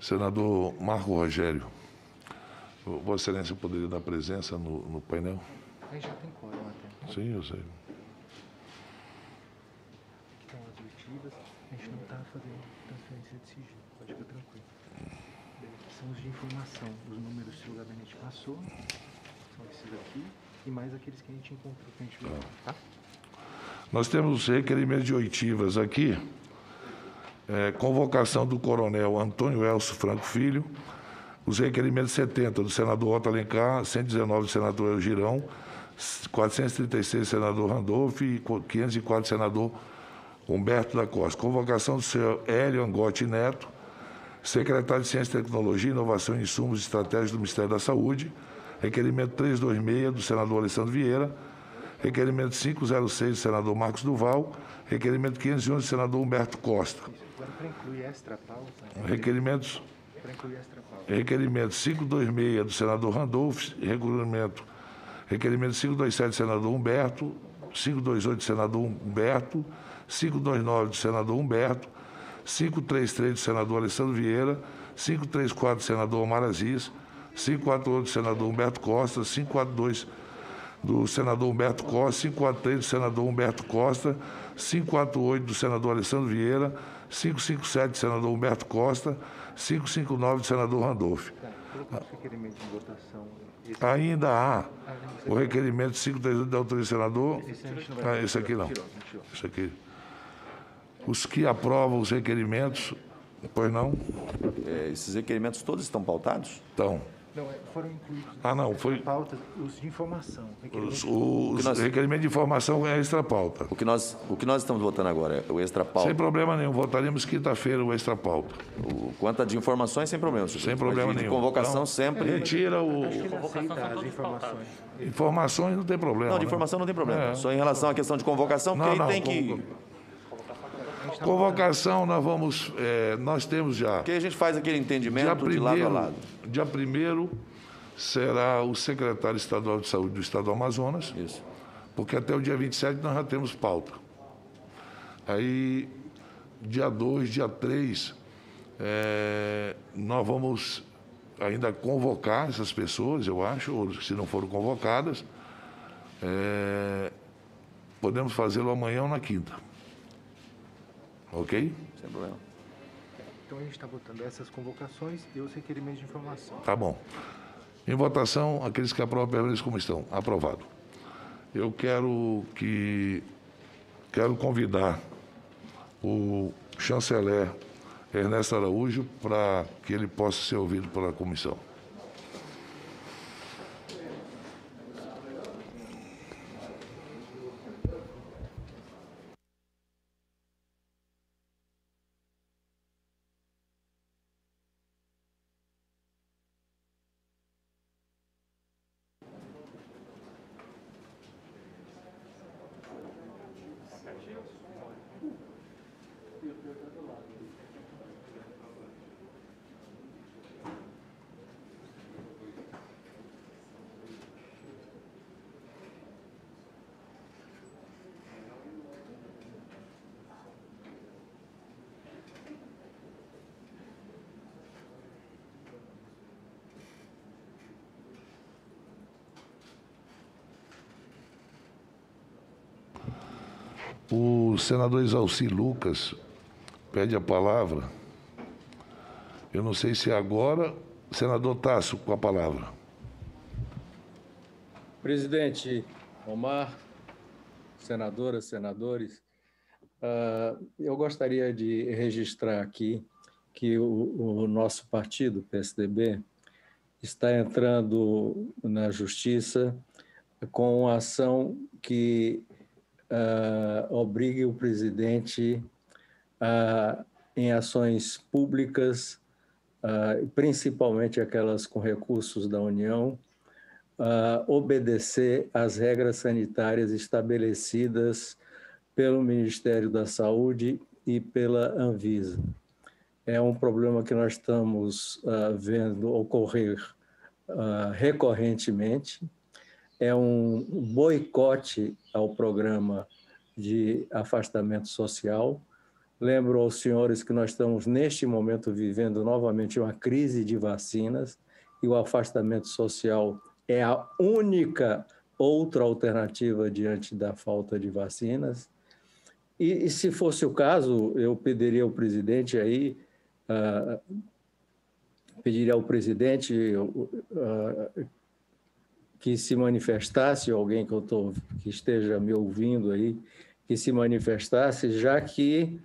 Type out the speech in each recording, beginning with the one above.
Senador Marco Rogério, Vossa Excelência poderia dar presença no, no painel? Aí já tem quórum até. Sim, eu sei. Então, as oitivas, a gente não está fazendo transferência de sigilo, pode ficar tranquilo. São os de informação, os números que o gabinete passou, são esses aqui, e mais aqueles que a gente encontrou, que a gente viu, tá? Nós temos requerimentos de oitivas aqui. É, convocação do coronel Antônio Elcio Franco Filho. Os requerimentos 70 do senador Otto Alencar, 119 do senador Girão, 436 do senador Randolph e 504 do senador Humberto da Costa. Convocação do senhor Hélio Angotti Neto, secretário de Ciência, Tecnologia, Inovação e Insumos e Estratégias do Ministério da Saúde. Requerimento 326 do senador Alessandro Vieira. Requerimento 506 do senador Marcos Duval. Requerimento 511 do senador Humberto Costa. Requerimentos Requerimento 526 do senador Randolph, requerimento, requerimento 527 do senador Humberto, 528 do senador Humberto, 529 do senador Humberto, 533 do senador Alessandro Vieira, 534 do senador Omar Aziz, 548 do senador Humberto Costa, 542 do senador Humberto Costa, 543 do senador Humberto Costa, 548 do senador Alessandro Vieira, 557 do senador Humberto Costa, 559 do senador Randolph. tá? Esse, Ainda há o requerimento 538 da autoria do senador. esse. Ah, esse aqui não. Isso aqui. Os que aprovam os requerimentos, pois não? É, esses requerimentos todos estão pautados? Então, Não, é, foram incluídos Ah, não, foi- pautas, os de informação. requerimento os, de- os nós- requerimentos de informação é extra pauta. O que nós, o que nós estamos votando agora é o extra pauta. Sem problema nenhum, votaremos quinta-feira o extra pauta. O, quanto a de informações, sem problema. senhor Sem presidente. problema Mas de, nenhum. De convocação Então, sempre. Retira o. Acho que as informações. Informações não tem problema. Não, de né? informação não tem problema. É. Só em relação à questão de convocação, porque Não, aí não, tem que. Convocação, nós vamos. é, nós temos já. Porque a gente faz aquele entendimento de lado a primeiro, lado. Dia primeiro será o secretário estadual de saúde do estado do Amazonas. Isso. porque até o dia 27 nós já temos pauta. Aí, dia 2, dia 3, é, nós vamos ainda convocar essas pessoas, eu acho, ou se não foram convocadas, é, podemos fazê-lo amanhã ou na quinta. Ok? Sem problema. Então a gente está votando essas convocações e os requerimentos de informação. Tá bom. Em votação, aqueles que aprovam permaneçam como estão. Aprovado. Eu quero que quero convidar o chanceler Ernesto Araújo para que ele possa ser ouvido pela comissão. O senador Exalci Lucas pede a palavra. Eu não sei se é agora. Senador Tasso, com a palavra. Presidente Omar, senadoras, senadores, ah, eu gostaria de registrar aqui que o, nosso partido, PSDB, está entrando na justiça com uma ação que ah, obrigue o presidente em ações públicas, ah, principalmente aquelas com recursos da União, obedecer às regras sanitárias estabelecidas pelo Ministério da Saúde e pela Anvisa. É um problema que nós estamos ah, vendo ocorrer recorrentemente. É um boicote ao programa de afastamento social Lembro aos senhores que nós estamos, neste momento, vivendo novamente uma crise de vacinas e o afastamento social é a única outra alternativa diante da falta de vacinas. E, e se fosse o caso, eu pediria ao presidente aí, uh, pediria ao presidente uh, que se manifestasse, alguém que, eu tô, que esteja me ouvindo aí, que se manifestasse, já que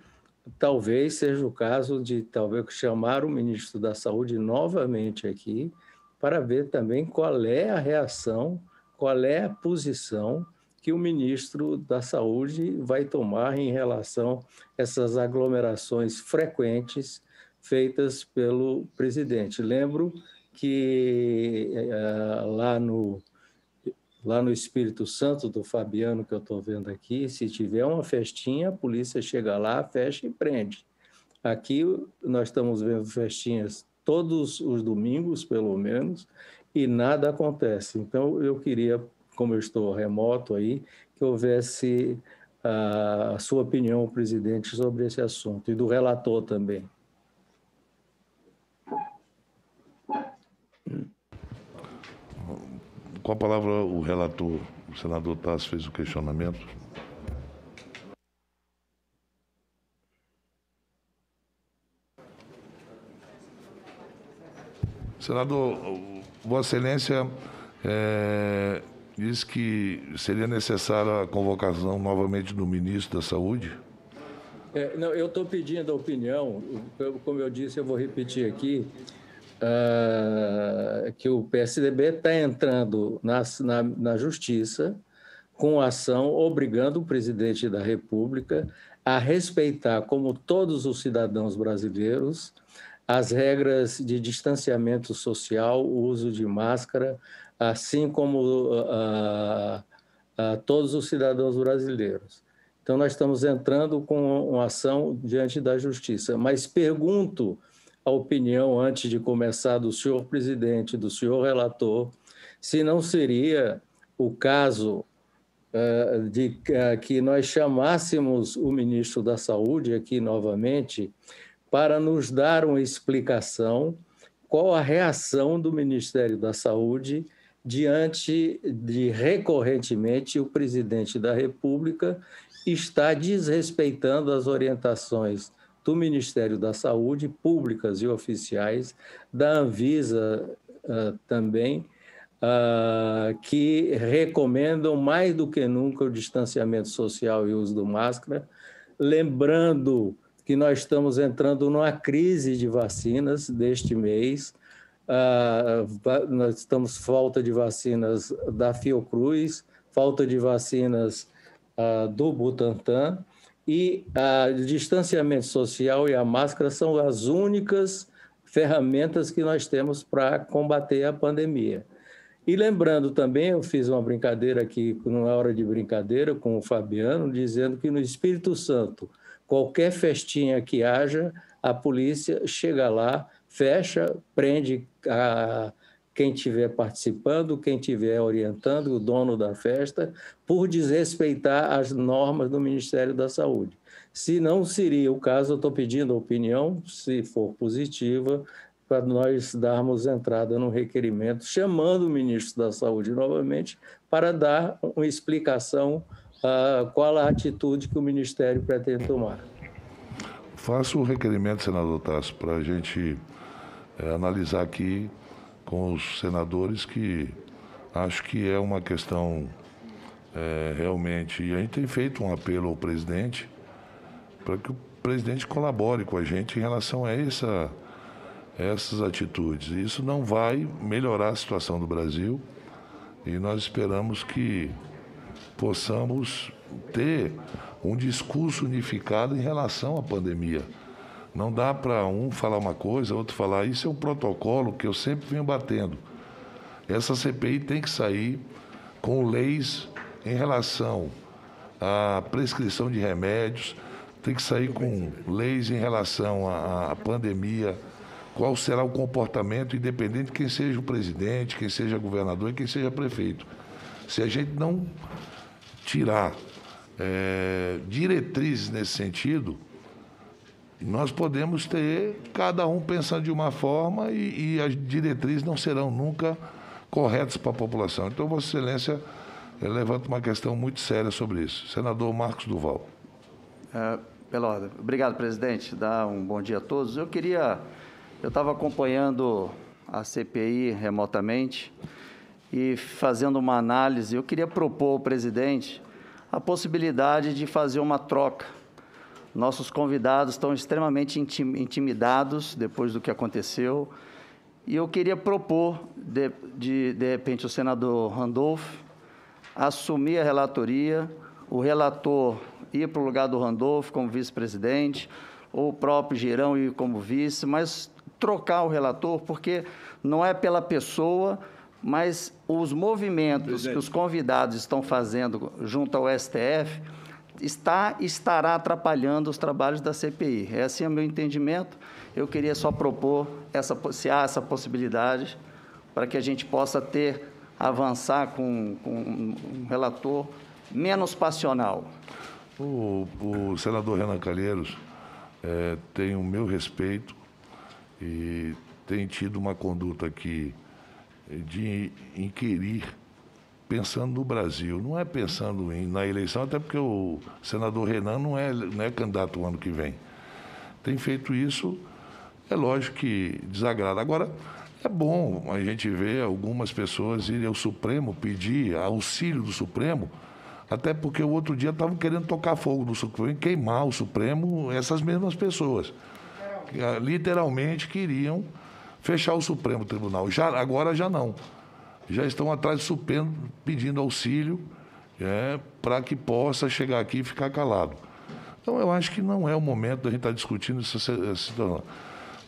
talvez seja o caso de talvez chamar o ministro da Saúde novamente aqui para ver também qual é a reação, qual é a posição que o ministro da Saúde vai tomar em relação a essas aglomerações frequentes feitas pelo presidente. Lembro que uh, lá no lá no Espírito Santo do Fabiano que eu estou vendo aqui, se tiver uma festinha, a polícia chega lá, fecha e prende. Aqui nós estamos vendo festinhas todos os domingos, pelo menos, e nada acontece. Então eu queria, como eu estou remoto aí, que houvesse a sua opinião, presidente, sobre esse assunto e do relator também. Com a palavra, o relator, o senador Tassi, fez o questionamento. Senador, Vossa Excelência é, diz que seria necessária a convocação novamente do ministro da Saúde. É, não, eu estou pedindo a opinião, como eu disse, eu vou repetir aqui, uh, que o PSDB está entrando na, na, na Justiça com ação obrigando o presidente da República a respeitar, como todos os cidadãos brasileiros, as regras de distanciamento social, o uso de máscara, assim como uh, uh, todos os cidadãos brasileiros. Então, nós estamos entrando com uma ação diante da justiça. Mas pergunto a opinião, antes de começar, do senhor presidente, do senhor relator, se não seria o caso uh, de uh, que nós chamássemos o ministro da Saúde aqui novamente para nos dar uma explicação qual a reação do Ministério da Saúde diante de recorrentemente o presidente da República está desrespeitando as orientações do Ministério da Saúde, públicas e oficiais, da Anvisa uh, também, uh, que recomendam mais do que nunca o distanciamento social e o uso do máscara, lembrando que nós estamos entrando numa crise de vacinas deste mês. Uh, nós estamos falta de vacinas da Fiocruz, falta de vacinas do Butantan, e o distanciamento social e a máscara são as únicas ferramentas que nós temos para combater a pandemia. E lembrando também, eu fiz uma brincadeira aqui, numa hora de brincadeira, com o Fabiano, dizendo que no Espírito Santo, qualquer festinha que haja, a polícia chega lá, fecha, prende a, quem estiver participando, quem estiver orientando, o dono da festa, por desrespeitar as normas do Ministério da Saúde. Se não seria o caso, eu estou pedindo a opinião, se for positiva, para nós darmos entrada no requerimento, chamando o ministro da Saúde novamente para dar uma explicação uh, qual a atitude que o Ministério pretende tomar. Faço o requerimento, senador Tasso, para a gente é, analisar aqui com os senadores que acho que é uma questão é, realmente. E a gente tem feito um apelo ao presidente para que o presidente colabore com a gente em relação a essa, essas atitudes. Isso não vai melhorar a situação do Brasil e nós esperamos que possamos ter um discurso unificado em relação à pandemia. Não dá para um falar uma coisa, outro falar. Isso é um protocolo que eu sempre venho batendo. Essa CPI tem que sair com leis em relação à prescrição de remédios, tem que sair com leis em relação à, pandemia, qual será o comportamento, independente de quem seja o presidente, quem seja governador e quem seja prefeito. Se a gente não tirar é, diretrizes nesse sentido, Nós podemos ter cada um pensando de uma forma e, e as diretrizes não serão nunca corretas para a população. Então, Vossa Excelência eh, levanta uma questão muito séria sobre isso. Senador Marcos Duval. É, pela ordem. Obrigado, presidente. Dá um bom dia a todos. Eu queria. Eu estava acompanhando a CPI remotamente e fazendo uma análise. Eu queria propor ao presidente a possibilidade de fazer uma troca. Nossos convidados estão extremamente intimidados depois do que aconteceu. E eu queria propor, de, de, de repente, o senador Randolph assumir a relatoria, o relator ir para o lugar do Randolph como vice-presidente, ou o próprio Girão ir como vice, mas trocar o relator, porque não é pela pessoa, mas os movimentos Presidente. que os convidados estão fazendo junto ao STF está estará atrapalhando os trabalhos da CPI. É o meu entendimento. Eu queria só propor essa, se há essa possibilidade para que a gente possa ter avançar com, com um relator menos passional. O, o senador Renan Calheiros é, tem o meu respeito e tem tido uma conduta aqui de inquirir pensando no Brasil, não é pensando em, na eleição, até porque o senador Renan não é, não é candidato o ano que vem. Tem feito isso, é lógico que desagrada. Agora, é bom a gente ver algumas pessoas irem ao Supremo pedir auxílio do Supremo até porque o outro dia estavam querendo tocar fogo no Supremo, queimar o Supremo, essas mesmas pessoas. Literalmente queriam fechar o Supremo Tribunal. Já, agora já não. Já estão atrás do Supremo pedindo auxílio é, para que possa chegar aqui e ficar calado. Então, eu acho que não é o momento da gente estar discutindo essa situação.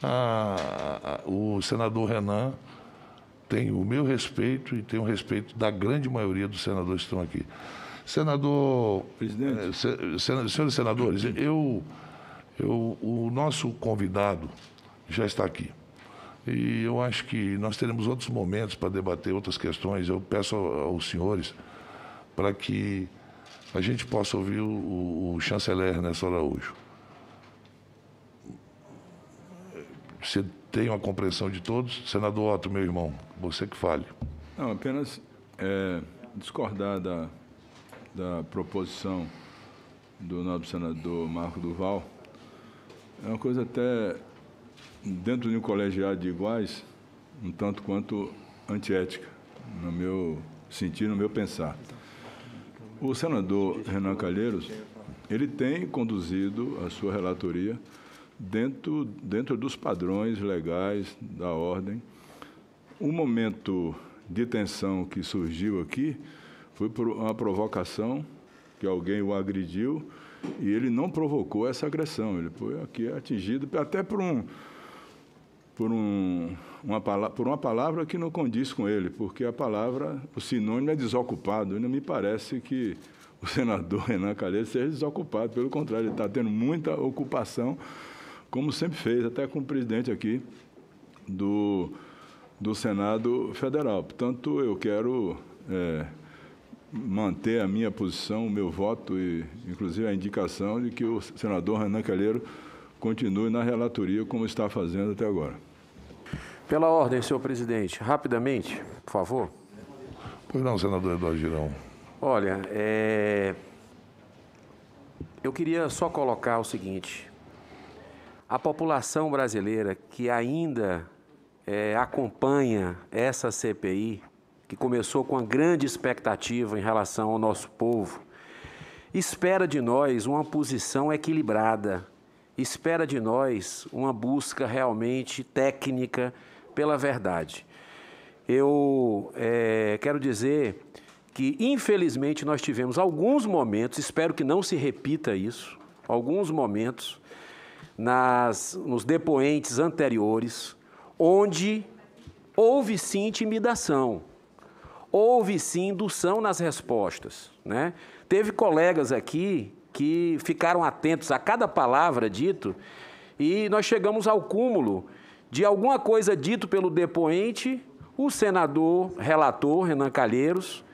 Ah, o senador Renan tem o meu respeito e tem o respeito da grande maioria dos senadores que estão aqui. Senador. Presidente. Eh, senhores senadores, eu, eu, o nosso convidado já está aqui. E eu acho que nós teremos outros momentos para debater outras questões. Eu peço aos senhores para que a gente possa ouvir o, o chanceler Ernesto Araújo. Você tem uma compreensão de todos? Senador Otto, meu irmão, você que fale. Não, apenas é, discordar da da proposição do nobre senador Marco Duval é uma coisa até, dentro de um colegiado de iguais, um tanto quanto antiética, no meu sentido, no meu pensar. O senador Renan Calheiros, ele tem conduzido a sua relatoria dentro, dentro dos padrões legais da ordem. O momento de tensão que surgiu aqui foi por uma provocação que alguém o agrediu e ele não provocou essa agressão. Ele foi aqui atingido até por um por um, uma por uma palavra que não condiz com ele, porque a palavra, o sinônimo é desocupado. E não me parece que o senador Renan Calheiros seja desocupado, pelo contrário, ele está tendo muita ocupação, como sempre fez, até com o presidente aqui do, do Senado Federal. Portanto, eu quero é, manter a minha posição, o meu voto e, inclusive, a indicação de que o senador Renan Calheiro continue na relatoria como está fazendo até agora. Pela ordem, senhor presidente, rapidamente, por favor. Pois não, senador Eduardo Girão. Olha, é... eu queria só colocar o seguinte: a população brasileira que ainda é, acompanha essa CPI que começou com uma grande expectativa em relação ao nosso povo, espera de nós uma posição equilibrada, espera de nós uma busca realmente técnica pela verdade. Eu é, quero dizer que, infelizmente, nós tivemos alguns momentos, espero que não se repita isso, alguns momentos nas, nos depoentes anteriores, onde houve sim intimidação houve sim indução nas respostas. Né? Teve colegas aqui que ficaram atentos a cada palavra dito e nós chegamos ao cúmulo de alguma coisa dito pelo depoente, o senador relator Renan Calheiros,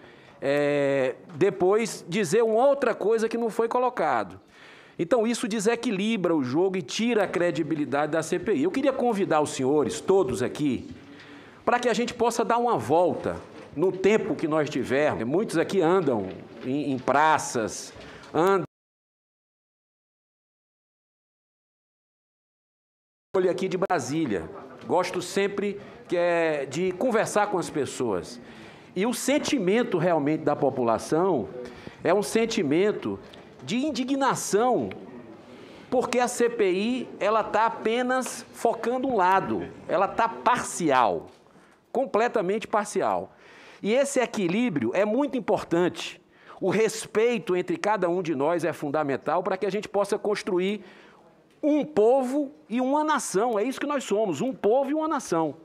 é, depois dizer uma outra coisa que não foi colocado. Então isso desequilibra o jogo e tira a credibilidade da CPI. Eu queria convidar os senhores, todos aqui, para que a gente possa dar uma volta no tempo que nós tivermos. Muitos aqui andam em, em praças, andam aqui de Brasília. Gosto sempre que é de conversar com as pessoas. E o sentimento realmente da população é um sentimento de indignação, porque a CPI ela está apenas focando um lado, ela está parcial, completamente parcial. E esse equilíbrio é muito importante. O respeito entre cada um de nós é fundamental para que a gente possa construir um povo e uma nação. É isso que nós somos, um povo e uma nação.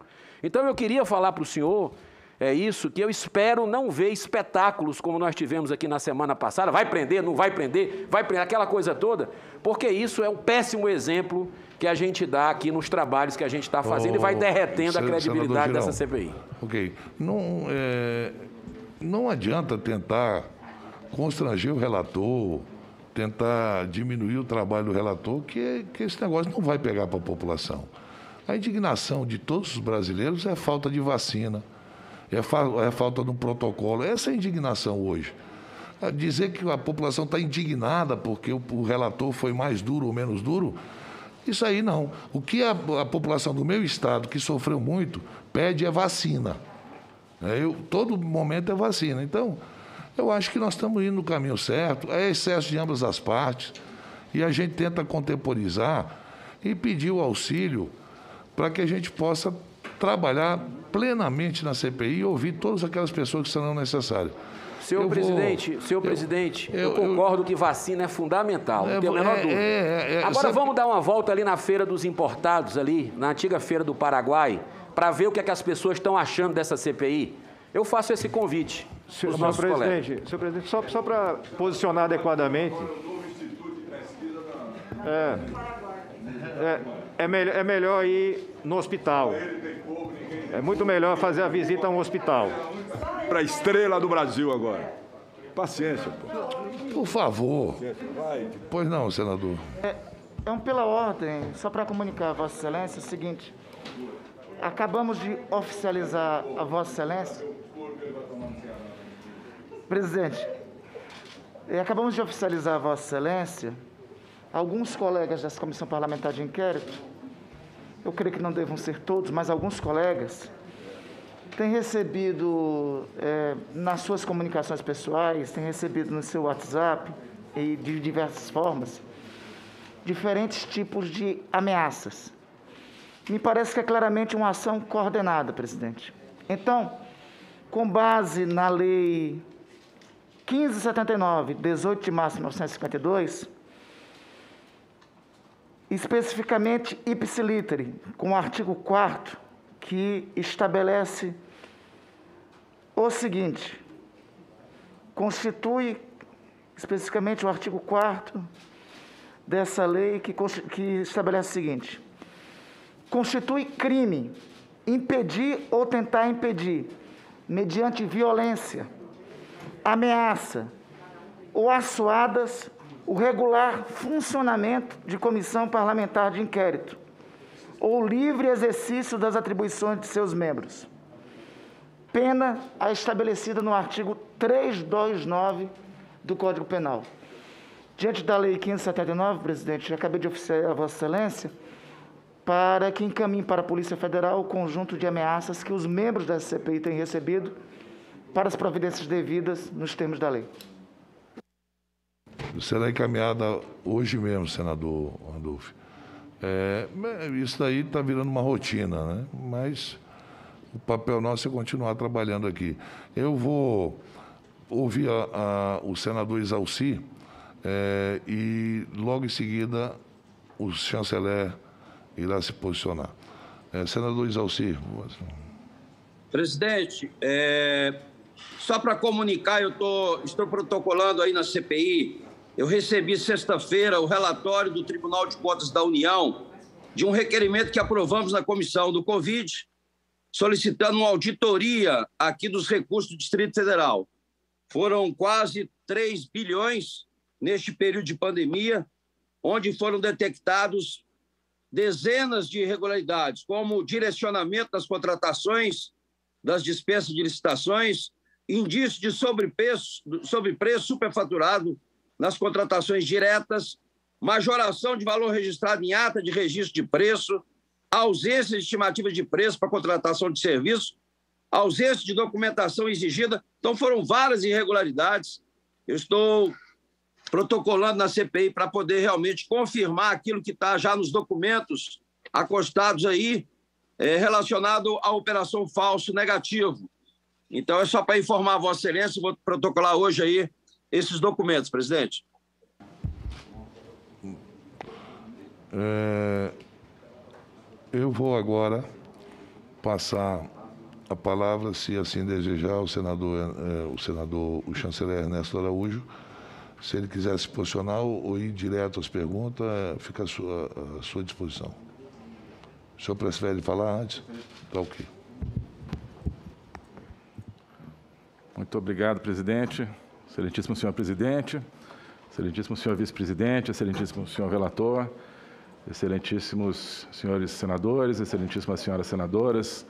Então eu queria falar para o senhor é isso que eu espero não ver espetáculos como nós tivemos aqui na semana passada. Vai prender, não vai prender, vai prender, aquela coisa toda, porque isso é um péssimo exemplo que a gente dá aqui nos trabalhos que a gente está fazendo oh, e vai derretendo a credibilidade dessa CPI. Ok. Não, é, não adianta tentar constranger o relator, tentar diminuir o trabalho do relator, que, que esse negócio não vai pegar para a população. A indignação de todos os brasileiros é a falta de vacina é, fa é falta de um protocolo. Essa é a indignação hoje. Dizer que a população está indignada porque o, o, relator foi mais duro ou menos duro, isso aí não. O que a, a população do meu estado, que sofreu muito, pede é vacina. É, eu, todo momento é vacina. Então, eu acho que nós estamos indo no caminho certo, é excesso de ambas as partes, e a gente tenta contemporizar e pedir o auxílio para que a gente possa trabalhar plenamente na CPI e ouvir todas aquelas pessoas que serão necessárias. Senhor eu presidente, vou, senhor eu, presidente, eu, eu concordo que vacina é fundamental, é, não tenho a menor é, dúvida. É, é, Agora sabe... vamos dar uma volta ali na feira dos importados, ali, na antiga feira do Paraguai, para ver o que, é que as pessoas estão achando dessa CPI. Eu faço esse convite. Senhor, senhor presidente, senhor presidente, só, só para posicionar adequadamente. É, é, é, melhor, é melhor ir no hospital. É muito melhor fazer a visita a um hospital. Para a estrela do Brasil agora. Paciência, pô. Por favor. Pois não, senador. É, é um pela ordem, só para comunicar a Vossa Excelência, é o seguinte. Acabamos de oficializar a Vossa Excelência. Presidente, é, acabamos de oficializar a Vossa Excelência alguns colegas dessa Comissão Parlamentar de Inquérito eu creio que não devam ser todos, mas alguns colegas, têm recebido é, nas suas comunicações pessoais, têm recebido no seu WhatsApp e de diversas formas, diferentes tipos de ameaças. Me parece que é claramente uma ação coordenada, presidente. Então, com base na Lei 1579, 18 de março de 1952, especificamente ipsiliteri, com o artigo 4 que estabelece o seguinte: constitui especificamente o artigo 4 dessa lei que, que estabelece o seguinte: constitui crime impedir ou tentar impedir, mediante violência, ameaça ou assuadas o regular funcionamento de comissão parlamentar de inquérito ou livre exercício das atribuições de seus membros. Pena a estabelecida no artigo 329 do Código Penal. Diante da Lei 1579, presidente, acabei de oficiar a Vossa Excelência para que encaminhe para a Polícia Federal o conjunto de ameaças que os membros da CPI têm recebido para as providências devidas nos termos da lei será encaminhada hoje mesmo, senador Randolph. É, isso daí está virando uma rotina, né? mas o papel nosso é continuar trabalhando aqui. Eu vou ouvir a, a, o senador Isalci é, e logo em seguida o chanceler irá se posicionar. É, senador Isalci. Presidente, é, só para comunicar, eu tô, estou protocolando aí na CPI eu recebi sexta-feira o relatório do Tribunal de Contas da União de um requerimento que aprovamos na comissão do Covid, solicitando uma auditoria aqui dos recursos do Distrito Federal. Foram quase 3 bilhões neste período de pandemia onde foram detectados dezenas de irregularidades, como o direcionamento das contratações, das dispensas de licitações, indício de sobrepreço, sobrepreço superfaturado nas contratações diretas, majoração de valor registrado em ata de registro de preço, ausência de estimativa de preço para contratação de serviço, ausência de documentação exigida. Então, foram várias irregularidades. Eu estou protocolando na CPI para poder realmente confirmar aquilo que está já nos documentos acostados aí, é, relacionado à operação falso negativo. Então, é só para informar a Vossa Excelência, vou protocolar hoje aí esses documentos, presidente. É, eu vou agora passar a palavra, se assim desejar, o senador, é, o senador, o chanceler Ernesto Araújo, se ele quiser se posicionar ou, ir direto às perguntas, fica à sua, à sua disposição. O senhor prefere falar antes? Está ok. Muito obrigado, presidente. Excelentíssimo senhor presidente, excelentíssimo senhor vice-presidente, excelentíssimo senhor relator, excelentíssimos senhores senadores, excelentíssimas senhoras senadoras,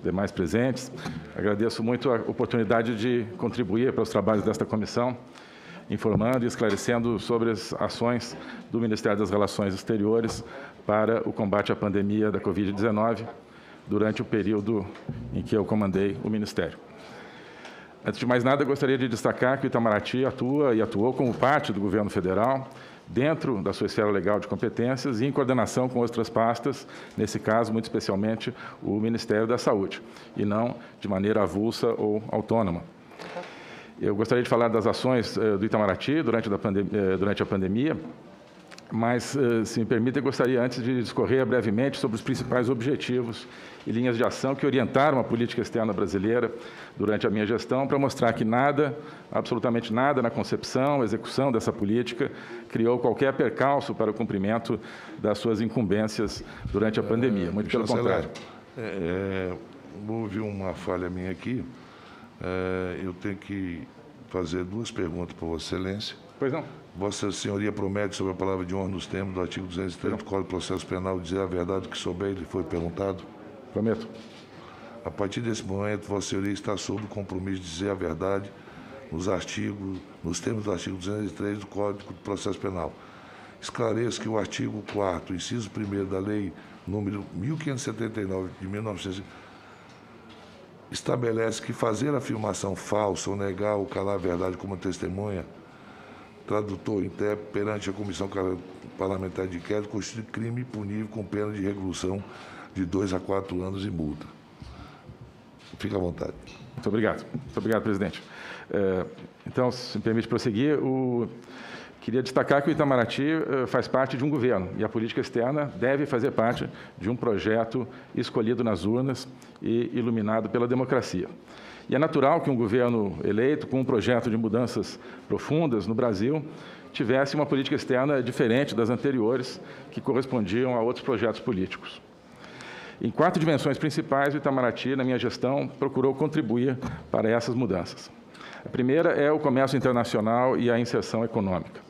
demais presentes. Agradeço muito a oportunidade de contribuir para os trabalhos desta comissão informando e esclarecendo sobre as ações do Ministério das Relações Exteriores para o combate à pandemia da Covid-19 durante o período em que eu comandei o Ministério. Antes de mais nada, gostaria de destacar que o Itamaraty atua e atuou como parte do governo federal, dentro da sua esfera legal de competências e em coordenação com outras pastas, nesse caso, muito especialmente, o Ministério da Saúde, e não de maneira avulsa ou autônoma. Eu gostaria de falar das ações eh, do Itamaraty durante, eh, durante a pandemia, mas, eh, se me permite, eu gostaria antes de discorrer brevemente sobre os principais objetivos e linhas de ação que orientaram a política externa brasileira durante a minha gestão, para mostrar que nada, absolutamente nada na concepção, execução dessa política, criou qualquer percalço para o cumprimento das suas incumbências durante a pandemia. Muito pelo contrário. É, houve uma falha minha aqui. É, eu tenho que fazer duas perguntas para Vossa Excelência. Pois não. Vossa Senhoria promete, sobre a palavra de honra nos termos do artigo 230 do Código de Processo Penal, dizer a verdade que souber lhe foi perguntado? Prometo. A partir desse momento, Vossa Senhoria está sob o compromisso de dizer a verdade nos artigos, nos termos do artigo 203 do Código de Processo Penal. Esclareço que o artigo 4 inciso 1 da Lei número 1579 de 1950 estabelece que fazer afirmação falsa ou negar ou calar a verdade como testemunha, tradutor, intérprete, perante a Comissão Parlamentar de Inquérito, constitui crime punível com pena de reclusão de dois a quatro anos e multa. Fique à vontade. Muito obrigado. Muito obrigado, presidente. É, então, se me permite prosseguir, o Queria destacar que o Itamaraty eh, faz parte de um governo e a política externa deve fazer parte de um projeto escolhido nas urnas e iluminado pela democracia. E é natural que um governo eleito com um projeto de mudanças profundas no Brasil tivesse uma política externa diferente das anteriores, que correspondiam a outros projetos políticos. Em quatro dimensões principais, o Itamaraty, na minha gestão, procurou contribuir para essas mudanças. A primeira é o comércio internacional e a inserção econômica.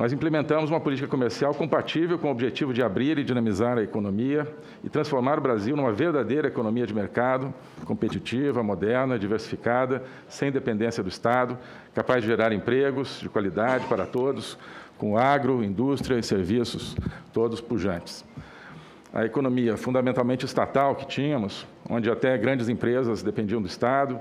Nós implementamos uma política comercial compatível com o objetivo de abrir e dinamizar a economia e transformar o Brasil numa verdadeira economia de mercado, competitiva, moderna, diversificada, sem dependência do Estado, capaz de gerar empregos de qualidade para todos, com agro, indústria e serviços todos pujantes. A economia fundamentalmente estatal que tínhamos, onde até grandes empresas dependiam do Estado,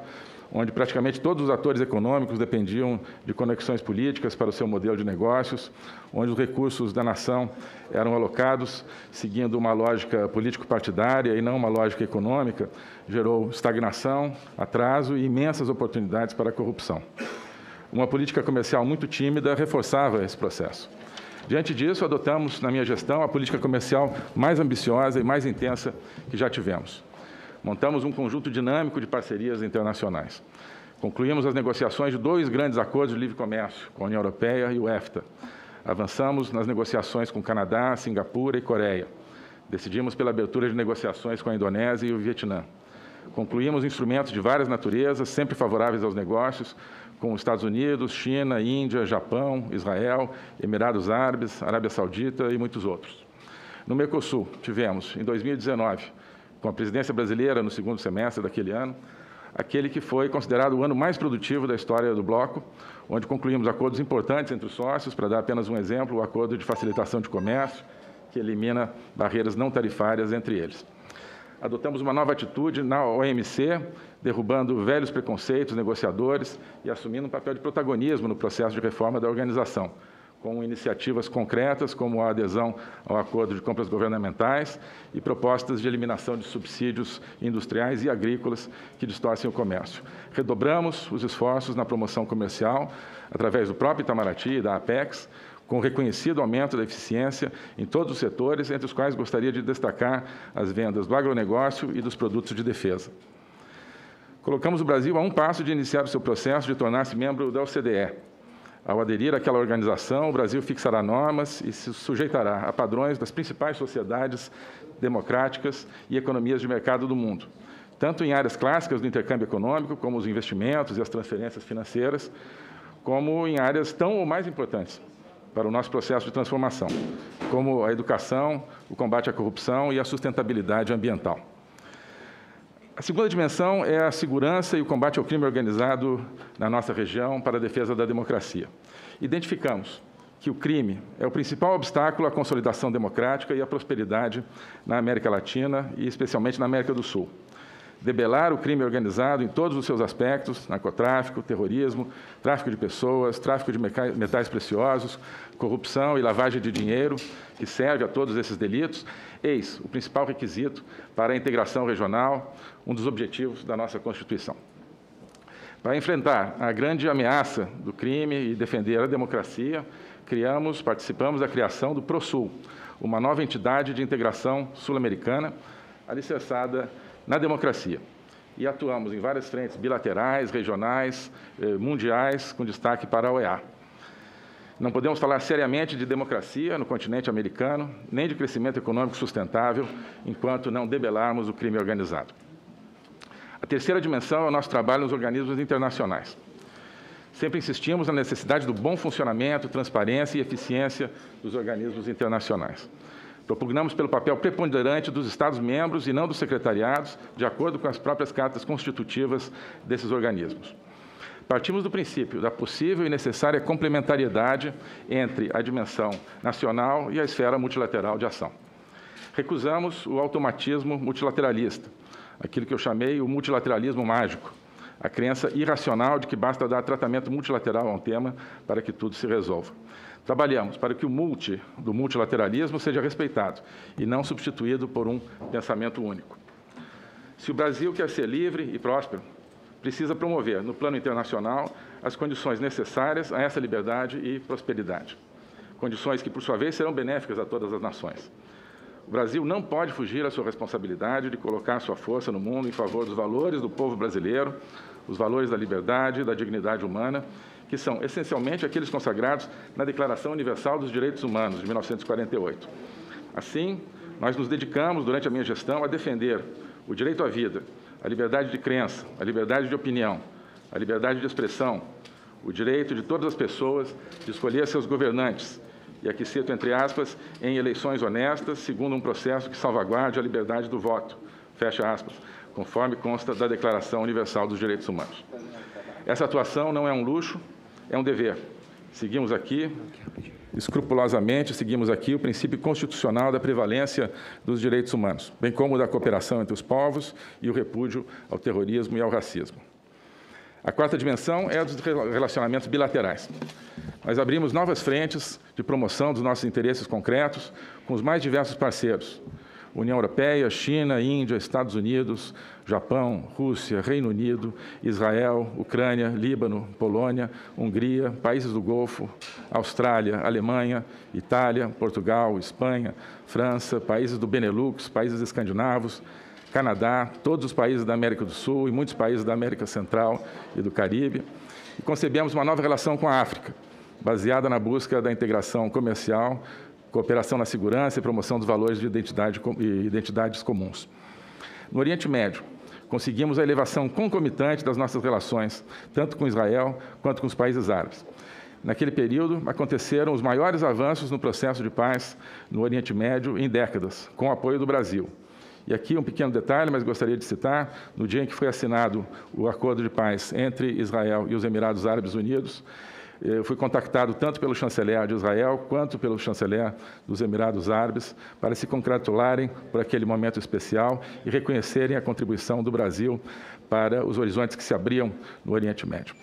onde praticamente todos os atores econômicos dependiam de conexões políticas para o seu modelo de negócios, onde os recursos da nação eram alocados seguindo uma lógica político-partidária e não uma lógica econômica, gerou estagnação, atraso e imensas oportunidades para a corrupção. Uma política comercial muito tímida reforçava esse processo. Diante disso, adotamos, na minha gestão, a política comercial mais ambiciosa e mais intensa que já tivemos montamos um conjunto dinâmico de parcerias internacionais. Concluímos as negociações de dois grandes acordos de livre comércio, com a União Europeia e o EFTA. Avançamos nas negociações com Canadá, Singapura e Coreia. Decidimos pela abertura de negociações com a Indonésia e o Vietnã. Concluímos instrumentos de várias naturezas, sempre favoráveis aos negócios, com os Estados Unidos, China, Índia, Japão, Israel, Emirados Árabes, Arábia Saudita e muitos outros. No Mercosul, tivemos, em 2019, com a presidência brasileira no segundo semestre daquele ano, aquele que foi considerado o ano mais produtivo da história do bloco, onde concluímos acordos importantes entre os sócios, para dar apenas um exemplo, o acordo de facilitação de comércio, que elimina barreiras não tarifárias entre eles. Adotamos uma nova atitude na OMC, derrubando velhos preconceitos negociadores e assumindo um papel de protagonismo no processo de reforma da organização, com iniciativas concretas como a adesão ao acordo de compras governamentais e propostas de eliminação de subsídios industriais e agrícolas que distorcem o comércio. Redobramos os esforços na promoção comercial através do próprio Itamaraty e da Apex, com reconhecido aumento da eficiência em todos os setores, entre os quais gostaria de destacar as vendas do agronegócio e dos produtos de defesa. Colocamos o Brasil a um passo de iniciar o seu processo de tornar-se membro da OCDE. Ao aderir àquela organização, o Brasil fixará normas e se sujeitará a padrões das principais sociedades democráticas e economias de mercado do mundo, tanto em áreas clássicas do intercâmbio econômico, como os investimentos e as transferências financeiras, como em áreas tão ou mais importantes, para o nosso processo de transformação, como a educação, o combate à corrupção e a sustentabilidade ambiental. A segunda dimensão é a segurança e o combate ao crime organizado na nossa região para a defesa da democracia. Identificamos que o crime é o principal obstáculo à consolidação democrática e à prosperidade na América Latina e especialmente na América do Sul debelar o crime organizado em todos os seus aspectos, narcotráfico, terrorismo, tráfico de pessoas, tráfico de metais preciosos, corrupção e lavagem de dinheiro, que serve a todos esses delitos, eis o principal requisito para a integração regional, um dos objetivos da nossa Constituição. Para enfrentar a grande ameaça do crime e defender a democracia, criamos, participamos da criação do ProSul, uma nova entidade de integração sul-americana, alicerçada na democracia. E atuamos em várias frentes bilaterais, regionais, eh, mundiais, com destaque para a OEA. Não podemos falar seriamente de democracia no continente americano, nem de crescimento econômico sustentável, enquanto não debelarmos o crime organizado. Terceira dimensão é o nosso trabalho nos organismos internacionais. Sempre insistimos na necessidade do bom funcionamento, transparência e eficiência dos organismos internacionais. Propugnamos pelo papel preponderante dos Estados-membros e não dos secretariados, de acordo com as próprias cartas constitutivas desses organismos. Partimos do princípio da possível e necessária complementariedade entre a dimensão nacional e a esfera multilateral de ação. Recusamos o automatismo multilateralista, aquilo que eu chamei o multilateralismo mágico, a crença irracional de que basta dar tratamento multilateral a um tema para que tudo se resolva. Trabalhamos para que o multi do multilateralismo seja respeitado e não substituído por um pensamento único. Se o Brasil quer ser livre e próspero, precisa promover, no plano internacional, as condições necessárias a essa liberdade e prosperidade. Condições que, por sua vez, serão benéficas a todas as nações. O Brasil não pode fugir à sua responsabilidade de colocar sua força no mundo em favor dos valores do povo brasileiro, os valores da liberdade da dignidade humana que são essencialmente aqueles consagrados na Declaração Universal dos Direitos Humanos, de 1948. Assim, nós nos dedicamos, durante a minha gestão, a defender o direito à vida, a liberdade de crença, a liberdade de opinião, a liberdade de expressão, o direito de todas as pessoas de escolher seus governantes, e aqui cito entre aspas, em eleições honestas, segundo um processo que salvaguarde a liberdade do voto, fecha aspas, conforme consta da Declaração Universal dos Direitos Humanos. Essa atuação não é um luxo, é um dever. Seguimos aqui, escrupulosamente, seguimos aqui o princípio constitucional da prevalência dos direitos humanos, bem como da cooperação entre os povos e o repúdio ao terrorismo e ao racismo. A quarta dimensão é a dos relacionamentos bilaterais. Nós abrimos novas frentes de promoção dos nossos interesses concretos com os mais diversos parceiros, União Europeia, China, Índia, Estados Unidos, Japão, Rússia, Reino Unido, Israel, Ucrânia, Líbano, Polônia, Hungria, países do Golfo, Austrália, Alemanha, Itália, Portugal, Espanha, França, países do Benelux, países escandinavos, Canadá, todos os países da América do Sul e muitos países da América Central e do Caribe. E concebemos uma nova relação com a África, baseada na busca da integração comercial, cooperação na segurança e promoção dos valores de identidade e identidades comuns. No Oriente Médio, conseguimos a elevação concomitante das nossas relações, tanto com Israel quanto com os países árabes. Naquele período, aconteceram os maiores avanços no processo de paz no Oriente Médio em décadas, com o apoio do Brasil. E aqui um pequeno detalhe, mas gostaria de citar: no dia em que foi assinado o acordo de paz entre Israel e os Emirados Árabes Unidos, eu fui contactado tanto pelo chanceler de Israel quanto pelo chanceler dos Emirados Árabes para se congratularem por aquele momento especial e reconhecerem a contribuição do Brasil para os horizontes que se abriam no Oriente Médio.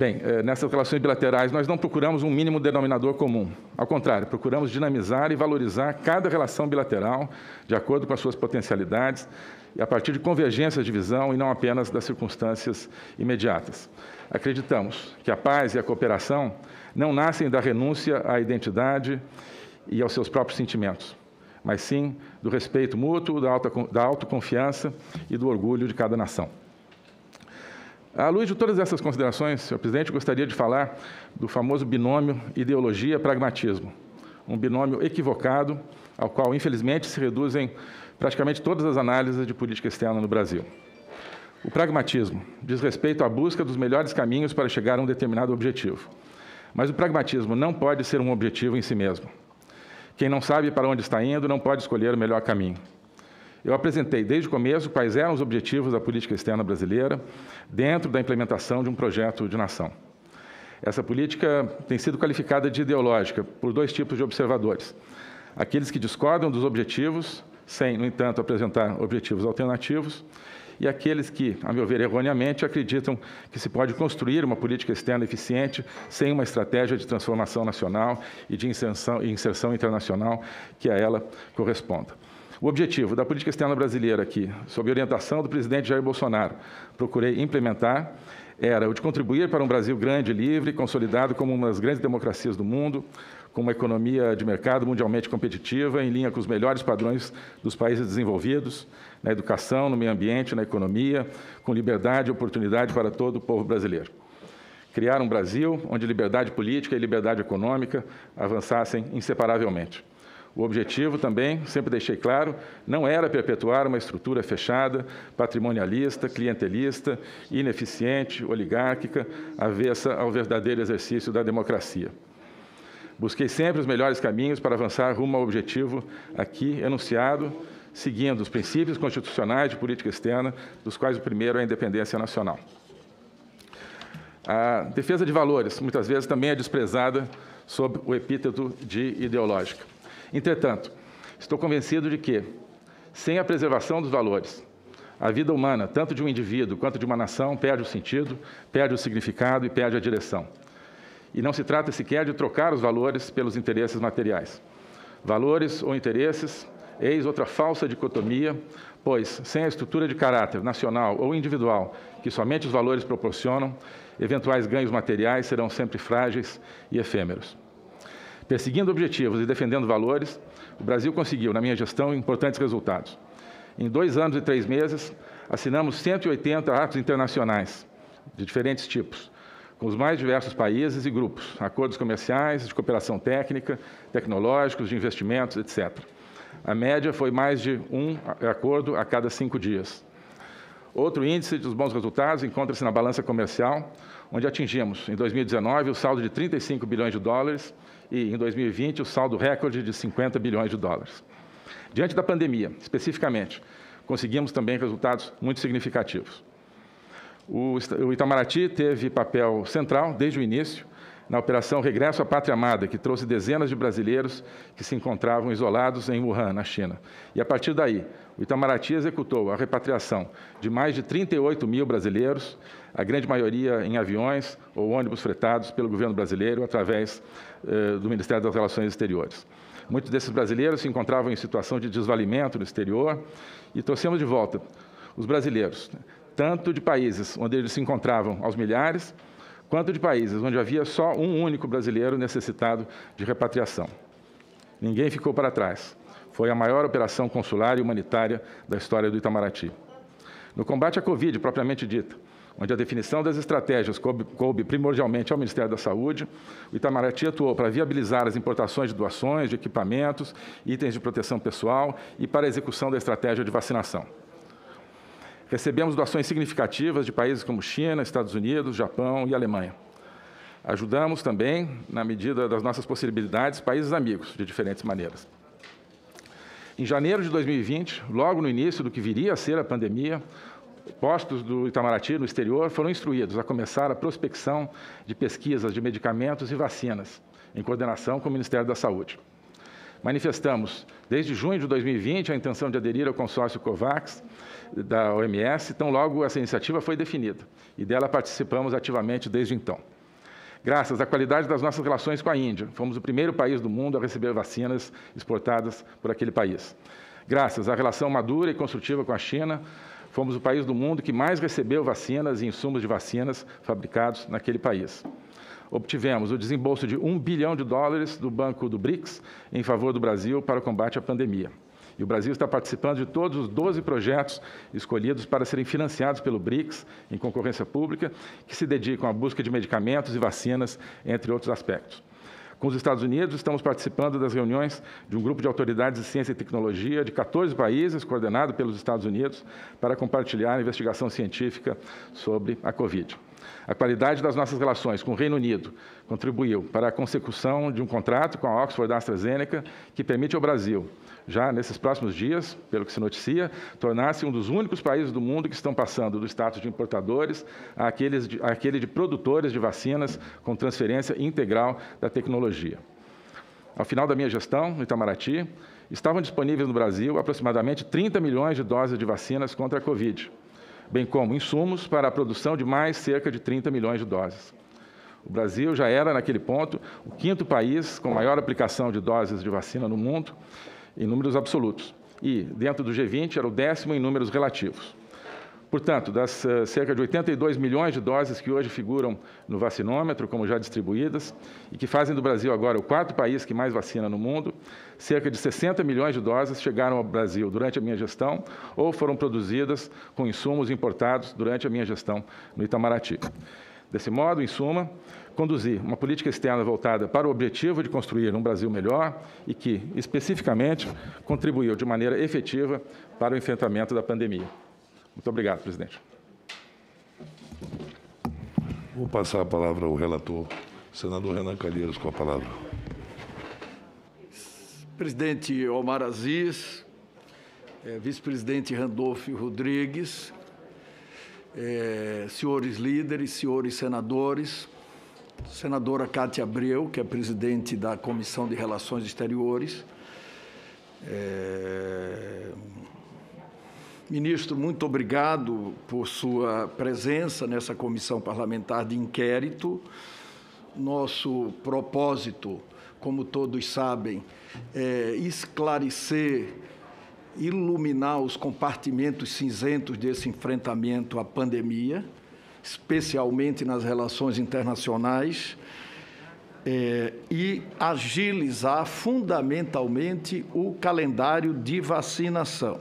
Bem, eh, nessas relações bilaterais, nós não procuramos um mínimo denominador comum. Ao contrário, procuramos dinamizar e valorizar cada relação bilateral de acordo com as suas potencialidades e a partir de convergências de visão e não apenas das circunstâncias imediatas. Acreditamos que a paz e a cooperação não nascem da renúncia à identidade e aos seus próprios sentimentos, mas sim do respeito mútuo, da, autoconfiança e do orgulho de cada nação. À luz de todas essas considerações, senhor presidente, gostaria de falar do famoso binômio ideologia-pragmatismo, um binômio equivocado, ao qual, infelizmente, se reduzem praticamente todas as análises de política externa no Brasil. O pragmatismo diz respeito à busca dos melhores caminhos para chegar a um determinado objetivo. Mas o pragmatismo não pode ser um objetivo em si mesmo. Quem não sabe para onde está indo não pode escolher o melhor caminho. Eu apresentei desde o começo quais eram os objetivos da política externa brasileira dentro da implementação de um projeto de nação. Essa política tem sido qualificada de ideológica por dois tipos de observadores: aqueles que discordam dos objetivos, sem, no entanto, apresentar objetivos alternativos, e aqueles que, a meu ver, erroneamente, acreditam que se pode construir uma política externa eficiente sem uma estratégia de transformação nacional e de inserção, inserção internacional que a ela corresponda. O objetivo da política externa brasileira aqui, sob orientação do presidente Jair Bolsonaro, procurei implementar, era o de contribuir para um Brasil grande, livre, consolidado como uma das grandes democracias do mundo, com uma economia de mercado mundialmente competitiva, em linha com os melhores padrões dos países desenvolvidos, na educação, no meio ambiente, na economia, com liberdade e oportunidade para todo o povo brasileiro. Criar um Brasil onde liberdade política e liberdade econômica avançassem inseparavelmente. O objetivo também, sempre deixei claro, não era perpetuar uma estrutura fechada, patrimonialista, clientelista, ineficiente, oligárquica, avessa ao verdadeiro exercício da democracia. Busquei sempre os melhores caminhos para avançar rumo ao objetivo aqui enunciado, seguindo os princípios constitucionais de política externa, dos quais o primeiro é a independência nacional. A defesa de valores, muitas vezes, também é desprezada sob o epíteto de ideológica. Entretanto, estou convencido de que, sem a preservação dos valores, a vida humana, tanto de um indivíduo quanto de uma nação, perde o sentido, perde o significado e perde a direção. E não se trata sequer de trocar os valores pelos interesses materiais. Valores ou interesses, eis outra falsa dicotomia, pois, sem a estrutura de caráter nacional ou individual que somente os valores proporcionam, eventuais ganhos materiais serão sempre frágeis e efêmeros. Perseguindo objetivos e defendendo valores, o Brasil conseguiu, na minha gestão, importantes resultados. Em dois anos e três meses, assinamos 180 atos internacionais de diferentes tipos, com os mais diversos países e grupos, acordos comerciais, de cooperação técnica, tecnológicos, de investimentos, etc. A média foi mais de um acordo a cada cinco dias. Outro índice dos bons resultados encontra-se na balança comercial, onde atingimos, em 2019, o saldo de 35 bilhões de dólares e, em 2020, o saldo recorde de 50 bilhões de dólares. Diante da pandemia, especificamente, conseguimos também resultados muito significativos. O Itamaraty teve papel central desde o início na operação Regresso à Pátria Amada, que trouxe dezenas de brasileiros que se encontravam isolados em Wuhan, na China. E a partir daí, o Itamaraty executou a repatriação de mais de 38 mil brasileiros, a grande maioria em aviões ou ônibus fretados pelo governo brasileiro através do Ministério das Relações Exteriores. Muitos desses brasileiros se encontravam em situação de desvalimento no exterior e trouxemos de volta os brasileiros, tanto de países onde eles se encontravam aos milhares, quanto de países onde havia só um único brasileiro necessitado de repatriação. Ninguém ficou para trás. Foi a maior operação consular e humanitária da história do Itamaraty. No combate à Covid, propriamente dita, onde a definição das estratégias coube, coube, primordialmente ao Ministério da Saúde, o Itamaraty atuou para viabilizar as importações de doações, de equipamentos, itens de proteção pessoal e para a execução da estratégia de vacinação. Recebemos doações significativas de países como China, Estados Unidos, Japão e Alemanha. Ajudamos também, na medida das nossas possibilidades, países amigos, de diferentes maneiras. Em janeiro de 2020, logo no início do que viria a ser a pandemia, postos do Itamaraty no exterior foram instruídos a começar a prospecção de pesquisas de medicamentos e vacinas, em coordenação com o Ministério da Saúde. Manifestamos, desde junho de 2020, a intenção de aderir ao consórcio COVAX da OMS, tão logo essa iniciativa foi definida, e dela participamos ativamente desde então. Graças à qualidade das nossas relações com a Índia, fomos o primeiro país do mundo a receber vacinas exportadas por aquele país. Graças à relação madura e construtiva com a China, fomos o país do mundo que mais recebeu vacinas e insumos de vacinas fabricados naquele país. Obtivemos o desembolso de um bilhão de dólares do Banco do BRICS em favor do Brasil para o combate à pandemia. E o Brasil está participando de todos os 12 projetos escolhidos para serem financiados pelo BRICS, em concorrência pública, que se dedicam à busca de medicamentos e vacinas, entre outros aspectos. Com os Estados Unidos, estamos participando das reuniões de um grupo de autoridades de ciência e tecnologia de 14 países, coordenado pelos Estados Unidos, para compartilhar a investigação científica sobre a Covid. A qualidade das nossas relações com o Reino Unido contribuiu para a consecução de um contrato com a Oxford AstraZeneca que permite ao Brasil já nesses próximos dias, pelo que se noticia, tornar-se um dos únicos países do mundo que estão passando do status de importadores àqueles de, àquele de produtores de vacinas com transferência integral da tecnologia. Ao final da minha gestão, no Itamaraty, estavam disponíveis no Brasil aproximadamente 30 milhões de doses de vacinas contra a Covid, bem como insumos para a produção de mais cerca de 30 milhões de doses. O Brasil já era, naquele ponto, o quinto país com maior aplicação de doses de vacina no mundo em números absolutos. E, dentro do G20, era o décimo em números relativos. Portanto, das uh, cerca de 82 milhões de doses que hoje figuram no vacinômetro, como já distribuídas, e que fazem do Brasil agora o quarto país que mais vacina no mundo, cerca de 60 milhões de doses chegaram ao Brasil durante a minha gestão ou foram produzidas com insumos importados durante a minha gestão no Itamaraty. Desse modo, em suma, conduzir uma política externa voltada para o objetivo de construir um Brasil melhor e que, especificamente, contribuiu de maneira efetiva para o enfrentamento da pandemia. Muito obrigado, presidente. Vou passar a palavra ao relator, senador Renan Calheiros, com a palavra. Presidente Omar Aziz, é, vice-presidente Randolfo Rodrigues, é, senhores líderes, senhores senadores, senadora Cátia Abreu, que é presidente da Comissão de Relações Exteriores. É... Ministro, muito obrigado por sua presença nessa comissão parlamentar de inquérito. Nosso propósito, como todos sabem, é esclarecer, iluminar os compartimentos cinzentos desse enfrentamento à pandemia especialmente nas relações internacionais, é, e agilizar fundamentalmente o calendário de vacinação.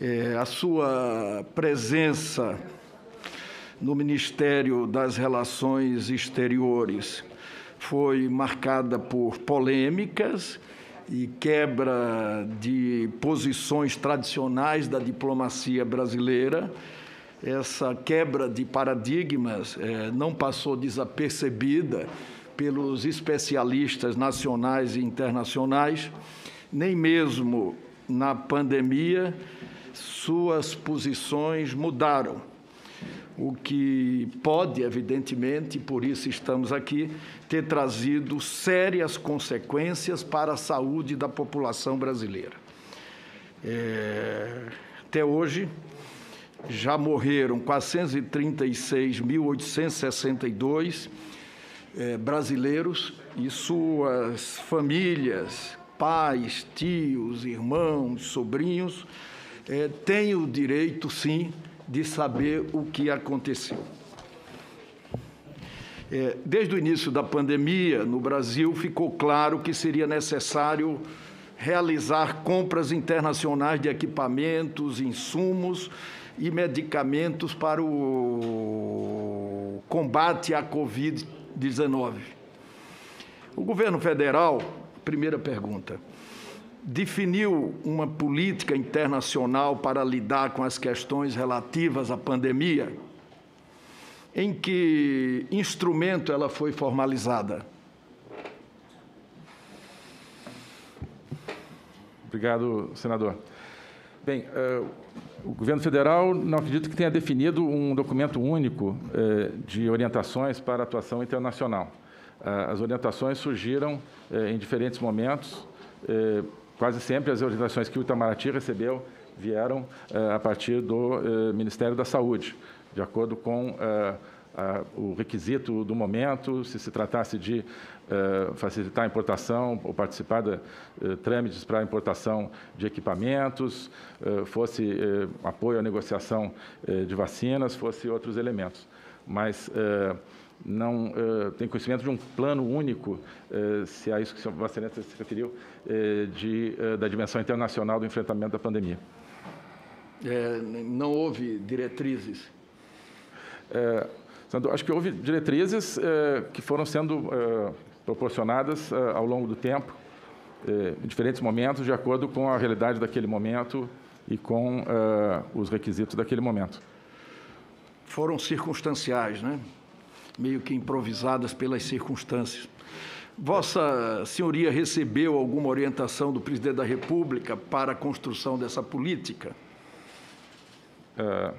É, a sua presença no Ministério das Relações Exteriores foi marcada por polêmicas e quebra de posições tradicionais da diplomacia brasileira essa quebra de paradigmas é, não passou desapercebida pelos especialistas nacionais e internacionais, nem mesmo na pandemia suas posições mudaram. O que pode, evidentemente, por isso estamos aqui, ter trazido sérias consequências para a saúde da população brasileira. É, até hoje, já morreram 436.862 é, brasileiros e suas famílias, pais, tios, irmãos, sobrinhos, é, têm o direito, sim, de saber o que aconteceu. É, desde o início da pandemia, no Brasil, ficou claro que seria necessário realizar compras internacionais de equipamentos, insumos, e medicamentos para o combate à Covid-19. O governo federal, primeira pergunta, definiu uma política internacional para lidar com as questões relativas à pandemia? Em que instrumento ela foi formalizada? Obrigado, senador. Bem, uh, o governo federal não acredito que tenha definido um documento único uh, de orientações para a atuação internacional. Uh, as orientações surgiram em diferentes momentos. quase sempre as orientações que o Itamaraty recebeu vieram a partir do Ministério da Saúde, de acordo com o requisito do momento, se se tratasse de facilitar a importação ou participar de uh, trâmites para a importação de equipamentos, uh, fosse apoio à negociação de vacinas, fosse outros elementos. Mas não tem conhecimento de um plano único, se é isso que o senhor Vossa Excelência se referiu, de, da dimensão internacional do enfrentamento da pandemia. É, não houve diretrizes? Acho que houve diretrizes eh, que foram sendo eh, proporcionadas eh, ao longo do tempo, em diferentes momentos, de acordo com a realidade daquele momento e com os requisitos daquele momento. Foram circunstanciais, né? meio que improvisadas pelas circunstâncias. Vossa Senhoria recebeu alguma orientação do Presidente da República para a construção dessa política? Uh,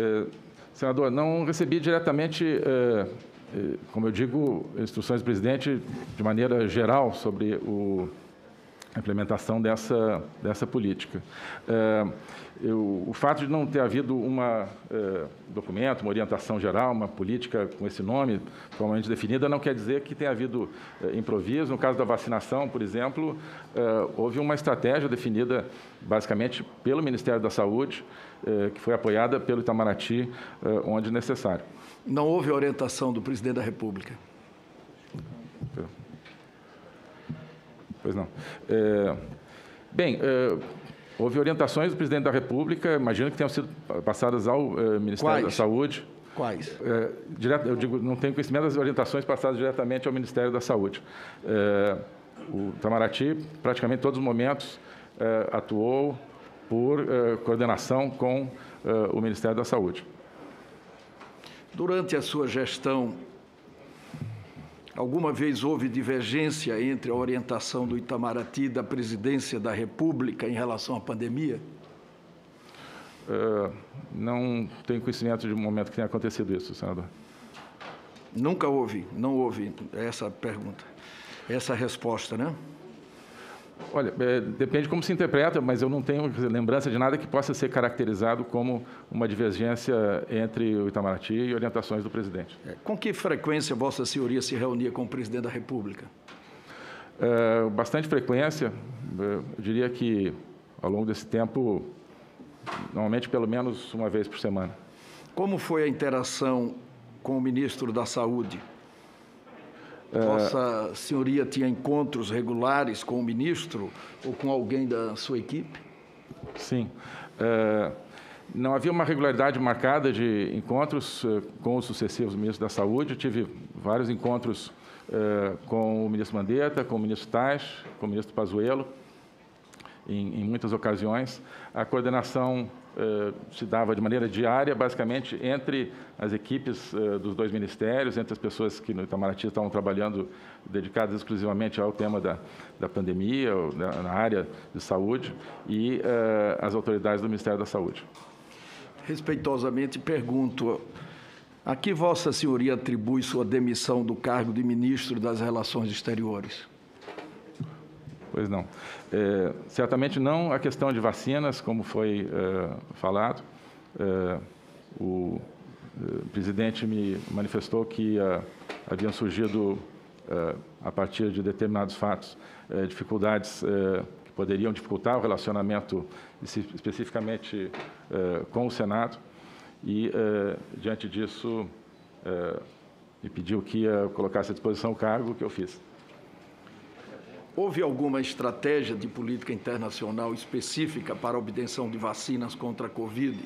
uh, Senador, não recebi diretamente, eh, eh, como eu digo, instruções do presidente de maneira geral sobre o, a implementação dessa, dessa política. Eh, eu, o fato de não ter havido um documento, uma orientação geral, uma política com esse nome formalmente definida, não quer dizer que tenha havido improviso. No caso da vacinação, por exemplo, houve uma estratégia definida basicamente pelo Ministério da Saúde, que foi apoiada pelo Itamaraty, onde necessário. Não houve orientação do presidente da República? Pois não. É, bem, é, houve orientações do presidente da República, imagino que tenham sido passadas ao é, Ministério Quais? da Saúde. Quais? É, direto, eu digo, não tenho conhecimento das orientações passadas diretamente ao Ministério da Saúde. É, o Itamaraty, praticamente todos os momentos, atuou por coordenação com o Ministério da Saúde. Durante a sua gestão, alguma vez houve divergência entre a orientação do Itamaraty e da Presidência da República em relação à pandemia? Uh, não tenho conhecimento de um momento que tenha acontecido isso, senador. Nunca houve, não houve essa pergunta, essa resposta, né? Olha, é, depende como se interpreta, mas eu não tenho lembrança de nada que possa ser caracterizado como uma divergência entre o Itamaraty e orientações do presidente. É, com que frequência Vossa Senhoria se reunia com o presidente da República? É, bastante frequência. Eu diria que ao longo desse tempo, normalmente pelo menos uma vez por semana. Como foi a interação com o ministro da Saúde? É. Vossa Senhoria tinha encontros regulares com o ministro ou com alguém da sua equipe? Sim. É, não havia uma regularidade marcada de encontros é, com os sucessivos ministros da Saúde. Eu tive vários encontros com o ministro Mandetta, com o ministro Tais, com o ministro Pazuello, em, em muitas ocasiões. A coordenação se dava de maneira diária, basicamente entre as equipes eh, dos dois ministérios, entre as pessoas que no Itamaraty estavam trabalhando dedicadas exclusivamente ao tema da, da pandemia, na, na área de saúde, e eh, as autoridades do Ministério da Saúde. Respeitosamente pergunto, a que Vossa Senhoria atribui sua demissão do cargo de Ministro das Relações Exteriores? Pois não. É, certamente não a questão de vacinas, como foi é, falado. É, o é, presidente me manifestou que é, haviam surgido, é, a partir de determinados fatos, dificuldades que poderiam dificultar o relacionamento, especificamente com o Senado, e, diante disso, me pediu que colocasse à disposição o cargo que eu fiz. Houve alguma estratégia de política internacional específica para a obtenção de vacinas contra a Covid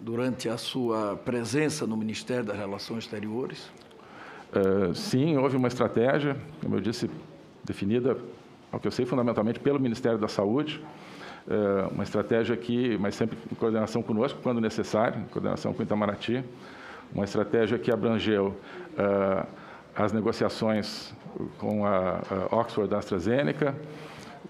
durante a sua presença no Ministério das Relações Exteriores? Uh, sim, houve uma estratégia, como eu disse, definida ao que eu sei, fundamentalmente pelo Ministério da Saúde, é, uma estratégia que, mas sempre em coordenação conosco, quando necessário, em coordenação com o Itamaraty, uma estratégia que abrangeu é, as negociações com a, Oxford AstraZeneca,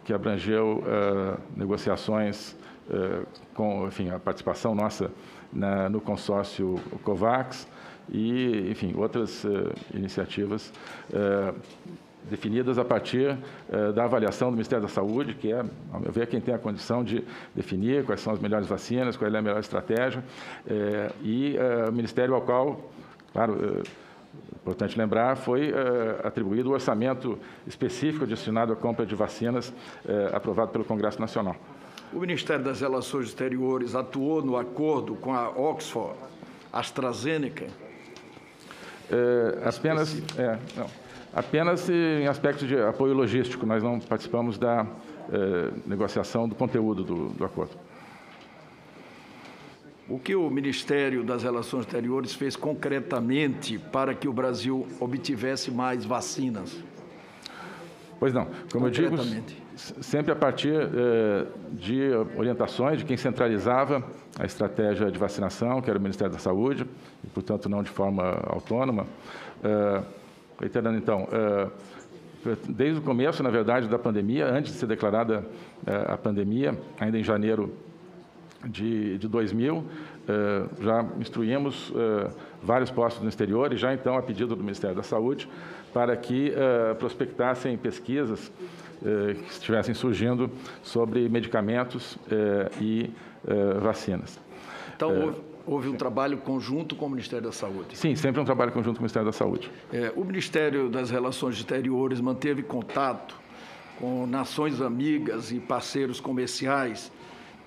que abrangeu uh, negociações uh, com, enfim, a participação nossa na, no consórcio COVAX e, enfim, outras uh, iniciativas definidas a partir da avaliação do Ministério da Saúde, que é, ao meu ver, quem tem a condição de definir quais são as melhores vacinas, qual é a melhor estratégia, e o Ministério ao qual, claro, Importante lembrar, foi uh, atribuído o orçamento específico destinado à compra de vacinas, uh, aprovado pelo Congresso Nacional. O Ministério das Relações Exteriores atuou no acordo com a Oxford AstraZeneca? Uh, apenas, é, não, apenas em aspectos de apoio logístico. Nós não participamos da negociação do conteúdo do, do acordo. O que o Ministério das Relações Exteriores fez concretamente para que o Brasil obtivesse mais vacinas? Pois não, como eu digo, sempre a partir eh, de orientações de quem centralizava a estratégia de vacinação, que era o Ministério da Saúde, e, portanto, não de forma autônoma. Eh, reiterando, então, eh, desde o começo, na verdade, da pandemia, antes de ser declarada a pandemia, ainda em janeiro de, de 2000, eh, já instruímos eh, vários postos no exterior e já então, a pedido do Ministério da Saúde, para que eh, prospectassem pesquisas que estivessem surgindo sobre medicamentos e vacinas. Então, houve, houve um trabalho conjunto com o Ministério da Saúde? Sim, sempre um trabalho conjunto com o Ministério da Saúde. É, o Ministério das Relações Exteriores manteve contato com nações amigas e parceiros comerciais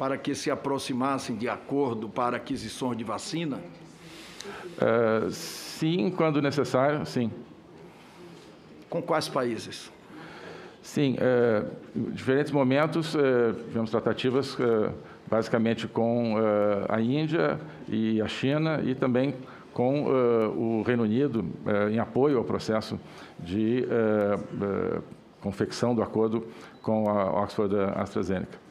para que se aproximassem de acordo para aquisições de vacina? Uh, sim, quando necessário, sim. Com quais países? Sim, em diferentes momentos uh, tivemos tratativas basicamente com a Índia e a China e também com o Reino Unido em apoio ao processo de confecção do acordo com a Oxford AstraZeneca.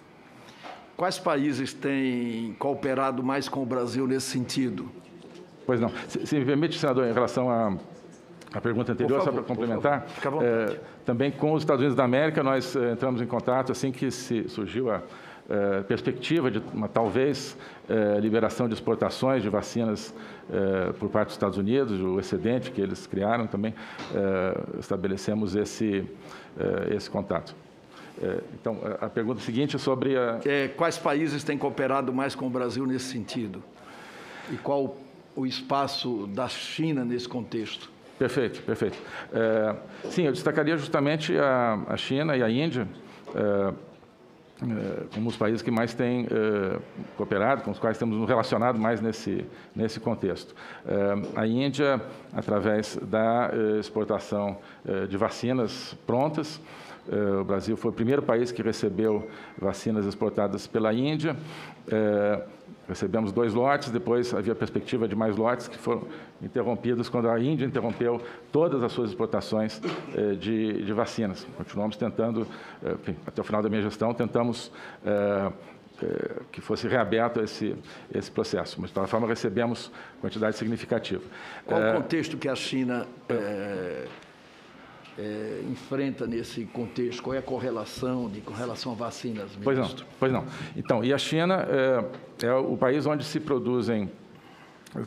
Quais países têm cooperado mais com o Brasil nesse sentido? Pois não. Se, se me permite, senador, em relação à, à pergunta anterior, favor, só para complementar, é, também com os Estados Unidos da América nós é, entramos em contato assim que se surgiu a é, perspectiva de uma talvez é, liberação de exportações de vacinas é, por parte dos Estados Unidos, o excedente que eles criaram também, estabelecemos esse, esse contato. É, então, a pergunta seguinte é sobre a... É, quais países têm cooperado mais com o Brasil nesse sentido? E qual o espaço da China nesse contexto? Perfeito, perfeito. É, sim, eu destacaria justamente a, a China e a Índia é, é como os países que mais têm é, cooperado, com os quais temos nos relacionado mais nesse, nesse contexto. a Índia, através da exportação de vacinas prontas, o Brasil foi o primeiro país que recebeu vacinas exportadas pela Índia. Eh, recebemos dois lotes, depois havia perspectiva de mais lotes que foram interrompidos quando a Índia interrompeu todas as suas exportações eh, de, de vacinas. Continuamos tentando, até o final da minha gestão, tentamos que fosse reaberto esse, esse processo. Mas, de toda forma, recebemos quantidade significativa. Qual o contexto que a China é, enfrenta nesse contexto? Qual é a correlação de, com relação a vacinas? Ministro? Pois não, pois não. Então, e a China é, é o país onde se produzem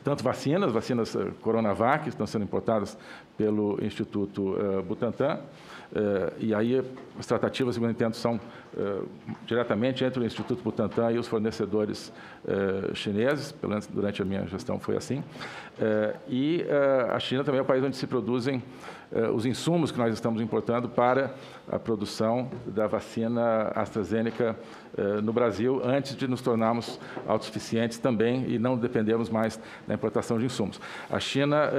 tanto vacinas, vacinas eh, Coronavac, que estão sendo importadas pelo Instituto uh, Butantan, e aí as tratativas, segundo entendo, são uh, diretamente entre o Instituto Butantan e os fornecedores chineses, pelo menos durante a minha gestão foi assim. e a China também é o país onde se produzem os insumos que nós estamos importando para a produção da vacina AstraZeneca no Brasil, antes de nos tornarmos autossuficientes também e não dependermos mais da importação de insumos. A China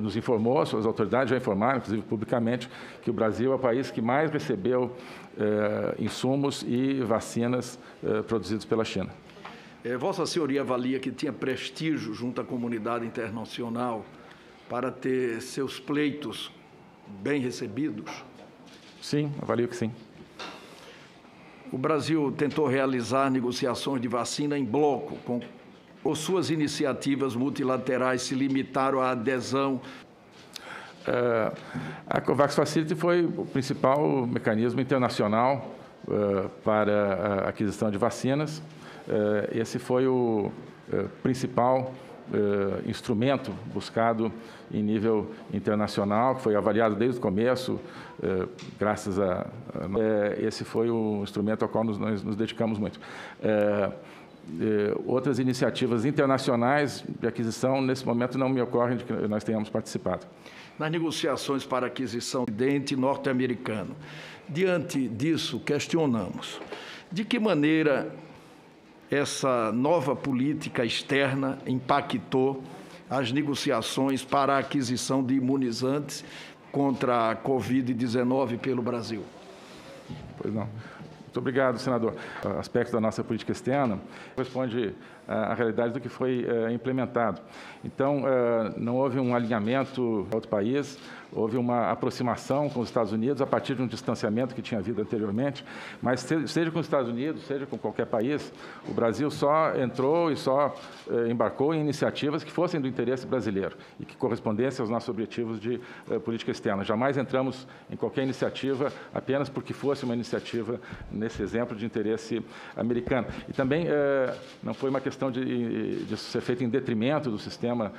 nos informou, suas autoridades já informaram, inclusive publicamente, que o Brasil é o país que mais recebeu eh, insumos e vacinas eh, produzidos pela China. É, Vossa Senhoria avalia que tinha prestígio junto à comunidade internacional para ter seus pleitos bem recebidos? Sim, avalio que sim. O Brasil tentou realizar negociações de vacina em bloco, com, ou suas iniciativas multilaterais se limitaram à adesão Uh, a COVAX Facility foi o principal mecanismo internacional uh, para a aquisição de vacinas. Uh, esse foi o principal instrumento buscado em nível internacional, que foi avaliado desde o começo, graças a. esse foi o instrumento ao qual nós nos dedicamos muito. Outras iniciativas internacionais de aquisição, nesse momento, não me ocorrem de que nós tenhamos participado nas negociações para aquisição do norte-americano. Diante disso, questionamos de que maneira essa nova política externa impactou as negociações para a aquisição de imunizantes contra a Covid-19 pelo Brasil. Pois não. Muito obrigado, senador. O aspecto da nossa política externa corresponde à realidade do que foi eh, implementado. Então, eh, não houve um alinhamento com outro país, houve uma aproximação com os Estados Unidos a partir de um distanciamento que tinha havido anteriormente, mas seja com os Estados Unidos, seja com qualquer país, o Brasil só entrou e só eh, embarcou em iniciativas que fossem do interesse brasileiro e que correspondessem aos nossos objetivos de eh, política externa. Jamais entramos em qualquer iniciativa apenas porque fosse uma iniciativa, nesse exemplo, de interesse americano. E também eh, não foi uma questão de, de ser feita em detrimento do sistema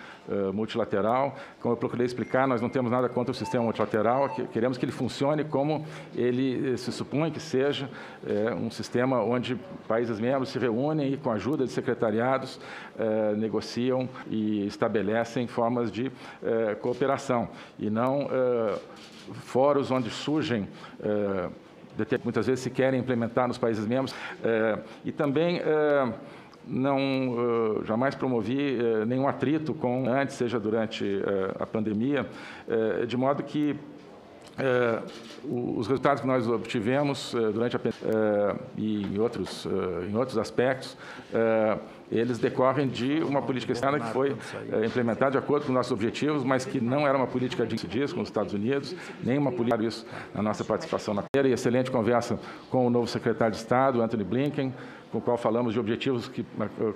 multilateral. Como eu procurei explicar, nós não temos nada contra contra o sistema multilateral, queremos que ele funcione como ele eh, se supõe que seja, é, um sistema onde países membros se reúnem e, com a ajuda de secretariados, é, negociam e estabelecem formas de é, cooperação, e não fóruns onde surgem muitas vezes se querem implementar nos países membros, e também não uh, jamais promovi uh, nenhum atrito com antes, seja durante uh, a pandemia, de modo que os resultados que nós obtivemos durante a pandemia e em outros, em outros aspectos, eles decorrem de uma política externa que foi implementada de acordo com nossos objetivos, mas que não era uma política de dias com os Estados Unidos, nem uma política isso na nossa participação na e excelente conversa com o novo secretário de Estado, Anthony Blinken, com o qual falamos de objetivos, que,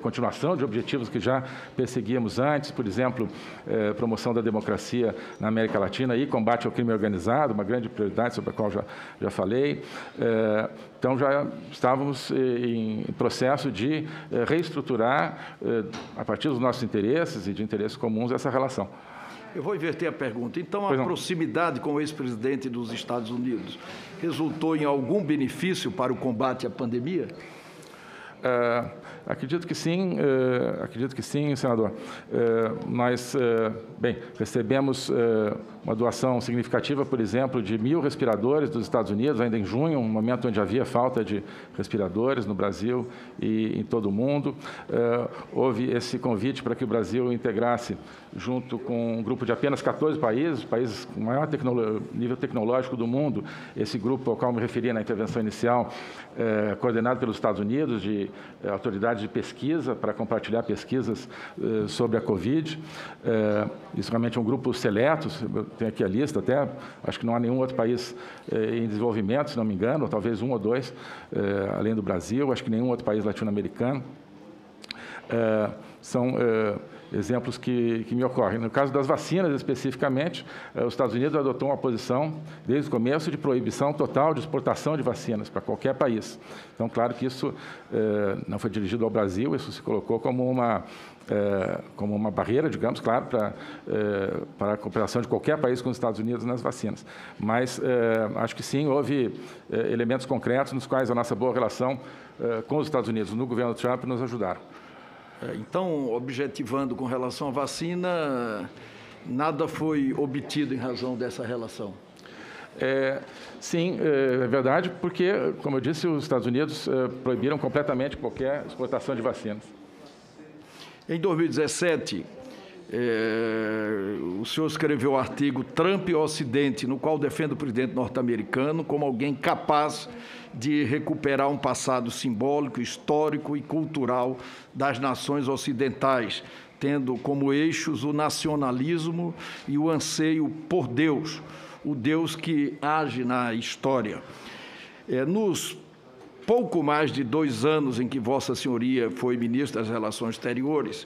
continuação de objetivos que já perseguíamos antes, por exemplo, eh, promoção da democracia na América Latina e combate ao crime organizado, uma grande prioridade sobre a qual já, já falei. Eh, então, já estávamos eh, em processo de eh, reestruturar, eh, a partir dos nossos interesses e de interesses comuns, essa relação. Eu vou inverter a pergunta. Então, a proximidade com o ex-presidente dos Estados Unidos resultou em algum benefício para o combate à pandemia? Uh, acredito que sim, uh, acredito que sim, senador. Uh, nós, bem, recebemos uma doação significativa, por exemplo, de mil respiradores dos Estados Unidos, ainda em junho, um momento onde havia falta de respiradores no Brasil e em todo o mundo. houve esse convite para que o Brasil integrasse, junto com um grupo de apenas 14 países, países com maior tecnolo nível tecnológico do mundo, esse grupo ao qual me referi na intervenção inicial, coordenado pelos Estados Unidos, de eh, autoridades de pesquisa para compartilhar pesquisas eh, sobre a Covid. Eh, isso realmente é um grupo seleto, tem aqui a lista até, acho que não há nenhum outro país em desenvolvimento, se não me engano, talvez um ou dois, além do Brasil, acho que nenhum outro país latino-americano. São exemplos que, que me ocorrem. No caso das vacinas, especificamente, eh, os Estados Unidos adotou uma posição, desde o começo, de proibição total de exportação de vacinas para qualquer país. Então, claro que isso eh, não foi dirigido ao Brasil, isso se colocou como uma, eh, como uma barreira, digamos, claro, para, para a cooperação de qualquer país com os Estados Unidos nas vacinas. Mas acho que sim, houve elementos concretos nos quais a nossa boa relação com os Estados Unidos no governo Trump nos ajudaram. É, então, objetivando com relação à vacina, nada foi obtido em razão dessa relação. É, sim, é, é verdade, porque, como eu disse, os Estados Unidos é, proibiram completamente qualquer exportação de vacinas. Em 2017, é, o senhor escreveu o artigo Trump e Ocidente, no qual defende o presidente norte-americano como alguém capaz de recuperar um passado simbólico, histórico e cultural das nações ocidentais, tendo como eixos o nacionalismo e o anseio por Deus, o Deus que age na história. É, nos pouco mais de dois anos em que Vossa Senhoria foi ministro das Relações Exteriores,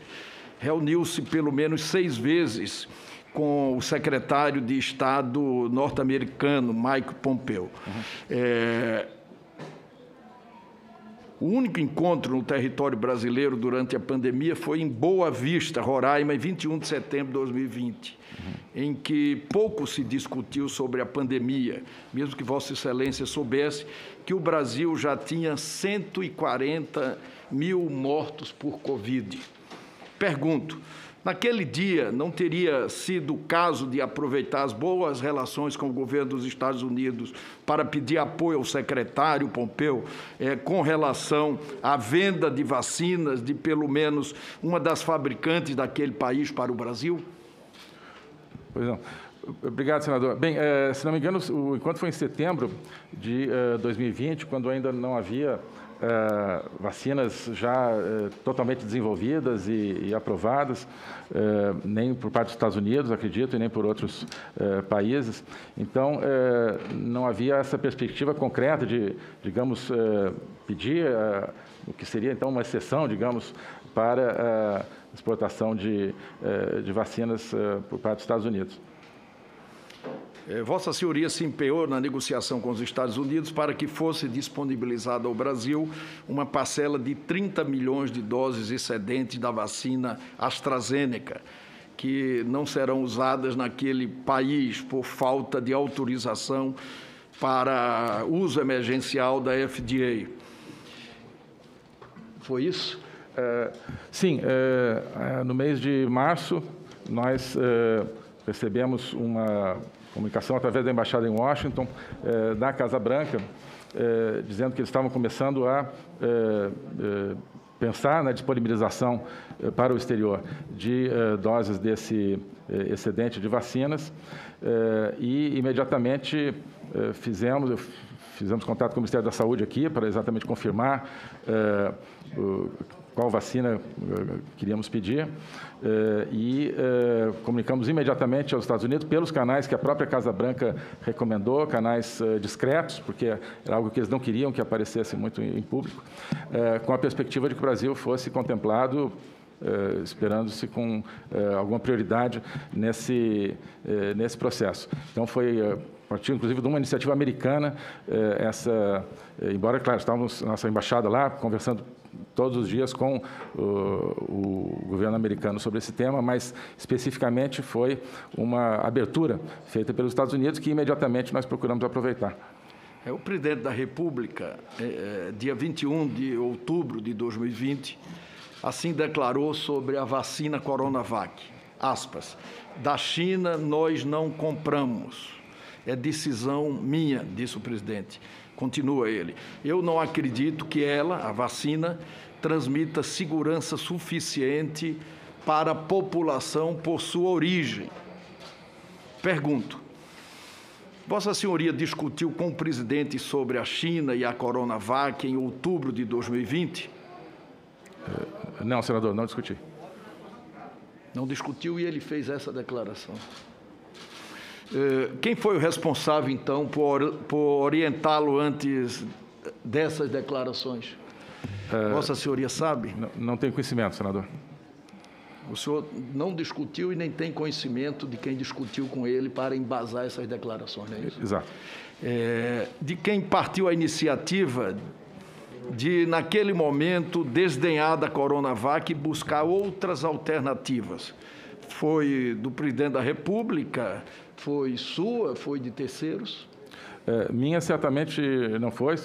reuniu-se pelo menos seis vezes com o secretário de Estado norte-americano, Mike Pompeo. Uhum. É, o único encontro no território brasileiro durante a pandemia foi em Boa Vista, Roraima, em 21 de setembro de 2020, uhum. Em que pouco se discutiu sobre a pandemia, mesmo que Vossa Excelência soubesse que o Brasil já tinha 140 mil mortos por Covid. Pergunto, Naquele dia, não teria sido o caso de aproveitar as boas relações com o governo dos Estados Unidos para pedir apoio ao secretário Pompeu é, com relação à venda de vacinas de pelo menos uma das fabricantes daquele país para o Brasil? Pois não. Obrigado, senador. Bem, é, se não me engano, o encontro foi em setembro de 2020, quando ainda não havia é, vacinas já totalmente desenvolvidas e, e aprovadas, nem por parte dos Estados Unidos, acredito, e nem por outros países. Então, não havia essa perspectiva concreta de, digamos, pedir o que seria, então, uma exceção, digamos, para exportação de, de vacinas por parte dos Estados Unidos. É, Vossa Senhoria se empenhou na negociação com os Estados Unidos para que fosse disponibilizada ao Brasil uma parcela de 30 milhões de doses excedentes da vacina AstraZeneca, que não serão usadas naquele país por falta de autorização para uso emergencial da FDA. Foi isso? É, sim, é, no mês de março nós recebemos uma comunicação através da embaixada em Washington, da Casa Branca, dizendo que eles estavam começando a pensar na disponibilização para o exterior de doses desse excedente de vacinas e imediatamente fizemos fizemos contato com o Ministério da Saúde aqui para exatamente confirmar qual vacina eh, queríamos pedir eh, e eh, comunicamos imediatamente aos Estados Unidos pelos canais que a própria Casa Branca recomendou, canais discretos, porque era algo que eles não queriam que aparecesse muito em público, com a perspectiva de que o Brasil fosse contemplado esperando-se com alguma prioridade nesse, nesse processo. Então, foi partiu inclusive de uma iniciativa americana, essa, embora, claro, estávamos nossa embaixada lá conversando todos os dias com o, o, governo americano sobre esse tema, mas especificamente foi uma abertura feita pelos Estados Unidos que imediatamente nós procuramos aproveitar. É, o presidente da República, é, é dia 21 de outubro de 2020, assim declarou sobre a vacina Coronavac, aspas, da China nós não compramos, é decisão minha, disse o presidente. Continua ele. Eu não acredito que ela, a vacina, transmita segurança suficiente para a população por sua origem. Pergunto: Vossa Senhoria discutiu com o presidente sobre a China e a Coronavac em outubro de 2020? Não, senador, não discuti. Não discutiu e ele fez essa declaração. Eh, quem foi o responsável, então, por, por orientá-lo antes dessas declarações? Uh, Vossa Senhoria sabe? Não, não tenho conhecimento, senador. O senhor não discutiu e nem tem conhecimento de quem discutiu com ele para embasar essas declarações, não é isso? Exato. É, de quem partiu a iniciativa de, naquele momento, desdenhar da Coronavac e buscar outras alternativas? Foi do presidente da República, foi sua? Foi de terceiros? É, minha certamente não foi,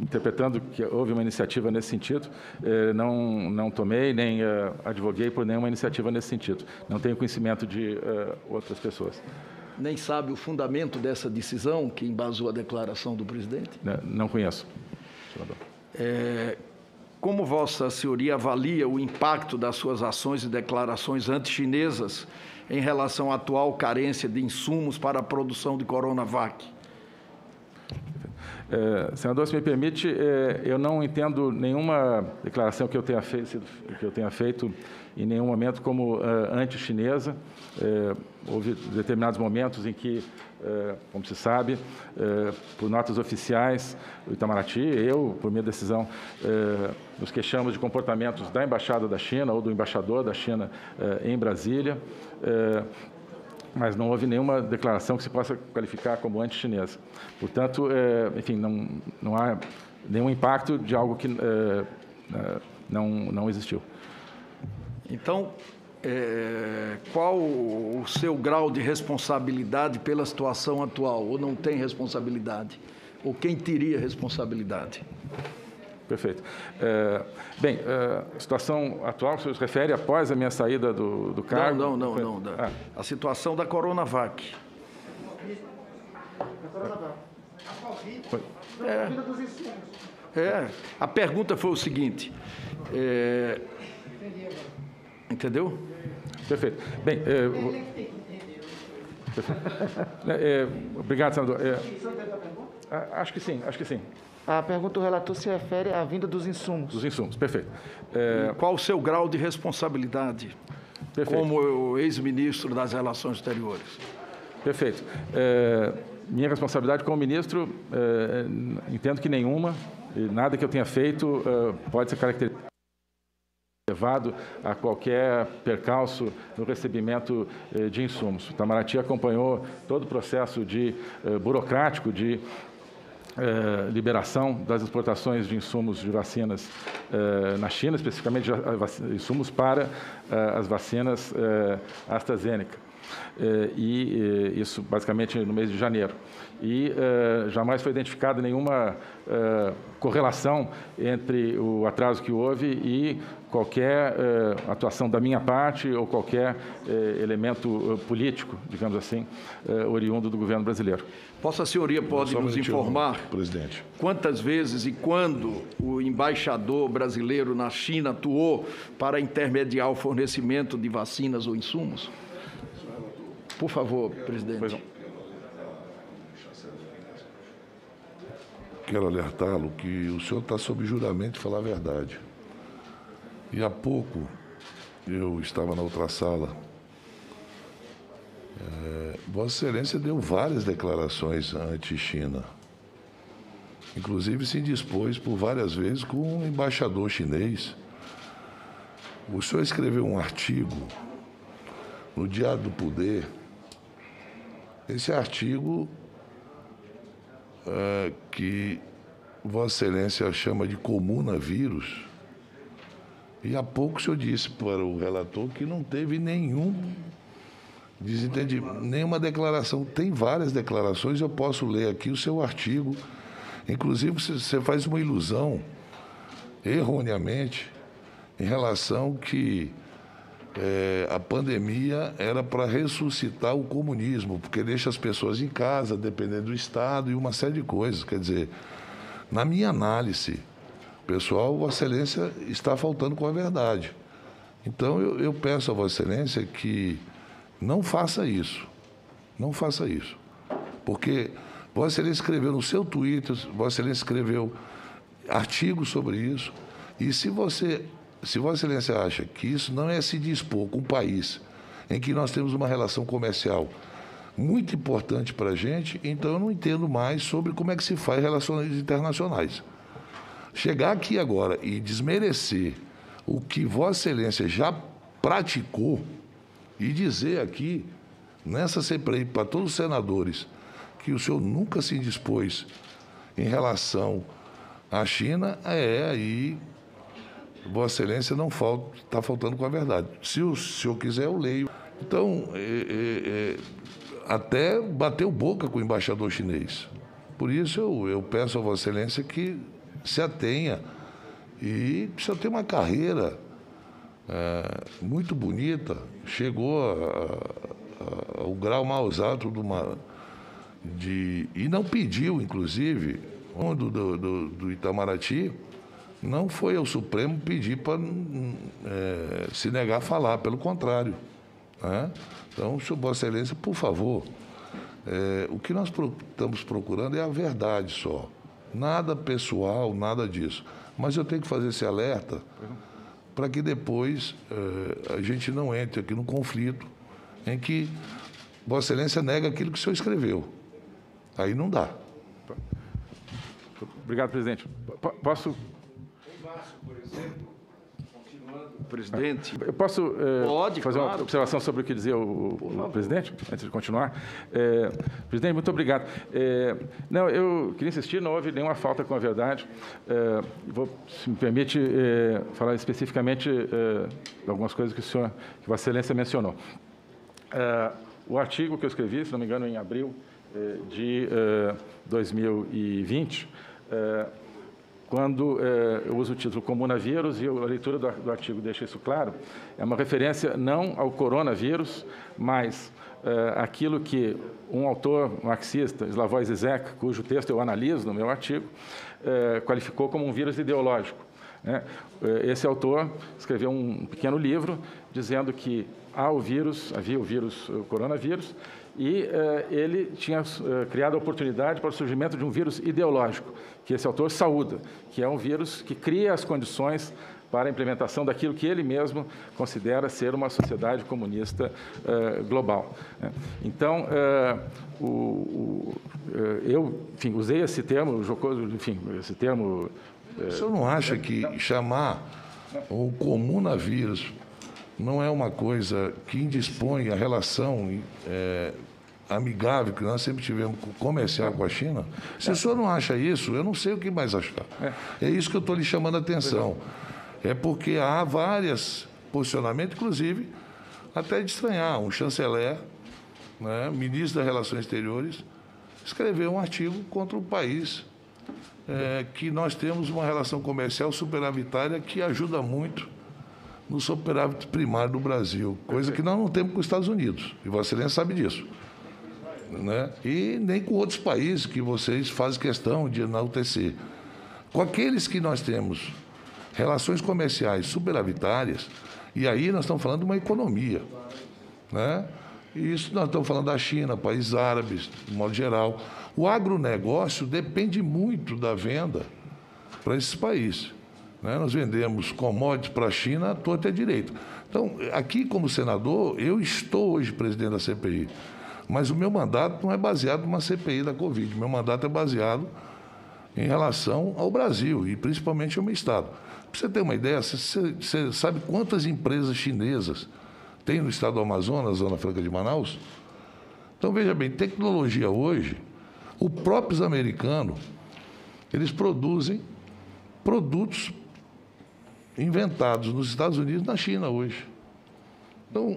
interpretando que houve uma iniciativa nesse sentido, é, não, não tomei nem é, advoguei por nenhuma iniciativa nesse sentido. Não tenho conhecimento de é, outras pessoas. Nem sabe o fundamento dessa decisão que embasou a declaração do presidente? Não, não conheço. É, como Vossa Senhoria avalia o impacto das suas ações e declarações anti-chinesas em relação à atual carência de insumos para a produção de Coronavac? É, senador, se me permite, é, eu não entendo nenhuma declaração que eu tenha feito, que eu tenha feito em nenhum momento como é, anti-chinesa. É, houve determinados momentos em que, como se sabe, por notas oficiais, o Itamaraty, eu, por minha decisão, nos queixamos de comportamentos da Embaixada da China ou do embaixador da China em Brasília mas não houve nenhuma declaração que se possa qualificar como anti-chinesa. Portanto, enfim, não, não há nenhum impacto de algo que não, não existiu. Então, é, qual o seu grau de responsabilidade pela situação atual? Ou não tem responsabilidade? Ou quem teria responsabilidade? Perfeito. É, bem, é, a situação atual, se refere após a minha saída do, do cargo? Não, não, não. não da, ah. A situação da Coronavac. É, é, a pergunta foi o seguinte. É, entendeu? Perfeito. Bem, é, é, obrigado, senador. É, acho que sim, acho que sim. A pergunta do relator se refere à vinda dos insumos. Dos insumos, perfeito. É... Qual o seu grau de responsabilidade perfeito. como ex-ministro das Relações Exteriores? Perfeito. É, minha responsabilidade como ministro, é, entendo que nenhuma, nada que eu tenha feito é, pode ser caracterizado levado a qualquer percalço no recebimento é, de insumos. O Itamaraty acompanhou todo o processo de, é, burocrático de eh, liberação das exportações de insumos de vacinas eh, na China, especificamente insumos para eh, as vacinas AstraZeneca. e isso basicamente no mês de janeiro e jamais foi identificada nenhuma correlação entre o atraso que houve e qualquer uh, atuação da minha parte ou qualquer elemento político, digamos assim, oriundo do governo brasileiro. Vossa Senhoria pode nos informar presidente. quantas vezes e quando o embaixador brasileiro na China atuou para intermediar o fornecimento de vacinas ou insumos? Por favor, presidente. quero alertá-lo que o senhor está sob juramento de falar a verdade. E há pouco eu estava na outra sala. É, Vossa Excelência deu várias declarações anti-China. Inclusive se dispôs por várias vezes com um embaixador chinês. O senhor escreveu um artigo no Diário do Poder. Esse artigo é, que Vossa Excelência chama de comunavírus. E há pouco o senhor disse para o relator que não teve nenhum desentendimento, nenhuma declaração. Tem várias declarações, eu posso ler aqui o seu artigo. Inclusive, você faz uma ilusão, erroneamente, em relação que é, a pandemia era para ressuscitar o comunismo, porque deixa as pessoas em casa, dependendo do Estado e uma série de coisas. Quer dizer, na minha análise, pessoal, Vossa Excelência está faltando com a verdade. Então, eu, eu peço a Vossa Excelência que não faça isso. Não faça isso. Porque Vossa Excelência escreveu no seu Twitter, Vossa Excelência escreveu artigos sobre isso. E se você se Vossa Excelência acha que isso não é se dispor com um país em que nós temos uma relação comercial muito importante para a gente, então eu não entendo mais sobre como é que se faz relações internacionais. Chegar aqui agora e desmerecer o que Vossa Excelência já praticou e dizer aqui, nessa CPI, para todos os senadores, que o senhor nunca se dispôs em relação à China, é aí Vossa Excelência não falta, está faltando com a verdade. Se o senhor quiser, eu leio. Então, é, é, é, até bateu boca com o embaixador chinês. Por isso eu, eu peço a Vossa Excelência que se atenha. E senhor tem uma carreira é, muito bonita, chegou ao grau mais alto de uma. De, e não pediu, inclusive, do, do, do Itamaraty não foi ao Supremo pedir para é, se negar a falar, pelo contrário. Né? Então, senhor Vossa Excelência, por favor, é, o que nós pro, estamos procurando é a verdade só. Nada pessoal, nada disso. Mas eu tenho que fazer esse alerta para que depois é, a gente não entre aqui no conflito em que Vossa Excelência nega aquilo que o senhor escreveu. Aí não dá. Obrigado, presidente. P posso Presidente. Eu posso eh, Pode, fazer claro. uma observação sobre o que dizia o, o presidente, antes de continuar? Eh, presidente, muito obrigado. Eh, não, eu queria insistir, não houve nenhuma falta com a verdade. Vou, se me permite, falar especificamente de algumas coisas que o senhor, que Vossa Excelência mencionou. O artigo que eu escrevi, se não me engano, em abril de eh, 2020, eh, quando eh, eu uso o título comunavírus e a leitura do, do artigo deixa isso claro, é uma referência não ao coronavírus, mas eh, aquilo que um autor marxista, Slavoj Zizek, cujo texto eu analiso no meu artigo, eh, qualificou como um vírus ideológico. né? Esse autor escreveu um pequeno livro dizendo que há o vírus, havia o vírus, o coronavírus, e ele tinha criado a oportunidade para o surgimento de um vírus ideológico, que esse autor saúda, que é um vírus que cria as condições para a implementação daquilo que ele mesmo considera ser uma sociedade comunista eh, global. né? Então, eh, o, o, eh, eu, enfim, usei esse termo, jocoso, enfim, esse termo. O senhor não acha que chamar o comunavírus não é uma coisa que indispõe a relação eh, amigável que nós sempre tivemos com- comercial com a China? Se o senhor não acha isso, eu não sei o que mais achar. É isso que eu estou lhe chamando a atenção. É porque há vários posicionamentos, inclusive, até de estranhar. Um chanceler, né, ministro das Relações Exteriores, escreveu um artigo contra o país é, que nós temos uma relação comercial superavitária que ajuda muito no superávit primário do Brasil, coisa que nós não temos com os Estados Unidos, e Vossa Excelência sabe disso. Né? E nem com outros países que vocês fazem questão de enaltecer. Com aqueles que nós temos relações comerciais superavitárias, e aí nós estamos falando de uma economia. Né? E isso nós estamos falando da China, países árabes, de modo geral. O agronegócio depende muito da venda para esses países. né? Nós vendemos commodities para a China à torta direito. Então, aqui como senador, eu estou hoje presidente da CPI, mas o meu mandato não é baseado numa CPI da Covid. Meu mandato é baseado em relação ao Brasil e principalmente ao meu Estado. Para você ter uma ideia, você, você sabe quantas empresas chinesas tem no estado do Amazonas, Zona Franca de Manaus? Então, veja bem, tecnologia hoje, os próprios americanos, eles produzem produtos inventados nos Estados Unidos na China hoje. Então,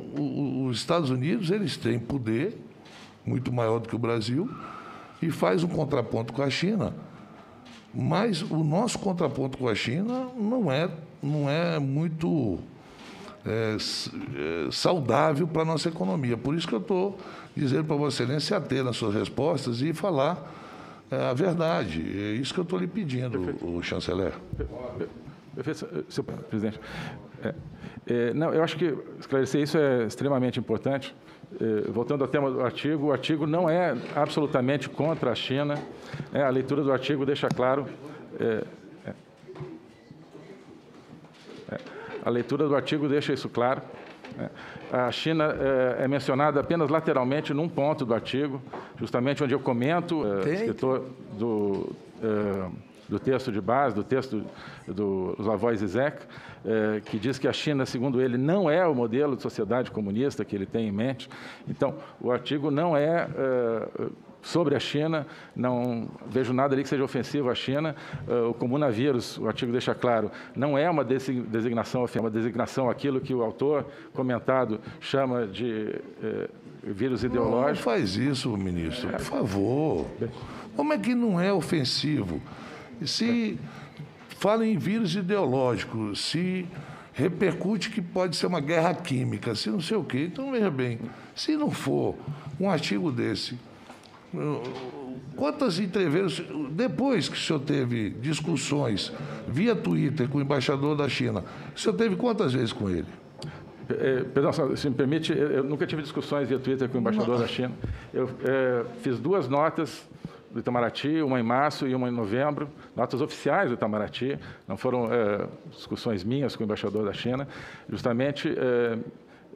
os Estados Unidos, eles têm poder muito maior do que o Brasil e faz um contraponto com a China. Mas o nosso contraponto com a China não é, não é muito é, é, saudável para a nossa economia. Por isso que eu estou dizendo para Vossa Excelência se ater nas suas respostas e falar é, a verdade. É isso que eu estou lhe pedindo, o chanceler. Perfeito, senhor presidente. É, é, não, eu acho que esclarecer isso é extremamente importante. É, voltando ao tema do artigo, o artigo não é absolutamente contra a China. né? a leitura do artigo deixa claro. é, a leitura do artigo deixa isso claro. né? A China é, é mencionada apenas lateralmente num ponto do artigo, justamente onde eu comento, é, escritor do, do texto de base, do texto do Slavoj Zizek, é, que diz que a China, segundo ele, não é o modelo de sociedade comunista que ele tem em mente. Então, o artigo não é, é sobre a China, não vejo nada ali que seja ofensivo à China. Eh, O comunavírus, o artigo deixa claro, não é uma desi- designação, é uma designação aquilo que o autor comentado chama de eh, vírus Não ideológico. faz isso, ministro, por favor. Como é que não é ofensivo? Se fala em vírus ideológico, se repercute que pode ser uma guerra química, se não sei o quê. Então, veja bem, se não for um artigo desse, quantas entrevistas, depois que o senhor teve discussões via Twitter com o embaixador da China, o senhor teve quantas vezes com ele? Eh, perdão, se me permite, eu nunca tive discussões via Twitter com o embaixador da China. Eu eh, fiz duas notas do Itamaraty, uma em março e uma em novembro, notas oficiais do Itamaraty, não foram eh, discussões minhas com o embaixador da China, justamente eh,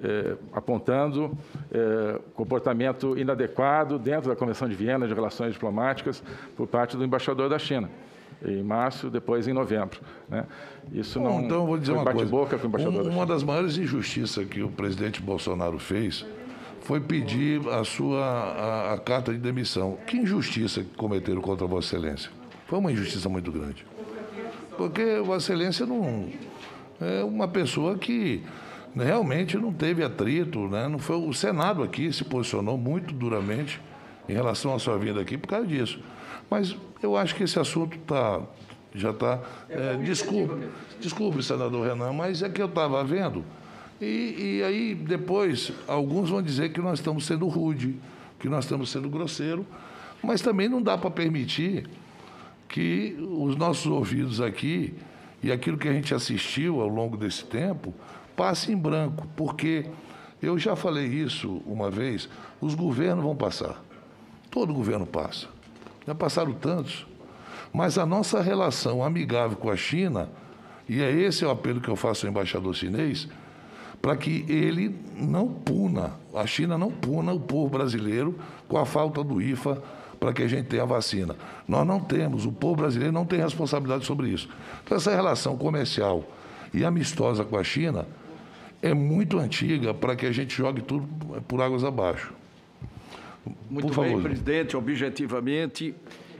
eh, apontando eh, comportamento inadequado dentro da Convenção de Viena de Relações Diplomáticas por parte do embaixador da China em março, depois em novembro. Né? Isso Bom, não então eu vou dizer foi uma coisa. bate-boca com o embaixador Um- da uma China. das maiores injustiças que o presidente Bolsonaro fez foi pedir a sua a, a carta de demissão. Que injustiça que cometeram contra Vossa Excelência? Foi uma injustiça muito grande. Porque Vossa Excelência não é uma pessoa que realmente não teve atrito, né? Não foi o Senado aqui se posicionou muito duramente em relação à sua vinda aqui por causa disso. Mas eu acho que esse assunto tá, já está. desculpe, desculpe, senador Renan, mas é que eu estava vendo. E, e aí, depois, alguns vão dizer que nós estamos sendo rude, que nós estamos sendo grosseiro, mas também não dá para permitir que os nossos ouvidos aqui e aquilo que a gente assistiu ao longo desse tempo passe em branco, porque eu já falei isso uma vez, os governos vão passar. Todo governo passa. Já passaram tantos. Mas a nossa relação amigável com a China, e é esse o apelo que eu faço ao embaixador chinês, para que ele não puna, a China não puna o povo brasileiro com a falta do IFA para que a gente tenha a vacina. Nós não temos, o povo brasileiro não tem responsabilidade sobre isso. Então, essa relação comercial e amistosa com a China é muito antiga para que a gente jogue tudo por águas abaixo. Muito Por bem, favor. presidente. Objetivamente,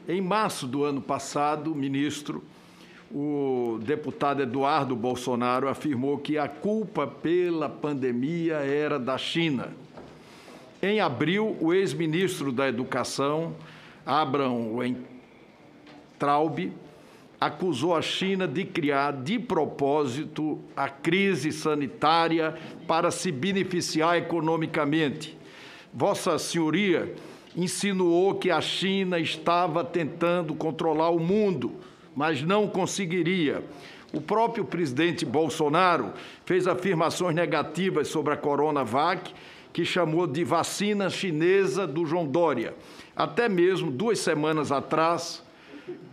em março do ano passado, ministro, o deputado Eduardo Bolsonaro afirmou que a culpa pela pandemia era da China. Em abril, o ex-ministro da Educação, Abraham Weintraub, acusou a China de criar de propósito a crise sanitária para se beneficiar economicamente. Vossa Senhoria insinuou que a China estava tentando controlar o mundo, mas não conseguiria. O próprio presidente Bolsonaro fez afirmações negativas sobre a Coronavac, que chamou de vacina chinesa do João Dória. Até mesmo duas semanas atrás,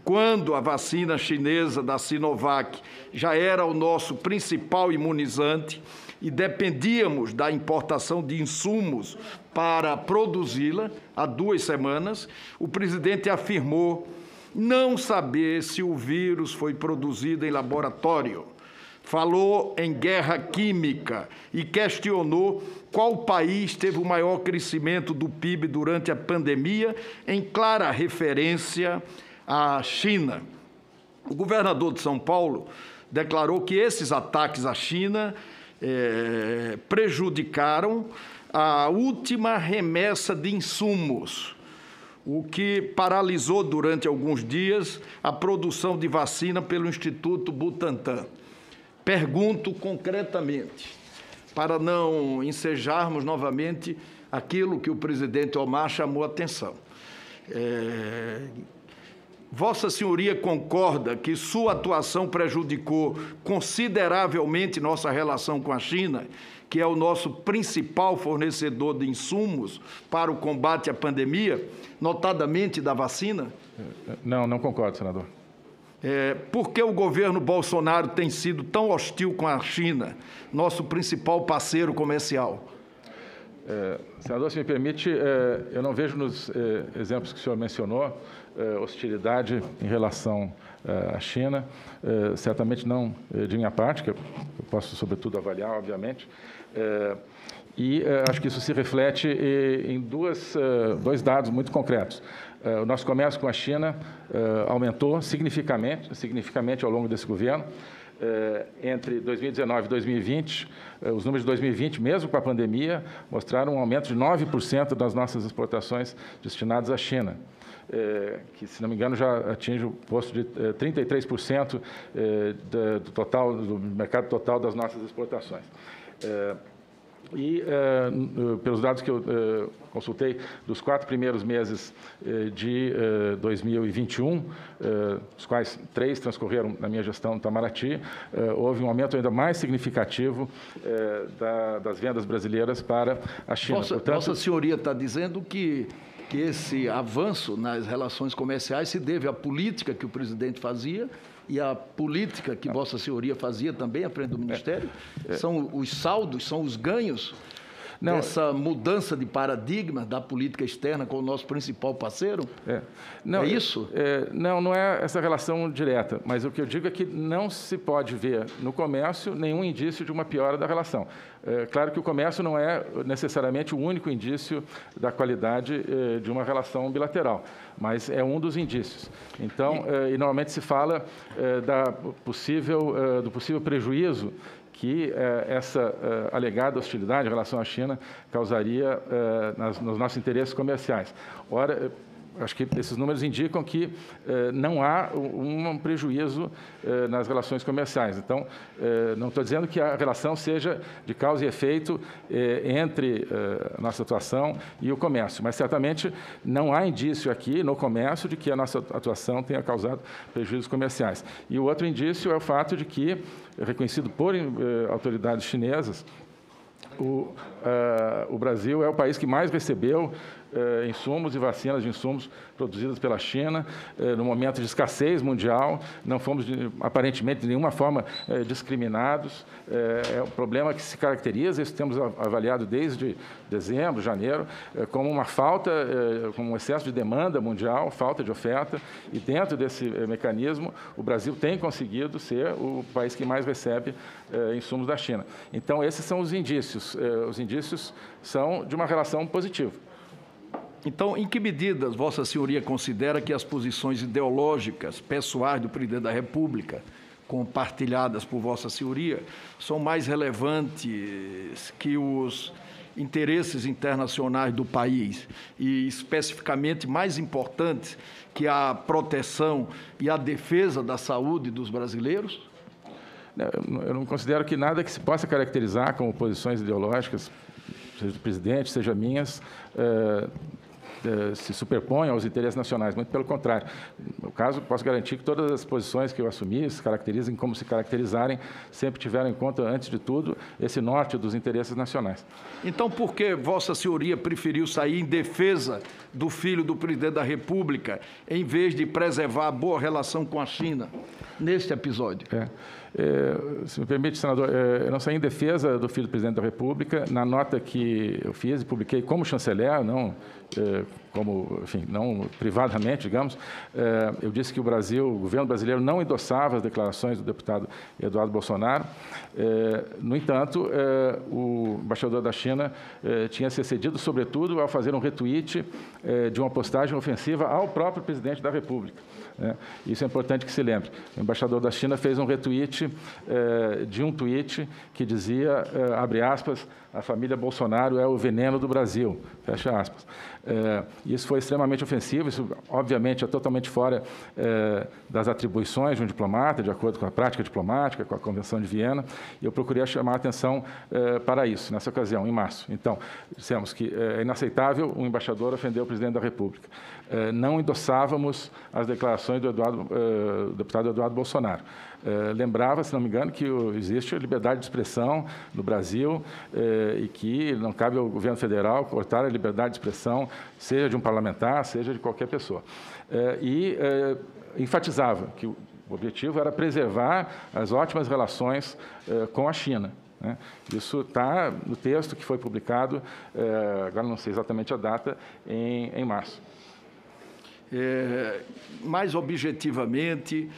quando a vacina chinesa da Sinovac já era o nosso principal imunizante e dependíamos da importação de insumos para produzi-la há duas semanas, o presidente afirmou não saber se o vírus foi produzido em laboratório. Falou em guerra química e questionou qual país teve o maior crescimento do PIB durante a pandemia, em clara referência à China. O governador de São Paulo declarou que esses ataques à China eh, prejudicaram a última remessa de insumos, o que paralisou durante alguns dias a produção de vacina pelo Instituto Butantan. Pergunto concretamente, para não ensejarmos novamente aquilo que o presidente Omar chamou a atenção. É, Vossa Senhoria concorda que sua atuação prejudicou consideravelmente nossa relação com a China, que é o nosso principal fornecedor de insumos para o combate à pandemia, notadamente da vacina? Não, não concordo, senador. É, por que o governo Bolsonaro tem sido tão hostil com a China, nosso principal parceiro comercial? É, senador, se me permite, é, eu não vejo nos é, exemplos que o senhor mencionou hostilidade em relação é, à China, é, certamente não de minha parte, que eu posso, sobretudo, avaliar, obviamente. E acho que isso se reflete eh, em duas, eh, dois dados muito concretos. Eh, O nosso comércio com a China eh, aumentou significativamente, significativamente ao longo desse governo. Eh, Entre 2019 e 2020, eh, os números de 2020, mesmo com a pandemia, mostraram um aumento de 9% das nossas exportações destinadas à China. Eh, que, se não me engano, já atinge o posto de eh, 33% eh, da- do total do mercado total das nossas exportações. E, eh, pelos dados que eu eh, consultei, dos quatro primeiros meses eh, de eh, 2021, eh, os quais três transcorreram na minha gestão no Itamaraty, eh, houve um aumento ainda mais significativo da- das vendas brasileiras para a China. Vossa, Portanto, Vossa Senhoria está dizendo que que esse avanço nas relações comerciais se deve à política que o presidente fazia e à política que Vossa Senhoria fazia também à frente do Ministério? São os saldos, são os ganhos não, dessa mudança de paradigma da política externa com o nosso principal parceiro? É, não, é isso? É, não, não é essa relação direta, mas o que eu digo é que não se pode ver no comércio nenhum indício de uma piora da relação. É, claro que o comércio não é necessariamente o único indício da qualidade é, de uma relação bilateral, mas é um dos indícios. Então, é, e normalmente se fala é, da possível, é, do possível prejuízo que eh, essa eh, alegada hostilidade em relação à China causaria eh, nas, nos nossos interesses comerciais. Ora, acho que esses números indicam que eh, não há um, prejuízo eh, nas relações comerciais. Então, eh, não estou dizendo que a relação seja de causa e efeito entre a nossa atuação e o comércio, mas certamente não há indício aqui no comércio de que a nossa atuação tenha causado prejuízos comerciais. E o outro indício é o fato de que, reconhecido por autoridades chinesas, o, uh, o, Brasil é o país que mais recebeu eh, insumos e vacinas de insumos produzidas pela China, eh, no momento de escassez mundial. Não fomos, de, aparentemente, de nenhuma forma eh, discriminados. Eh, é um problema que se caracteriza, isso temos avaliado desde dezembro, janeiro, eh, como uma falta, eh, como um excesso de demanda mundial, falta de oferta. E dentro desse mecanismo, o Brasil tem conseguido ser o país que mais recebe insumos da China. Então, esses são os indícios. os indícios são de uma relação positiva. Então, em que medidas Vossa Senhoria considera que as posições ideológicas pessoais do presidente da República, compartilhadas por Vossa Senhoria, são mais relevantes que os interesses internacionais do país e, especificamente, mais importantes que a proteção e a defesa da saúde dos brasileiros? Eu não considero que nada que se possa caracterizar como posições ideológicas, seja do presidente, seja minhas, eh, se superpõem aos interesses nacionais, muito pelo contrário. No caso, posso garantir que todas as posições que eu assumi se caracterizem como se caracterizarem, sempre tiveram em conta, antes de tudo, esse norte dos interesses nacionais. Então, por que Vossa Senhoria preferiu sair em defesa do filho do presidente da República, em vez de preservar a boa relação com a China, neste episódio? É. É, se me permite, senador, é, não saí em defesa do filho do presidente da República. Na nota que eu fiz e publiquei como chanceler, não é, como, enfim, não privadamente, digamos, é, eu disse que o Brasil, o governo brasileiro, não endossava as declarações do deputado Eduardo Bolsonaro. É, no entanto, é, o embaixador da China tinha se excedido, sobretudo, ao fazer um retweet de uma postagem ofensiva ao próprio presidente da República. Né? Isso é importante que se lembre. O embaixador da China fez um retweet eh, de um tweet que dizia, eh, abre aspas, a família Bolsonaro é o veneno do Brasil, fecha aspas. É, isso foi extremamente ofensivo, isso obviamente é totalmente fora é, das atribuições de um diplomata, de acordo com a prática diplomática, com a Convenção de Viena, e eu procurei chamar a atenção é, para isso, nessa ocasião, em março. Então, dissemos que é inaceitável um embaixador ofender o presidente da República. É, não endossávamos as declarações do, Eduardo, é, do deputado Eduardo Bolsonaro. É, lembrava, se não me engano, que existe liberdade de expressão no Brasil é, e que não cabe ao governo federal cortar a liberdade de expressão, seja de um parlamentar, seja de qualquer pessoa. É, e enfatizava que o objetivo era preservar as ótimas relações com a China. Né? Isso está no texto que foi publicado, agora não sei exatamente a data, em, em março. É, mais objetivamente,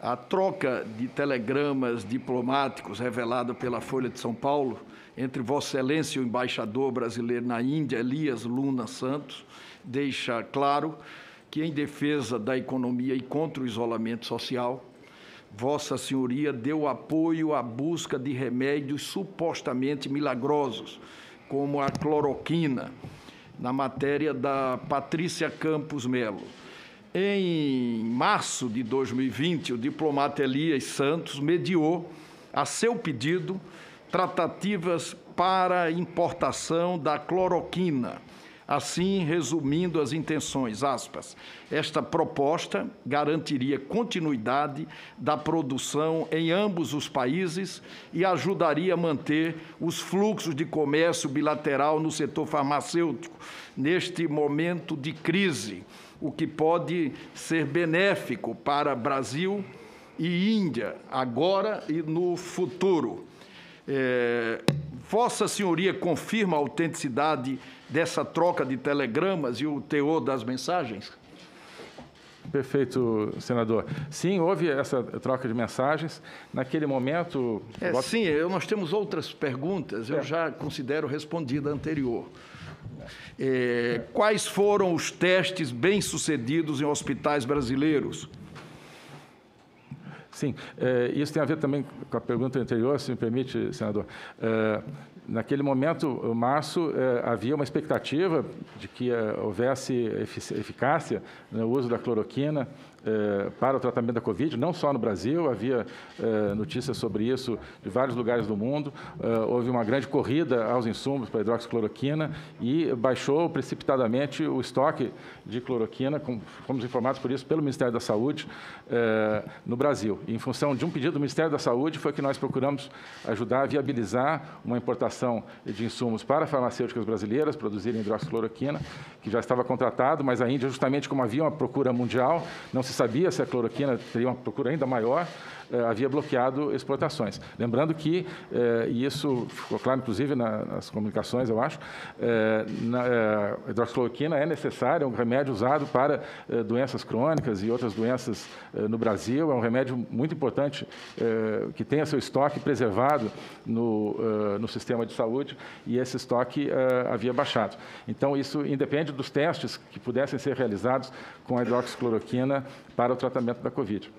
a troca de telegramas diplomáticos revelada pela Folha de São Paulo entre Vossa Excelência e o embaixador brasileiro na Índia, Elias Luna Santos, deixa claro que, em defesa da economia e contra o isolamento social, Vossa Senhoria deu apoio à busca de remédios supostamente milagrosos, como a cloroquina, na matéria da Patrícia Campos Melo. Em março de 2020, o diplomata Elias Santos mediou, a seu pedido, tratativas para importação da cloroquina, Assim, resumindo as intenções, aspas, esta proposta garantiria continuidade da produção em ambos os países e ajudaria a manter os fluxos de comércio bilateral no setor farmacêutico neste momento de crise, o que pode ser benéfico para Brasil e Índia, agora e no futuro. É, Vossa Senhoria confirma a autenticidade dessa troca de telegramas e o teor das mensagens? Perfeito, senador. Sim, houve essa troca de mensagens. Naquele momento. É, Sim, eu, nós temos outras perguntas, eu é. já considero respondida anterior. É, quais foram os testes bem-sucedidos em hospitais brasileiros? Sim, é, isso tem a ver também com a pergunta anterior, se me permite, senador. É, naquele momento, março, é, havia uma expectativa de que houvesse eficácia no uso da cloroquina eh, para o tratamento da Covid, não só no Brasil, havia eh, notícias sobre isso de vários lugares do mundo. Eh, houve uma grande corrida aos insumos para hidroxicloroquina e baixou precipitadamente o estoque de cloroquina, com, fomos informados por isso pelo Ministério da Saúde no Brasil. E, em função de um pedido do Ministério da Saúde, foi que nós procuramos ajudar a viabilizar uma importação de insumos para farmacêuticas brasileiras produzirem hidroxicloroquina, que já estava contratado, mas a Índia, justamente como havia uma procura mundial, não se sabia se a cloroquina teria uma procura ainda maior, eh, havia bloqueado exportações. Lembrando que, eh, e isso ficou claro inclusive nas comunicações, eu acho, eh, a hidroxicloroquina é necessária, é um remédio usado para doenças crônicas e outras doenças no Brasil, é um remédio muito importante que tenha seu estoque preservado no, no sistema de saúde e esse estoque havia baixado. Então, isso independe dos testes que pudessem ser realizados com a hidroxicloroquina para o tratamento da Covid.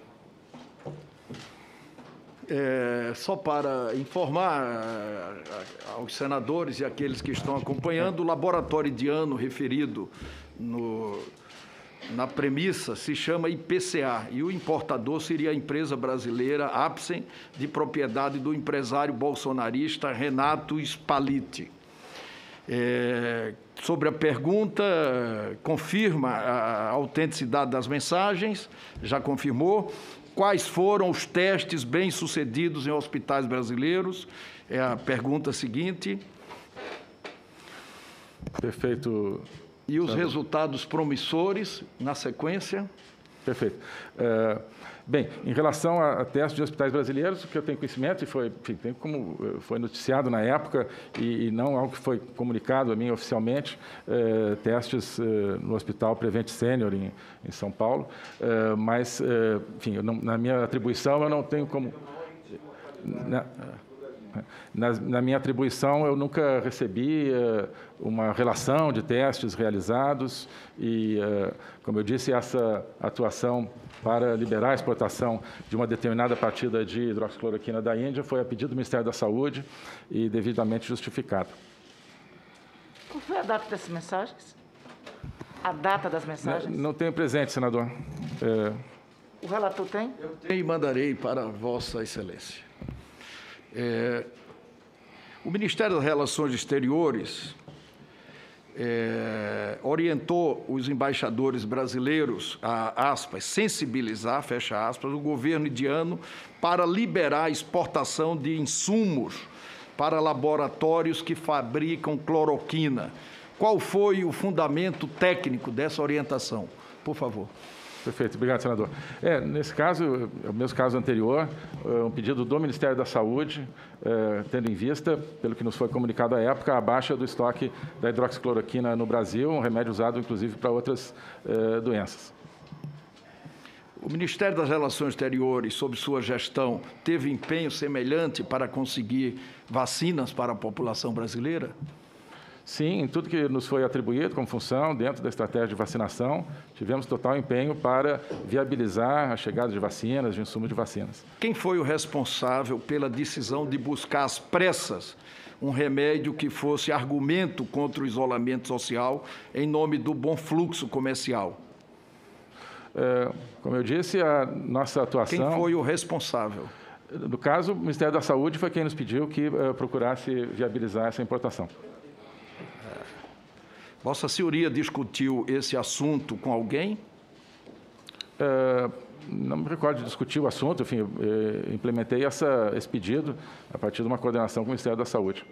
É, só para informar é, aos senadores e aqueles que estão acompanhando, o laboratório de ano referido no, na premissa se chama IPCA e o importador seria a empresa brasileira Apsen, de propriedade do empresário bolsonarista Renato Spaliti. É, sobre a pergunta, confirma a autenticidade das mensagens, já confirmou quais foram os testes bem-sucedidos em hospitais brasileiros? É a pergunta seguinte. Perfeito. E os resultados promissores na sequência? Perfeito. É, bem, em relação a, a, testes de hospitais brasileiros, o que eu tenho conhecimento, e foi, enfim, como eh, foi noticiado na época, e, e, não algo que foi comunicado a mim oficialmente, é, testes é, no Hospital Prevent Senior em, em São Paulo, mas, enfim, não, na minha atribuição eu não tenho como... Na, na, na, minha atribuição, eu nunca recebi uh, uma relação de testes realizados e, uh, como eu disse, essa atuação para liberar a exportação de uma determinada partida de hidroxicloroquina da Índia foi a pedido do Ministério da Saúde e devidamente justificado. Qual foi a data dessas mensagens? A data das mensagens? Não, não tenho presente, senador. É... O relator tem? Eu tenho e mandarei para Vossa Excelência. É, o Ministério das Relações Exteriores é, orientou os embaixadores brasileiros a, aspas, sensibilizar, fecha aspas, o governo indiano para liberar a exportação de insumos para laboratórios que fabricam cloroquina. Qual foi o fundamento técnico dessa orientação? Por favor. Perfeito, obrigado, senador. É, nesse caso, é o mesmo caso anterior, é um pedido do Ministério da Saúde, é, tendo em vista, pelo que nos foi comunicado à época, a baixa do estoque da hidroxicloroquina no Brasil, um remédio usado inclusive para outras doenças. O Ministério das Relações Exteriores, sob sua gestão, teve empenho semelhante para conseguir vacinas para a população brasileira? Sim, em tudo que nos foi atribuído como função dentro da estratégia de vacinação, tivemos total empenho para viabilizar a chegada de vacinas, de insumos de vacinas. Quem foi o responsável pela decisão de buscar às pressas um remédio que fosse argumento contra o isolamento social em nome do bom fluxo comercial? É, como eu disse, a nossa atuação. Quem foi o responsável? No caso, o Ministério da Saúde foi quem nos pediu que uh, procurasse viabilizar essa importação. Vossa Senhoria discutiu esse assunto com alguém? É, não me recordo de discutir o assunto, enfim, eu, implementei essa, esse pedido a partir de uma coordenação com o Ministério da Saúde.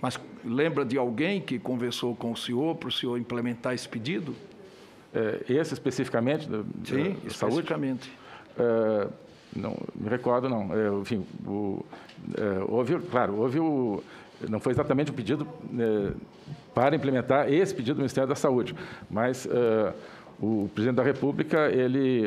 Mas lembra de alguém que conversou com o senhor para o senhor implementar esse pedido? É, esse especificamente? Da, Sim, da especificamente. É, não me recordo, não. É, enfim, o, é, houve, claro, houve o. Não foi exatamente o um pedido é, para implementar esse pedido do Ministério da Saúde, mas é, o presidente da República, ele,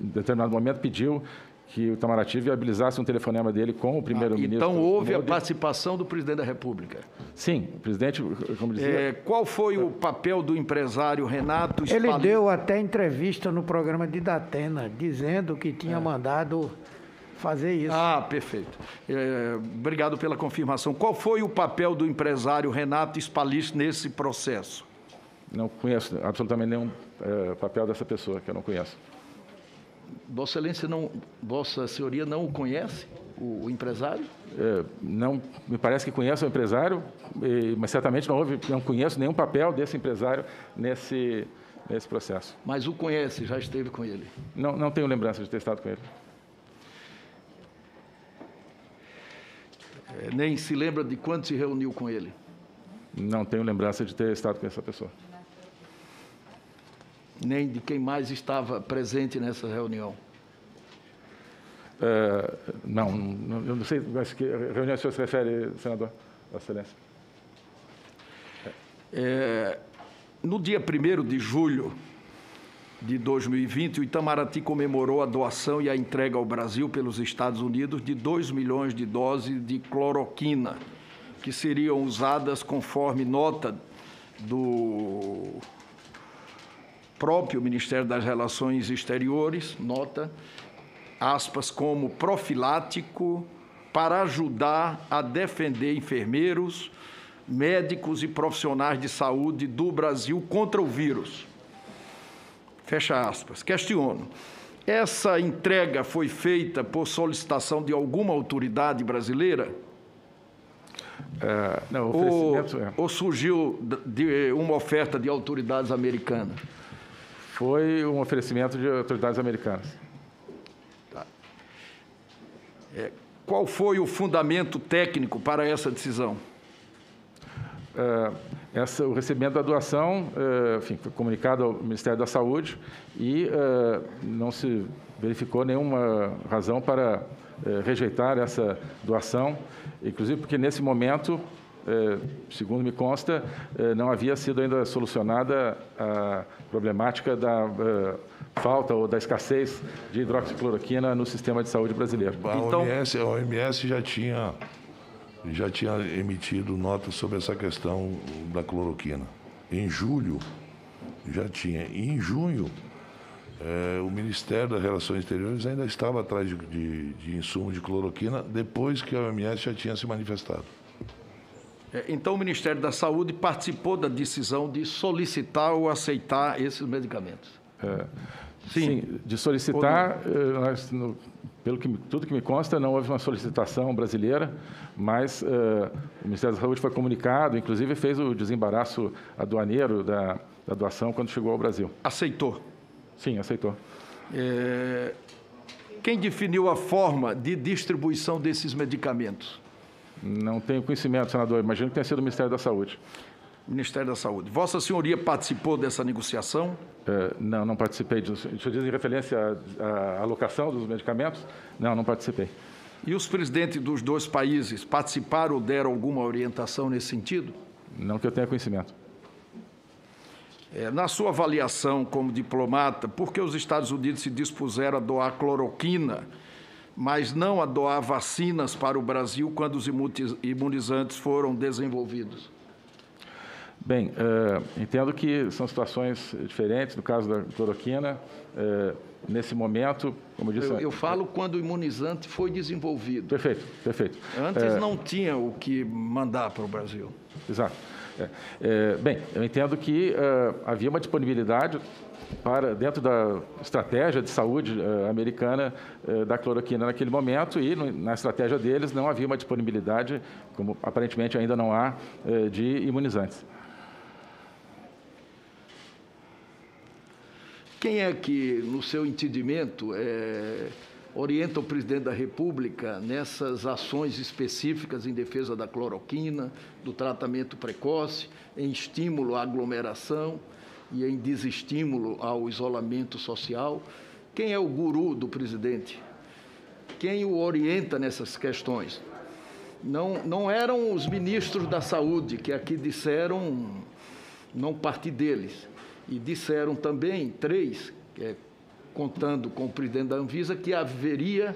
em determinado momento, pediu que o Itamaraty viabilizasse um telefonema dele com o primeiro-ministro. Ah, então houve Modi. a participação do presidente da República. Sim, o presidente, como dizia. É, qual foi o papel do empresário Renato Ele deu até entrevista no programa de Datena, dizendo que tinha é. mandado fazer isso. Ah, perfeito. É, obrigado pela confirmação. Qual foi o papel do empresário Renato Spalis nesse processo? Não conheço absolutamente nenhum é, papel dessa pessoa que eu não conheço. Vossa Excelência não, Vossa Senhoria não o conhece, o, o empresário? É, não, me parece que conheço o empresário, mas certamente não houve, não conheço nenhum papel desse empresário nesse nesse processo. Mas o conhece, já esteve com ele? Não, não tenho lembrança de ter estado com ele. Nem se lembra de quando se reuniu com ele? Não tenho lembrança de ter estado com essa pessoa nem de quem mais estava presente nessa reunião? É, não, não, eu não sei, mas que reunião o senhor se refere, senador? Vossa Excelência. É, no dia 1 de julho de 2020, o Itamaraty comemorou a doação e a entrega ao Brasil pelos Estados Unidos de 2 milhões de doses de cloroquina, que seriam usadas conforme nota do próprio Ministério das Relações Exteriores, nota, aspas, como profilático para ajudar a defender enfermeiros, médicos e profissionais de saúde do Brasil contra o vírus. Fecha aspas. Questiono. Essa entrega foi feita por solicitação de alguma autoridade brasileira? É, não, ou, é. ou surgiu de uma oferta de autoridades americanas? Foi um oferecimento de autoridades americanas. Tá. É, qual foi o fundamento técnico para essa decisão? Uh, essa, o recebimento da doação uh, enfim, foi comunicado ao Ministério da Saúde e uh, não se verificou nenhuma razão para rejeitar essa doação, inclusive porque nesse momento segundo me consta, não havia sido ainda solucionada a problemática da falta ou da escassez de hidroxicloroquina no sistema de saúde brasileiro. A OMS, então, a OMS já tinha já tinha emitido nota sobre essa questão da cloroquina. Em julho já tinha. E em junho é, o Ministério das Relações Exteriores ainda estava atrás de, de, de insumo de cloroquina depois que a OMS já tinha se manifestado. É, então, o Ministério da Saúde participou da decisão de solicitar ou aceitar esses medicamentos. É, sim, sim, de solicitar, eh, nós, no, pelo que tudo que me consta, não houve uma solicitação brasileira, mas uh, o Ministério da Saúde foi comunicado, inclusive fez o desembaraço aduaneiro da, da doação quando chegou ao Brasil. Aceitou? Sim, aceitou. É, quem definiu a forma de distribuição desses medicamentos? Não tenho conhecimento, senador. Imagino que tenha sido o Ministério da Saúde. Ministério da Saúde. Vossa Senhoria participou dessa negociação? É, não, não participei. O senhor diz em referência à, à alocação dos medicamentos? Não, não participei. E os presidentes dos dois países participaram ou deram alguma orientação nesse sentido? Não que eu tenha conhecimento. É, na sua avaliação como diplomata, por que os Estados Unidos se dispuseram a doar cloroquina mas não a doar vacinas para o Brasil quando os imunizantes foram desenvolvidos? Bem, uh, entendo que são situações diferentes. No caso da cloroquina, uh, nesse momento, como eu disse... Eu, eu falo quando o imunizante foi desenvolvido. Perfeito, perfeito. Antes uh, não tinha o que mandar para o Brasil. Exato. É, é, bem, eu entendo que havia uma disponibilidade para dentro da estratégia de saúde americana da cloroquina naquele momento e no, na estratégia deles não havia uma disponibilidade, como aparentemente ainda não há, de imunizantes. Quem é que, no seu entendimento, é, orienta o presidente da República nessas ações específicas em defesa da cloroquina, do tratamento precoce, em estímulo à aglomeração e em desestímulo ao isolamento social? Quem é o guru do presidente? Quem o orienta nessas questões? Não, não eram os ministros da saúde que aqui disseram, não parti deles, e disseram também, três, é, contando com o presidente da Anvisa, que haveria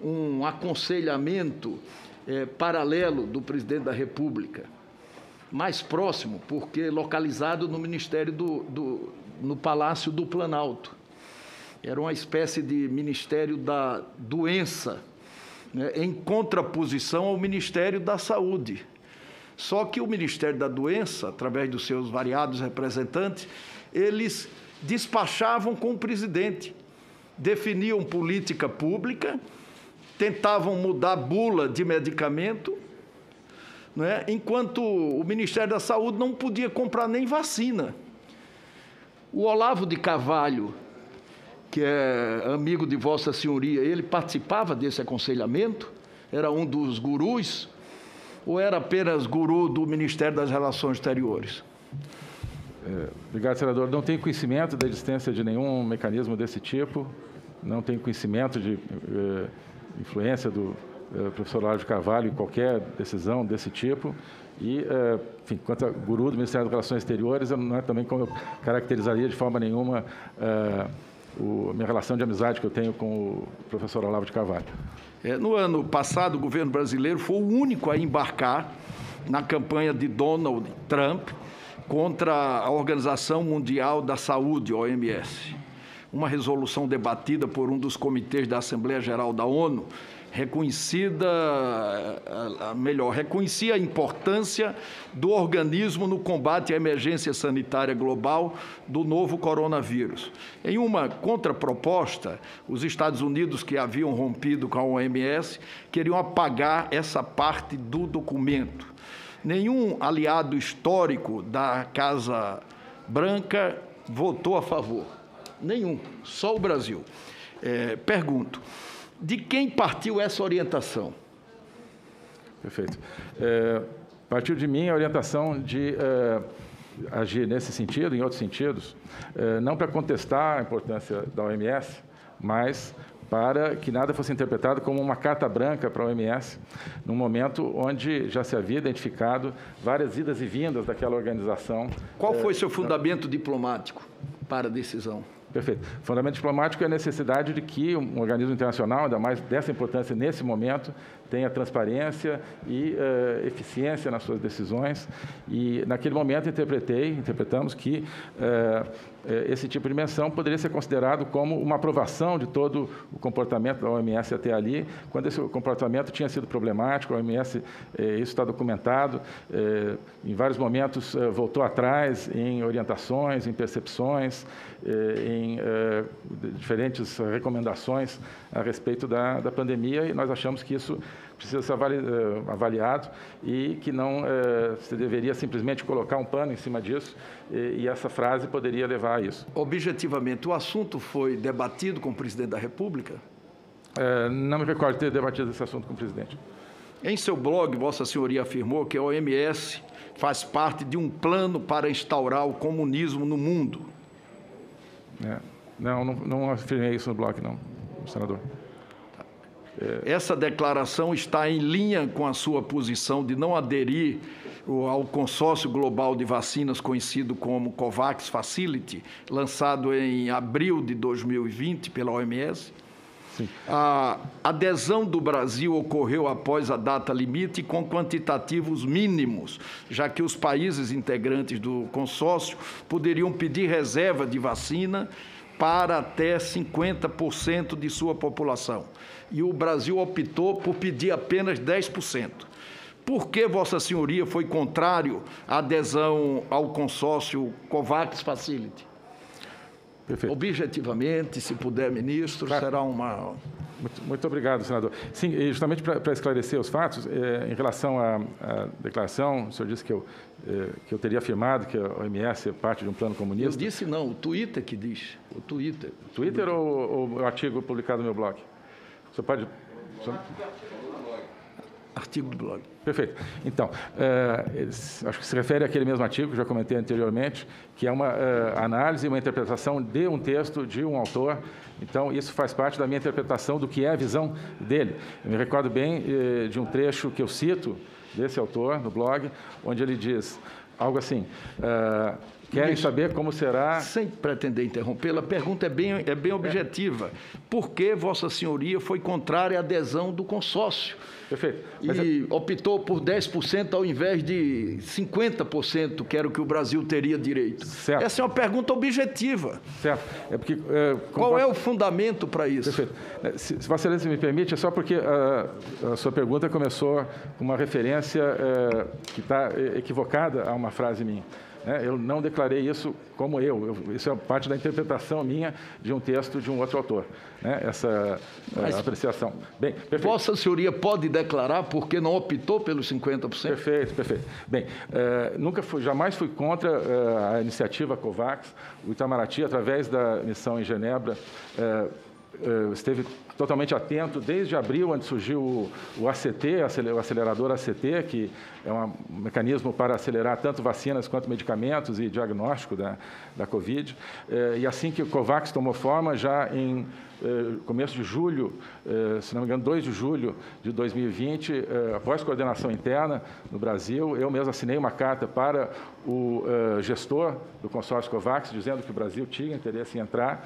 um aconselhamento é, paralelo do presidente da República, mais próximo, porque localizado no Ministério do, do no Palácio do Planalto. Era uma espécie de Ministério da Doença, né, em contraposição ao Ministério da Saúde. Só que o Ministério da Doença, através dos seus variados representantes, eles despachavam com o presidente, definiam política pública, tentavam mudar bula de medicamento, né, enquanto o Ministério da Saúde não podia comprar nem vacina. O Olavo de Carvalho, que é amigo de Vossa Senhoria, ele participava desse aconselhamento? Era um dos gurus? Ou era apenas guru do Ministério das Relações Exteriores? É, obrigado, senador. Não tenho conhecimento da existência de nenhum mecanismo desse tipo, não tenho conhecimento de eh, influência do eh, professor de Carvalho em qualquer decisão desse tipo. E, eh, enfim, quanto a guru do Ministério das Relações Exteriores, não é também como eu caracterizaria de forma nenhuma a minha relação de amizade que eu tenho com o professor Olavo de Carvalho. É, no ano passado, o governo brasileiro foi o único a embarcar na campanha de Donald Trump contra a Organização Mundial da Saúde, OMS. Uma resolução debatida por um dos comitês da Assembleia Geral da ONU reconhecida, melhor, reconhecia a importância do organismo no combate à emergência sanitária global do novo coronavírus. Em uma contraproposta, os Estados Unidos, que haviam rompido com a OMS, queriam apagar essa parte do documento. Nenhum aliado histórico da Casa Branca votou a favor. Nenhum, só o Brasil. É, pergunto, de quem partiu essa orientação? Perfeito. É, partiu de mim a orientação de é, agir nesse sentido, em outros sentidos, é, não para contestar a importância da OMS, mas para que nada fosse interpretado como uma carta branca para a OMS, num momento onde já se havia identificado várias idas e vindas daquela organização. Qual foi é, seu fundamento diplomático para a decisão? Perfeito. O fundamento diplomático é a necessidade de que um organismo internacional, ainda mais dessa importância nesse momento, tenha transparência e uh, eficiência nas suas decisões. E, naquele momento, interpretei, interpretamos que uh, esse tipo de menção poderia ser considerado como uma aprovação de todo o comportamento da OMS até ali, quando esse comportamento tinha sido problemático, a OMS, isso está documentado, em vários momentos voltou atrás em orientações, em percepções, em diferentes recomendações a respeito da, da pandemia, e nós achamos que isso precisa ser eh, avaliado e que não eh, se deveria simplesmente colocar um pano em cima disso e, e essa frase poderia levar a isso. Objetivamente, o assunto foi debatido com o presidente da República? É, não me recordo ter debatido esse assunto com o presidente. Em seu blog, Vossa Senhoria afirmou que a OMS faz parte de um plano para instaurar o comunismo no mundo. É, não, não, não afirmei isso no blog, não, senador. É, essa declaração está em linha com a sua posição de não aderir ao consórcio global de vacinas conhecido como COVAX Facility, lançado em abril de 2020 pela OMS. Sim. A adesão do Brasil ocorreu após a data limite com quantitativos mínimos, já que os países integrantes do consórcio poderiam pedir reserva de vacina para até 50% de sua população e o Brasil optou por pedir apenas 10%. Por que Vossa Senhoria foi contrário à adesão ao consórcio COVAX Facility? Perfeito. Objetivamente, se puder, ministro, claro. será uma. Muito, muito, obrigado, senador. Sim, e justamente para esclarecer os fatos, é, em relação à, à, declaração, o senhor disse que eu, é, que eu teria afirmado que a OMS é parte de um plano comunista. Eu disse não, o Twitter que diz. O Twitter. Twitter ou, ou o artigo publicado no meu blog? Senhor pode. Artigo do blog. Perfeito. Então, é, acho que se refere àquele mesmo artigo que já comentei anteriormente, que é uma é, análise, uma interpretação de um texto de um autor. Então, isso faz parte da minha interpretação do que é a visão dele. Eu me recordo bem é, de um trecho que eu cito desse autor no blog, onde ele diz algo assim. Querem saber como será. Sem pretender interrompê-la, a pergunta é bem, é bem objetiva. Por que Vossa Senhoria foi contrária à adesão do consórcio? Perfeito. Mas e é... optou por 10% ao invés de 50%, que era o que o Brasil teria direito. Certo. Essa é uma pergunta objetiva. Certo. É porque, é, Qual é o fundamento para isso? Perfeito. É, se, se Vossa Excelência me permite, é só porque a, a sua pergunta começou com uma referência é, que está equivocada a uma frase minha. Né? Eu não declarei isso como eu. eu. Isso é parte da interpretação minha de um texto de um outro autor. Né? Essa Mas, apreciação. Bem, perfeito. Vossa Senhoria pode declarar porque não optou pelos 50%? Perfeito, perfeito. Bem, é, nunca fui, jamais fui contra é, a iniciativa COVAX. O Itamaraty, através da missão em Genebra, é, esteve totalmente atento desde abril, onde surgiu o, o ACT, o acelerador ACT, que é um mecanismo para acelerar tanto vacinas quanto medicamentos e diagnóstico da, da Covid. Eh, e assim que o COVAX tomou forma, já em eh, começo de julho, eh, se não me engano, 2 de julho de 2020, após coordenação interna no Brasil, eu mesmo assinei uma carta para o gestor do consórcio COVAX, dizendo que o Brasil tinha interesse em entrar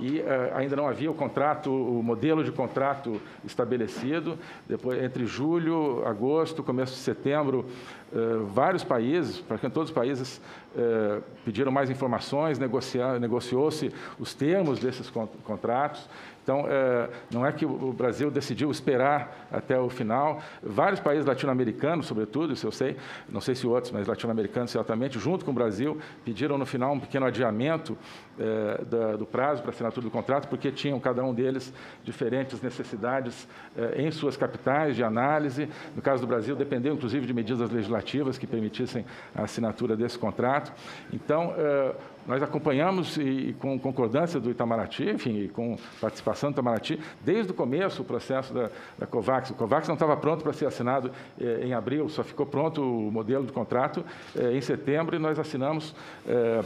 e uh, ainda não havia o contrato, o modelo de contrato estabelecido. Depois, entre julho, agosto, começo de setembro, uh, vários países, praticamente todos os países, uh, pediram mais informações, negociou-se os termos desses contratos. Então, é, não é que o Brasil decidiu esperar até o final. Vários países latino-americanos, sobretudo, isso eu sei, não sei se outros, mas latino-americanos certamente, junto com o Brasil, pediram no final um pequeno adiamento é, da, do prazo para assinatura do contrato, porque tinham cada um deles diferentes necessidades é, em suas capitais de análise. No caso do Brasil, dependeu inclusive de medidas legislativas que permitissem a assinatura desse contrato. Então, é, nós acompanhamos, e, com concordância do Itamaraty, enfim, com participação do Itamaraty, desde o começo o processo da, da COVAX. O COVAX não estava pronto para ser assinado eh, em abril, só ficou pronto o modelo do contrato eh, em setembro e nós assinamos. Eh,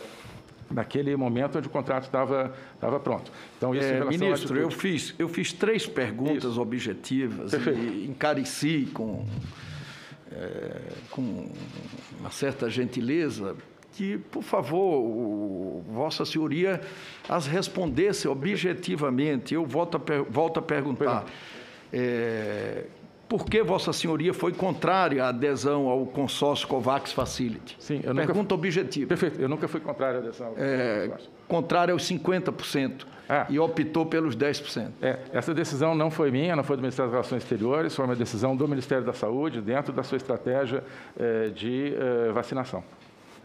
naquele momento onde o contrato estava, estava pronto. Então, isso é, ministro, eu fiz, eu fiz três perguntas isso. objetivas Perfeito. e encareci com, é, com uma certa gentileza que, por favor, Vossa Senhoria as respondesse objetivamente. Eu volto a, volto a perguntar. É, por que Vossa Senhoria foi contrária à adesão ao consórcio COVAX Facility? Sim, eu Pergunta nunca... objetiva. Perfeito, eu nunca fui contrário à adesão. É, contrário aos 50% ah. e optou pelos 10%. É, essa decisão não foi minha, não foi do Ministério das Relações Exteriores, foi uma decisão do Ministério da Saúde, dentro da sua estratégia eh, de eh, vacinação.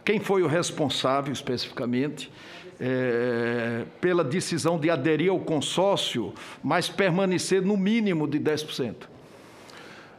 Quem foi o responsável, especificamente, é, pela decisão de aderir ao consórcio, mas permanecer no mínimo de 10%?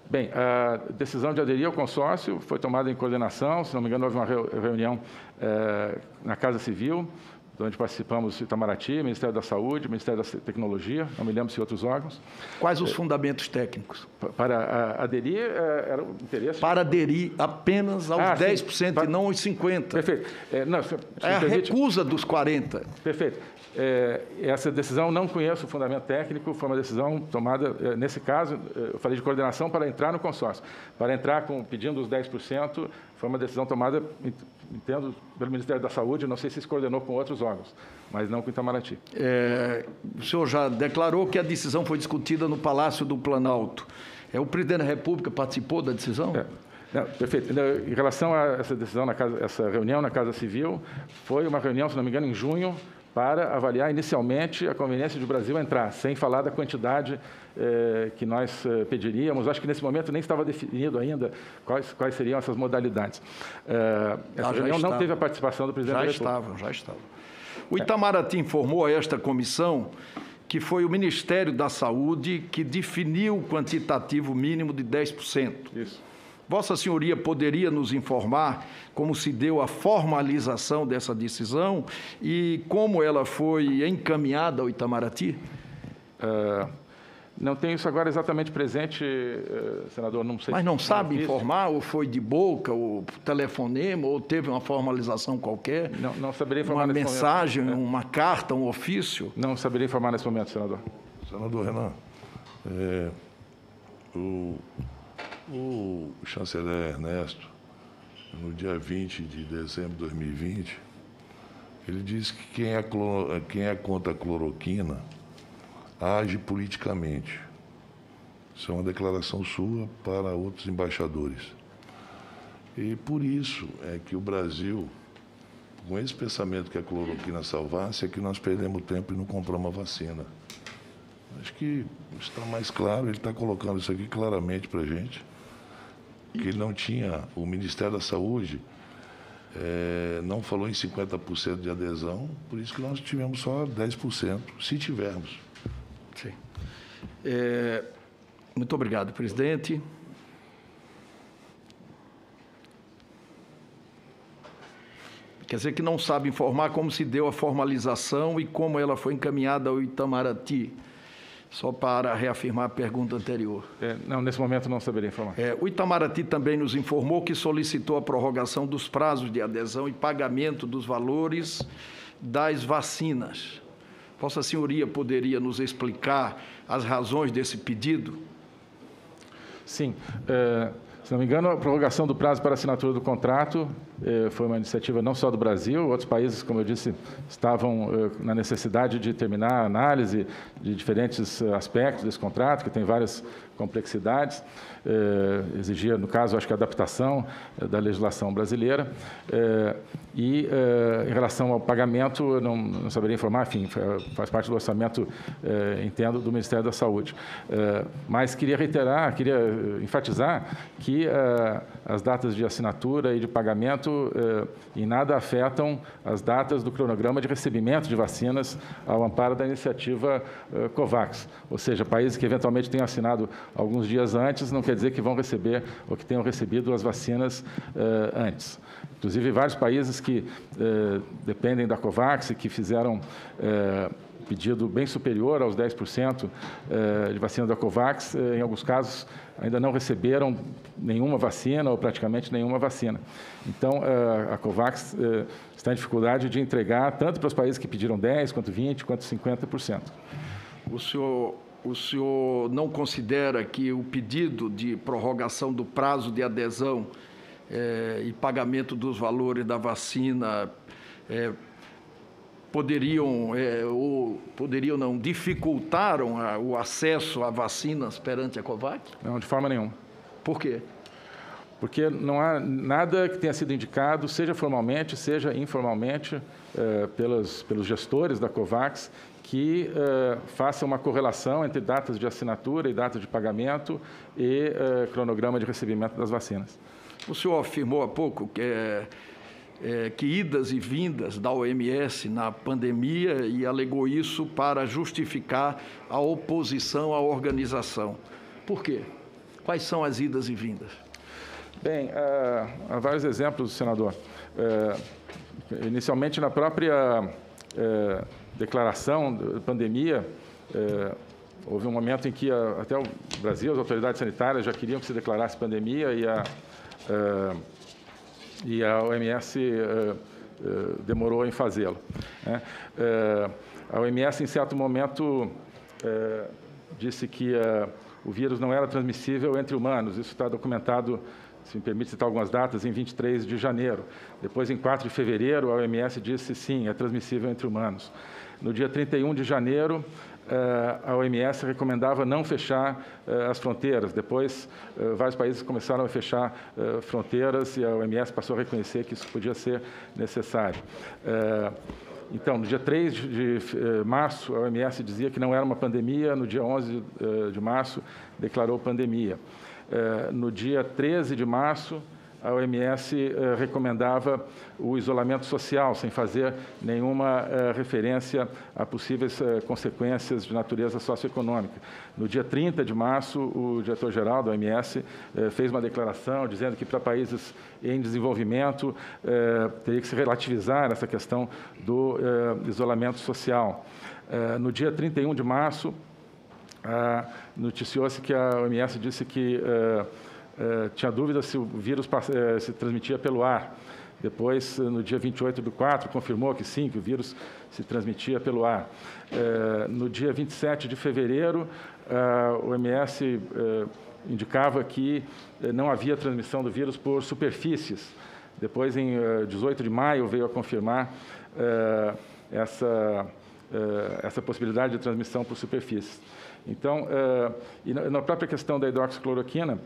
Bem, a decisão de aderir ao consórcio foi tomada em coordenação, se não me engano, houve uma reunião é, na Casa Civil, onde participamos Itamaraty, Ministério da Saúde, Ministério da Tecnologia, não me lembro se outros órgãos. Quais os fundamentos técnicos? Para aderir, é, era o interesse... Para aderir apenas aos ah, 10% sim. e não aos 50%. Perfeito. É, não, se, se é a permite... recusa dos 40%. Perfeito. É, essa decisão não conheço o fundamento técnico, foi uma decisão tomada, é, nesse caso, é, eu falei de coordenação para entrar no consórcio. Para entrar com, pedindo os 10%, foi uma decisão tomada, entendo, pelo Ministério da Saúde, não sei se se coordenou com outros órgãos, mas não com Itamaraty. É, o senhor já declarou que a decisão foi discutida no Palácio do Planalto. É, o presidente da República participou da decisão? É. Não, perfeito. Em relação a essa decisão, na casa, essa reunião na Casa Civil, foi uma reunião, se não me engano, em junho, para avaliar inicialmente a conveniência de o Brasil entrar, sem falar da quantidade eh, que nós eh, pediríamos. Acho que nesse momento nem estava definido ainda quais, quais seriam essas modalidades. Eh, essa ah, reunião não teve a participação do presidente já da República. Já estavam, já estavam. O Itamaraty informou a esta comissão que foi o Ministério da Saúde que definiu o quantitativo mínimo de 10%. Isso. Vossa Senhoria poderia nos informar como se deu a formalização dessa decisão e como ela foi encaminhada ao Itamaraty? Uh, não tenho isso agora exatamente presente, uh, senador. Não sei Mas não sabe informar, ou foi de boca, ou telefonema, ou teve uma formalização qualquer? Não, não saberia informar Uma nesse mensagem, momento. uma carta, um ofício? Não saberia informar nesse momento, senador. Senador Renan, é, o, o chanceler Ernesto, no dia 20 de dezembro de 2020, ele disse que quem é, cloro, quem é contra a cloroquina age politicamente. Isso é uma declaração sua para outros embaixadores. E por isso é que o Brasil, com esse pensamento que a cloroquina salvasse, é que nós perdemos tempo e não compramos a vacina. Acho que está mais claro, ele está colocando isso aqui claramente para a gente, que ele não tinha, o Ministério da Saúde é, não falou em 50% de adesão, por isso que nós tivemos só 10%, se tivermos. Sim. É, muito obrigado, presidente. Quer dizer que não sabe informar como se deu a formalização e como ela foi encaminhada ao Itamaraty. Só para reafirmar a pergunta anterior. É, não, nesse momento não saberia informar. É, o Itamaraty também nos informou que solicitou a prorrogação dos prazos de adesão e pagamento dos valores das vacinas. Vossa Senhoria poderia nos explicar as razões desse pedido? Sim. É, se não me engano, a prorrogação do prazo para assinatura do contrato é, foi uma iniciativa não só do Brasil, outros países, como eu disse, estavam é, na necessidade de terminar a análise de diferentes aspectos desse contrato, que tem várias complexidades, eh, exigia, no caso, acho que adaptação eh, da legislação brasileira. Eh, e, em relação ao pagamento, não, não saberia informar, enfim, faz parte do orçamento, entendo, do Ministério da Saúde. mas queria reiterar, queria enfatizar que as datas de assinatura e de pagamento em nada afetam as datas do cronograma de recebimento de vacinas ao amparo da iniciativa COVAX, ou seja, países que eventualmente tenham assinado alguns dias antes, não quer dizer que vão receber ou que tenham recebido as vacinas uh, antes. Inclusive, vários países que uh, dependem da COVAX e que fizeram uh, pedido bem superior aos 10% de vacina da COVAX, em alguns casos ainda não receberam nenhuma vacina ou praticamente nenhuma vacina. Então, a COVAX está em dificuldade de entregar tanto para os países que pediram 10%, quanto 20%, quanto 50%. O senhor o senhor não considera que o pedido de prorrogação do prazo de adesão é, e pagamento dos valores da vacina é, poderiam é, ou poderiam não dificultaram a, o acesso a vacinas perante a Covax? Não, de forma nenhuma. Por quê? Porque não há nada que tenha sido indicado, seja formalmente, seja informalmente, pelos gestores da COVAX, que uh, faça uma correlação entre datas de assinatura e datas de pagamento e uh, cronograma de recebimento das vacinas. O senhor afirmou há pouco que, é, é, que idas e vindas da OMS na pandemia e alegou isso para justificar a oposição à organização. Por quê? Quais são as idas e vindas? Bem, uh, há vários exemplos, senador. inicialmente, na própria declaração da pandemia, é, houve um momento em que a, até o Brasil, as autoridades sanitárias já queriam que se declarasse pandemia e a, é, e a OMS é, demorou em fazê-lo. Né? a OMS, em certo momento, disse que o vírus não era transmissível entre humanos. Isso está documentado se me permite citar algumas datas, em 23 de janeiro. Depois, em 4 de fevereiro, a OMS disse sim, é transmissível entre humanos. No dia 31 de janeiro, eh, a OMS recomendava não fechar eh, as fronteiras. Depois, eh, vários países começaram a fechar fronteiras e a OMS passou a reconhecer que isso podia ser necessário. Então, no dia 3 de março, a OMS dizia que não era uma pandemia, no dia 11 de março, declarou pandemia. No dia 13 de março, a OMS eh, recomendava o isolamento social, sem fazer nenhuma eh, referência a possíveis eh, consequências de natureza socioeconômica. No dia 30 de março, o diretor-geral da OMS fez uma declaração dizendo que para países em desenvolvimento teria que se relativizar essa questão do isolamento social. No dia 31 de março, noticiou-se que a OMS disse que eh, tinha dúvida se o vírus eh, se transmitia pelo ar. Depois, no dia 28 do 4, confirmou que sim, que o vírus se transmitia pelo ar. Eh, no dia 27 de fevereiro, o OMS indicava que não havia transmissão do vírus por superfícies. Depois, em 18 de maio, veio a confirmar essa, essa possibilidade de transmissão por superfícies. Então, na própria questão da hidroxicloroquina,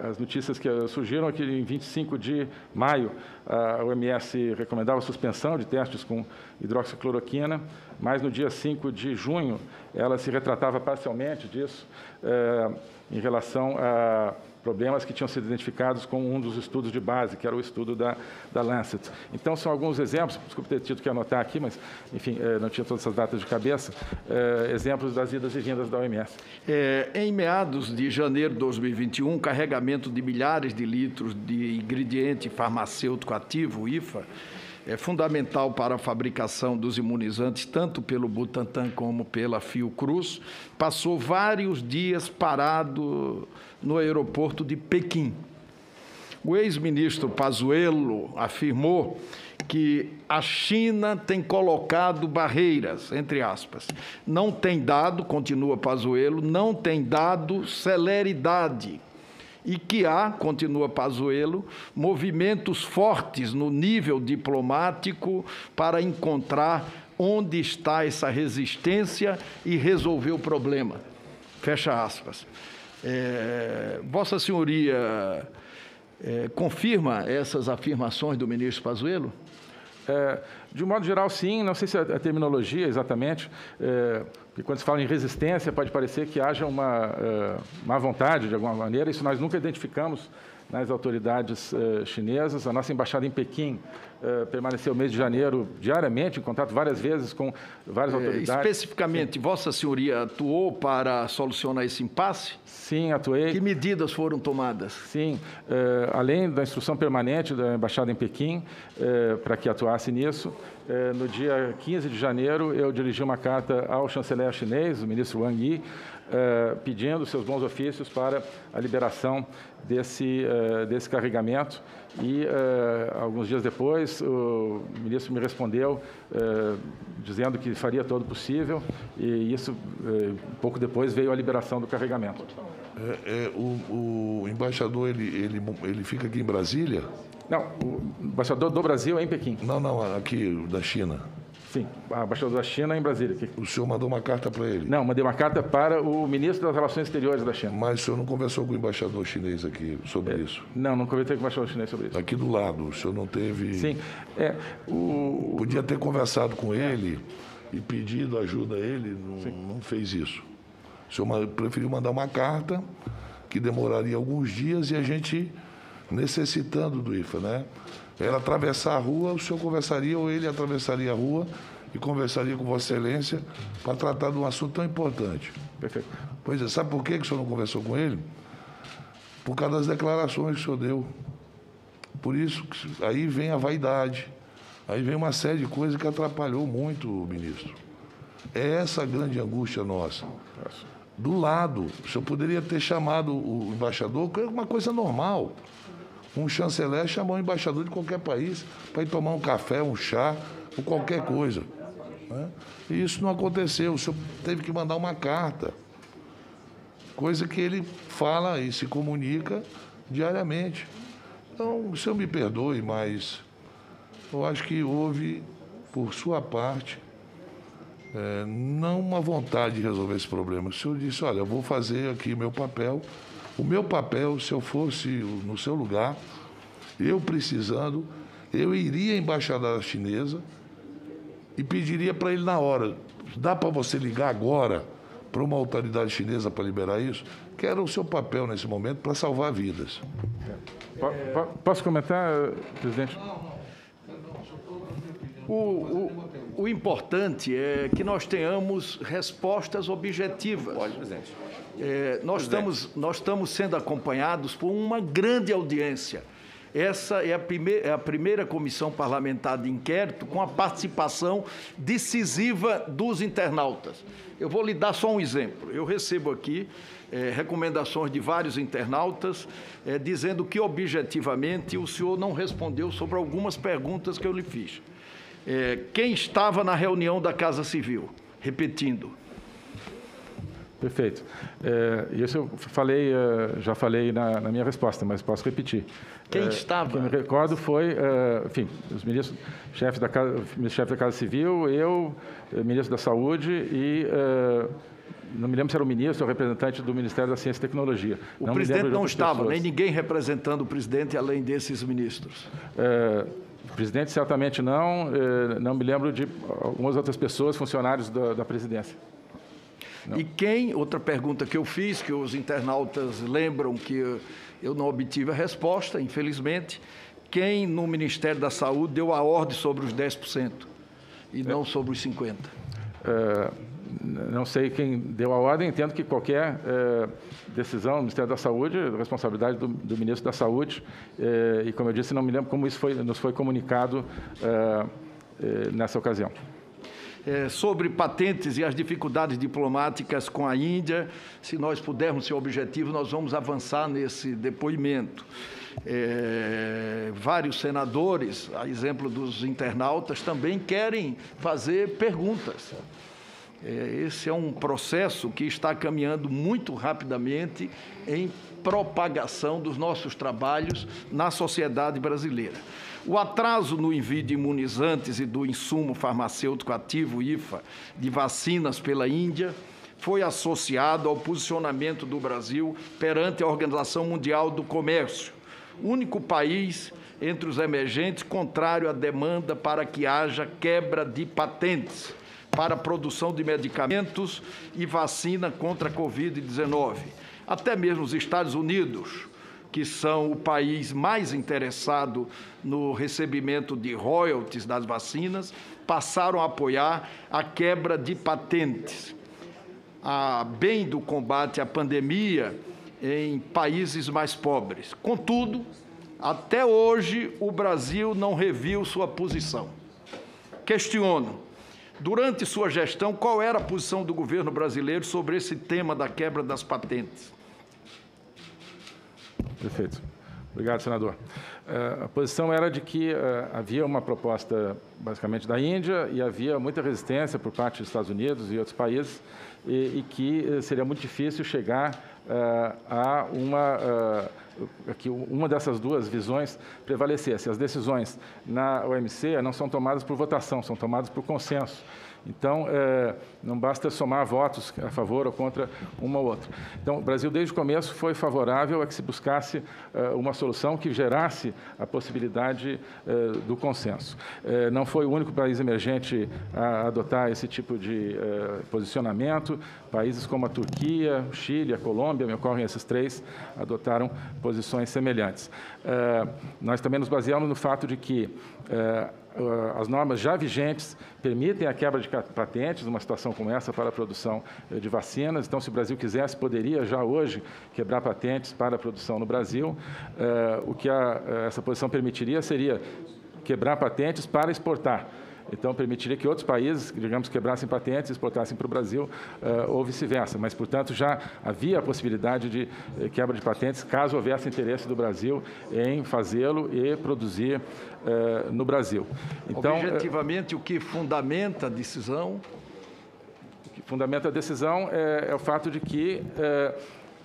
as notícias que surgiram aqui em 25 de maio, a OMS recomendava suspensão de testes com hidroxicloroquina, mas no dia 5 de junho ela se retratava parcialmente disso é, em relação a problemas que tinham sido identificados com um dos estudos de base, que era o estudo da, da Lancet. Então, são alguns exemplos, desculpe ter tido que anotar aqui, mas, enfim, eh, não tinha todas essas datas de cabeça, eh, exemplos das idas e vindas da OMS. É, em meados de janeiro de 2021, carregamento de milhares de litros de ingrediente farmacêutico ativo, IFA, é fundamental para a fabricação dos imunizantes, tanto pelo Butantan como pela Fiocruz, passou vários dias parado no aeroporto de Pequim. O ex-ministro Pazuello afirmou que a China tem colocado barreiras, entre aspas. Não tem dado, continua Pazuello, não tem dado celeridade. E que há, continua Pazuello, movimentos fortes no nível diplomático para encontrar onde está essa resistência e resolver o problema. Fecha aspas. É, Vossa Senhoria é, confirma essas afirmações do ministro Pazuello? É, de um modo geral, sim. Não sei se a, a terminologia exatamente, é, porque quando se fala em resistência, pode parecer que haja uma é, má vontade de alguma maneira. Isso nós nunca identificamos nas autoridades uh, chinesas. A nossa embaixada em Pequim uh, permaneceu o mês de janeiro diariamente em contato várias vezes com várias é, autoridades. Especificamente, Sim. Vossa Senhoria atuou para solucionar esse impasse? Sim, atuei. Que medidas foram tomadas? Sim, uh, além da instrução permanente da embaixada em Pequim para que atuasse nisso, no dia 15 de janeiro eu dirigi uma carta ao chanceler chinês, o ministro Wang Yi, uh, pedindo seus bons ofícios para a liberação desse, uh, desse carregamento. E uh, alguns dias depois, o ministro me respondeu dizendo que faria todo o possível, e isso, pouco depois, veio a liberação do carregamento. É, é, o, o, embaixador ele, ele, ele fica aqui em Brasília? Não, o embaixador do Brasil é em Pequim. Não, não, aqui da China. Sim, a embaixador da China em Brasília. O senhor mandou uma carta para ele? Não, mandei uma carta para o ministro das Relações Exteriores da China. Mas o senhor não conversou com o embaixador chinês aqui sobre é, isso? Não, não conversei com o embaixador chinês sobre isso. Aqui do lado, o senhor não teve... Sim, é, o... Podia ter conversado com ele e pedido ajuda a ele, não, não fez isso. O senhor preferiu mandar uma carta que demoraria alguns dias e a gente necessitando do IFA, né? Ela atravessar a rua, o senhor conversaria ou ele atravessaria a rua e conversaria com Vossa Excelência para tratar de um assunto tão importante. Perfeito. Pois é, sabe por que, o senhor não conversou com ele? Por causa das declarações que o senhor deu. Por isso, aí vem a vaidade, aí vem uma série de coisas que atrapalhou muito o ministro. É essa a grande angústia nossa. Do lado, o senhor poderia ter chamado o embaixador, que é uma coisa normal. Um chanceler chamar um embaixador de qualquer país para ir tomar um café, um chá, ou qualquer coisa. Né? E isso não aconteceu. O senhor teve que mandar uma carta. Coisa que ele fala e se comunica diariamente. Então, o senhor me perdoe, mas eu acho que houve, por sua parte, é, não uma vontade de resolver esse problema. O senhor disse, olha, eu vou fazer aqui meu papel. O meu papel, se eu fosse no seu lugar, eu precisando, eu iria à embaixada chinesa e pediria para ele na hora: dá para você ligar agora para uma autoridade chinesa para liberar isso? Que era o seu papel nesse momento para salvar vidas. Posso comentar, presidente? O, o, o, importante é que nós tenhamos respostas objetivas. Pode, presidente. É, nós, Estamos, nós estamos sendo acompanhados por uma grande audiência. Essa é a, primeira, é a primeira comissão parlamentar de inquérito com a participação decisiva dos internautas. Eu vou lhe dar só um exemplo. Eu recebo aqui é, recomendações de vários internautas é, dizendo que objetivamente o senhor não respondeu sobre algumas perguntas que eu lhe fiz. É, quem estava na reunião da Casa Civil? Repetindo. Perfeito. É, isso eu falei, é, já falei na, na, minha resposta, mas posso repetir. Quem é, estava? Quem me recordo foi, é, enfim, os ministros, chefe da Casa, chefe da Casa Civil, eu, é, ministro da Saúde e não me lembro se era o ministro ou o representante do Ministério da Ciência e Tecnologia. O não presidente não estava, pessoas. nem ninguém representando o presidente além desses ministros. É, o presidente certamente não, não me lembro de algumas outras pessoas, funcionários da, da presidência. Não. E quem, outra pergunta que eu fiz, que os internautas lembram que eu não obtive a resposta, infelizmente, quem no Ministério da Saúde deu a ordem sobre os 10% e é. não sobre os 50%? É, não sei quem deu a ordem, entendo que qualquer é, decisão do Ministério da Saúde, responsabilidade do, do Ministro da Saúde, é, e como eu disse, não me lembro como isso foi, nos foi comunicado é, é nessa ocasião. É, sobre patentes e as dificuldades diplomáticas com a Índia, se nós pudermos ser objetivos, nós vamos avançar nesse depoimento. É, vários senadores, a exemplo dos internautas, também querem fazer perguntas. É, esse é um processo que está caminhando muito rapidamente em propagação dos nossos trabalhos na sociedade brasileira. O atraso no envio de imunizantes e do insumo farmacêutico ativo, IFA, de vacinas pela Índia, foi associado ao posicionamento do Brasil perante a Organização Mundial do Comércio, único país entre os emergentes contrário à demanda para que haja quebra de patentes para a produção de medicamentos e vacina contra a Covid-19. Até mesmo os Estados Unidos, que são o país mais interessado no recebimento de royalties das vacinas, passaram a apoiar a quebra de patentes, a bem do combate à pandemia em países mais pobres. Contudo, até hoje o Brasil não reviu sua posição. Questiono Durante sua gestão, qual era a posição do governo brasileiro sobre esse tema da quebra das patentes? Perfeito. Obrigado, senador. Uh, a posição era de que uh, havia uma proposta, basicamente, da Índia e havia muita resistência por parte dos Estados Unidos e outros países e, e que uh, seria muito difícil chegar a uma que uma dessas duas visões prevalecesse. As decisões na OMC não são tomadas por votação, são tomadas por consenso. Então, é, não basta somar votos a favor ou contra uma ou outra. Então, o Brasil, desde o começo, foi favorável a que se buscasse é, uma solução que gerasse a possibilidade é, do consenso. É, não foi o único país emergente a adotar esse tipo de é, posicionamento. Países como a Turquia, Chile, a Colômbia, me ocorrem esses três, adotaram posições semelhantes. É, nós também nos baseamos no fato de que as normas já vigentes permitem a quebra de patentes numa situação como essa para a produção uh, de vacinas. Então, se o Brasil quisesse, poderia já hoje quebrar patentes para a produção no Brasil. Uh, o que a, essa posição permitiria seria quebrar patentes para exportar. Então, permitiria que outros países, digamos, quebrassem patentes e exportassem para o Brasil uh, ou vice-versa. Mas, portanto, já havia a possibilidade de uh, quebra de patentes caso houvesse interesse do Brasil em fazê-lo e produzir uh, no Brasil. Então, Objetivamente, o que fundamenta a decisão? O que fundamenta a decisão é, é o fato de que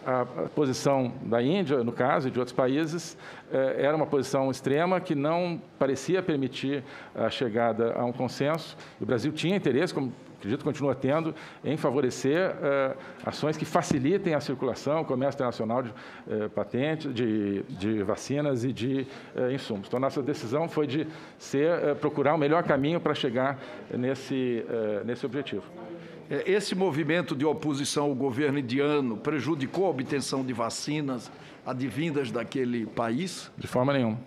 a, posição da Índia, no caso, e de outros países, eh, era uma posição extrema que não parecia permitir a chegada a um consenso. O Brasil tinha interesse, como acredito continua tendo, em favorecer eh, ações que facilitem a circulação, o comércio internacional de eh, patentes, de, de, vacinas e de insumos. Então, nossa decisão foi de ser, procurar o melhor caminho para chegar nesse, nesse objetivo. É, esse movimento de oposição ao governo indiano prejudicou a obtenção de vacinas advindas daquele país? De forma nenhuma.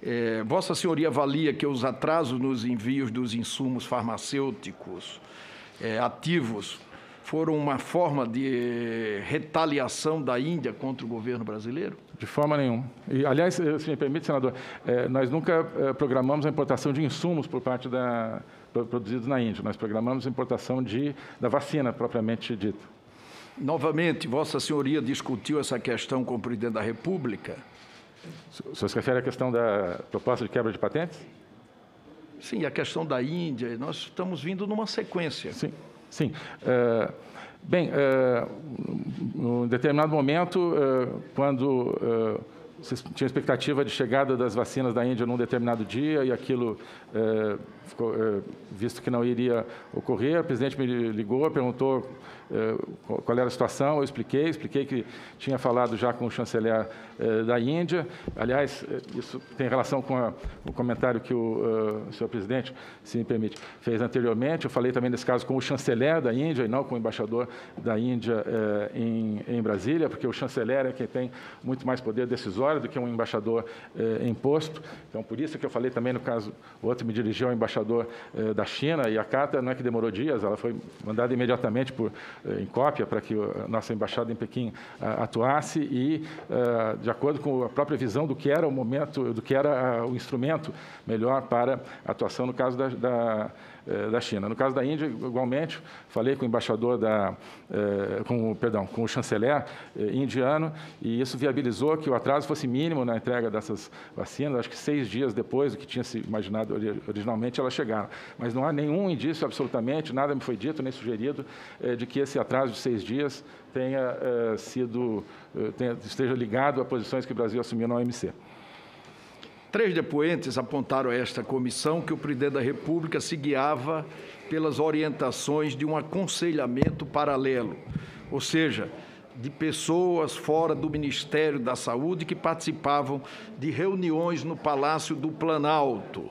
É, Vossa Senhoria avalia que os atrasos nos envios dos insumos farmacêuticos é, ativos foram uma forma de retaliação da Índia contra o governo brasileiro? De forma nenhuma. E, aliás, se me permite, senador, é, nós nunca é, programamos a importação de insumos por parte da produzidos na Índia. Nós programamos a importação de, da vacina propriamente dita. Novamente, Vossa Senhoria discutiu essa questão com o presidente da República? O senhor se refere à questão da proposta de quebra de patentes? Sim, a questão da Índia. Nós estamos vindo numa sequência. Sim, sim. Uh, bem, uh, em determinado momento, uh, quando vocês tinham expectativa de chegada das vacinas da Índia num determinado dia e aquilo, ficou, visto que não iria ocorrer, o presidente me ligou, perguntou eh, qual era a situação, eu expliquei, expliquei que tinha falado já com o chanceler eh, da Índia. Aliás, eh, isso tem relação com a, o comentário que o, o senhor presidente, se me permite, fez anteriormente. Eu falei também nesse caso com o chanceler da Índia e não com o embaixador da Índia em, em, Brasília, porque o chanceler é quem tem muito mais poder decisório do que um embaixador em posto. Então, por isso que eu falei também no caso, o outro me dirigiu ao embaixador da China e a carta não é que demorou dias, ela foi mandada imediatamente por em cópia para que a nossa embaixada em Pequim atuasse e, de acordo com a própria visão do que era o momento, do que era o instrumento melhor para a atuação no caso da, da eh, da China. No caso da Índia, igualmente, falei com o embaixador da, eh, com, perdão, com o chanceler eh, indiano e isso viabilizou que o atraso fosse mínimo na entrega dessas vacinas. Acho que seis dias depois do que tinha se imaginado originalmente elas chegaram. Mas não há nenhum indício, absolutamente, nada me foi dito nem sugerido de que esse atraso de seis dias tenha sido tenha, esteja ligado a posições que o Brasil assumiu na OMC. Três depoentes apontaram a esta comissão que o presidente da República se guiava pelas orientações de um aconselhamento paralelo, ou seja, de pessoas fora do Ministério da Saúde que participavam de reuniões no Palácio do Planalto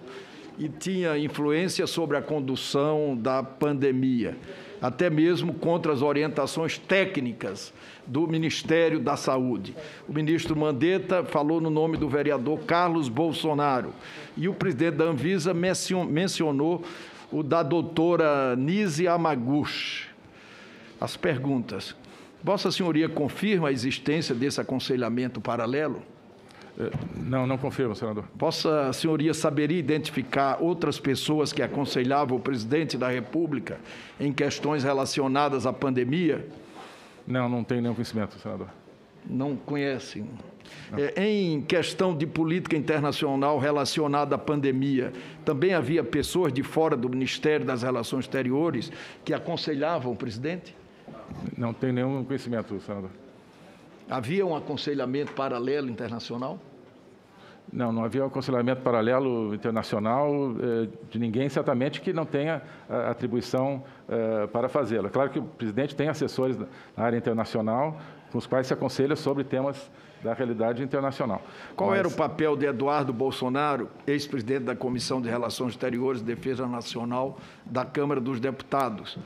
e tinha influência sobre a condução da pandemia, até mesmo contra as orientações técnicas do Ministério da Saúde. O ministro Mandetta falou no nome do vereador Carlos Bolsonaro e o presidente da Anvisa mencionou o da doutora Nise Amaguchi. As perguntas. Vossa Senhoria confirma a existência desse aconselhamento paralelo? É, não, não confirmo, senador. Vossa Senhoria saberia identificar outras pessoas que aconselhavam o presidente da República em questões relacionadas à pandemia? Não, não tenho nenhum conhecimento, senador. Não conhecem. É, em questão de política internacional relacionada à pandemia, também havia pessoas de fora do Ministério das Relações Exteriores que aconselhavam o presidente? Não tenho nenhum conhecimento, senador. Havia um aconselhamento paralelo internacional? Não, não havia um aconselhamento paralelo internacional eh, de ninguém, certamente, que não tenha atribuição eh, para fazê-lo. Claro que o presidente tem assessores na área internacional com os quais se aconselha sobre temas da realidade internacional. Qual Mas... era o papel de Eduardo Bolsonaro, ex-presidente da Comissão de Relações Exteriores e Defesa Nacional da Câmara dos Deputados?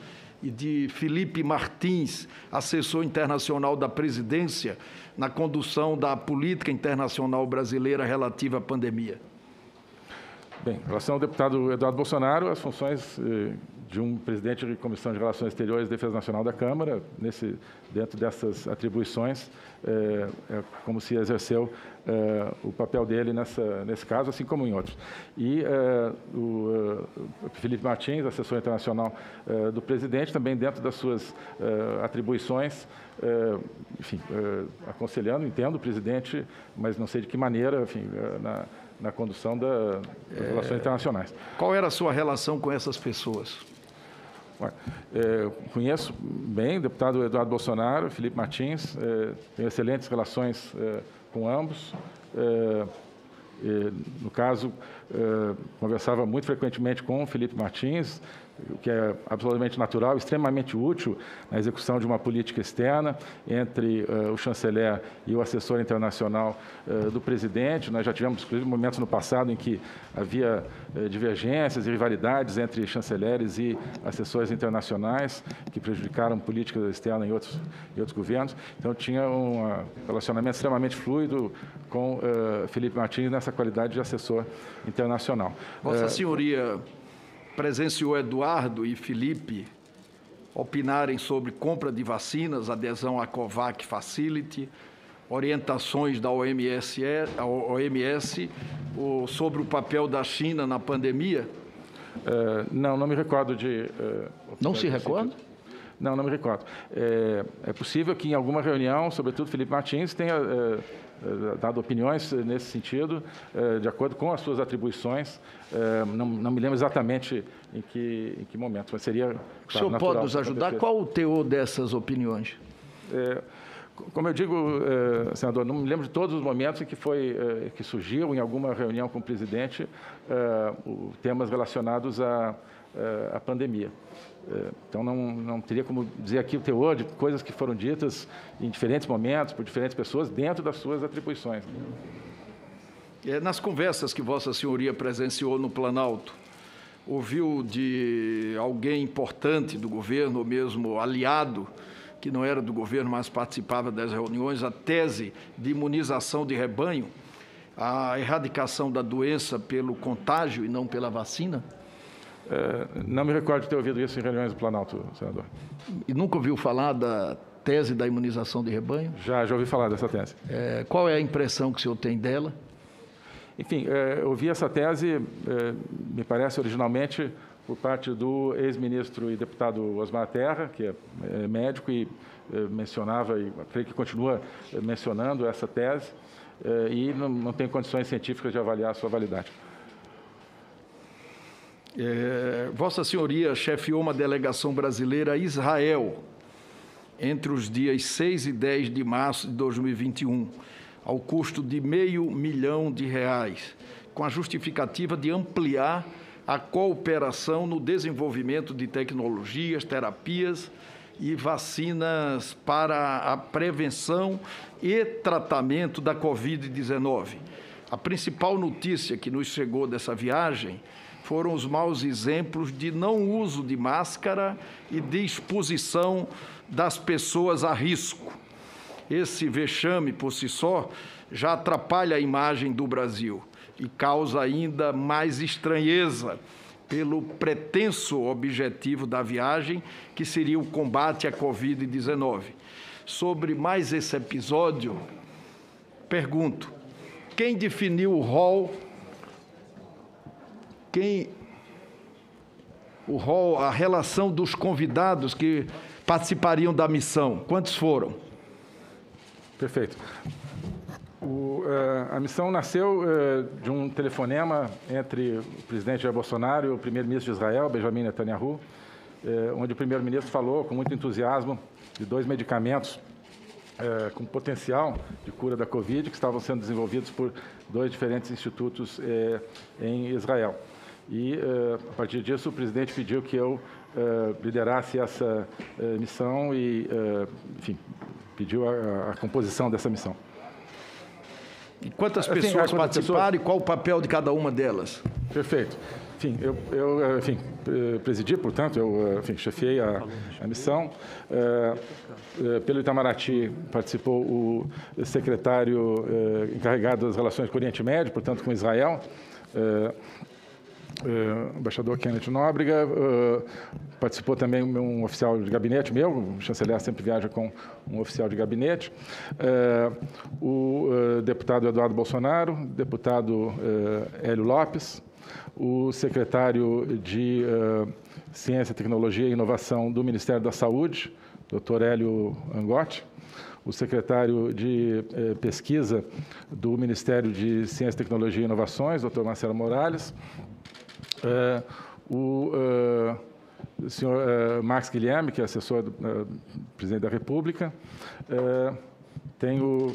De Felipe Martins, assessor internacional da presidência, na condução da política internacional brasileira relativa à pandemia? Bem, em relação ao deputado Eduardo Bolsonaro, as funções eh, de um presidente de Comissão de Relações Exteriores e Defesa Nacional da Câmara, nesse, dentro dessas atribuições, é, é como se exerceu é, o papel dele nessa, nesse caso, assim como em outros. E é, o, é, Felipe Martins, assessor internacional é, do presidente, também dentro das suas atribuições, enfim, aconselhando, entendo o presidente, mas não sei de que maneira, enfim, na, na condução da, das relações internacionais. Qual era a sua relação com essas pessoas? É, conheço bem o deputado Eduardo Bolsonaro, Felipe Martins, é, tenho excelentes relações é, com ambos. No caso, conversava muito frequentemente com o Felipe Martins, o que é absolutamente natural, extremamente útil na execução de uma política externa entre uh, o chanceler e o assessor internacional uh, do presidente. Nós já tivemos, inclusive, momentos no passado em que havia uh, divergências e rivalidades entre chanceleres e assessores internacionais que prejudicaram política externa em outros, em outros governos. Então, tinha um relacionamento extremamente fluido com Felipe Martins nessa qualidade de assessor internacional. Vossa Senhoria presenciou Eduardo e Felipe opinarem sobre compra de vacinas, adesão à COVAC Facility, orientações da OMS, OMS sobre o papel da China na pandemia? Uh, não, não me recordo de. Uh, não se recorda? Não, não me recordo. É, é, possível que em alguma reunião, sobretudo Felipe Martins, tenha uh, dado opiniões nesse sentido, de acordo com as suas atribuições. Não, não me lembro exatamente em que, em que momento, mas seria. Claro, o senhor pode nos ajudar? Qual o teor dessas opiniões? É, como eu digo, eh, senador, não me lembro de todos os momentos em que foi eh, que surgiu em alguma reunião com o presidente eh, temas relacionados à, à pandemia. Então, não, não teria como dizer aqui o teor de coisas que foram ditas em diferentes momentos, por diferentes pessoas, dentro das suas atribuições. Nas conversas que Vossa Senhoria presenciou no Planalto, ouviu de alguém importante do governo, ou mesmo aliado, que não era do governo, mas participava das reuniões, a tese de imunização de rebanho, a erradicação da doença pelo contágio e não pela vacina? É, não me recordo de ter ouvido isso em reuniões do Planalto, senador. E nunca ouviu falar da tese da imunização de rebanho? Já, já ouvi falar dessa tese. É, qual é a impressão que o senhor tem dela? Enfim, é, ouvi essa tese, é, me parece originalmente por parte do ex-ministro e deputado Osmar Terra, que é, médico e mencionava, e creio que continua mencionando essa tese, e não, não tem condições científicas de avaliar a sua validade. É, Vossa Senhoria chefiou uma delegação brasileira a Israel entre os dias 6 e 10 de março de 2021, ao custo de meio milhão de reais, com a justificativa de ampliar a cooperação no desenvolvimento de tecnologias, terapias e vacinas para a prevenção e tratamento da Covid-19. A principal notícia que nos chegou dessa viagem foram os maus exemplos de não uso de máscara e de exposição das pessoas a risco. Esse vexame por si só já atrapalha a imagem do Brasil e causa ainda mais estranheza pelo pretenso objetivo da viagem, que seria o combate à Covid-19. Sobre mais esse episódio, pergunto: quem definiu o rol? Quem o rol, a relação dos convidados que participariam da missão? Quantos foram? Perfeito. O, uh, a missão nasceu uh, de um telefonema entre o presidente Jair Bolsonaro e o primeiro-ministro de Israel, Benjamin Netanyahu, uh, onde o primeiro-ministro falou com muito entusiasmo de dois medicamentos com potencial de cura da Covid que estavam sendo desenvolvidos por dois diferentes institutos em Israel. E, a partir disso, o presidente pediu que eu liderasse essa missão e, enfim, pediu a, a composição dessa missão. E quantas assim, pessoas participaram pessoas? e qual o papel de cada uma delas? Perfeito. Enfim, eu, eu enfim, presidi, portanto, eu enfim, chefiei a, a missão. É, pelo Itamaraty participou o secretário é, encarregado das relações com o Oriente Médio, portanto, com Israel. É, uh, embaixador Kenneth Nóbrega, uh, participou também um oficial de gabinete meu, o chanceler sempre viaja com um oficial de gabinete, uh, o deputado Eduardo Bolsonaro, deputado Hélio Lopes, o secretário de Ciência, Tecnologia e Inovação do Ministério da Saúde, Dr. Hélio Angotti, o secretário de eh, Pesquisa do Ministério de Ciência, Tecnologia e Inovações, Dr. Marcelo Morales, é, o, uh, senhor uh, Max Guilherme, que é assessor do uh, presidente da República. Uh,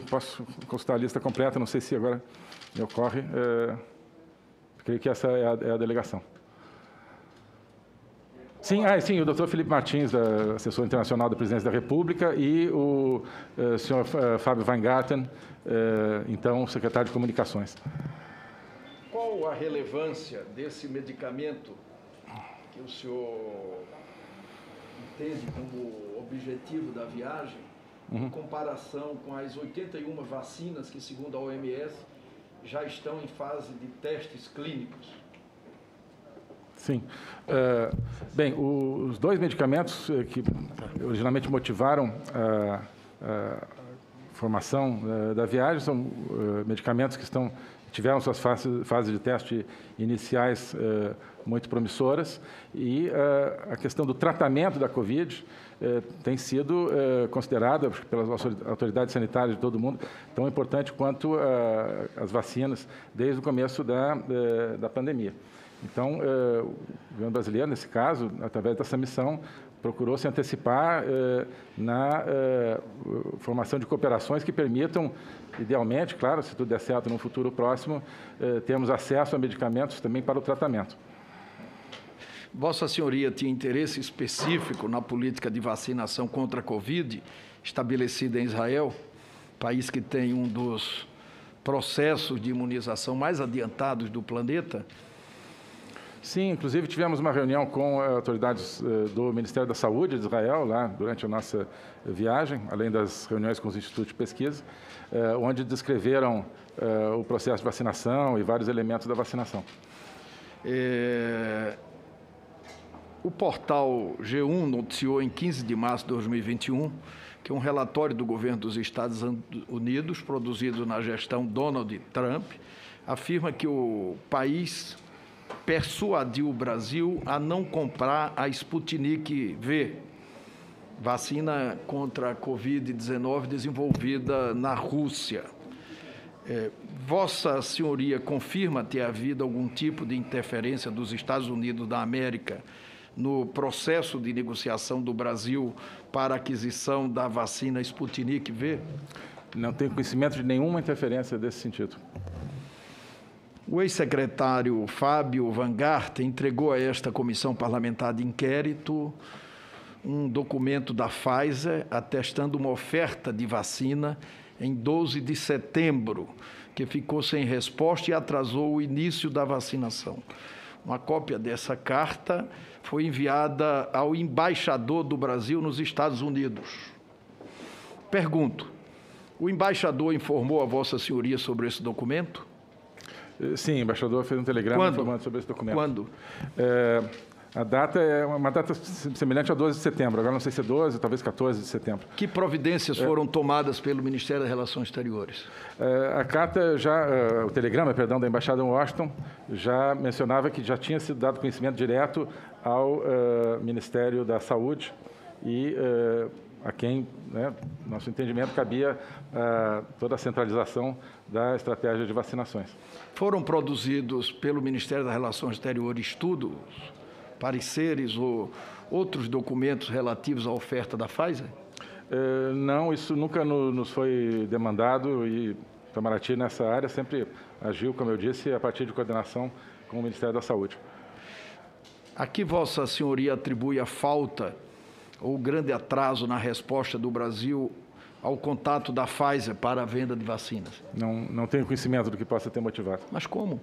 posso consultar a lista completa, não sei se agora me ocorre. creio que essa é a, é a delegação. Sim, ah, sim, o doutor Felipe Martins, assessor internacional da Presidência da República, e o senhor Fábio Weingarten, então secretário de Comunicações. Qual a relevância desse medicamento que o senhor entende como objetivo da viagem, uhum. em comparação com as 81 vacinas que, segundo a OMS, já estão em fase de testes clínicos? Sim. Uh, bem, os dois medicamentos eh, que originalmente motivaram a, a formação uh, da viagem são medicamentos que estão tiveram suas fases, fases de teste iniciais muito promissoras e a questão do tratamento da Covid tem sido considerada pelas autoridades sanitárias de todo mundo tão importante quanto as vacinas desde o começo da, da pandemia. Então, eh, o governo brasileiro, nesse caso, através dessa missão, procurou se antecipar eh, na eh, formação de cooperações que permitam, idealmente, claro, se tudo der certo no futuro próximo, termos acesso a medicamentos também para o tratamento. Vossa Senhoria tinha interesse específico na política de vacinação contra a Covid estabelecida em Israel, país que tem um dos processos de imunização mais adiantados do planeta, Sim, inclusive tivemos uma reunião com eh, autoridades eh, do Ministério da Saúde de Israel, lá durante a nossa viagem, além das reuniões com os institutos de pesquisa, eh, onde descreveram o processo de vacinação e vários elementos da vacinação. É... O portal G1 noticiou em 15 de março de 2021 que um relatório do governo dos Estados Unidos, produzido na gestão Donald Trump, afirma que o país persuadiu o Brasil a não comprar a Sputnik V, vacina contra a Covid-19 desenvolvida na Rússia. É, Vossa Senhoria confirma ter havido algum tipo de interferência dos Estados Unidos da América no processo de negociação do Brasil para aquisição da vacina Sputnik V? Não tenho conhecimento de nenhuma interferência desse sentido. O ex-secretário Fábio Van Gart entregou a esta comissão parlamentar de inquérito um documento da Pfizer atestando uma oferta de vacina em 12 de setembro, que ficou sem resposta e atrasou o início da vacinação. Uma cópia dessa carta foi enviada ao embaixador do Brasil nos Estados Unidos. Pergunto: o embaixador informou a Vossa Senhoria sobre esse documento? Sim, o embaixador fez um telegrama Quando? informando sobre esse documento. Quando? É, a data é uma data semelhante a 12 de setembro, agora não sei se é 12, talvez 14 de setembro. Que providências foram é, tomadas pelo Ministério das Relações Exteriores? É, a carta já, o telegrama, perdão, da Embaixada em Washington já mencionava que já tinha sido dado conhecimento direto ao Ministério da Saúde e a quem, né, nosso entendimento, cabia toda a centralização da estratégia de vacinações. Foram produzidos pelo Ministério das Relações Exteriores estudos, pareceres ou outros documentos relativos à oferta da Pfizer? É, não, isso nunca no, nos foi demandado e Itamaraty nessa área sempre agiu, como eu disse, a partir de coordenação com o Ministério da Saúde. A que Vossa Senhoria atribui a falta ou o grande atraso na resposta do Brasil ao contato da Pfizer para a venda de vacinas? Não, não tenho conhecimento do que possa ter motivado. Mas como?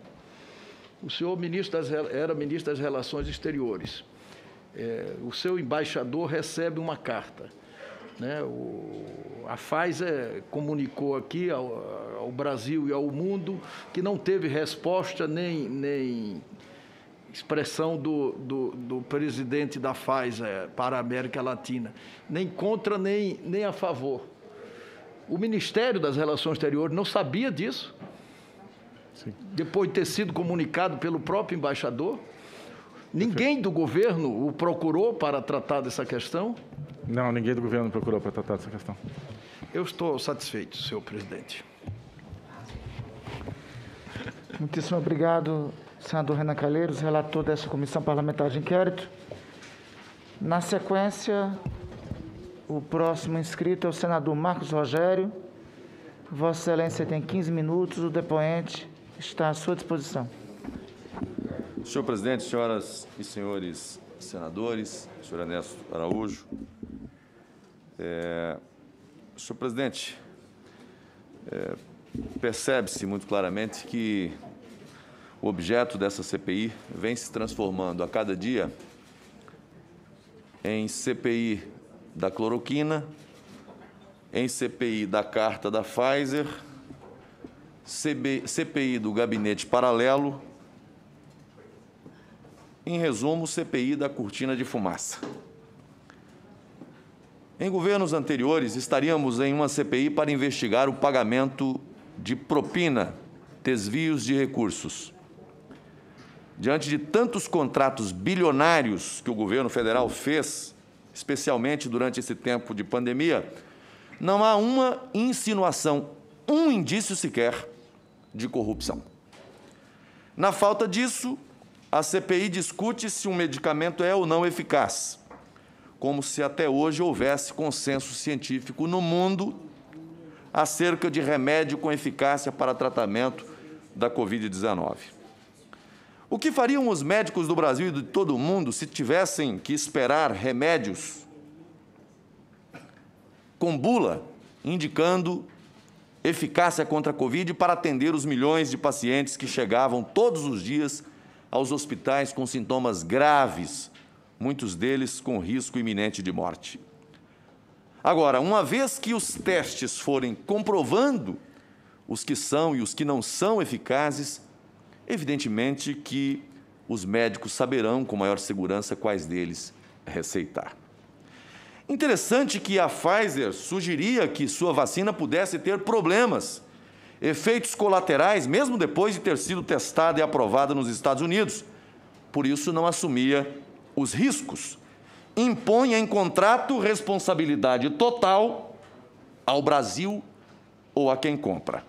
O senhor ministro das, era ministro das Relações Exteriores. É, o seu embaixador recebe uma carta. Né? O, a Pfizer comunicou aqui ao, ao, Brasil e ao mundo que não teve resposta nem, nem expressão do, do, do, presidente da Pfizer para a América Latina, nem contra nem, nem a favor. O Ministério das Relações Exteriores não sabia disso. Sim. Depois de ter sido comunicado pelo próprio embaixador, ninguém do governo o procurou para tratar dessa questão? Não, ninguém do governo procurou para tratar dessa questão. Eu estou satisfeito, senhor presidente. Muitíssimo obrigado, senador Renan Calheiros, relator dessa comissão parlamentar de inquérito. Na sequência, o próximo inscrito é o senador Marcos Rogério. Vossa Excelência tem 15 minutos, o depoente está à sua disposição. Senhor presidente, senhoras e senhores senadores, senhor Ernesto Araújo. É, senhor presidente, é, percebe-se muito claramente que o objeto dessa CPI vem se transformando a cada dia em CPI da cloroquina, em CPI da carta da Pfizer, CPI do gabinete paralelo, em resumo, CPI da cortina de fumaça. Em governos anteriores, estaríamos em uma CPI para investigar o pagamento de propina, desvios de recursos. Diante de tantos contratos bilionários que o governo federal fez, especialmente durante esse tempo de pandemia, não há uma insinuação, um indício sequer de corrupção. Na falta disso, a CPI discute se um medicamento é ou não eficaz, como se até hoje houvesse consenso científico no mundo acerca de remédio com eficácia para tratamento da Covid-19. O que fariam os médicos do Brasil e de todo o mundo se tivessem que esperar remédios com bula indicando eficácia contra a Covid para atender os milhões de pacientes que chegavam todos os dias aos hospitais com sintomas graves, muitos deles com risco iminente de morte. Agora, uma vez que os testes forem comprovando os que são e os que não são eficazes, evidentemente que os médicos saberão com maior segurança quais deles receitar. Interessante que a Pfizer sugeria que sua vacina pudesse ter problemas, efeitos colaterais, mesmo depois de ter sido testada e aprovada nos Estados Unidos. Por isso, não assumia os riscos. Impõe em contrato responsabilidade total ao Brasil ou a quem compra.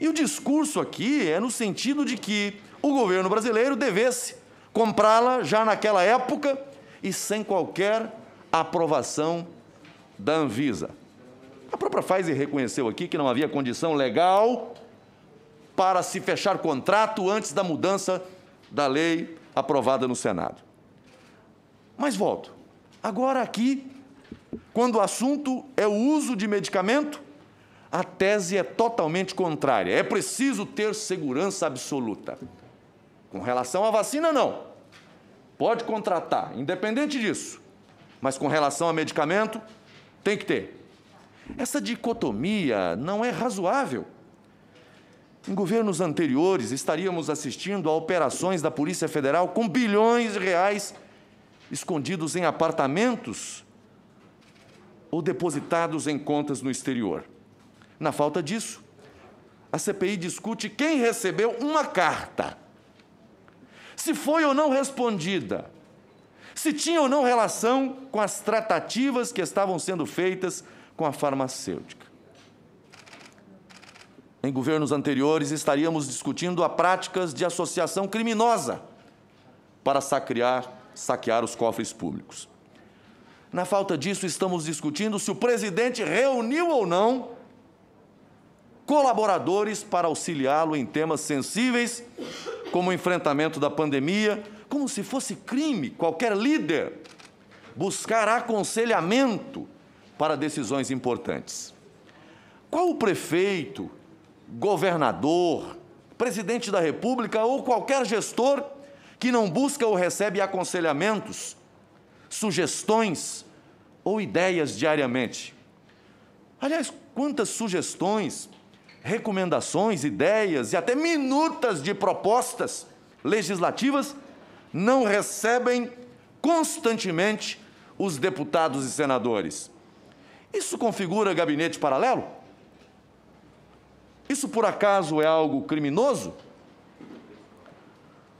E o discurso aqui é no sentido de que o governo brasileiro devesse comprá-la já naquela época e sem qualquer aprovação da Anvisa. A própria Pfizer reconheceu aqui que não havia condição legal para se fechar contrato antes da mudança da lei aprovada no Senado. Mas volto. Agora aqui, quando o assunto é o uso de medicamento, a tese é totalmente contrária. É preciso ter segurança absoluta. Com relação à vacina, não. Pode contratar, independente disso. Mas com relação a medicamento, tem que ter. Essa dicotomia não é razoável. Em governos anteriores, estaríamos assistindo a operações da Polícia Federal com bilhões de reais escondidos em apartamentos ou depositados em contas no exterior. Na falta disso, a CPI discute quem recebeu uma carta. Se foi ou não respondida, se tinha ou não relação com as tratativas que estavam sendo feitas com a farmacêutica. Em governos anteriores, estaríamos discutindo a práticas de associação criminosa para saquear, saquear os cofres públicos. Na falta disso, estamos discutindo se o presidente reuniu ou não colaboradores para auxiliá-lo em temas sensíveis, como o enfrentamento da pandemia como se fosse crime qualquer líder buscar aconselhamento para decisões importantes. Qual o prefeito, governador, presidente da República ou qualquer gestor que não busca ou recebe aconselhamentos, sugestões ou ideias diariamente? Aliás, quantas sugestões, recomendações, ideias e até minutas de propostas legislativas não recebem constantemente os deputados e senadores. Isso configura gabinete paralelo? Isso por acaso é algo criminoso?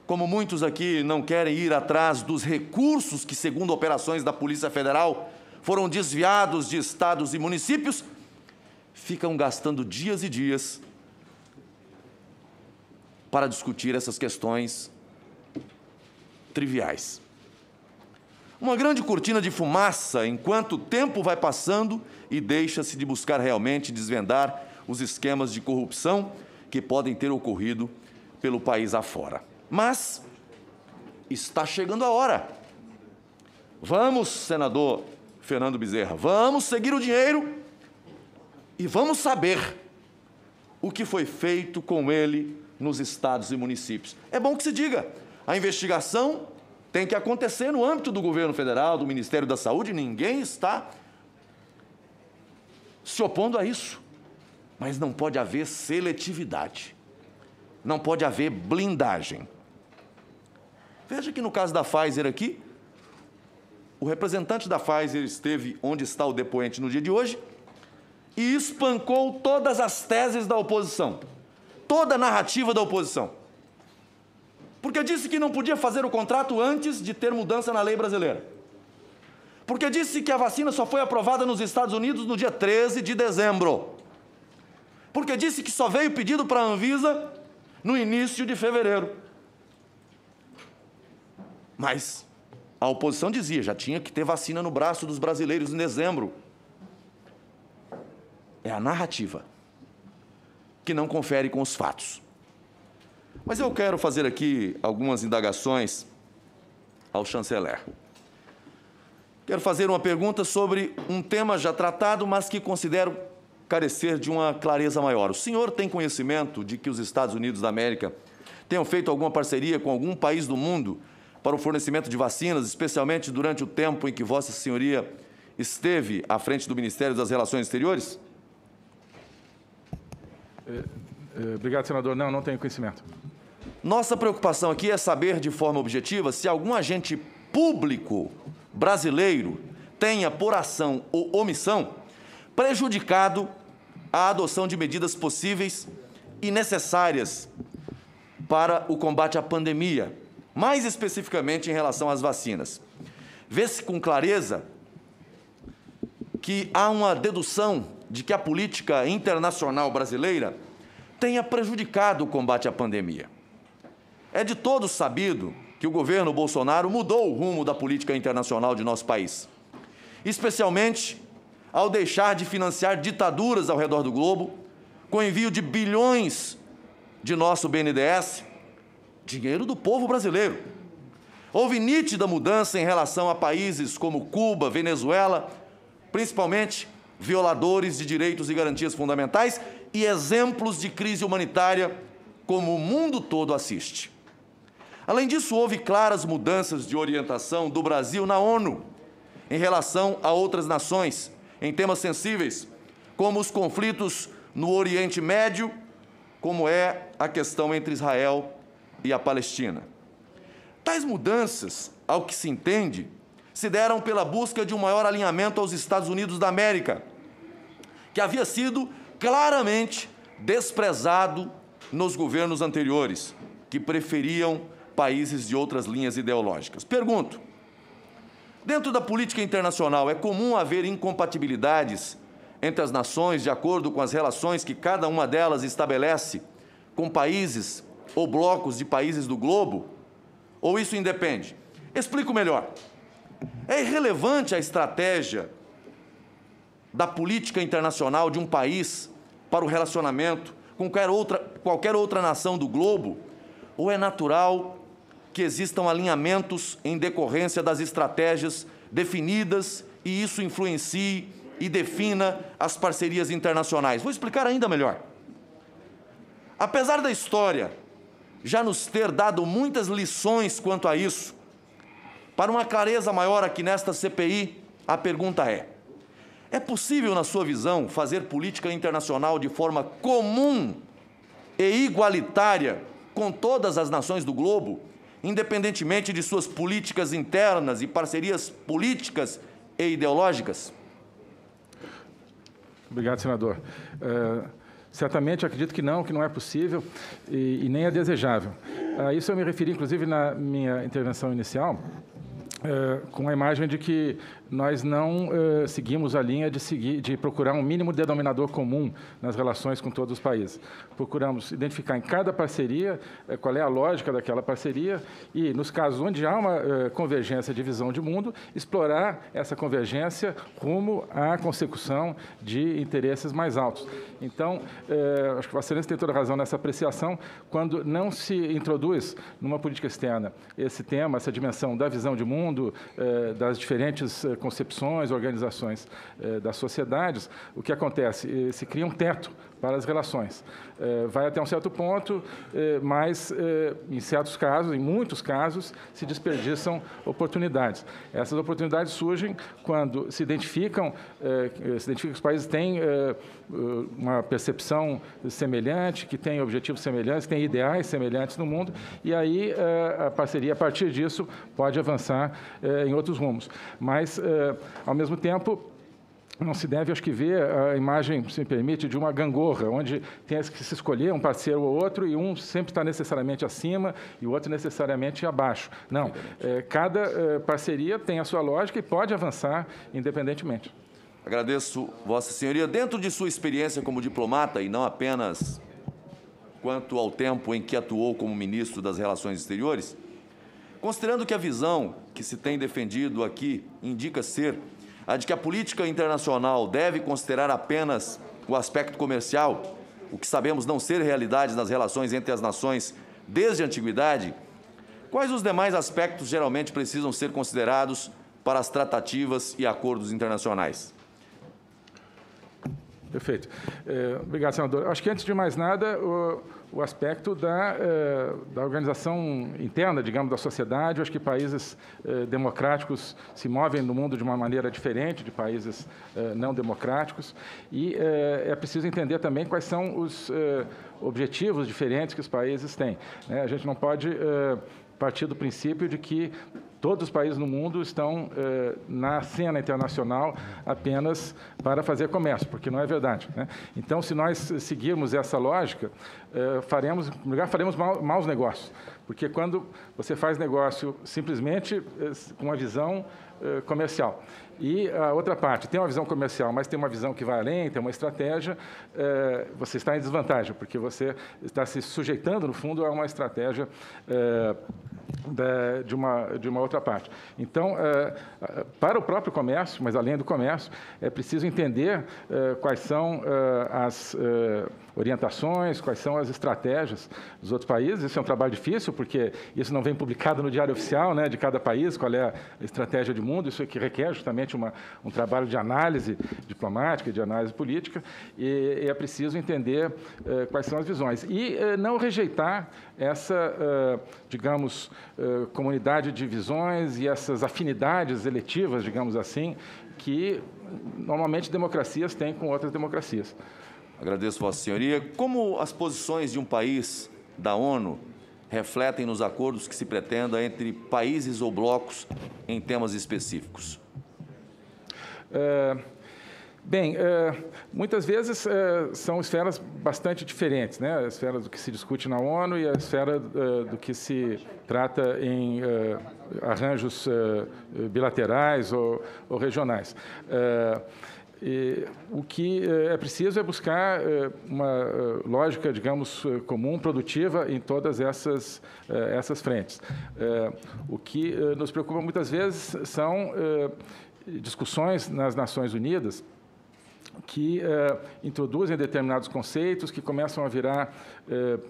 Como muitos aqui não querem ir atrás dos recursos que, segundo operações da Polícia Federal, foram desviados de estados e municípios, ficam gastando dias e dias para discutir essas questões triviais. Uma grande cortina de fumaça enquanto o tempo vai passando e deixa-se de buscar realmente desvendar os esquemas de corrupção que podem ter ocorrido pelo país afora. Mas está chegando a hora Vamos, senador Fernando Bezerra, vamos seguir o dinheiro e vamos saber o que foi feito com ele nos estados e municípios. É bom que se diga, a investigação tem que acontecer no âmbito do governo federal, do Ministério da Saúde, ninguém está se opondo a isso. Mas não pode haver seletividade. Não pode haver blindagem. Veja que no caso da Pfizer aqui, o representante da Pfizer esteve onde está o depoente no dia de hoje e espancou todas as teses da oposição, toda a narrativa da oposição. Porque disse que não podia fazer o contrato antes de ter mudança na lei brasileira. Porque disse que a vacina só foi aprovada nos Estados Unidos no dia 13 de dezembro. Porque disse que só veio pedido para a Anvisa no início de fevereiro. Mas a oposição dizia, já tinha que ter vacina no braço dos brasileiros em dezembro. É a narrativa que não confere com os fatos. Mas eu quero fazer aqui algumas indagações ao chanceler. Quero fazer uma pergunta sobre um tema já tratado, mas que considero carecer de uma clareza maior. O senhor tem conhecimento de que os Estados Unidos da América tenham feito alguma parceria com algum país do mundo para o fornecimento de vacinas, especialmente durante o tempo em que Vossa Senhoria esteve à frente do Ministério das Relações Exteriores? É, é, obrigado, senador. Não, não tenho conhecimento. Nossa preocupação aqui é saber de forma objetiva se algum agente público brasileiro tenha, por ação ou omissão, prejudicado a adoção de medidas possíveis e necessárias para o combate à pandemia, mais especificamente em relação às vacinas. Vê-se com clareza que há uma dedução de que a política internacional brasileira tenha prejudicado o combate à pandemia. É de todos sabido que o governo Bolsonaro mudou o rumo da política internacional de nosso país, especialmente ao deixar de financiar ditaduras ao redor do globo, com envio de bilhões de nosso BNDES, dinheiro do povo brasileiro. Houve nítida mudança em relação a países como Cuba, Venezuela, principalmente violadores de direitos e garantias fundamentais e exemplos de crise humanitária como o mundo todo assiste. Além disso, houve claras mudanças de orientação do Brasil na ONU em relação a outras nações em temas sensíveis, como os conflitos no Oriente Médio, como é a questão entre Israel e a Palestina. Tais mudanças, ao que se entende, se deram pela busca de um maior alinhamento aos Estados Unidos da América, que havia sido claramente desprezado nos governos anteriores, que preferiam países de outras linhas ideológicas. Pergunto: dentro da política internacional é comum haver incompatibilidades entre as nações de acordo com as relações que cada uma delas estabelece com países ou blocos de países do globo? Ou isso independe? Explico melhor. É irrelevante a estratégia da política internacional de um país para o relacionamento com qualquer outra, qualquer outra nação do globo? Ou é natural que existam alinhamentos em decorrência das estratégias definidas e isso influencie e defina as parcerias internacionais. Vou explicar ainda melhor. Apesar da história já nos ter dado muitas lições quanto a isso, para uma clareza maior aqui nesta CPI, a pergunta é: é possível, na sua visão, fazer política internacional de forma comum e igualitária com todas as nações do globo, independentemente de suas políticas internas e parcerias políticas e ideológicas? Obrigado, senador. É, certamente acredito que não, que não é possível e, e nem é desejável. A isso eu me referi, inclusive, na minha intervenção inicial, é, com a imagem de que nós não uh, seguimos a linha de, seguir, de procurar um mínimo denominador comum nas relações com todos os países. Procuramos identificar em cada parceria uh, qual é a lógica daquela parceria e, nos casos onde há uma uh, convergência de visão de mundo, explorar essa convergência rumo à consecução de interesses mais altos. Então, acho que o Excelência tem toda razão nessa apreciação, quando não se introduz numa política externa esse tema, essa dimensão da visão de mundo, das diferentes concepções, organizações eh, das sociedades, o que acontece? Se cria um teto para as relações. Eh, vai até um certo ponto, eh, mas em certos casos, em muitos casos, se desperdiçam oportunidades. Essas oportunidades surgem quando se identificam, se identifica que os países têm uma percepção semelhante, que têm objetivos semelhantes, têm ideais semelhantes no mundo, e aí a parceria, a partir disso, pode avançar em outros rumos. Mas ao mesmo tempo, não se deve, acho que, ver a imagem, se me permite, de uma gangorra, onde tem que se escolher um parceiro ou outro e um sempre está necessariamente acima e o outro necessariamente abaixo. Não, é, cada é, parceria tem a sua lógica e pode avançar independentemente. Agradeço, Vossa Senhoria. Dentro de sua experiência como diplomata e não apenas quanto ao tempo em que atuou como ministro das Relações Exteriores, Considerando que a visão que se tem defendido aqui indica ser a de que a política internacional deve considerar apenas o aspecto comercial, o que sabemos não ser realidade nas relações entre as nações desde a antiguidade, quais os demais aspectos geralmente precisam ser considerados para as tratativas e acordos internacionais? Perfeito. É, obrigado, senador. Acho que, antes de mais nada, o, o aspecto da, é, da organização interna, digamos, da sociedade. acho que países é, democráticos se movem no mundo de uma maneira diferente de países é, não democráticos. E é, preciso entender também quais são os objetivos diferentes que os países têm. Né? A gente não pode partir do princípio de que todos os países no mundo estão eh, na cena internacional apenas para fazer comércio, porque não é verdade. Né? Então, se nós seguirmos essa lógica, eh, faremos, lugar, faremos mal, maus negócios, porque quando você faz negócio simplesmente eh, com uma visão comercial e a outra parte tem uma visão comercial, mas tem uma visão que vai além, tem uma estratégia, você está em desvantagem, porque você está se sujeitando, no fundo, a uma estratégia é, de, uma, de uma outra parte. Então, é, para o próprio comércio, mas além do comércio, é preciso entender quais são as orientações, quais são as estratégias dos outros países. Isso é um trabalho difícil, porque isso não vem publicado no diário oficial né, de cada país, qual é a estratégia de mundo, isso é que requer justamente uma, um trabalho de análise diplomática, de análise política, e, e é preciso entender eh, quais são as visões. E não rejeitar essa, eh, digamos, comunidade de visões e essas afinidades eletivas, digamos assim, que normalmente democracias têm com outras democracias. Agradeço, Vossa Senhoria. Como as posições de um país da ONU refletem nos acordos que se pretenda entre países ou blocos em temas específicos? É, bem, é, muitas vezes é, são esferas bastante diferentes, né? A esfera do que se discute na ONU e a esfera é, do que se trata em arranjos bilaterais ou, regionais. E o que eh, é preciso é buscar eh, uma eh, lógica, digamos, comum, produtiva em todas essas, essas frentes. O que nos preocupa muitas vezes são discussões nas Nações Unidas que introduzem determinados conceitos que começam a virar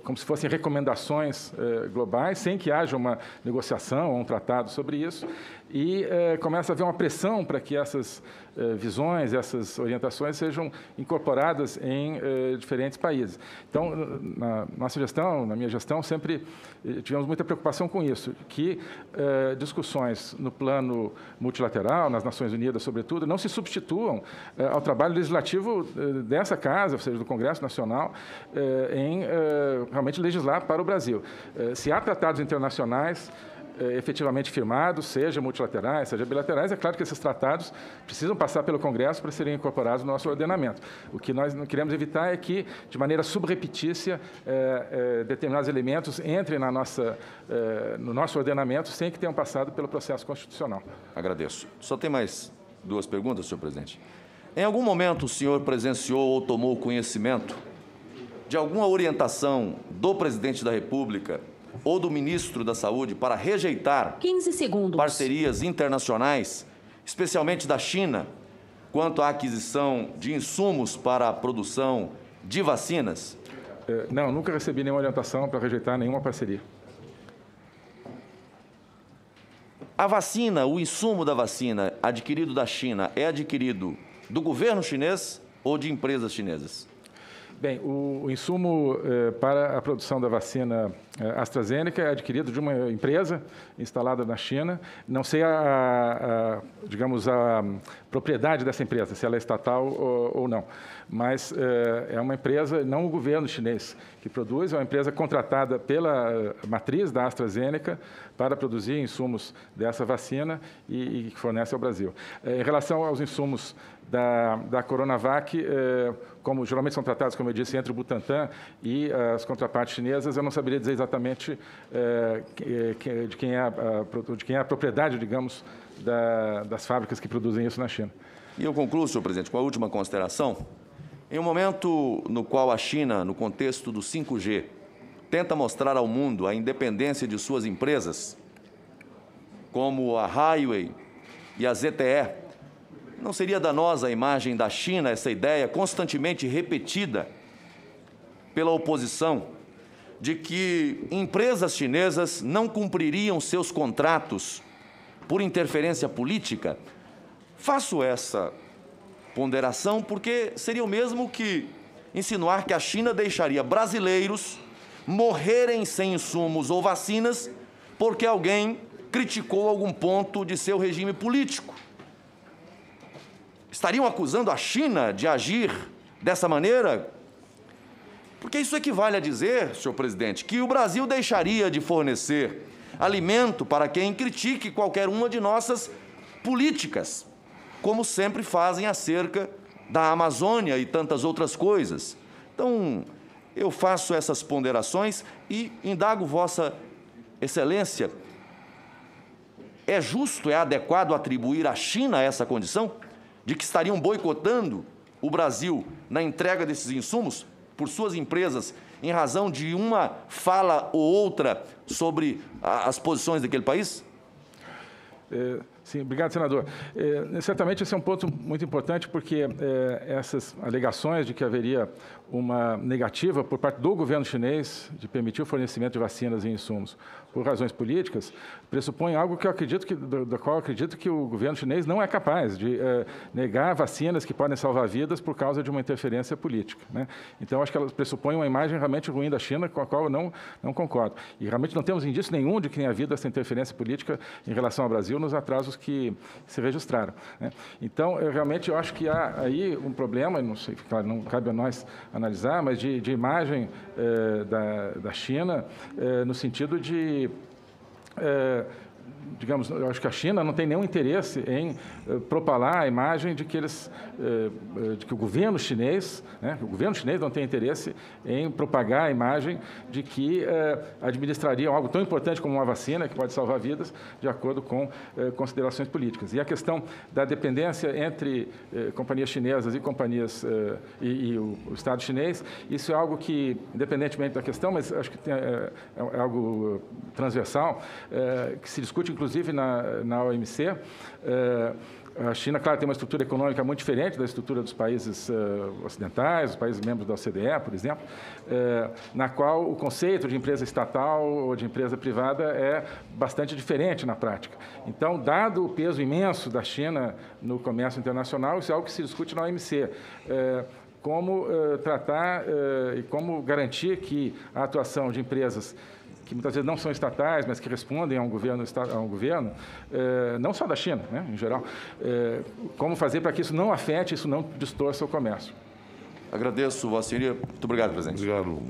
como se fossem recomendações globais, sem que haja uma negociação ou um tratado sobre isso, e começa a haver uma pressão para que essas eh, visões, essas orientações sejam incorporadas em eh, diferentes países. Então, na nossa gestão, na minha gestão, sempre eh, tivemos muita preocupação com isso, que discussões no plano multilateral, nas Nações Unidas, sobretudo, não se substituam ao trabalho legislativo dessa casa, ou seja, do Congresso Nacional, em realmente legislar para o Brasil. Se há tratados internacionais eh, efetivamente firmados, seja multilaterais, seja bilaterais, é claro que esses tratados precisam passar pelo Congresso para serem incorporados no nosso ordenamento. O que nós queremos evitar é que, de maneira subrepetícia, eh, eh, determinados elementos entrem na nossa, no nosso ordenamento sem que tenham passado pelo processo constitucional. Agradeço. Só tem mais duas perguntas, senhor presidente. Em algum momento o senhor presenciou ou tomou conhecimento de alguma orientação do presidente da República ou do ministro da Saúde para rejeitar 15 segundos. parcerias internacionais, especialmente da China, quanto à aquisição de insumos para a produção de vacinas? É, não, nunca recebi nenhuma orientação para rejeitar nenhuma parceria. A vacina, o insumo da vacina adquirido da China é adquirido do governo chinês ou de empresas chinesas? Bem, o, o insumo eh, para a produção da vacina eh, AstraZeneca é adquirido de uma empresa instalada na China. Não sei a, a digamos, a propriedade dessa empresa, se ela é estatal ou, ou não. Mas eh, é uma empresa, não o governo chinês que produz, é uma empresa contratada pela matriz da AstraZeneca para produzir insumos dessa vacina e, e que fornece ao Brasil. em relação aos insumos da, da Coronavac, eh, como geralmente são tratados, como eu disse, entre o Butantan e as contrapartes chinesas, eu não saberia dizer exatamente eh, de, quem é a, de quem é a propriedade, digamos, da, das fábricas que produzem isso na China. E eu concluo, senhor presidente, com a última consideração. Em um momento no qual a China, no contexto do 5G, tenta mostrar ao mundo a independência de suas empresas, como a Highway e a ZTE, não seria danosa a imagem da China, essa ideia constantemente repetida pela oposição de que empresas chinesas não cumpririam seus contratos por interferência política? Faço essa ponderação porque seria o mesmo que insinuar que a China deixaria brasileiros morrerem sem insumos ou vacinas porque alguém criticou algum ponto de seu regime político estariam acusando a China de agir dessa maneira? Porque isso equivale a dizer, senhor presidente, que o Brasil deixaria de fornecer alimento para quem critique qualquer uma de nossas políticas, como sempre fazem acerca da Amazônia e tantas outras coisas. Então, eu faço essas ponderações e indago Vossa Excelência: é justo, é adequado atribuir à China essa condição? De que estariam boicotando o Brasil na entrega desses insumos por suas empresas em razão de uma fala ou outra sobre as posições daquele país? É, sim, obrigado, senador. É, certamente esse é um ponto muito importante, porque é, essas alegações de que haveria uma negativa por parte do governo chinês de permitir o fornecimento de vacinas e insumos por razões políticas, pressupõe algo que eu acredito que, do, do qual eu acredito que o governo chinês não é capaz de eh, negar vacinas que podem salvar vidas por causa de uma interferência política. Né? Então, acho que elas pressupõem uma imagem realmente ruim da China, com a qual eu não, não concordo. E realmente não temos indício nenhum de que tenha havido essa interferência política em relação ao Brasil nos atrasos que se registraram. Né? Então, eu, realmente, eu acho que há aí um problema, não sei, claro, não cabe a nós analisar, mas de, de imagem eh, da, da China, eh, no sentido de é, digamos, eu acho que a China não tem nenhum interesse em uh, propalar a imagem de que eles, uh, de que o governo chinês, né, o governo chinês não tem interesse em propagar a imagem de que administrariam algo tão importante como uma vacina que pode salvar vidas, de acordo com considerações políticas. E a questão da dependência entre companhias chinesas e companhias e, e o, Estado chinês, isso é algo que, independentemente da questão, mas acho que tem, é, é, algo transversal que se discute inclusive na, na OMC. É, a China, claro, tem uma estrutura econômica muito diferente da estrutura dos países uh, ocidentais, dos países membros da OCDE, por exemplo, uh, na qual o conceito de empresa estatal ou de empresa privada é bastante diferente na prática. Então, dado o peso imenso da China no comércio internacional, isso é algo que se discute na OMC. Uh, como tratar e como garantir que a atuação de empresas que muitas vezes não são estatais, mas que respondem a um governo, a um governo é, não só da China, né, em geral, é, como fazer para que isso não afete, isso não distorça o comércio. Agradeço, Vossa Senhoria. Muito obrigado, presidente. Obrigado,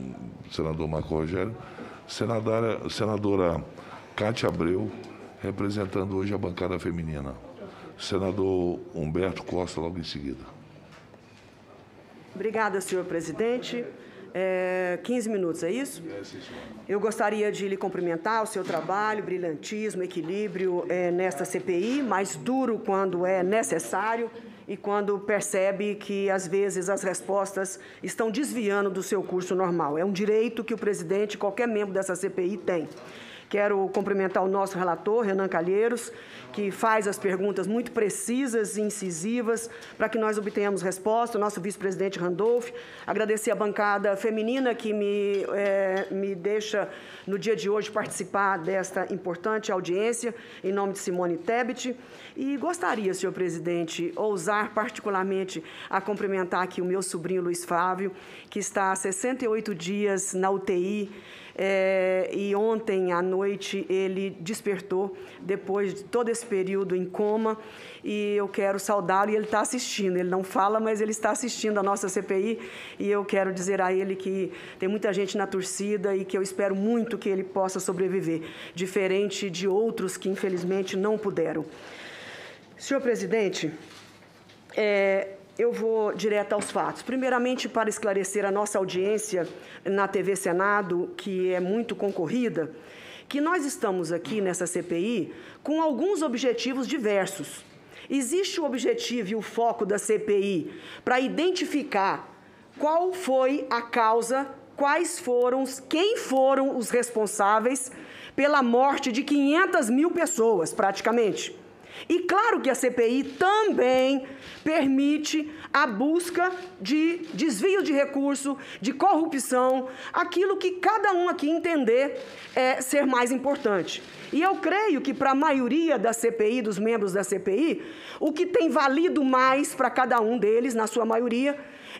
senador Marco Rogério. Senadora, senadora Cátia Abreu, representando hoje a bancada feminina. Senador Humberto Costa, logo em seguida. Obrigada, senhor presidente. É, 15 minutos, é isso? Eu gostaria de lhe cumprimentar o seu trabalho, brilhantismo, equilíbrio é, nesta CPI, mais duro quando é necessário e quando percebe que, às vezes, as respostas estão desviando do seu curso normal. É um direito que o presidente, qualquer membro dessa CPI, tem. Quero cumprimentar o nosso relator, Renan Calheiros, que faz as perguntas muito precisas e incisivas para que nós obtenhamos resposta, o nosso vice-presidente Randolph. Agradecer a bancada feminina que me, é, me deixa, no dia de hoje, participar desta importante audiência, em nome de Simone Tebet. E gostaria, senhor presidente, ousar particularmente a cumprimentar aqui o meu sobrinho Luiz Flávio, que está há 68 dias na UTI é, e ontem à noite ele despertou depois de todo esse período em coma e eu quero saudá-lo e ele está assistindo. Ele não fala, mas ele está assistindo a nossa CPI e eu quero dizer a ele que tem muita gente na torcida e que eu espero muito que ele possa sobreviver, diferente de outros que infelizmente não puderam. Senhor presidente, é, eu vou direto aos fatos. Primeiramente, para esclarecer a nossa audiência na TV Senado, que é muito concorrida, que nós estamos aqui nessa CPI com alguns objetivos diversos. Existe o objetivo e o foco da CPI para identificar qual foi a causa, quais foram, quem foram os responsáveis pela morte de 500 mil pessoas, praticamente. E claro que a CPI também permite a busca de desvio de recurso, de corrupção, aquilo que cada um aqui entender é, ser mais importante. E eu creio que para a maioria da CPI, dos membros da CPI, o que tem valido mais para cada um deles, na sua maioria,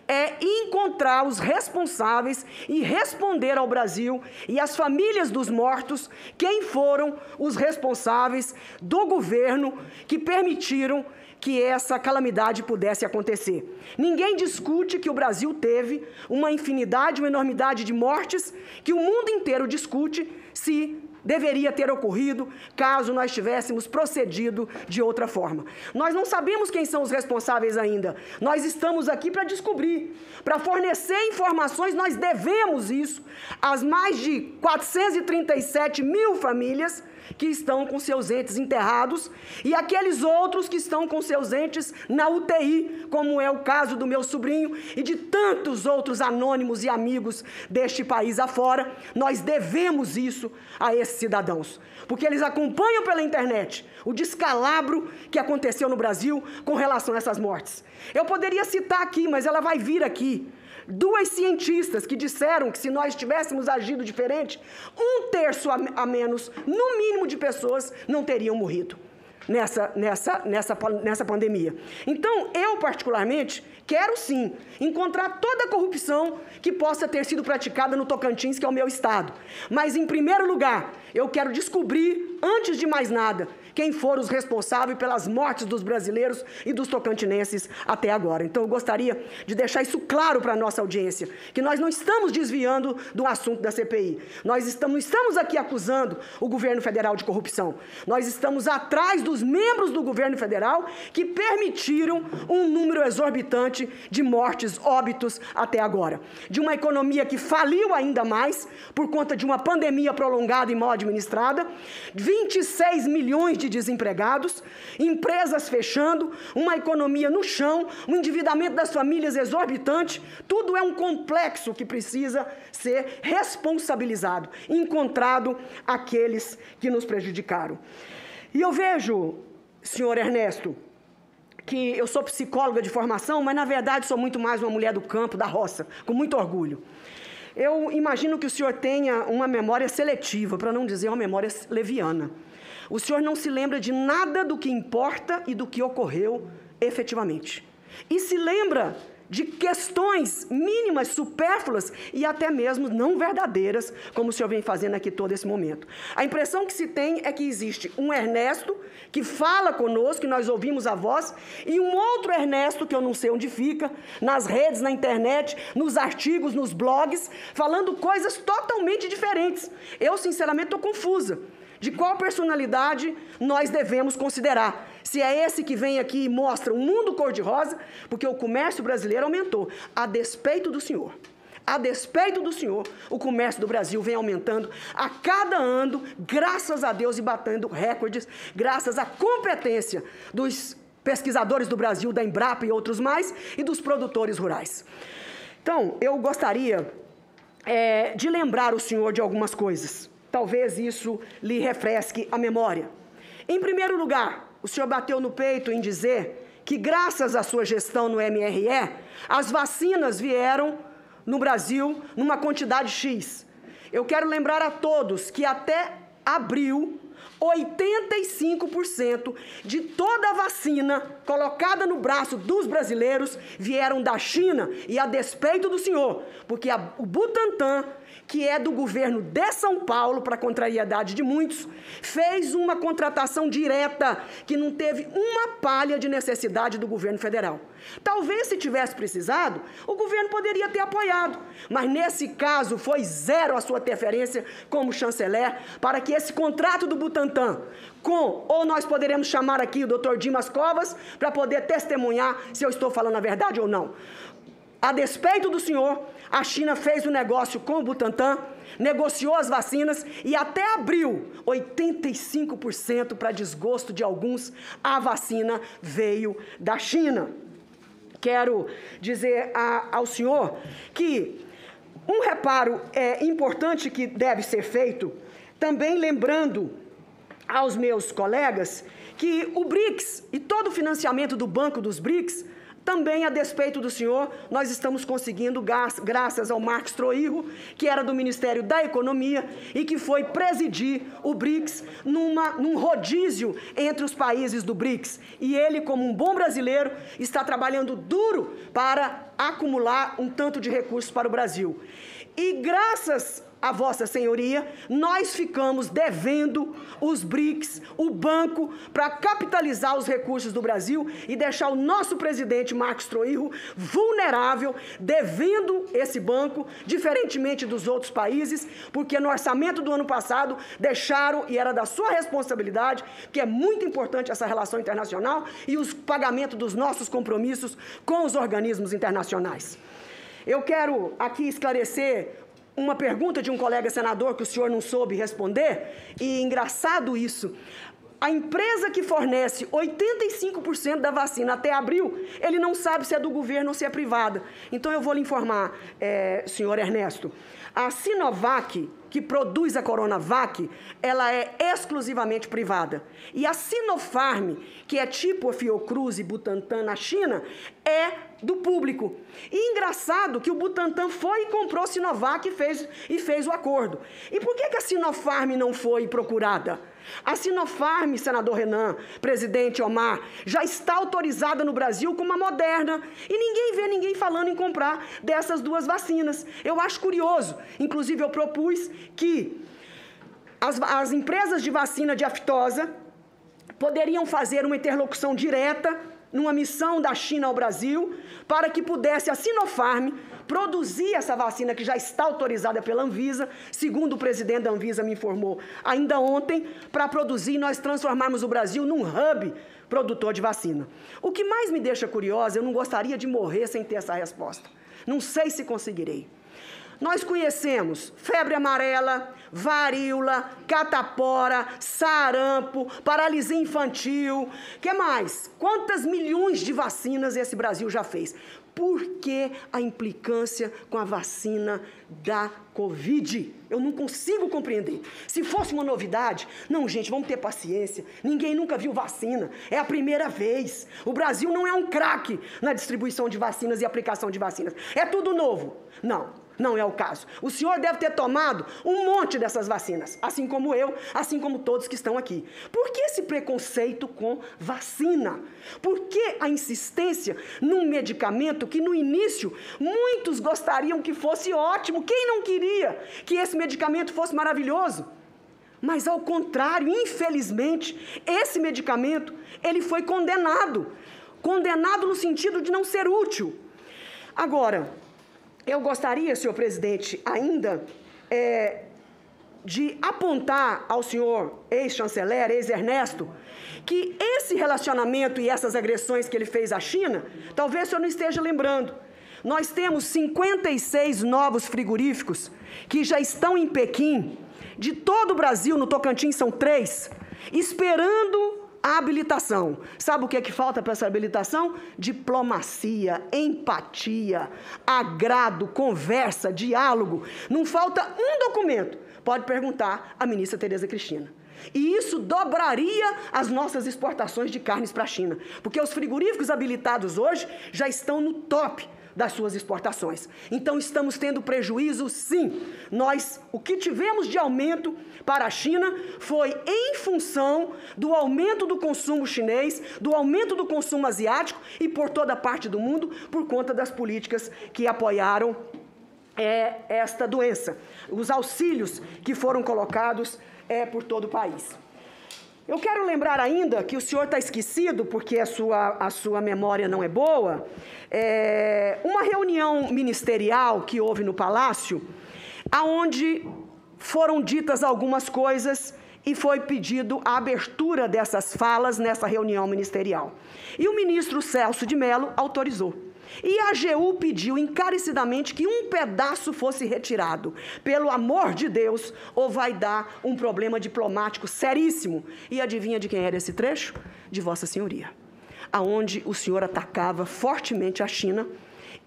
é encontrar os responsáveis e responder ao Brasil e às famílias dos mortos quem foram os responsáveis do governo que permitiram que essa calamidade pudesse acontecer. Ninguém discute que o Brasil teve uma infinidade, uma enormidade de mortes, que o mundo inteiro discute se deveria ter ocorrido caso nós tivéssemos procedido de outra forma. Nós não sabemos quem são os responsáveis ainda. Nós estamos aqui para descobrir, para fornecer informações. Nós devemos isso às mais de 437 mil famílias que estão com seus entes enterrados e aqueles outros que estão com seus entes na UTI, como é o caso do meu sobrinho e de tantos outros anônimos e amigos deste país afora. Nós devemos isso a esses cidadãos, porque eles acompanham pela internet o descalabro que aconteceu no Brasil com relação a essas mortes. Eu poderia citar aqui, mas ela vai vir aqui duas cientistas que disseram que se nós tivéssemos agido diferente, um terço a, menos, no mínimo, de pessoas não teriam morrido nessa, nessa, nessa, nessa pandemia. Então, eu, particularmente, quero sim encontrar toda a corrupção que possa ter sido praticada no Tocantins, que é o meu estado. Mas, em primeiro lugar, eu quero descobrir, antes de mais nada, quem foram os responsáveis pelas mortes dos brasileiros e dos tocantinenses até agora. Então, eu gostaria de deixar isso claro para a nossa audiência, que nós não estamos desviando do assunto da CPI. Nós estamos, estamos aqui acusando o governo federal de corrupção. Nós estamos atrás dos membros do governo federal que permitiram um número exorbitante de mortes, óbitos até agora. De uma economia que faliu ainda mais por conta de uma pandemia prolongada e mal administrada, 26 milhões de de desempregados, empresas fechando, uma economia no chão, um endividamento das famílias exorbitante. Tudo é um complexo que precisa ser responsabilizado, encontrado aqueles que nos prejudicaram. E eu vejo, senhor Ernesto, que eu sou psicóloga de formação, mas na verdade sou muito mais uma mulher do campo, da roça, com muito orgulho. Eu imagino que o senhor tenha uma memória seletiva, para não dizer uma memória leviana. O senhor não se lembra de nada do que importa e do que ocorreu efetivamente. E se lembra de questões mínimas, supérfluas e até mesmo não verdadeiras, como o senhor vem fazendo aqui todo esse momento. A impressão que se tem é que existe um Ernesto que fala conosco, que nós ouvimos a voz, e um outro Ernesto, que eu não sei onde fica, nas redes, na internet, nos artigos, nos blogs, falando coisas totalmente diferentes. Eu, sinceramente, estou confusa de qual personalidade nós devemos considerar. Se é esse que vem aqui e mostra um mundo cor-de-rosa, porque o comércio brasileiro aumentou, a despeito do senhor. a despeito do senhor, o comércio do Brasil vem aumentando a cada ano, graças a Deus, e batendo recordes, graças à competência dos pesquisadores do Brasil, da Embrapa e outros mais, e dos produtores rurais. Então, eu gostaria é, de lembrar o senhor de algumas coisas. Talvez isso lhe refresque a memória. Em primeiro lugar, o senhor bateu no peito em dizer que, graças à sua gestão no MRE, as vacinas vieram no Brasil numa quantidade X. Eu quero lembrar a todos que até abril 85% de toda a vacina colocada no braço dos brasileiros vieram da China e a despeito do senhor, porque a, o Butantan que é do governo de São Paulo, para contrariedade de muitos, fez uma contratação direta que não teve uma palha de necessidade do governo federal. Talvez, se tivesse precisado, o governo poderia ter apoiado, mas nesse caso foi zero a sua interferência como chanceler para que esse contrato do Butantan com, ou nós poderemos chamar aqui o doutor Dimas Covas para poder testemunhar se eu estou falando a verdade ou não. A despeito do senhor, a China fez o negócio com o Butantan, negociou as vacinas e até abril, 85% para desgosto de alguns, a vacina veio da China. Quero dizer a, ao senhor que um reparo é importante que deve ser feito, também lembrando aos meus colegas que o BRICS e todo o financiamento do Banco dos BRICS também, a despeito do senhor, nós estamos conseguindo, graças ao Marcos Troirro, que era do Ministério da Economia e que foi presidir o BRICS numa, num rodízio entre os países do BRICS. E ele, como um bom brasileiro, está trabalhando duro para acumular um tanto de recursos para o Brasil. E graças a Vossa Senhoria, nós ficamos devendo os BRICS, o banco, para capitalizar os recursos do Brasil e deixar o nosso presidente Marcos Troirro vulnerável, devendo esse banco, diferentemente dos outros países, porque no orçamento do ano passado deixaram, e era da sua responsabilidade, que é muito importante essa relação internacional e os pagamentos dos nossos compromissos com os organismos internacionais. Eu quero aqui esclarecer uma pergunta de um colega senador que o senhor não soube responder, e engraçado isso. A empresa que fornece 85% da vacina até abril, ele não sabe se é do governo ou se é privada. Então eu vou lhe informar, é, senhor Ernesto. A Sinovac, que produz a Coronavac, ela é exclusivamente privada. E a Sinopharm, que é tipo a Fiocruz e Butantan na China, é do público. E engraçado que o Butantan foi e comprou a Sinovac e fez, e fez o acordo. E por que, que a Sinopharm não foi procurada? A Sinopharm, senador Renan, presidente Omar, já está autorizada no Brasil como a moderna. E ninguém vê ninguém falando em comprar dessas duas vacinas. Eu acho curioso. Inclusive, eu propus que as, as empresas de vacina de aftosa poderiam fazer uma interlocução direta numa missão da China ao Brasil, para que pudesse a Sinopharm produzir essa vacina que já está autorizada pela Anvisa, segundo o presidente da Anvisa me informou ainda ontem, para produzir e nós transformarmos o Brasil num hub produtor de vacina. O que mais me deixa curiosa, eu não gostaria de morrer sem ter essa resposta. Não sei se conseguirei. Nós conhecemos febre amarela, varíola, catapora, sarampo, paralisia infantil. que mais? Quantas milhões de vacinas esse Brasil já fez? Por que a implicância com a vacina da Covid? Eu não consigo compreender. Se fosse uma novidade, não, gente, vamos ter paciência. Ninguém nunca viu vacina. É a primeira vez. O Brasil não é um craque na distribuição de vacinas e aplicação de vacinas. É tudo novo. Não. Não é o caso. O senhor deve ter tomado um monte dessas vacinas, assim como eu, assim como todos que estão aqui. Por que esse preconceito com vacina? Por que a insistência num medicamento que no início muitos gostariam que fosse ótimo? Quem não queria que esse medicamento fosse maravilhoso? Mas ao contrário, infelizmente, esse medicamento, ele foi condenado. Condenado no sentido de não ser útil. Agora, eu gostaria, senhor presidente, ainda é, de apontar ao senhor ex-chanceler, ex-Ernesto, que esse relacionamento e essas agressões que ele fez à China, talvez o senhor não esteja lembrando, nós temos 56 novos frigoríficos que já estão em Pequim, de todo o Brasil, no Tocantins são três, esperando habilitação. Sabe o que é que falta para essa habilitação? Diplomacia, empatia, agrado, conversa, diálogo. Não falta um documento. Pode perguntar à ministra Tereza Cristina. E isso dobraria as nossas exportações de carnes para a China, porque os frigoríficos habilitados hoje já estão no top das suas exportações. Então estamos tendo prejuízo, sim. Nós, o que tivemos de aumento para a China foi em função do aumento do consumo chinês, do aumento do consumo asiático e por toda parte do mundo por conta das políticas que apoiaram é, esta doença, os auxílios que foram colocados é, por todo o país. Eu quero lembrar ainda que o senhor está esquecido, porque a sua, a sua memória não é boa, é, uma reunião ministerial que houve no Palácio, aonde foram ditas algumas coisas e foi pedido a abertura dessas falas nessa reunião ministerial. E o ministro Celso de Mello autorizou. E a AGU pediu encarecidamente que um pedaço fosse retirado. Pelo amor de Deus, ou vai dar um problema diplomático seríssimo. E adivinha de quem era esse trecho? De Vossa Senhoria. Aonde o senhor atacava fortemente a China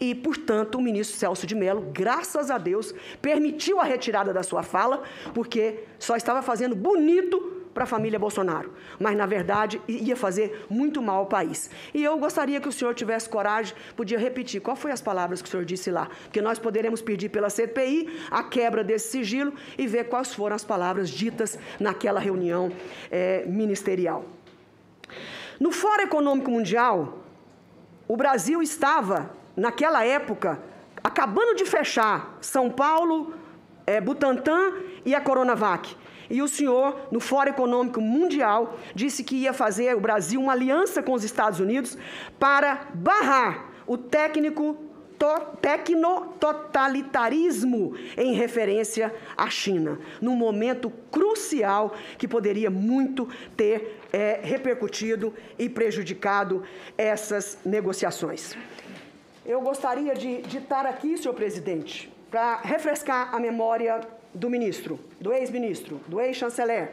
e, portanto, o ministro Celso de Mello, graças a Deus, permitiu a retirada da sua fala, porque só estava fazendo bonito para a família Bolsonaro, mas na verdade ia fazer muito mal ao país. E eu gostaria que o senhor tivesse coragem, podia repetir qual foi as palavras que o senhor disse lá, porque nós poderemos pedir pela CPI a quebra desse sigilo e ver quais foram as palavras ditas naquela reunião é, ministerial. No Fórum Econômico Mundial, o Brasil estava naquela época acabando de fechar São Paulo, é, Butantan e a Coronavac. E o senhor, no Fórum Econômico Mundial, disse que ia fazer o Brasil uma aliança com os Estados Unidos para barrar o técnico tecnototalitarismo em referência à China, num momento crucial que poderia muito ter é, repercutido e prejudicado essas negociações. Eu gostaria de, estar aqui, senhor presidente, para refrescar a memória do ministro, do ex-ministro, do ex-chanceler.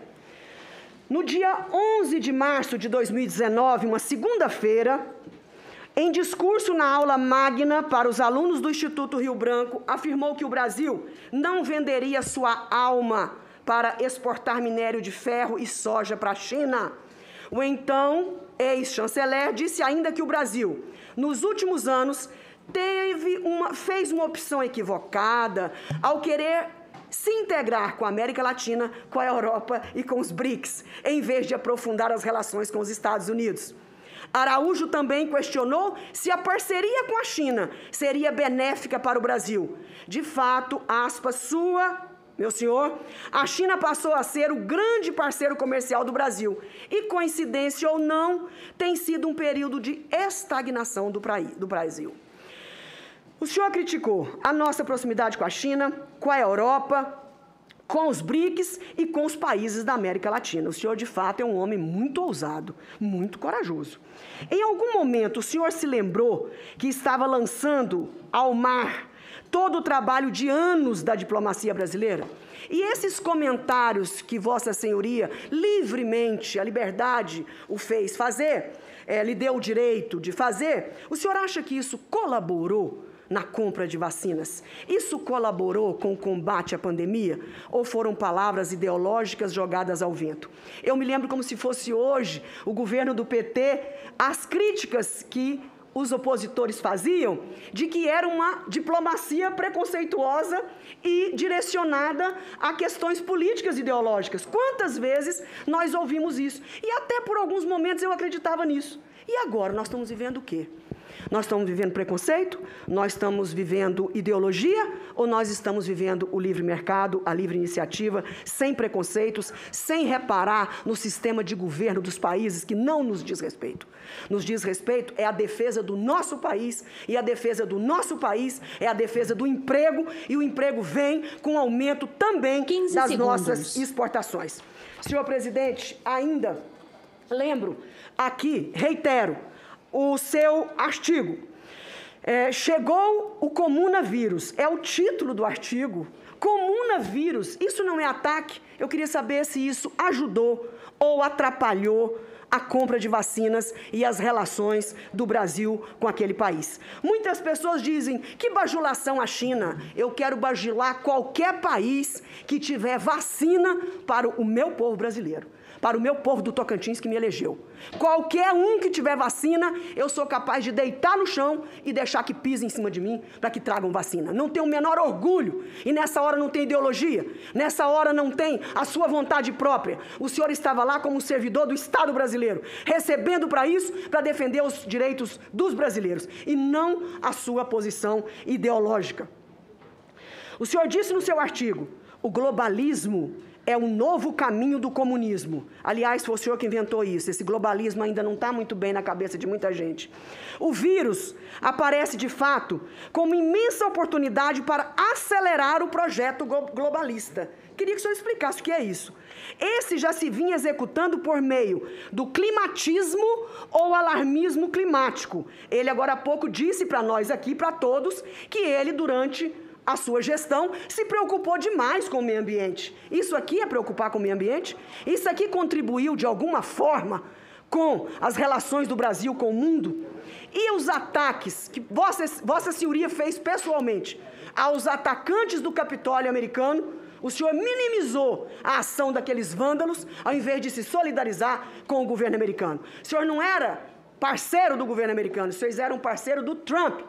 No dia 11 de março de 2019, uma segunda-feira, em discurso na aula magna para os alunos do Instituto Rio Branco, afirmou que o Brasil não venderia sua alma para exportar minério de ferro e soja para a China. O então ex-chanceler disse ainda que o Brasil, nos últimos anos, teve uma, fez uma opção equivocada ao querer se integrar com a América Latina, com a Europa e com os BRICS, em vez de aprofundar as relações com os Estados Unidos. Araújo também questionou se a parceria com a China seria benéfica para o Brasil. De fato, sua, meu senhor, a China passou a ser o grande parceiro comercial do Brasil. E, coincidência ou não, tem sido um período de estagnação do Brasil. O senhor criticou a nossa proximidade com a China, com a Europa, com os BRICS e com os países da América Latina. O senhor, de fato, é um homem muito ousado, muito corajoso. Em algum momento, o senhor se lembrou que estava lançando ao mar todo o trabalho de anos da diplomacia brasileira? E esses comentários que Vossa Senhoria livremente, a liberdade, o fez fazer, é, lhe deu o direito de fazer, o senhor acha que isso colaborou na compra de vacinas. Isso colaborou com o combate à pandemia ou foram palavras ideológicas jogadas ao vento? Eu me lembro como se fosse hoje o governo do PT, as críticas que os opositores faziam de que era uma diplomacia preconceituosa e direcionada a questões políticas ideológicas. Quantas vezes nós ouvimos isso? E até por alguns momentos eu acreditava nisso. E agora nós estamos vivendo o quê? Nós estamos vivendo preconceito? Nós estamos vivendo ideologia? Ou nós estamos vivendo o livre mercado, a livre iniciativa, sem preconceitos, sem reparar no sistema de governo dos países que não nos diz respeito? Nos diz respeito é a defesa do nosso país, e a defesa do nosso país é a defesa do emprego, e o emprego vem com aumento também das segundos. nossas exportações. Senhor presidente, ainda lembro aqui, reitero, o seu artigo. É, chegou o comunavírus, é o título do artigo. Comunavírus, isso não é ataque? Eu queria saber se isso ajudou ou atrapalhou a compra de vacinas e as relações do Brasil com aquele país. Muitas pessoas dizem que bajulação a China. Eu quero bajular qualquer país que tiver vacina para o meu povo brasileiro para o meu povo do Tocantins que me elegeu. Qualquer um que tiver vacina, eu sou capaz de deitar no chão e deixar que pise em cima de mim para que tragam vacina. Não tenho o menor orgulho e nessa hora não tem ideologia, nessa hora não tem a sua vontade própria. O senhor estava lá como servidor do Estado brasileiro, recebendo para isso, para defender os direitos dos brasileiros e não a sua posição ideológica. O senhor disse no seu artigo: o globalismo é um novo caminho do comunismo. Aliás, foi o senhor que inventou isso. Esse globalismo ainda não está muito bem na cabeça de muita gente. O vírus aparece, de fato, como imensa oportunidade para acelerar o projeto globalista. Queria que o senhor explicasse o que é isso. Esse já se vinha executando por meio do climatismo ou alarmismo climático. Ele agora há pouco disse para nós aqui, para todos, que ele, durante a sua gestão se preocupou demais com o meio ambiente. Isso aqui é preocupar com o meio ambiente? Isso aqui contribuiu de alguma forma com as relações do Brasil com o mundo? E os ataques que Vossa, Vossa Senhoria fez pessoalmente aos atacantes do Capitólio americano? O senhor minimizou a ação daqueles vândalos ao invés de se solidarizar com o governo americano. O senhor não era parceiro do governo americano, vocês eram parceiro do Trump.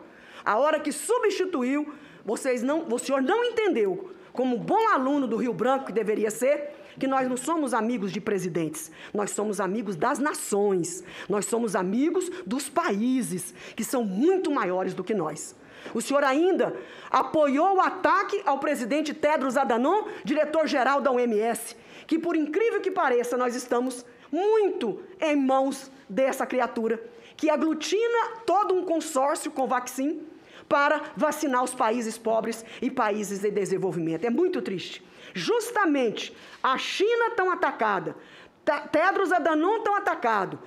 A hora que substituiu vocês não, o senhor não entendeu, como bom aluno do Rio Branco que deveria ser, que nós não somos amigos de presidentes, nós somos amigos das nações, nós somos amigos dos países, que são muito maiores do que nós. O senhor ainda apoiou o ataque ao presidente Tedros Adhanom, diretor-geral da OMS, que por incrível que pareça, nós estamos muito em mãos dessa criatura, que aglutina todo um consórcio com Vaccin, para vacinar os países pobres e países em desenvolvimento. É muito triste. Justamente a China tão atacada, Tedros Adhanom tão atacado,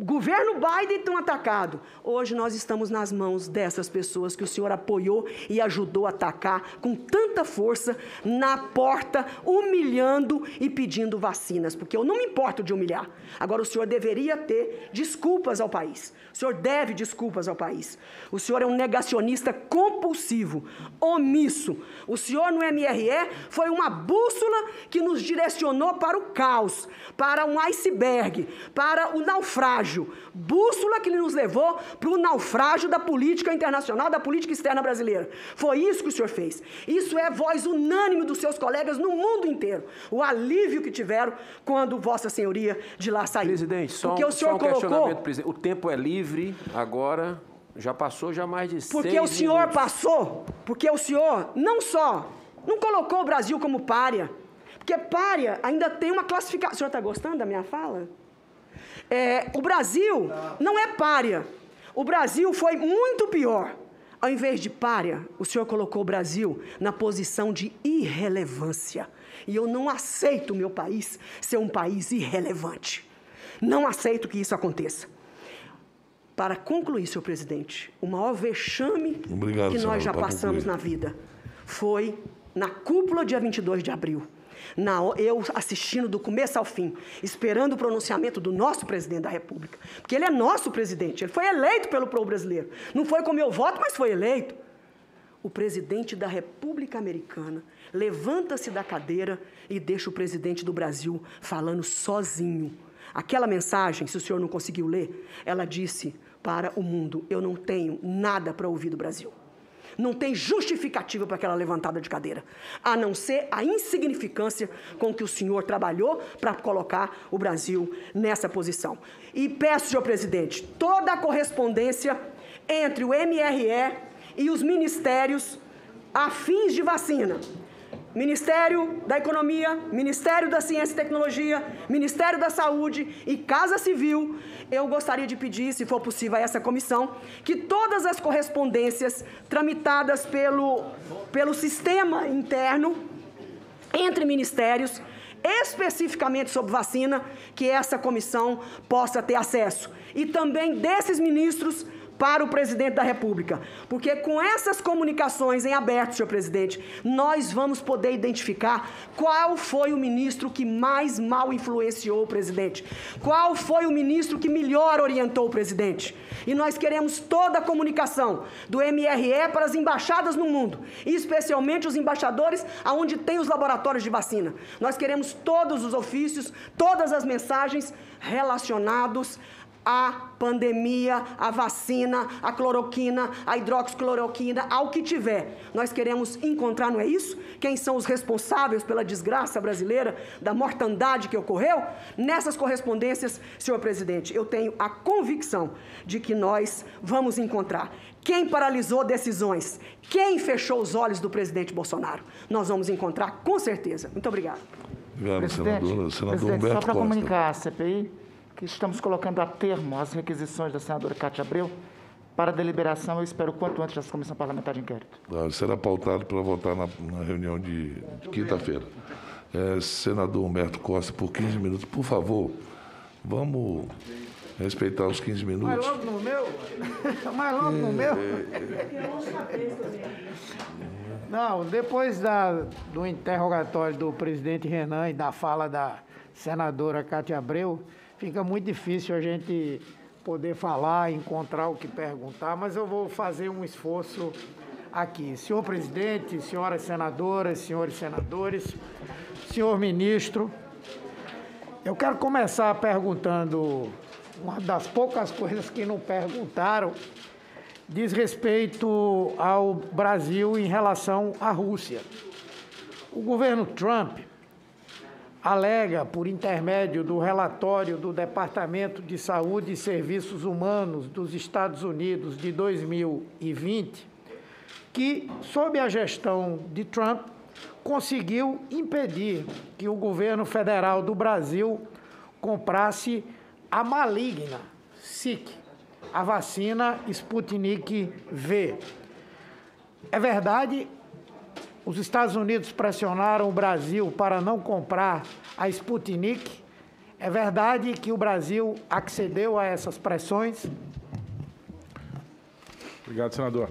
governo Biden tão atacado. Hoje nós estamos nas mãos dessas pessoas que o senhor apoiou e ajudou a atacar com tanta força na porta, humilhando e pedindo vacinas, porque eu não me importo de humilhar. Agora o senhor deveria ter desculpas ao país. O senhor deve desculpas ao país. O senhor é um negacionista compulsivo, omisso. O senhor no MRE foi uma bússola que nos direcionou para o caos, para um iceberg, para o naufrágio bússola que nos levou para o naufrágio da política internacional, da política externa brasileira. Foi isso que o senhor fez. Isso é voz unânime dos seus colegas no mundo inteiro. O alívio que tiveram quando Vossa Senhoria de lá saiu. Presidente, só, Porque o, senhor só um colocou... questionamento, presidente. O tempo é livre agora. Já passou já mais de Porque o senhor minutos. passou, porque o senhor não só não colocou o Brasil como párea, porque párea ainda tem uma classificação. O senhor está gostando da minha fala? É, o Brasil não é párea. O Brasil foi muito pior. Ao invés de párea, o senhor colocou o Brasil na posição de irrelevância. E eu não aceito o meu país ser um país irrelevante. Não aceito que isso aconteça. Para concluir, senhor presidente, o maior vexame Obrigado, que nós já passamos concluir. na vida foi na cúpula dia 22 de abril na, eu assistindo do começo ao fim, esperando o pronunciamento do nosso presidente da República. Porque ele é nosso presidente, ele foi eleito pelo povo brasileiro. Não foi com meu voto, mas foi eleito. O presidente da República Americana levanta-se da cadeira e deixa o presidente do Brasil falando sozinho. Aquela mensagem, se o senhor não conseguiu ler, ela disse para o mundo: Eu não tenho nada para ouvir do Brasil. Não tem justificativa para aquela levantada de cadeira, a não ser a insignificância com que o senhor trabalhou para colocar o Brasil nessa posição. E peço, senhor presidente, toda a correspondência entre o MRE e os ministérios afins de vacina Ministério da Economia, Ministério da Ciência e Tecnologia, Ministério da Saúde e Casa Civil, eu gostaria de pedir, se for possível, a essa comissão, que todas as correspondências tramitadas pelo, pelo sistema interno entre ministérios, especificamente sobre vacina, que essa comissão possa ter acesso. E também desses ministros para o presidente da República, porque com essas comunicações em aberto, senhor presidente, nós vamos poder identificar qual foi o ministro que mais mal influenciou o presidente, qual foi o ministro que melhor orientou o presidente. E nós queremos toda a comunicação do MRE para as embaixadas no mundo, especialmente os embaixadores aonde tem os laboratórios de vacina. Nós queremos todos os ofícios, todas as mensagens relacionados à pandemia, à vacina, à cloroquina, à hidroxicloroquina, ao que tiver. Nós queremos encontrar, não é isso? Quem são os responsáveis pela desgraça brasileira, da mortandade que ocorreu? Nessas correspondências, senhor presidente, eu tenho a convicção de que nós vamos encontrar. Quem paralisou decisões? Quem fechou os olhos do presidente Bolsonaro? Nós vamos encontrar com certeza. Muito obrigado. Obrigado, Presidente, senador. Senador presidente, Humberto só para comunicar à CPI que estamos colocando a termo as requisições da senadora Cátia Abreu para deliberação. Eu espero o quanto antes dessa comissão parlamentar de inquérito. Ah, Será pautado para votar na, na reunião de, de quinta-feira. É, senador Humberto Costa, por 15 minutos, por favor, vamos respeitar os 15 Mais minutos. logo no meu? Mais logo no meu? Não, depois da, do interrogatório do presidente Renan e da fala da senadora Cátia Abreu, fica muito difícil a gente poder falar, encontrar o que perguntar, mas eu vou fazer um esforço aqui. Senhor presidente, senhoras senadoras, senhores senadores, senhor ministro, eu quero começar perguntando uma das poucas coisas que não perguntaram diz respeito ao Brasil em relação à Rússia. O governo Trump alega, por intermédio do relatório do Departamento de Saúde e Serviços Humanos dos Estados Unidos de 2020, que, sob a gestão de Trump, conseguiu impedir que o governo federal do Brasil comprasse a maligna SIC, a vacina Sputnik V. É verdade, os Estados Unidos pressionaram o Brasil para não comprar a Sputnik. É verdade que o Brasil accedeu a essas pressões. Obrigado, senador.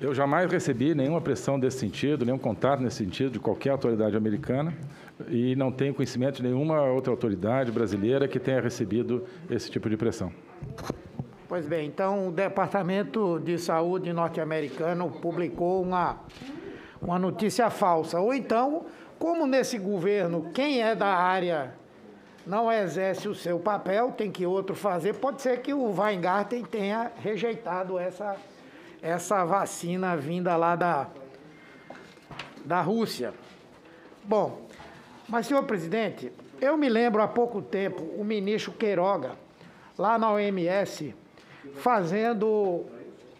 Eu jamais recebi nenhuma pressão desse sentido, nenhum contato nesse sentido de qualquer autoridade americana e não tenho conhecimento de nenhuma outra autoridade brasileira que tenha recebido esse tipo de pressão. Pois bem, então o Departamento de Saúde norte-americano publicou uma, uma notícia falsa. Ou então, como nesse governo, quem é da área não exerce o seu papel, tem que outro fazer, pode ser que o Weingarten tenha rejeitado essa, essa vacina vinda lá da, da Rússia. Bom, mas, senhor presidente, eu me lembro há pouco tempo o ministro Queiroga, lá na OMS, fazendo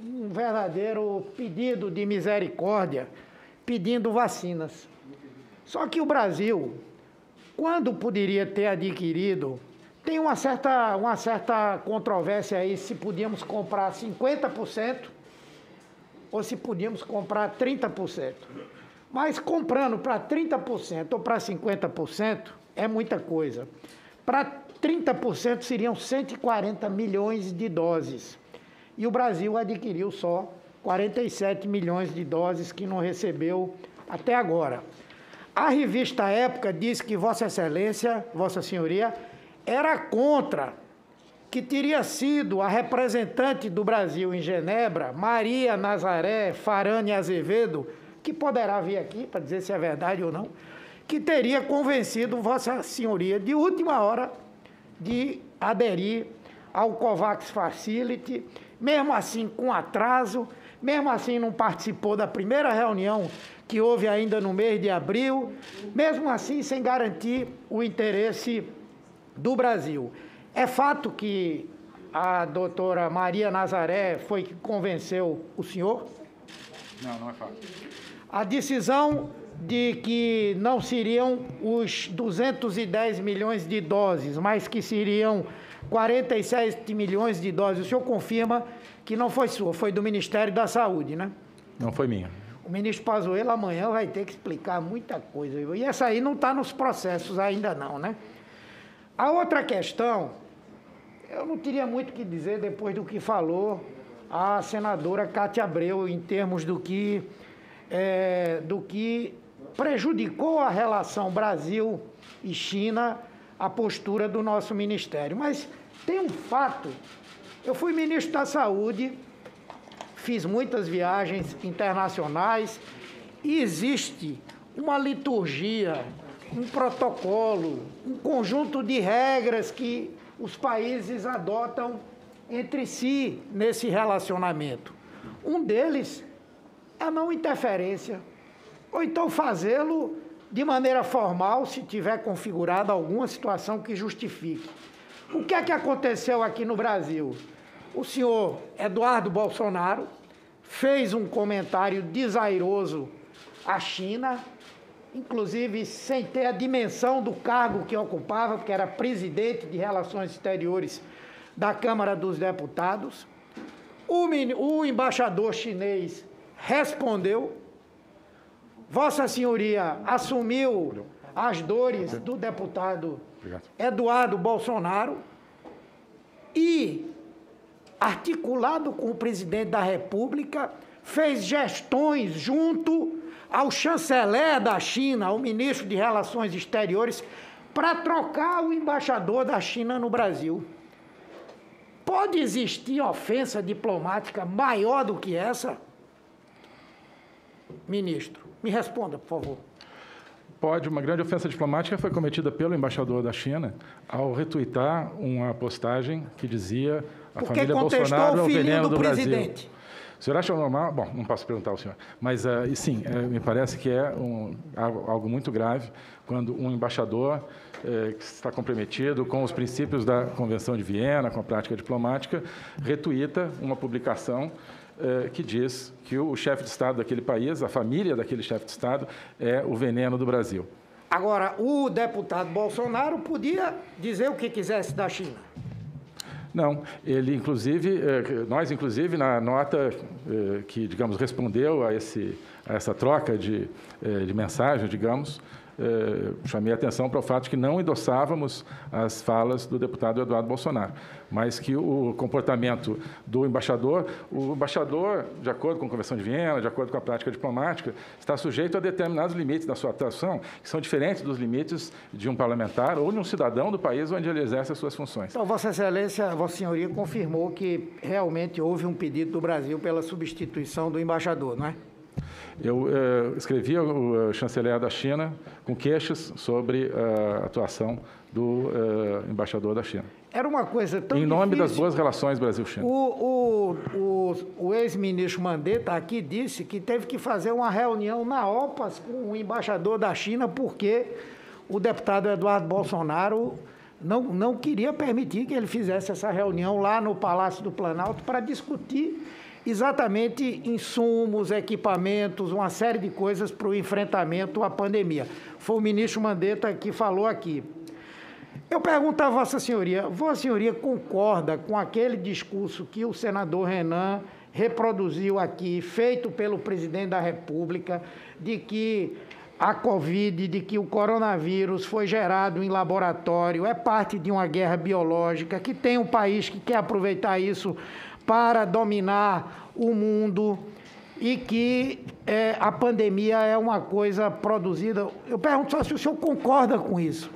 um verdadeiro pedido de misericórdia, pedindo vacinas. Só que o Brasil, quando poderia ter adquirido, tem uma certa, uma certa controvérsia aí se podíamos comprar 50% ou se podíamos comprar 30%. Mas comprando para 30% ou para 50% é muita coisa. Para 30% seriam 140 milhões de doses. E o Brasil adquiriu só 47 milhões de doses que não recebeu até agora. A revista Época diz que Vossa Excelência, Vossa Senhoria, era contra que teria sido a representante do Brasil em Genebra, Maria Nazaré Farane Azevedo, que poderá vir aqui para dizer se é verdade ou não, que teria convencido Vossa Senhoria de última hora de aderir ao COVAX Facility, mesmo assim com atraso, mesmo assim não participou da primeira reunião que houve ainda no mês de abril, mesmo assim sem garantir o interesse do Brasil. É fato que a doutora Maria Nazaré foi que convenceu o senhor? Não, não é fato. A decisão de que não seriam os 210 milhões de doses, mas que seriam 47 milhões de doses. O senhor confirma que não foi sua, foi do Ministério da Saúde, né? Não foi minha. O ministro Pazuello amanhã vai ter que explicar muita coisa. E essa aí não está nos processos ainda não, né? A outra questão, eu não teria muito o que dizer depois do que falou a senadora Cátia Abreu em termos do que, é, do que prejudicou a relação Brasil e China, a postura do nosso ministério. Mas tem um fato. Eu fui ministro da Saúde, fiz muitas viagens internacionais e existe uma liturgia, um protocolo, um conjunto de regras que os países adotam entre si nesse relacionamento. Um deles é a não interferência, ou então fazê-lo de maneira formal, se tiver configurada alguma situação que justifique. O que é que aconteceu aqui no Brasil? O senhor Eduardo Bolsonaro fez um comentário desairoso à China, inclusive sem ter a dimensão do cargo que ocupava, porque era presidente de Relações Exteriores da Câmara dos Deputados. O, o embaixador chinês respondeu. Vossa Senhoria assumiu as dores do deputado Eduardo Bolsonaro e, articulado com o presidente da República, fez gestões junto ao chanceler da China, ao ministro de Relações Exteriores, para trocar o embaixador da China no Brasil. Pode existir ofensa diplomática maior do que essa? Ministro, me responda, por favor. Pode. Uma grande ofensa diplomática foi cometida pelo embaixador da China ao retuitar uma postagem que dizia a Porque família Bolsonaro é o veneno do, do Brasil. O senhor acha normal? Bom, não posso perguntar ao senhor. Mas, uh, sim, uh, me parece que é um, algo muito grave quando um embaixador uh, que está comprometido com os princípios da Convenção de Viena, com a prática diplomática, retuita uma publicação que diz que o chefe de Estado daquele país, a família daquele chefe de Estado, é o veneno do Brasil. Agora, o deputado Bolsonaro podia dizer o que quisesse da China. Não, ele inclusive, eh, nós inclusive na nota eh, que, digamos, respondeu a, esse, a essa troca de, eh, de mensagem, digamos, eh, chamei a atenção para o fato de que não endossávamos as falas do deputado Eduardo Bolsonaro, mas que o comportamento do embaixador, o embaixador, de acordo com a Convenção de Viena, de acordo com a prática diplomática, está sujeito a determinados limites da sua atuação, que são diferentes dos limites de um parlamentar ou de um cidadão do país onde ele exerce as suas funções. Então, Vossa Excelência, Vossa Senhoria confirmou que realmente houve um pedido do Brasil pela substituição do embaixador, não é? Eu eh, escrevi ao eh, chanceler da China com queixas sobre a atuação do eh, embaixador da China. Era uma coisa tão Em nome difícil. das boas relações Brasil-China. O, o, o, o ex-ministro Mandetta aqui disse que teve que fazer uma reunião na OPAS com o embaixador da China porque o deputado Eduardo Bolsonaro não, não queria permitir que ele fizesse essa reunião lá no Palácio do Planalto para discutir exatamente insumos, equipamentos, uma série de coisas para o enfrentamento à pandemia. Foi o ministro Mandetta que falou aqui. Eu pergunto a Vossa Senhoria, Vossa Senhoria concorda com aquele discurso que o senador Renan reproduziu aqui, feito pelo presidente da República, de que a Covid, de que o coronavírus foi gerado em laboratório, é parte de uma guerra biológica, que tem um país que quer aproveitar isso para dominar o mundo e que é, a pandemia é uma coisa produzida. Eu pergunto só se o senhor concorda com isso.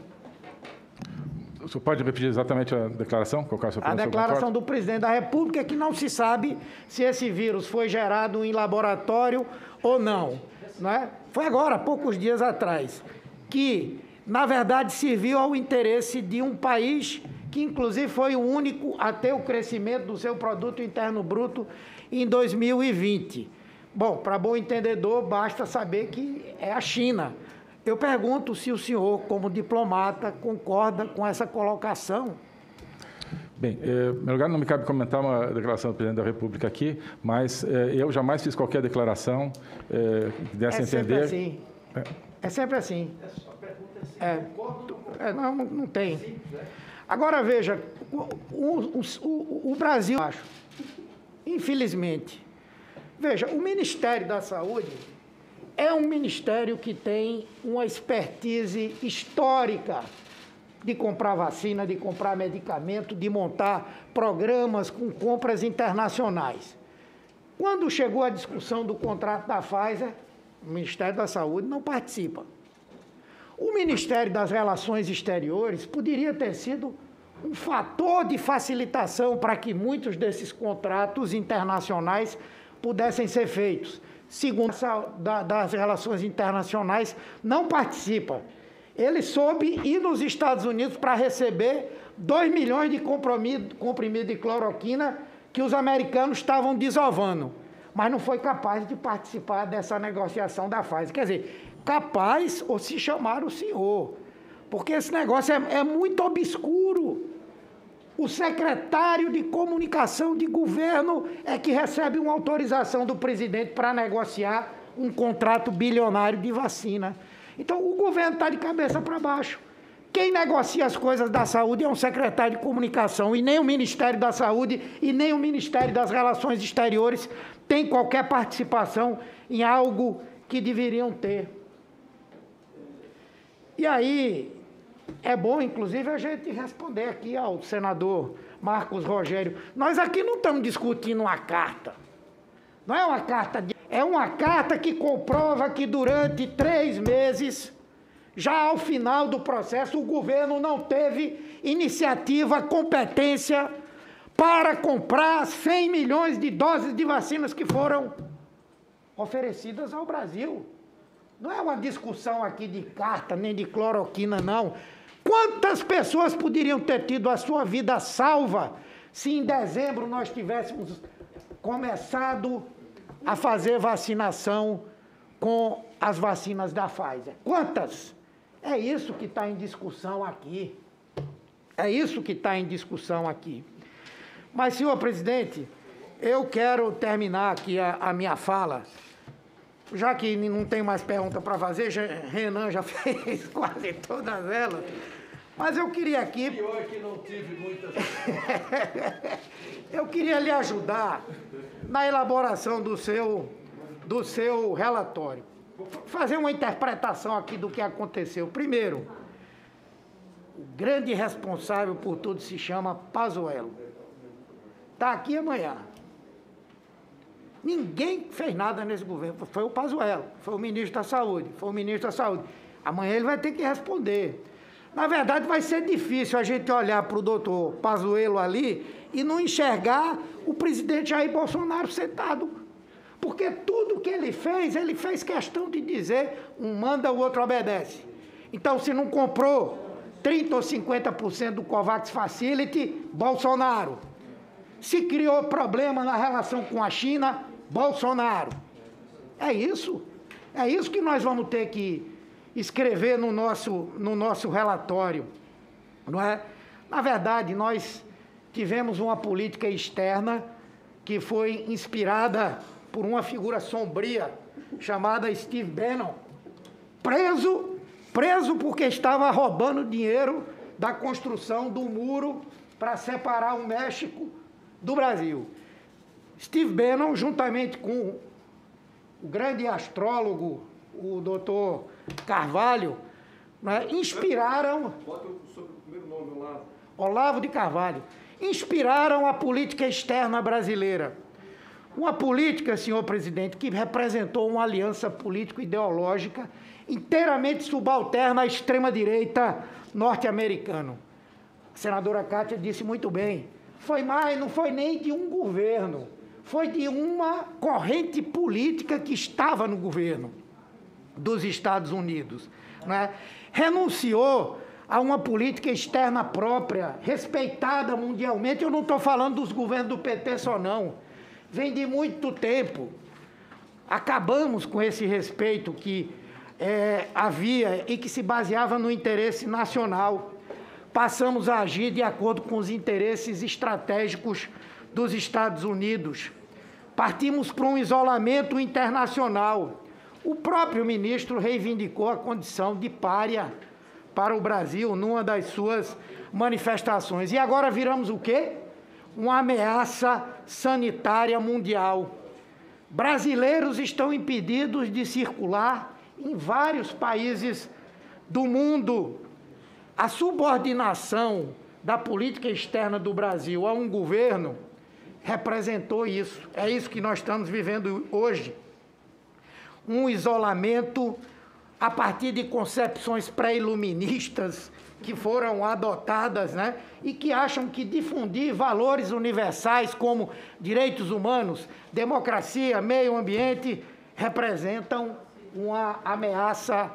O senhor pode repetir exatamente a declaração? Qual é a, a declaração do presidente da República é que não se sabe se esse vírus foi gerado em laboratório ou não. não é? Foi agora, poucos dias atrás, que, na verdade, serviu ao interesse de um país que inclusive foi o único a ter o crescimento do seu produto interno bruto em 2020. Bom, para bom entendedor, basta saber que é a China. Eu pergunto se o senhor, como diplomata, concorda com essa colocação. Bem, eh, em meu lugar não me cabe comentar uma declaração do presidente da República aqui, mas eh, eu jamais fiz qualquer declaração eh, que desse é a entender. Sempre assim. É. é sempre assim. É, é, não, não tem. Agora veja, o, o, o, Brasil, acho, infelizmente, veja, o Ministério da Saúde é um ministério que tem uma expertise histórica de comprar vacina, de comprar medicamento, de montar programas com compras internacionais. Quando chegou a discussão do contrato da Pfizer, o Ministério da Saúde não participa. O Ministério das Relações Exteriores poderia ter sido um fator de facilitação para que muitos desses contratos internacionais pudessem ser feitos. Segundo a das Relações Internacionais, não participa. Ele soube ir nos Estados Unidos para receber 2 milhões de comprimidos de cloroquina que os americanos estavam desovando, mas não foi capaz de participar dessa negociação da Pfizer. Quer dizer, capaz ou se chamar o senhor, porque esse negócio é, é muito obscuro. O secretário de comunicação de governo é que recebe uma autorização do presidente para negociar um contrato bilionário de vacina. Então, o governo está de cabeça para baixo. Quem negocia as coisas da saúde é um secretário de comunicação, e nem o Ministério da Saúde e nem o Ministério das Relações Exteriores tem qualquer participação em algo que deveriam ter. E aí, é bom, inclusive, a gente responder aqui ao senador Marcos Rogério. Nós aqui não estamos discutindo uma carta. Não é uma carta de. É uma carta que comprova que durante três meses, já ao final do processo, o governo não teve iniciativa, competência para comprar 100 milhões de doses de vacinas que foram oferecidas ao Brasil. Não é uma discussão aqui de carta nem de cloroquina, não. Quantas pessoas poderiam ter tido a sua vida salva se em dezembro nós tivéssemos começado a fazer vacinação com as vacinas da Pfizer? Quantas? É isso que está em discussão aqui. É isso que está em discussão aqui. Mas, senhor presidente, eu quero terminar aqui a, a minha fala já que não tem mais pergunta para fazer, Renan já fez quase todas elas. Mas eu queria aqui. Pior que não tive muitas. eu queria lhe ajudar na elaboração do seu, do seu relatório. Fazer uma interpretação aqui do que aconteceu. Primeiro, o grande responsável por tudo se chama Pazuello. Está aqui amanhã. Ninguém fez nada nesse governo. Foi o Pazuello, foi o ministro da Saúde, foi o ministro da Saúde. Amanhã ele vai ter que responder. Na verdade, vai ser difícil a gente olhar para o doutor Pazuello ali e não enxergar o presidente Jair Bolsonaro sentado. Porque tudo que ele fez, ele fez questão de dizer, um manda, o outro obedece. Então, se não comprou 30% ou 50% do COVAX Facility, Bolsonaro. Se criou problema na relação com a China, Bolsonaro. É isso. É isso que nós vamos ter que escrever no nosso, no nosso relatório. Não é? Na verdade, nós tivemos uma política externa que foi inspirada por uma figura sombria chamada Steve Bannon, preso, preso porque estava roubando dinheiro da construção do muro para separar o México do Brasil. Steve Bannon, juntamente com o grande astrólogo, o doutor Carvalho, né, inspiraram. Bota sobre o primeiro nome, Olavo. Olavo de Carvalho. Inspiraram a política externa brasileira. Uma política, senhor presidente, que representou uma aliança político-ideológica inteiramente subalterna à extrema-direita norte-americana. A senadora Kátia disse muito bem. Foi mais, não foi nem de um governo foi de uma corrente política que estava no governo dos Estados Unidos. Né? Renunciou a uma política externa própria, respeitada mundialmente. Eu não estou falando dos governos do PT só, não. Vem de muito tempo. Acabamos com esse respeito que é, havia e que se baseava no interesse nacional. Passamos a agir de acordo com os interesses estratégicos dos Estados Unidos. Partimos para um isolamento internacional. O próprio ministro reivindicou a condição de párea para o Brasil numa das suas manifestações. E agora viramos o quê? Uma ameaça sanitária mundial. Brasileiros estão impedidos de circular em vários países do mundo. A subordinação da política externa do Brasil a um governo representou isso. É isso que nós estamos vivendo hoje. Um isolamento a partir de concepções pré-iluministas que foram adotadas, né? E que acham que difundir valores universais como direitos humanos, democracia, meio ambiente representam uma ameaça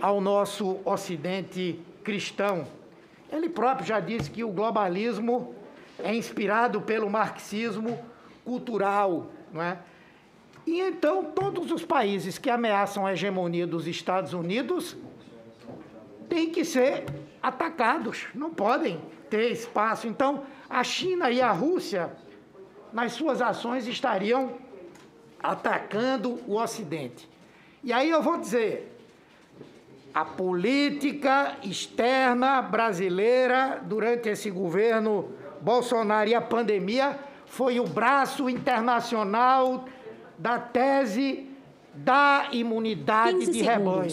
ao nosso ocidente cristão. Ele próprio já disse que o globalismo é inspirado pelo marxismo cultural, não é? E então todos os países que ameaçam a hegemonia dos Estados Unidos têm que ser atacados, não podem ter espaço. Então, a China e a Rússia, nas suas ações, estariam atacando o Ocidente. E aí eu vou dizer, a política externa brasileira durante esse governo Bolsonaro e a pandemia foi o braço internacional da tese da imunidade de rebanho.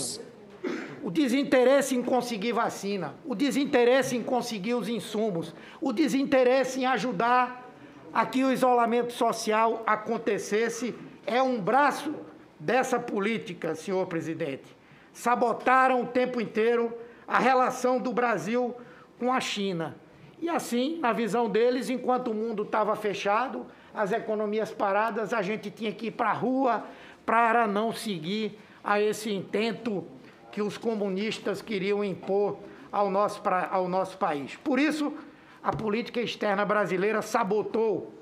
O desinteresse em conseguir vacina, o desinteresse em conseguir os insumos, o desinteresse em ajudar a que o isolamento social acontecesse é um braço dessa política, senhor presidente. Sabotaram o tempo inteiro a relação do Brasil com a China. E assim, na visão deles, enquanto o mundo estava fechado, as economias paradas, a gente tinha que ir para a rua para não seguir a esse intento que os comunistas queriam impor ao nosso, ao nosso país. Por isso, a política externa brasileira sabotou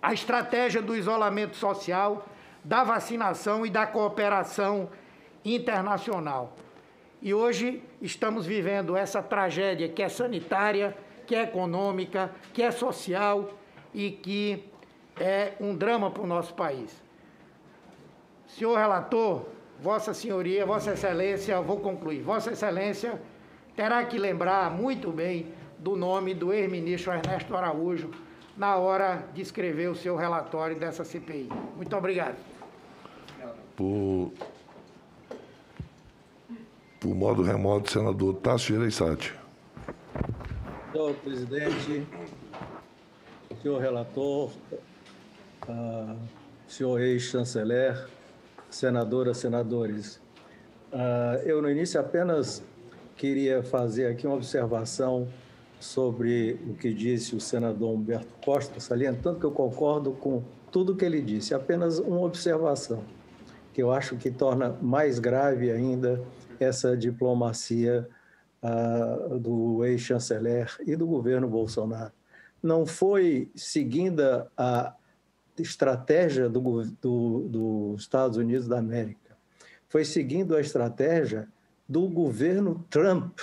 a estratégia do isolamento social, da vacinação e da cooperação internacional. E hoje estamos vivendo essa tragédia que é sanitária, que é econômica, que é social e que é um drama para o nosso país. Senhor relator, Vossa Senhoria, Vossa Excelência, vou concluir. Vossa Excelência terá que lembrar muito bem do nome do ex-ministro Ernesto Araújo na hora de escrever o seu relatório dessa CPI. Muito obrigado. Por, por modo remoto, senador Tássio Gereissati. Senhor presidente, senhor relator, uh, senhor ex-chanceler, senadoras, senadores. Uh, eu, no início, apenas queria fazer aqui uma observação sobre o que disse o senador Humberto Costa, salientando que eu concordo com tudo que ele disse, apenas uma observação, que eu acho que torna mais grave ainda essa diplomacia uh, do ex-chanceler e do governo Bolsonaro. Não foi seguindo a estratégia do, do, dos Estados Unidos da América. Foi seguindo a estratégia do governo Trump,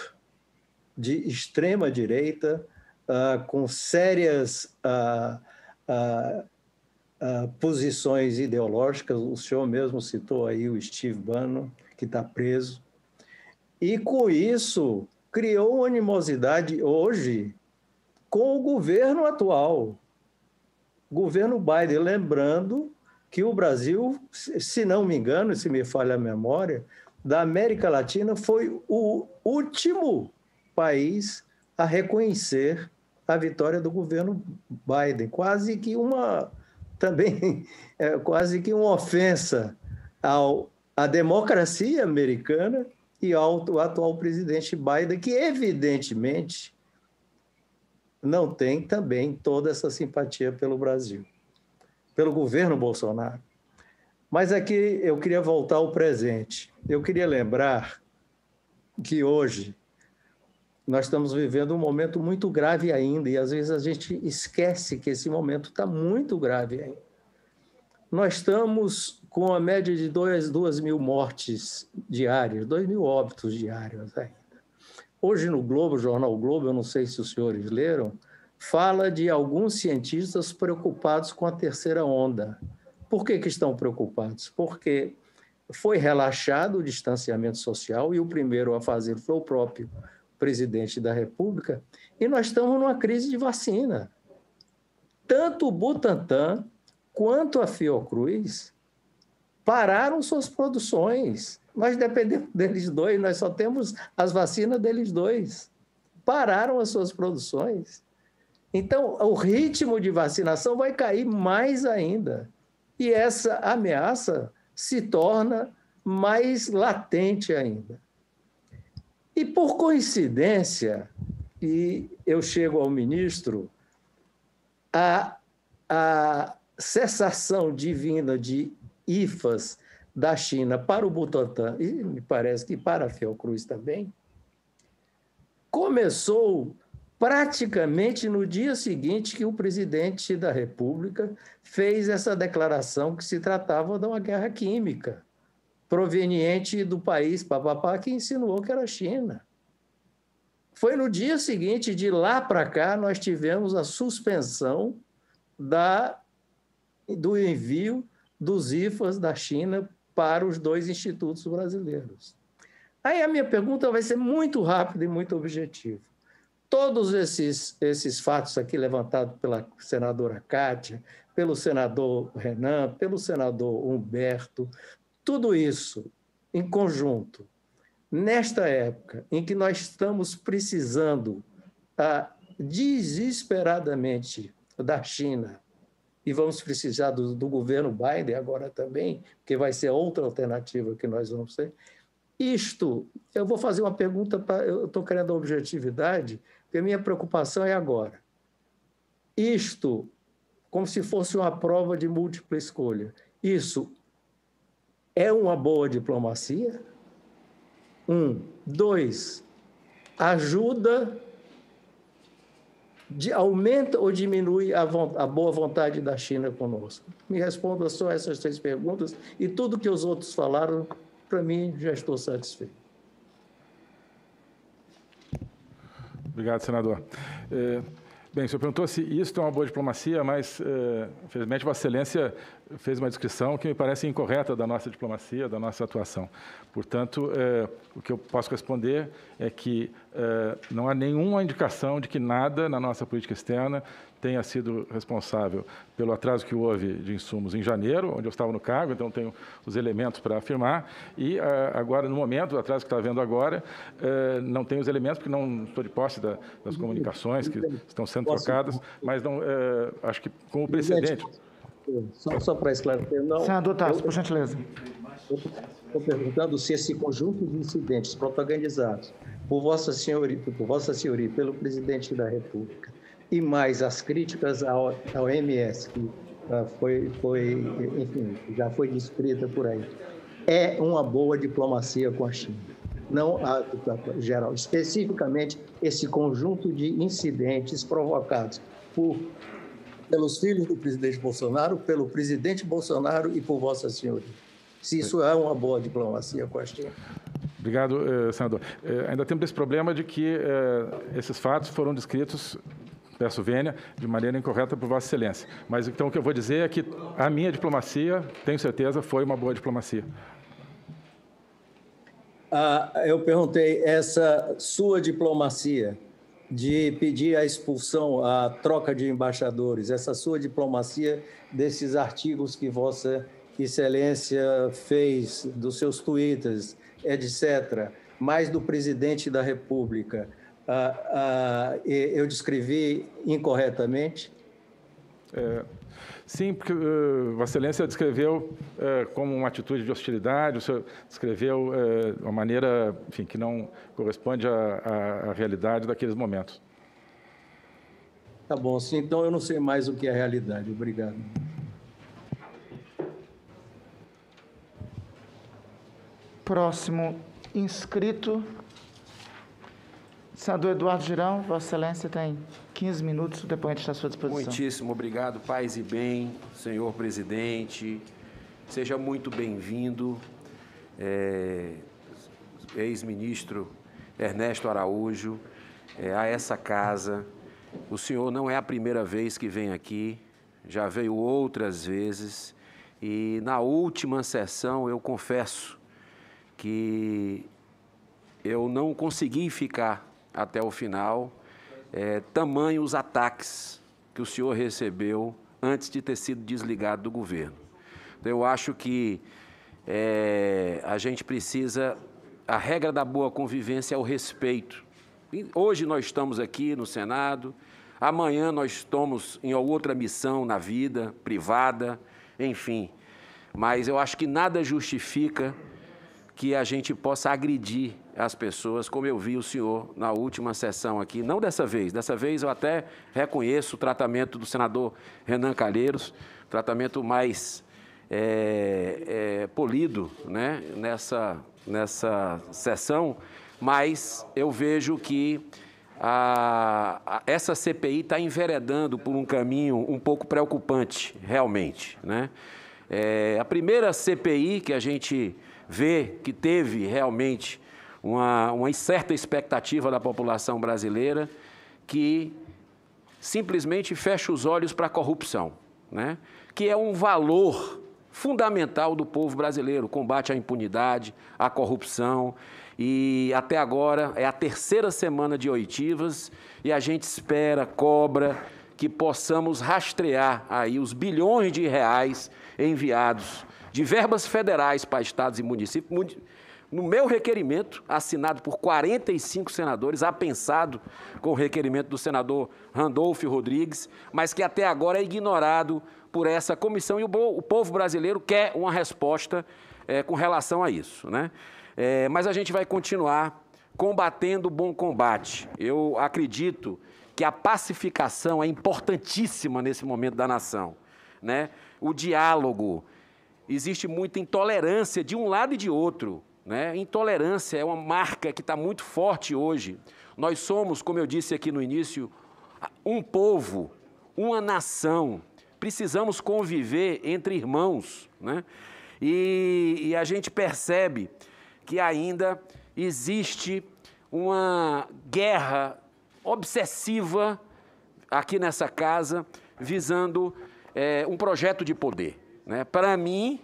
de extrema direita, uh, com sérias uh, uh, posições ideológicas. O senhor mesmo citou aí o Steve Bannon, que está preso. E com isso criou animosidade hoje com o governo atual, governo Biden, lembrando que o Brasil, se não me engano, se me falha a memória, da América Latina foi o último país a reconhecer a vitória do governo Biden, quase que uma também é, quase que uma ofensa ao à democracia americana e ao atual presidente Biden, que evidentemente não tem também toda essa simpatia pelo Brasil, pelo governo Bolsonaro. Mas aqui eu queria voltar ao presente. Eu queria lembrar que hoje nós estamos vivendo um momento muito grave ainda, e às vezes a gente esquece que esse momento está muito grave ainda. Nós estamos com a média de 2 mil mortes diárias, 2 mil óbitos diários ainda. Hoje no Globo, jornal Globo, eu não sei se os senhores leram, fala de alguns cientistas preocupados com a terceira onda. Por que, que estão preocupados? Porque foi relaxado o distanciamento social e o primeiro a fazer foi o próprio presidente da República, e nós estamos numa crise de vacina. Tanto o Butantan quanto a Fiocruz pararam suas produções. Nós dependemos deles dois, nós só temos as vacinas deles dois. Pararam as suas produções. Então, o ritmo de vacinação vai cair mais ainda. E essa ameaça se torna mais latente ainda. E por coincidência, e eu chego ao ministro, a, a cessação divina de IFAs da China para o Butantan, e me parece que para a Fiocruz também, começou praticamente no dia seguinte que o presidente da República fez essa declaração que se tratava de uma guerra química proveniente do país papapá que insinuou que era a China. Foi no dia seguinte, de lá para cá, nós tivemos a suspensão da, do envio dos IFAs da China para os dois institutos brasileiros. Aí a minha pergunta vai ser muito rápida e muito objetiva. Todos esses, esses fatos aqui levantados pela senadora Kátia, pelo senador Renan, pelo senador Humberto, tudo isso em conjunto, nesta época em que nós estamos precisando ah, desesperadamente da China, e vamos precisar do, do, governo Biden agora também, que vai ser outra alternativa que nós vamos ter. Isto, eu vou fazer uma pergunta, para, eu estou querendo objetividade, porque a minha preocupação é agora. Isto, como se fosse uma prova de múltipla escolha, isso é uma boa diplomacia? Um. Dois, ajuda, de, aumenta ou diminui a, a boa vontade da China conosco? Me responda só essas três perguntas e tudo que os outros falaram, para mim, já estou satisfeito. Obrigado, senador. É, bem, o senhor perguntou se isso é uma boa diplomacia, mas, é, infelizmente, Vossa Excelência fez uma descrição que me parece incorreta da nossa diplomacia, da nossa atuação. Portanto, é, o que eu posso responder é que é, não há nenhuma indicação de que nada na nossa política externa tenha sido responsável pelo atraso que houve de insumos em janeiro, onde eu estava no cargo, então tenho os elementos para afirmar, e é, agora, no momento, o atraso que está havendo agora, é, não tenho os elementos, porque não estou de posse da, das comunicações que estão sendo trocadas, mas não, é, acho que como precedente... Só, só para esclarecer, não. Senador Tarso, por gentileza. Estou perguntando se esse conjunto de incidentes protagonizados por Vossa Senhoria, por Vossa Senhoria pelo presidente da República, e mais as críticas ao, ao MS, que uh, foi, foi, enfim, já foi descrita por aí, é uma boa diplomacia com a China. Não a, a geral, especificamente esse conjunto de incidentes provocados por pelos filhos do presidente Bolsonaro, pelo presidente Bolsonaro e por Vossa Senhoria. Se isso é uma boa diplomacia com a China. Obrigado, eh, senador. Eh, ainda temos esse problema de que eh, esses fatos foram descritos, peço vênia, de maneira incorreta por Vossa Excelência. Mas então o que eu vou dizer é que a minha diplomacia, tenho certeza, foi uma boa diplomacia. Ah, eu perguntei, essa sua diplomacia de pedir a expulsão, a troca de embaixadores, essa sua diplomacia desses artigos que Vossa Excelência fez, dos seus twitters, etc., mais do presidente da República, ah, ah, eu descrevi incorretamente? É, Sim, porque uh, Vossa Excelência descreveu uh, como uma atitude de hostilidade, o senhor descreveu uh, uma maneira enfim, que não corresponde à, à, realidade daqueles momentos. Tá bom, sim, então eu não sei mais o que é a realidade. Obrigado. Próximo inscrito, senador Eduardo Girão, Vossa Excelência tem 15 minutos, o depoente está à sua disposição. Muitíssimo obrigado, paz e bem, senhor presidente. Seja muito bem-vindo, é, ex-ministro Ernesto Araújo, é, a essa casa. O senhor não é a primeira vez que vem aqui, já veio outras vezes. E na última sessão, eu confesso que eu não consegui ficar até o final é, tamanho os ataques que o senhor recebeu antes de ter sido desligado do governo. Então, eu acho que é, a gente precisa. A regra da boa convivência é o respeito. Hoje nós estamos aqui no Senado, Amanhã nós estamos em outra missão na vida privada, enfim. Mas eu acho que nada justifica que a gente possa agredir as pessoas, como eu vi o senhor na última sessão aqui. Não dessa vez, dessa vez eu até reconheço o tratamento do senador Renan Calheiros, tratamento mais é, é, polido né, nessa, nessa sessão, mas eu vejo que a, a, essa CPI está enveredando por um caminho um pouco preocupante, realmente. Né? É, a primeira CPI que a gente vê que teve realmente uma, uma certa expectativa da população brasileira que simplesmente fecha os olhos para a corrupção, né? que é um valor fundamental do povo brasileiro, combate à impunidade, à corrupção, e até agora é a terceira semana de oitivas e a gente espera, cobra, que possamos rastrear aí os bilhões de reais enviados de verbas federais para estados e municípios, no meu requerimento, assinado por 45 senadores, apensado com o requerimento do senador Randolfo Rodrigues, mas que até agora é ignorado por essa comissão e o, povo brasileiro quer uma resposta é, com relação a isso. Né? É, mas a gente vai continuar combatendo o bom combate. Eu acredito que a pacificação é importantíssima nesse momento da nação. Né? O diálogo. Existe muita intolerância de um lado e de outro. Né? Intolerância é uma marca que está muito forte hoje. Nós somos, como eu disse aqui no início, um povo, uma nação. Precisamos conviver entre irmãos. Né? E, e a gente percebe que ainda existe uma guerra obsessiva aqui nessa casa, visando é, um projeto de poder. Né? Para mim,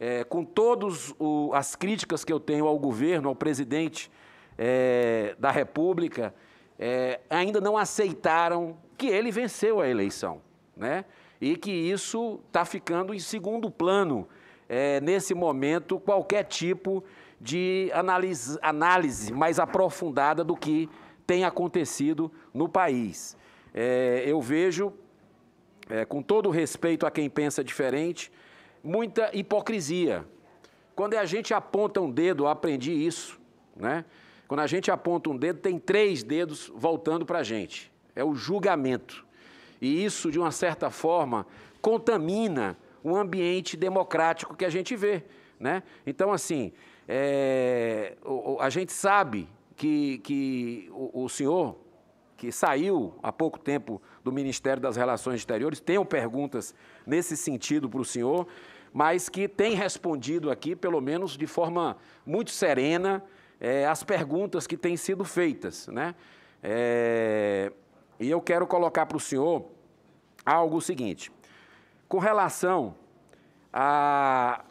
é, com todas as críticas que eu tenho ao governo, ao presidente é, da República, é, ainda não aceitaram que ele venceu a eleição. Né? E que isso está ficando em segundo plano, é, nesse momento, qualquer tipo de análise, análise mais aprofundada do que tem acontecido no país. É, eu vejo, é, com todo respeito a quem pensa diferente, muita hipocrisia. Quando a gente aponta um dedo, eu aprendi isso, né? Quando a gente aponta um dedo, tem três dedos voltando para a gente. É o julgamento. E isso, de uma certa forma, contamina o ambiente democrático que a gente vê. Né? Então, assim, é, a gente sabe que, que o, o senhor, que saiu há pouco tempo do Ministério das Relações Exteriores, tenho perguntas nesse sentido para o senhor, mas que tem respondido aqui, pelo menos de forma muito serena, é, as perguntas que têm sido feitas. Né? É, e eu quero colocar para o senhor algo seguinte. Com relação a,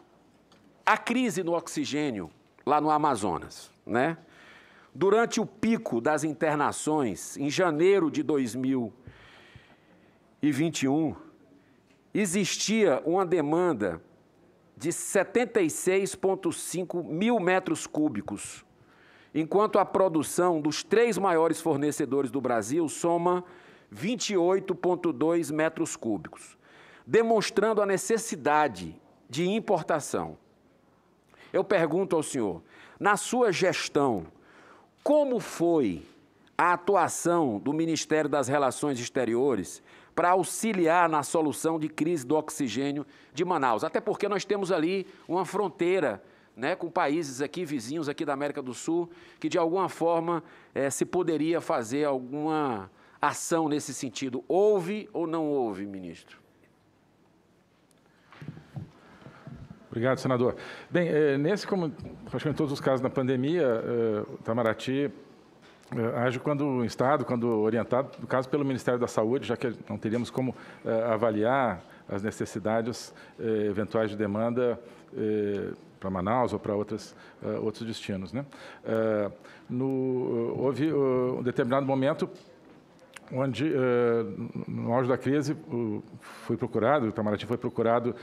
a crise no oxigênio lá no Amazonas, né? Durante o pico das internações, em janeiro de 2021, existia uma demanda de 76,5 mil metros cúbicos, enquanto a produção dos três maiores fornecedores do Brasil soma 28,2 metros cúbicos, demonstrando a necessidade de importação. Eu pergunto ao senhor, na sua gestão, como foi a atuação do Ministério das Relações Exteriores para auxiliar na solução de crise do oxigênio de Manaus? Até porque nós temos ali uma fronteira né, com países aqui vizinhos aqui da América do Sul, que de alguma forma é, se poderia fazer alguma ação nesse sentido. Houve ou não houve, ministro? Obrigado, senador. Bem, eh, nesse, como praticamente todos os casos da pandemia, eh, o Itamaraty eh, age quando o Estado, quando orientado, no caso pelo Ministério da Saúde, já que não teríamos como avaliar as necessidades eventuais de demanda para Manaus ou para outras, outros destinos. Né? No, houve um determinado momento onde, no auge da crise, foi procurado, o Itamaraty foi procurado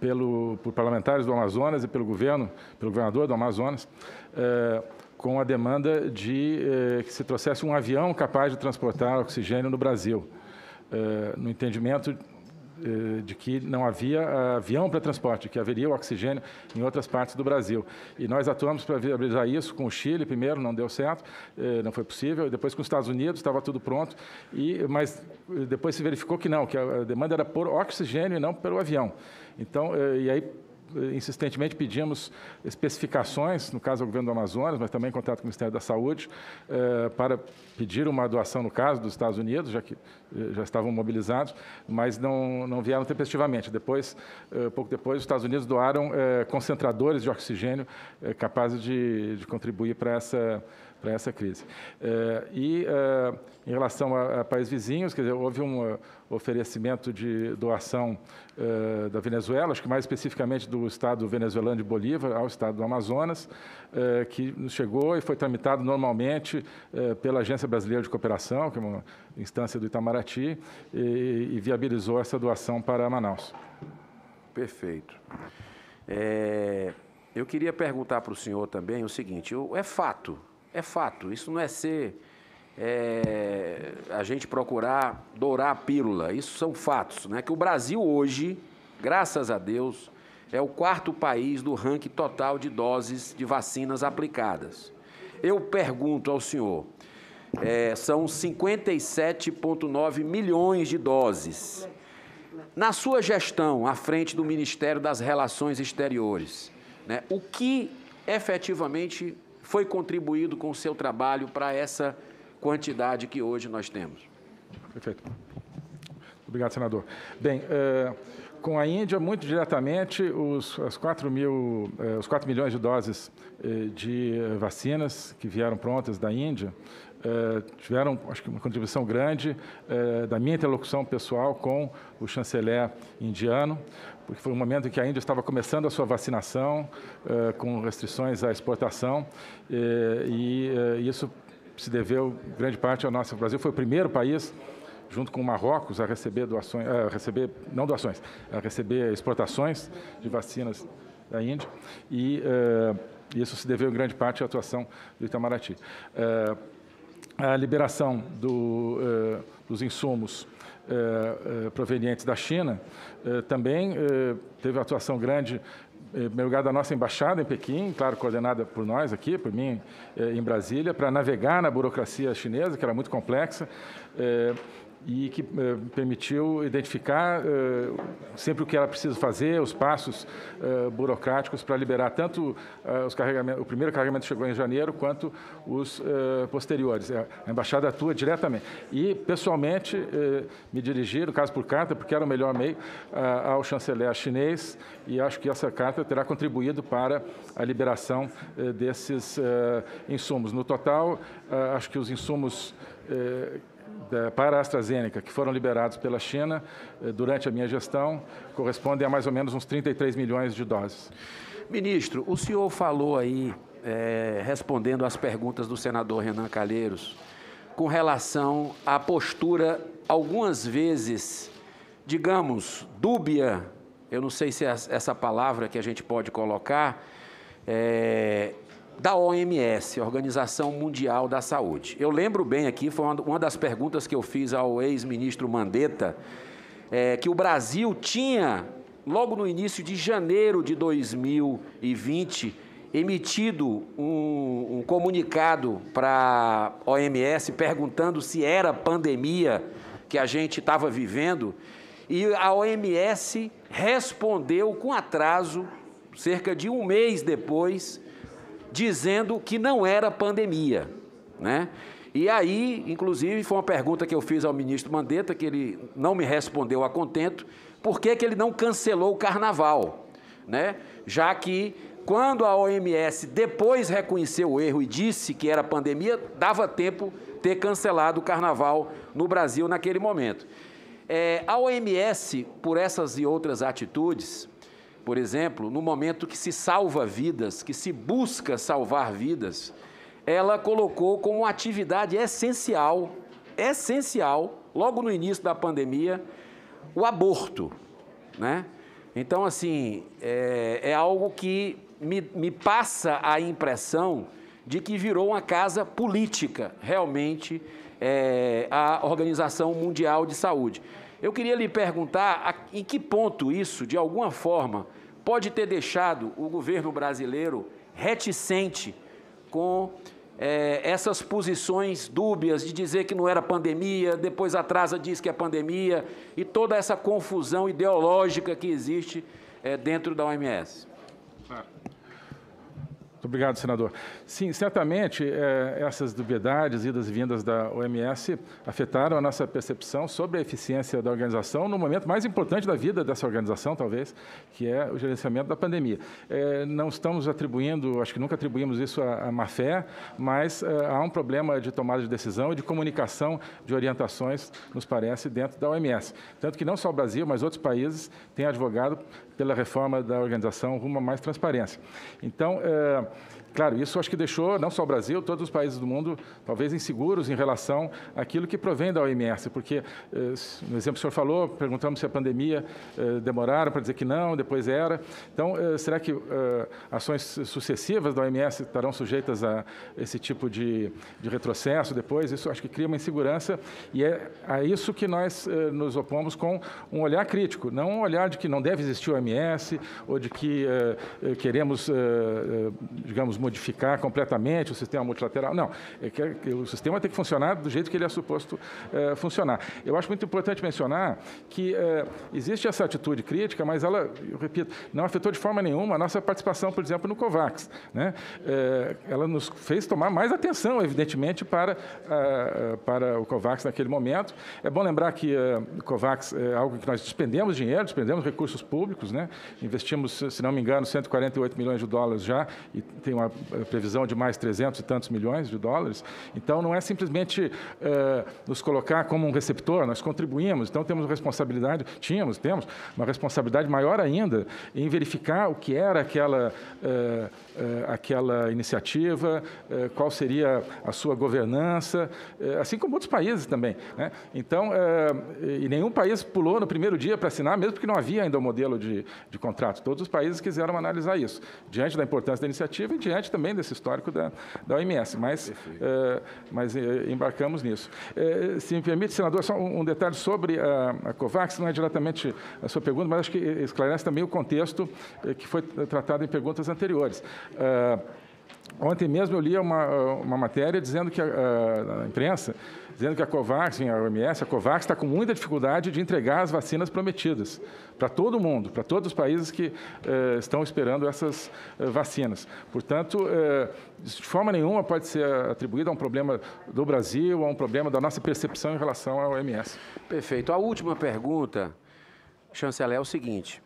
pelo, por parlamentares do Amazonas e pelo governo, pelo governador do Amazonas, com a demanda de que se trouxesse um avião capaz de transportar oxigênio no Brasil. no entendimento eh, de que não havia eh, avião para transporte, que haveria oxigênio em outras partes do Brasil. E nós atuamos para viabilizar isso com o Chile primeiro, não deu certo, eh, não foi possível, depois com os Estados Unidos estava tudo pronto, e, mas depois se verificou que não, que a demanda era por oxigênio e não pelo avião. Então, e aí insistentemente pedimos especificações, no caso do governo do Amazonas, mas também em contato com o Ministério da Saúde, eh, para pedir uma doação, no caso dos Estados Unidos, já que eh, já estavam mobilizados, mas não, não vieram tempestivamente. Depois, eh, pouco depois, os Estados Unidos doaram concentradores de oxigênio capazes de, de contribuir para essa para essa crise. e em relação a, a, países vizinhos, quer dizer, houve um oferecimento de doação da Venezuela, acho que mais especificamente do Estado venezuelano de Bolívar ao Estado do Amazonas, que chegou e foi tramitado normalmente pela Agência Brasileira de Cooperação, que é uma instância do Itamaraty, e, e viabilizou essa doação para Manaus. Perfeito. É, eu queria perguntar para o senhor também o seguinte: é fato, é fato, isso não é ser é, a gente procurar dourar a pílula. Isso são fatos, né? Que o Brasil hoje, graças a Deus, é o quarto país do ranking total de doses de vacinas aplicadas. Eu pergunto ao senhor, é, são 57,9 milhões de doses. Na sua gestão, à frente do Ministério das Relações Exteriores, né, o que efetivamente foi contribuído com o seu trabalho para essa quantidade que hoje nós temos. Perfeito. Obrigado, senador. Bem, é, com a Índia, muito diretamente, os, as 4 mil, é, os 4 milhões de doses é, de vacinas que vieram prontas da Índia tiveram, acho que, uma contribuição grande da minha interlocução pessoal com o chanceler indiano, porque foi um momento em que a Índia estava começando a sua vacinação, com restrições à exportação, e isso se deveu grande parte ao nosso. O Brasil foi o primeiro país, junto com o Marrocos, a receber doações, a receber não doações, a receber exportações de vacinas da Índia e uh, isso se deveu em grande parte à atuação do Itamaraty. Uh, a liberação do, uh, dos insumos provenientes da China também teve atuação grande em primeiro lugar, da nossa embaixada em Pequim, claro, coordenada por nós aqui, por mim eh, em Brasília, para navegar na burocracia chinesa, que era muito complexa. E que eh, permitiu identificar eh, sempre o que era preciso fazer, os passos eh, burocráticos para liberar tanto eh, os carregamentos, o primeiro carregamento chegou em janeiro, quanto os eh, posteriores. A embaixada atua diretamente. E, pessoalmente, eh, me dirigi, no caso por carta, porque era o melhor meio, ao chanceler chinês, e acho que essa carta terá contribuído para a liberação desses insumos. No total, acho que os insumos para a AstraZeneca, que foram liberados pela China eh, durante a minha gestão, correspondem a mais ou menos uns 33 milhões de doses. Ministro, o senhor falou aí, é, respondendo às perguntas do senador Renan Calheiros, com relação à postura, algumas vezes, digamos, dúbia, eu não sei se é essa palavra que a gente pode colocar, é, da OMS, Organização Mundial da Saúde. Eu lembro bem aqui, foi uma das perguntas que eu fiz ao ex-ministro Mandetta, é, que o Brasil tinha, logo no início de janeiro de 2020, emitido um, um comunicado para a OMS perguntando se era pandemia que a gente estava vivendo, e a OMS respondeu com atraso, cerca de um mês depois, dizendo que não era pandemia, né? E aí, inclusive, foi uma pergunta que eu fiz ao ministro Mandetta, que ele não me respondeu a contento, por que, que ele não cancelou o carnaval, né? Já que quando a OMS depois reconheceu o erro e disse que era pandemia, dava tempo ter cancelado o carnaval no Brasil naquele momento. É, a OMS, por essas e outras atitudes, por exemplo, no momento que se salva vidas, que se busca salvar vidas, ela colocou como atividade essencial essencial, logo no início da pandemia, o aborto, né? Então, assim, é, é algo que me, me passa a impressão de que virou uma casa política, realmente, é, a Organização Mundial de Saúde. Eu queria lhe perguntar em que ponto isso, de alguma forma, pode ter deixado o governo brasileiro reticente com é, essas posições dúbias de dizer que não era pandemia, depois atrasa diz que é pandemia, e toda essa confusão ideológica que existe é, dentro da OMS. Muito obrigado, senador. Sim, certamente é, essas dubiedades, idas e vindas da OMS afetaram a nossa percepção sobre a eficiência da organização no momento mais importante da vida dessa organização, talvez, que é o gerenciamento da pandemia. É, não estamos atribuindo, acho que nunca atribuímos isso à, má fé, mas é, há um problema de tomada de decisão e de comunicação de orientações, nos parece, dentro da OMS. Tanto que não só o Brasil, mas outros países têm advogado pela reforma da organização rumo a mais transparência. Então, é, Claro, isso acho que deixou não só o Brasil, todos os países do mundo, talvez inseguros em relação àquilo que provém da OMS, porque, eh, no exemplo que o senhor falou, perguntamos se a pandemia eh, demoraram para dizer que não, depois era. Então, eh, será que ações sucessivas da OMS estarão sujeitas a esse tipo de, de retrocesso depois? Isso acho que cria uma insegurança e é a isso que nós nos opomos com um olhar crítico, não um olhar de que não deve existir OMS ou de que queremos, digamos, modificar completamente o sistema multilateral. Não, é que o sistema tem que funcionar do jeito que ele é suposto é, funcionar. Eu acho muito importante mencionar que é, existe essa atitude crítica, mas ela, eu repito, não afetou de forma nenhuma a nossa participação, por exemplo, no COVAX. Né? É, ela nos fez tomar mais atenção, evidentemente, para, para o COVAX naquele momento. É bom lembrar que o COVAX é algo que nós despendemos dinheiro, despendemos recursos públicos, né? investimos, se não me engano, 148 milhões de dólares já, e tem uma previsão de mais 300 e tantos milhões de dólares. Então, não é simplesmente é, nos colocar como um receptor, nós contribuímos, então temos responsabilidade, tínhamos, temos uma responsabilidade maior ainda em verificar o que era aquela, é, aquela iniciativa, qual seria a sua governança, assim como outros países também. Né? Então, e nenhum país pulou no primeiro dia para assinar, mesmo porque não havia ainda o um modelo de, de contrato. Todos os países quiseram analisar isso, diante da importância da iniciativa e diante também desse histórico da, da OMS, mas, mas embarcamos nisso. Se me permite, senador, só um, um detalhe sobre a, a, COVAX, não é diretamente a sua pergunta, mas acho que esclarece também o contexto que foi tratado em perguntas anteriores. Ontem mesmo eu li uma, uma matéria dizendo que a, a, a imprensa dizendo que a COVAX, a OMS, a COVAX está com muita dificuldade de entregar as vacinas prometidas para todo mundo, para todos os países que eh, estão esperando essas eh, vacinas. Portanto, eh, de forma nenhuma pode ser atribuído a um problema do Brasil, a um problema da nossa percepção em relação à OMS. Perfeito. A última pergunta, chanceler, é o seguinte.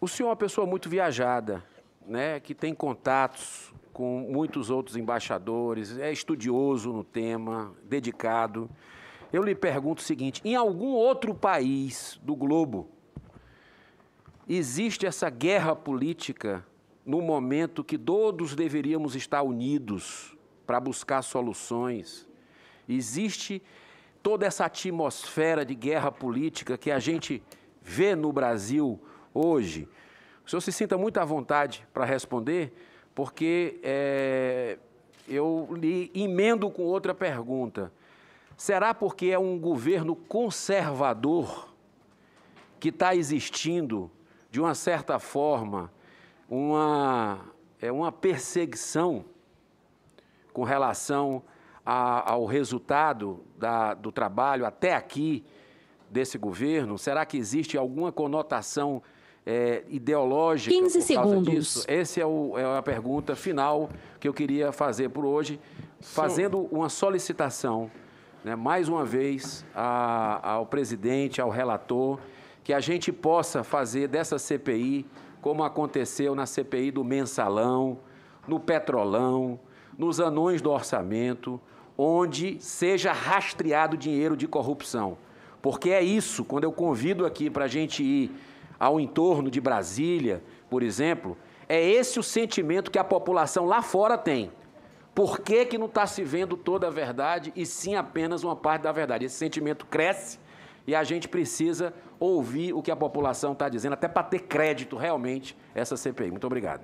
O senhor é uma pessoa muito viajada, né, que tem contatos com muitos outros embaixadores, é estudioso no tema, dedicado. Eu lhe pergunto o seguinte: em algum outro país do globo existe essa guerra política no momento que todos deveríamos estar unidos para buscar soluções? Existe toda essa atmosfera de guerra política que a gente vê no Brasil hoje? O senhor se sinta muito à vontade para responder, porque é, eu lhe emendo com outra pergunta. Será porque é um governo conservador que está existindo, de uma certa forma, uma, é uma perseguição com relação a, ao resultado da, do trabalho até aqui desse governo? Será que existe alguma conotação é, ideológica 15 por causa segundos. disso? Essa é, o, é a pergunta final que eu queria fazer por hoje, fazendo uma solicitação, né, mais uma vez, a, ao presidente, ao relator, que a gente possa fazer dessa CPI, como aconteceu na CPI do mensalão, no petrolão, nos anões do orçamento, onde seja rastreado dinheiro de corrupção. Porque é isso, quando eu convido aqui para a gente ir ao entorno de Brasília, por exemplo, é esse o sentimento que a população lá fora tem. Por que, que não está se vendo toda a verdade e sim apenas uma parte da verdade? Esse sentimento cresce e a gente precisa ouvir o que a população está dizendo, até para ter crédito realmente essa CPI. Muito obrigado.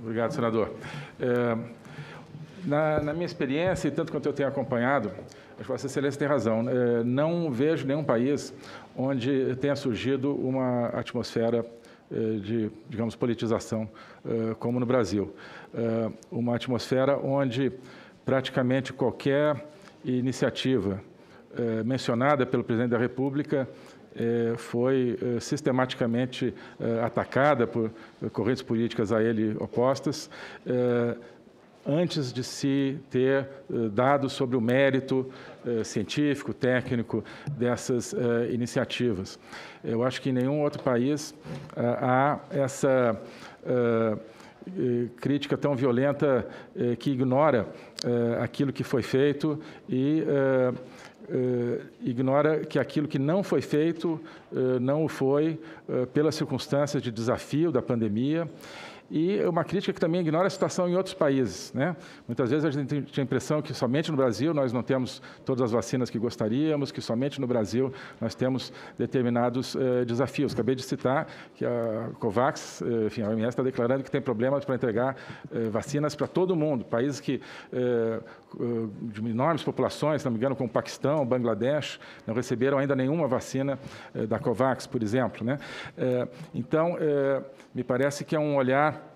Obrigado, senador. É, na, na, minha experiência, e tanto quanto eu tenho acompanhado, acho que Vossa Excelência tem razão, é, não vejo nenhum país onde tenha surgido uma atmosfera é, de, digamos, politização, é, como no Brasil. É, uma atmosfera onde praticamente qualquer iniciativa mencionada pelo presidente da República foi sistematicamente atacada por correntes políticas a ele opostas, antes de se ter dados sobre o mérito científico, técnico dessas iniciativas. Eu acho que em nenhum outro país há essa crítica tão violenta que ignora aquilo que foi feito e ignora que aquilo que não foi feito não o foi pelas circunstâncias de desafio da pandemia e uma crítica que também ignora a situação em outros países. Né? Muitas vezes a gente tem a impressão que somente no Brasil nós não temos todas as vacinas que gostaríamos, que somente no Brasil nós temos determinados eh, desafios. Acabei de citar que a COVAX, eh, enfim, a OMS está declarando que tem problemas para entregar eh, vacinas para todo mundo. Países que eh, de enormes populações, se não me engano, como o Paquistão, Bangladesh, não receberam ainda nenhuma vacina da COVAX, por exemplo. Né? então, me parece que é um olhar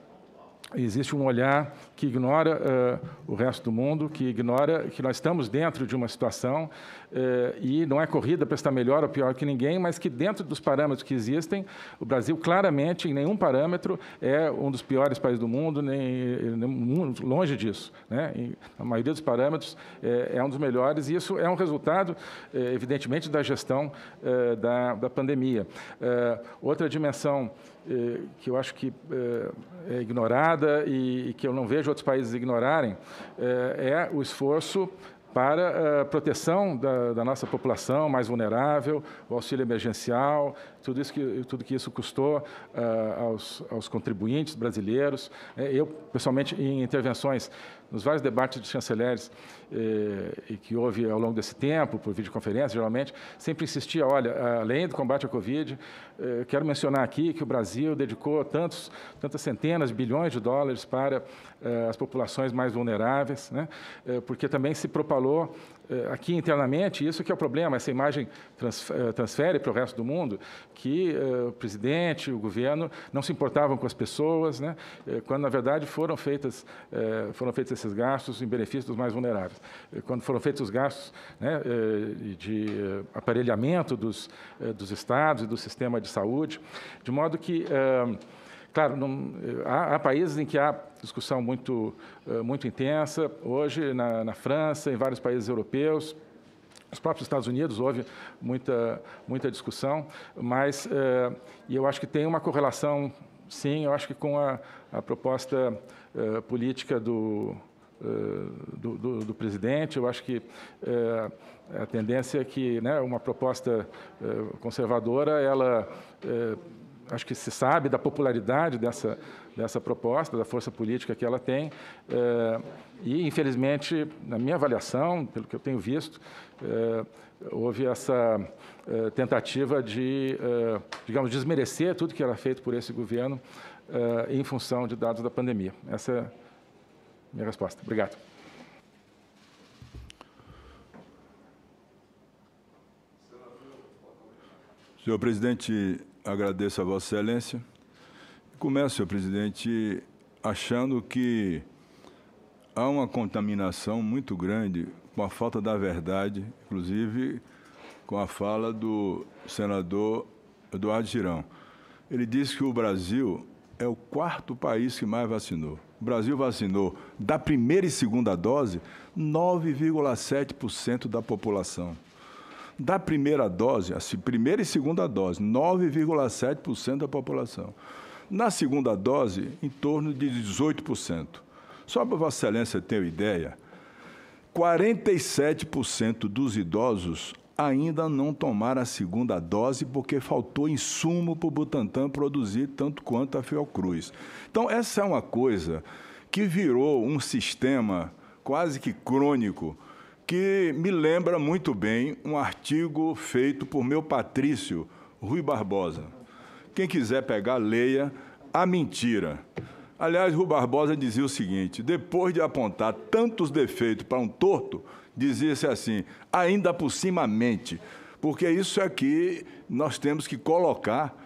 existe um olhar que ignora uh, o resto do mundo, que ignora que nós estamos dentro de uma situação uh, e não é corrida para estar melhor ou pior que ninguém, mas que dentro dos parâmetros que existem, o Brasil claramente, em nenhum parâmetro, é um dos piores países do mundo, nem, nem longe disso. Né? Em, a maioria dos parâmetros é, é, um dos melhores e isso é um resultado, evidentemente, da gestão da, da pandemia. outra dimensão que eu acho que é ignorada e, que eu não vejo outros países ignorarem, é, é o esforço para a proteção da, da, nossa população mais vulnerável, o auxílio emergencial, tudo, isso que, tudo que isso custou uh, aos, aos, contribuintes brasileiros. É, eu, pessoalmente, em intervenções nos vários debates de chanceleres eh, que houve ao longo desse tempo, por videoconferência, geralmente, sempre insistia, olha, além do combate à Covid, eh, quero mencionar aqui que o Brasil dedicou tantos, tantas centenas de bilhões de dólares para eh, as populações mais vulneráveis, né? Eh, porque também se propalou aqui internamente, isso que é o problema, essa imagem eh, transfere para o resto do mundo, que uh, o presidente, o governo não se importavam com as pessoas, né, quando na verdade foram feitas, uh, foram feitos esses gastos em benefício dos mais vulneráveis. Quando foram feitos os gastos né, de aparelhamento dos, dos estados e do sistema de saúde, de modo que Claro, não, há, há, países em que há discussão muito, uh, muito intensa. Hoje, na, na, França, em vários países europeus, os próprios Estados Unidos houve muita, muita discussão, mas e eu acho que tem uma correlação, sim, eu acho que com a, a proposta política do, do, do, do, presidente, eu acho que a tendência é que né, uma proposta conservadora, ela acho que se sabe da popularidade dessa, dessa proposta, da força política que ela tem, é, e, infelizmente, na minha avaliação, pelo que eu tenho visto, é, houve essa é, tentativa de, digamos, desmerecer tudo que era feito por esse governo em função de dados da pandemia. Essa é a minha resposta. Obrigado. Senhor presidente agradeço a Vossa Excelência. Começo, senhor presidente, achando que há uma contaminação muito grande com a falta da verdade, inclusive com a fala do senador Eduardo Girão. Ele disse que o Brasil é o quarto país que mais vacinou. O Brasil vacinou da primeira e segunda dose 9,7% da população. Da primeira dose, a primeira e segunda dose, 9,7% da população. Na segunda dose, em torno de 18%. Só para Vossa Excelência ter ideia, 47% dos idosos ainda não tomaram a segunda dose porque faltou insumo para o Butantan produzir tanto quanto a Fiocruz. Então, essa é uma coisa que virou um sistema quase que crônico, que me lembra muito bem um artigo feito por meu patrício, Rui Barbosa. Quem quiser pegar, leia A Mentira. Aliás, Rui Barbosa dizia o seguinte: depois de apontar tantos defeitos para um torto, dizia-se assim, ainda por cima mente, porque isso aqui nós temos que colocar,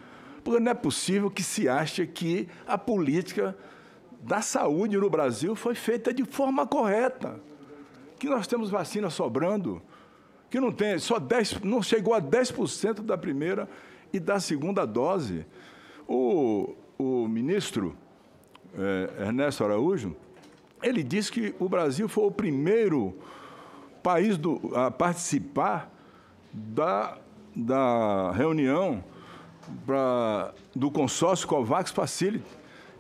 porque não é possível que se ache que a política da saúde no Brasil foi feita de forma correta, que nós temos vacina sobrando, que não tem, só 10, não chegou a 10% da primeira e da segunda dose. O, o ministro é, Ernesto Araújo, ele disse que o Brasil foi o primeiro país do, a participar da, da reunião pra, do consórcio COVAX Facility.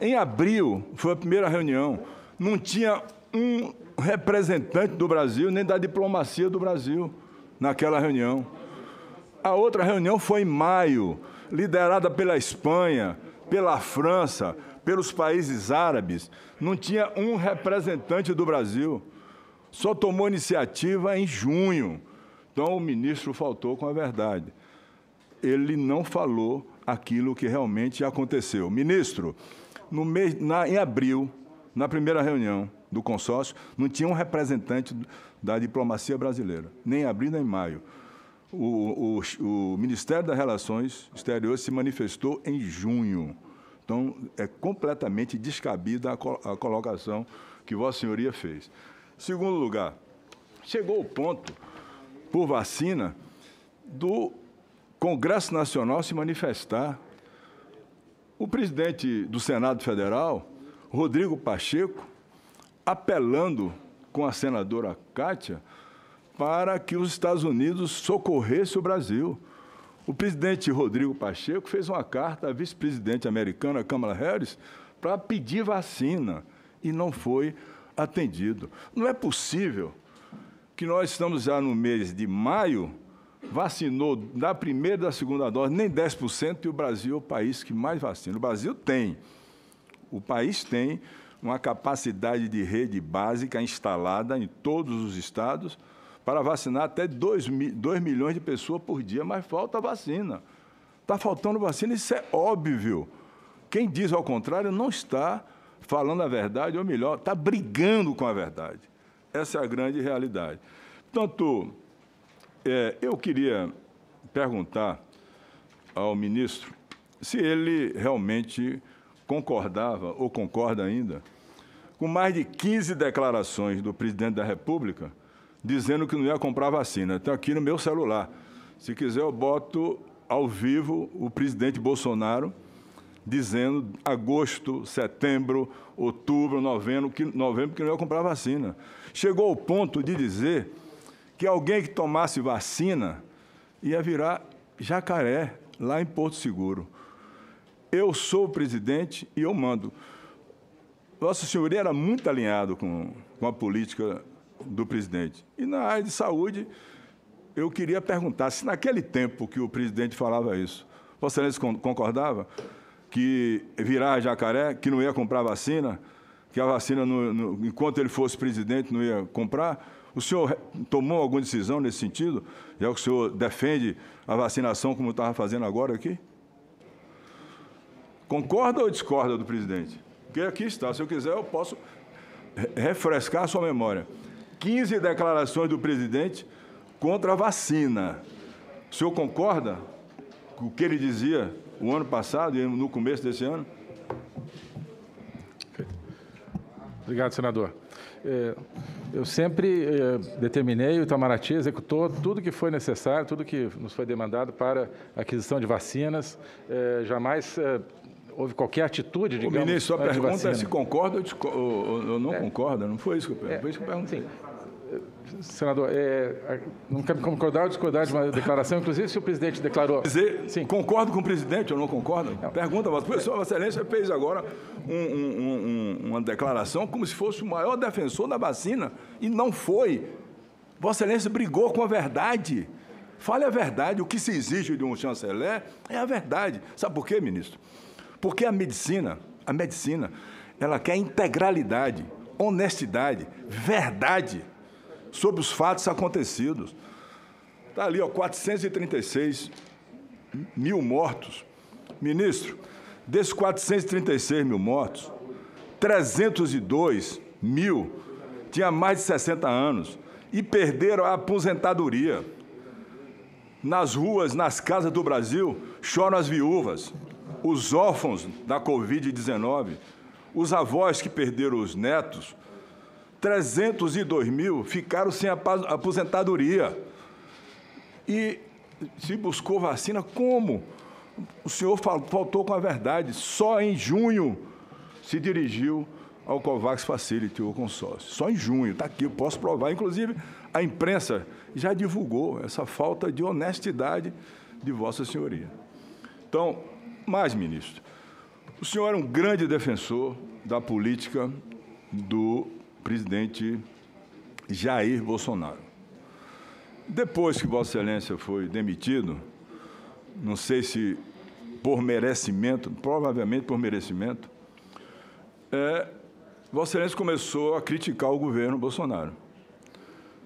Em abril foi a primeira reunião. Não tinha um representante do Brasil, nem da diplomacia do Brasil, naquela reunião. A outra reunião foi em maio, liderada pela Espanha, pela França, pelos países árabes. Não tinha um representante do Brasil. Só tomou iniciativa em junho. Então o ministro faltou com a verdade. Ele não falou aquilo que realmente aconteceu. Ministro, no mês, na, em abril, na primeira reunião do consórcio, não tinha um representante da diplomacia brasileira, nem em abril nem em maio. O, o, o Ministério das Relações Exteriores se manifestou em junho. Então, é completamente descabida a, a colocação que Vossa Senhoria fez. Segundo lugar, chegou o ponto, por vacina, do Congresso Nacional se manifestar. O presidente do Senado Federal, Rodrigo Pacheco, apelando com a senadora Kátia para que os Estados Unidos socorressem o Brasil. O presidente Rodrigo Pacheco fez uma carta à vice-presidente americana Kamala Harris para pedir vacina e não foi atendido. Não é possível que nós estamos já no mês de maio, vacinou da primeira e da segunda dose nem 10% e o Brasil é o país que mais vacina. O Brasil tem, o país tem uma capacidade de rede básica instalada em todos os estados, para vacinar até 2, 2 milhões de pessoas por dia, mas falta vacina. Está faltando vacina, isso é óbvio. Quem diz ao contrário não está falando a verdade, ou melhor, está brigando com a verdade. Essa é a grande realidade. Portanto, é, eu queria perguntar ao ministro se ele realmente concordava ou concorda ainda com mais de 15 declarações do presidente da República dizendo que não ia comprar vacina. Está aqui no meu celular. Se quiser, eu boto ao vivo o presidente Bolsonaro dizendo agosto, setembro, outubro, novembro que, novembro, que não ia comprar vacina. Chegou ao ponto de dizer que alguém que tomasse vacina ia virar jacaré lá em Porto Seguro. Eu sou o presidente e eu mando. Vossa Senhoria era muito alinhado com, com a política do presidente. E na área de saúde, eu queria perguntar se naquele tempo que o presidente falava isso, Vossa Excelência concordava que virar jacaré, que não ia comprar vacina, que a vacina, no, no, enquanto ele fosse presidente, não ia comprar? O senhor tomou alguma decisão nesse sentido? Já que o senhor defende a vacinação como estava fazendo agora aqui? Concorda ou discorda do presidente? Porque aqui está, se eu quiser, eu posso refrescar a sua memória. 15 declarações do presidente contra a vacina. O senhor concorda com o que ele dizia o ano passado e no começo desse ano? Obrigado, senador. É, eu sempre é, determinei, o Itamaraty executou tudo que foi necessário, tudo que nos foi demandado para aquisição de vacinas. É, jamais houve qualquer atitude, digamos... O ministro, sua pergunta é se concorda ou, ou não é. concorda, não foi isso que eu perguntei. É, isso que eu perguntei. Sim. Senador, é, não quero concordar ou discordar de uma declaração, inclusive se o presidente declarou. Dizer, Sim. concordo com o presidente ou não concordo? Não. Pergunta, Vossa Excelência fez agora um, um, um, uma declaração como se fosse o maior defensor da vacina e não foi. Vossa Excelência brigou com a verdade. Fale a verdade. O que se exige de um chanceler é a verdade. Sabe por quê, ministro? Porque a medicina, a medicina, ela quer integralidade, honestidade, verdade sobre os fatos acontecidos. Está ali, ó, 436 mil mortos. Ministro, desses 436 mil mortos, 302 mil tinha mais de 60 anos e perderam a aposentadoria. Nas ruas, nas casas do Brasil, choram as viúvas, os órfãos da Covid-19, os avós que perderam os netos. 302 mil ficaram sem aposentadoria. E se buscou vacina como? O senhor faltou com a verdade. Só em junho se dirigiu ao COVAX Facility, o consórcio. Só em junho, está aqui, eu posso provar. Inclusive, a imprensa já divulgou essa falta de honestidade de Vossa Senhoria. Então, mais, ministro, o senhor é um grande defensor da política do presidente Jair Bolsonaro. Depois que Vossa Excelência foi demitido, não sei se por merecimento, provavelmente por merecimento, é, Vossa Excelência começou a criticar o governo Bolsonaro.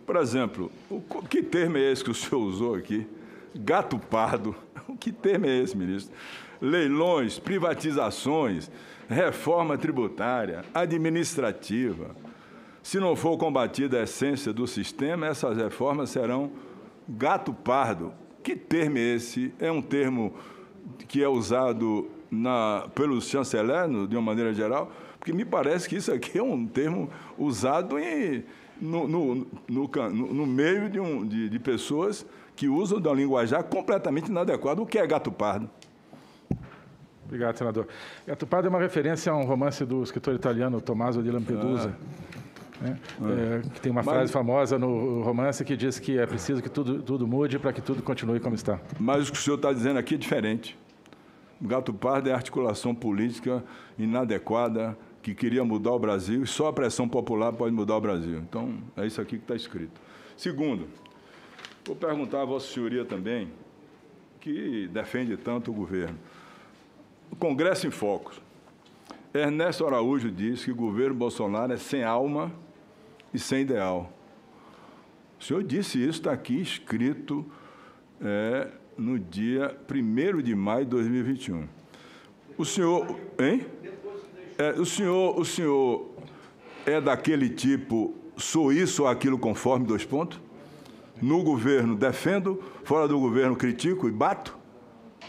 Por exemplo, o, que termo é esse que o senhor usou aqui? Gato pardo. Que termo é esse, ministro? Leilões, privatizações, reforma tributária, administrativa. Se não for combatida a essência do sistema, essas reformas serão gato pardo. Que termo é esse? É um termo que é usado na, pelo chanceler, de uma maneira geral, porque me parece que isso aqui é um termo usado em, no, no, no, no meio de, um, de, de, pessoas que usam da linguajar completamente inadequada. O que é gato pardo? Obrigado, senador. Gato pardo é uma referência a um romance do escritor italiano Tommaso di Lampedusa. Ah. Né? Ah. É, que tem uma Mas... frase famosa no romance que diz que é preciso que tudo, tudo mude para que tudo continue como está. Mas o que o senhor está dizendo aqui é diferente. O gato pardo é articulação política inadequada que queria mudar o Brasil e só a pressão popular pode mudar o Brasil. Então, é isso aqui que está escrito. Segundo, vou perguntar a Vossa Senhoria também, que defende tanto o governo. O Congresso em Focos. Ernesto Araújo diz que o governo Bolsonaro é sem alma e sem ideal. O senhor disse isso, está aqui escrito é, no dia 1 de maio de 2021. O senhor. Hein? É, o, senhor, o senhor é daquele tipo, sou isso ou aquilo conforme, dois pontos? No governo defendo, fora do governo critico e bato?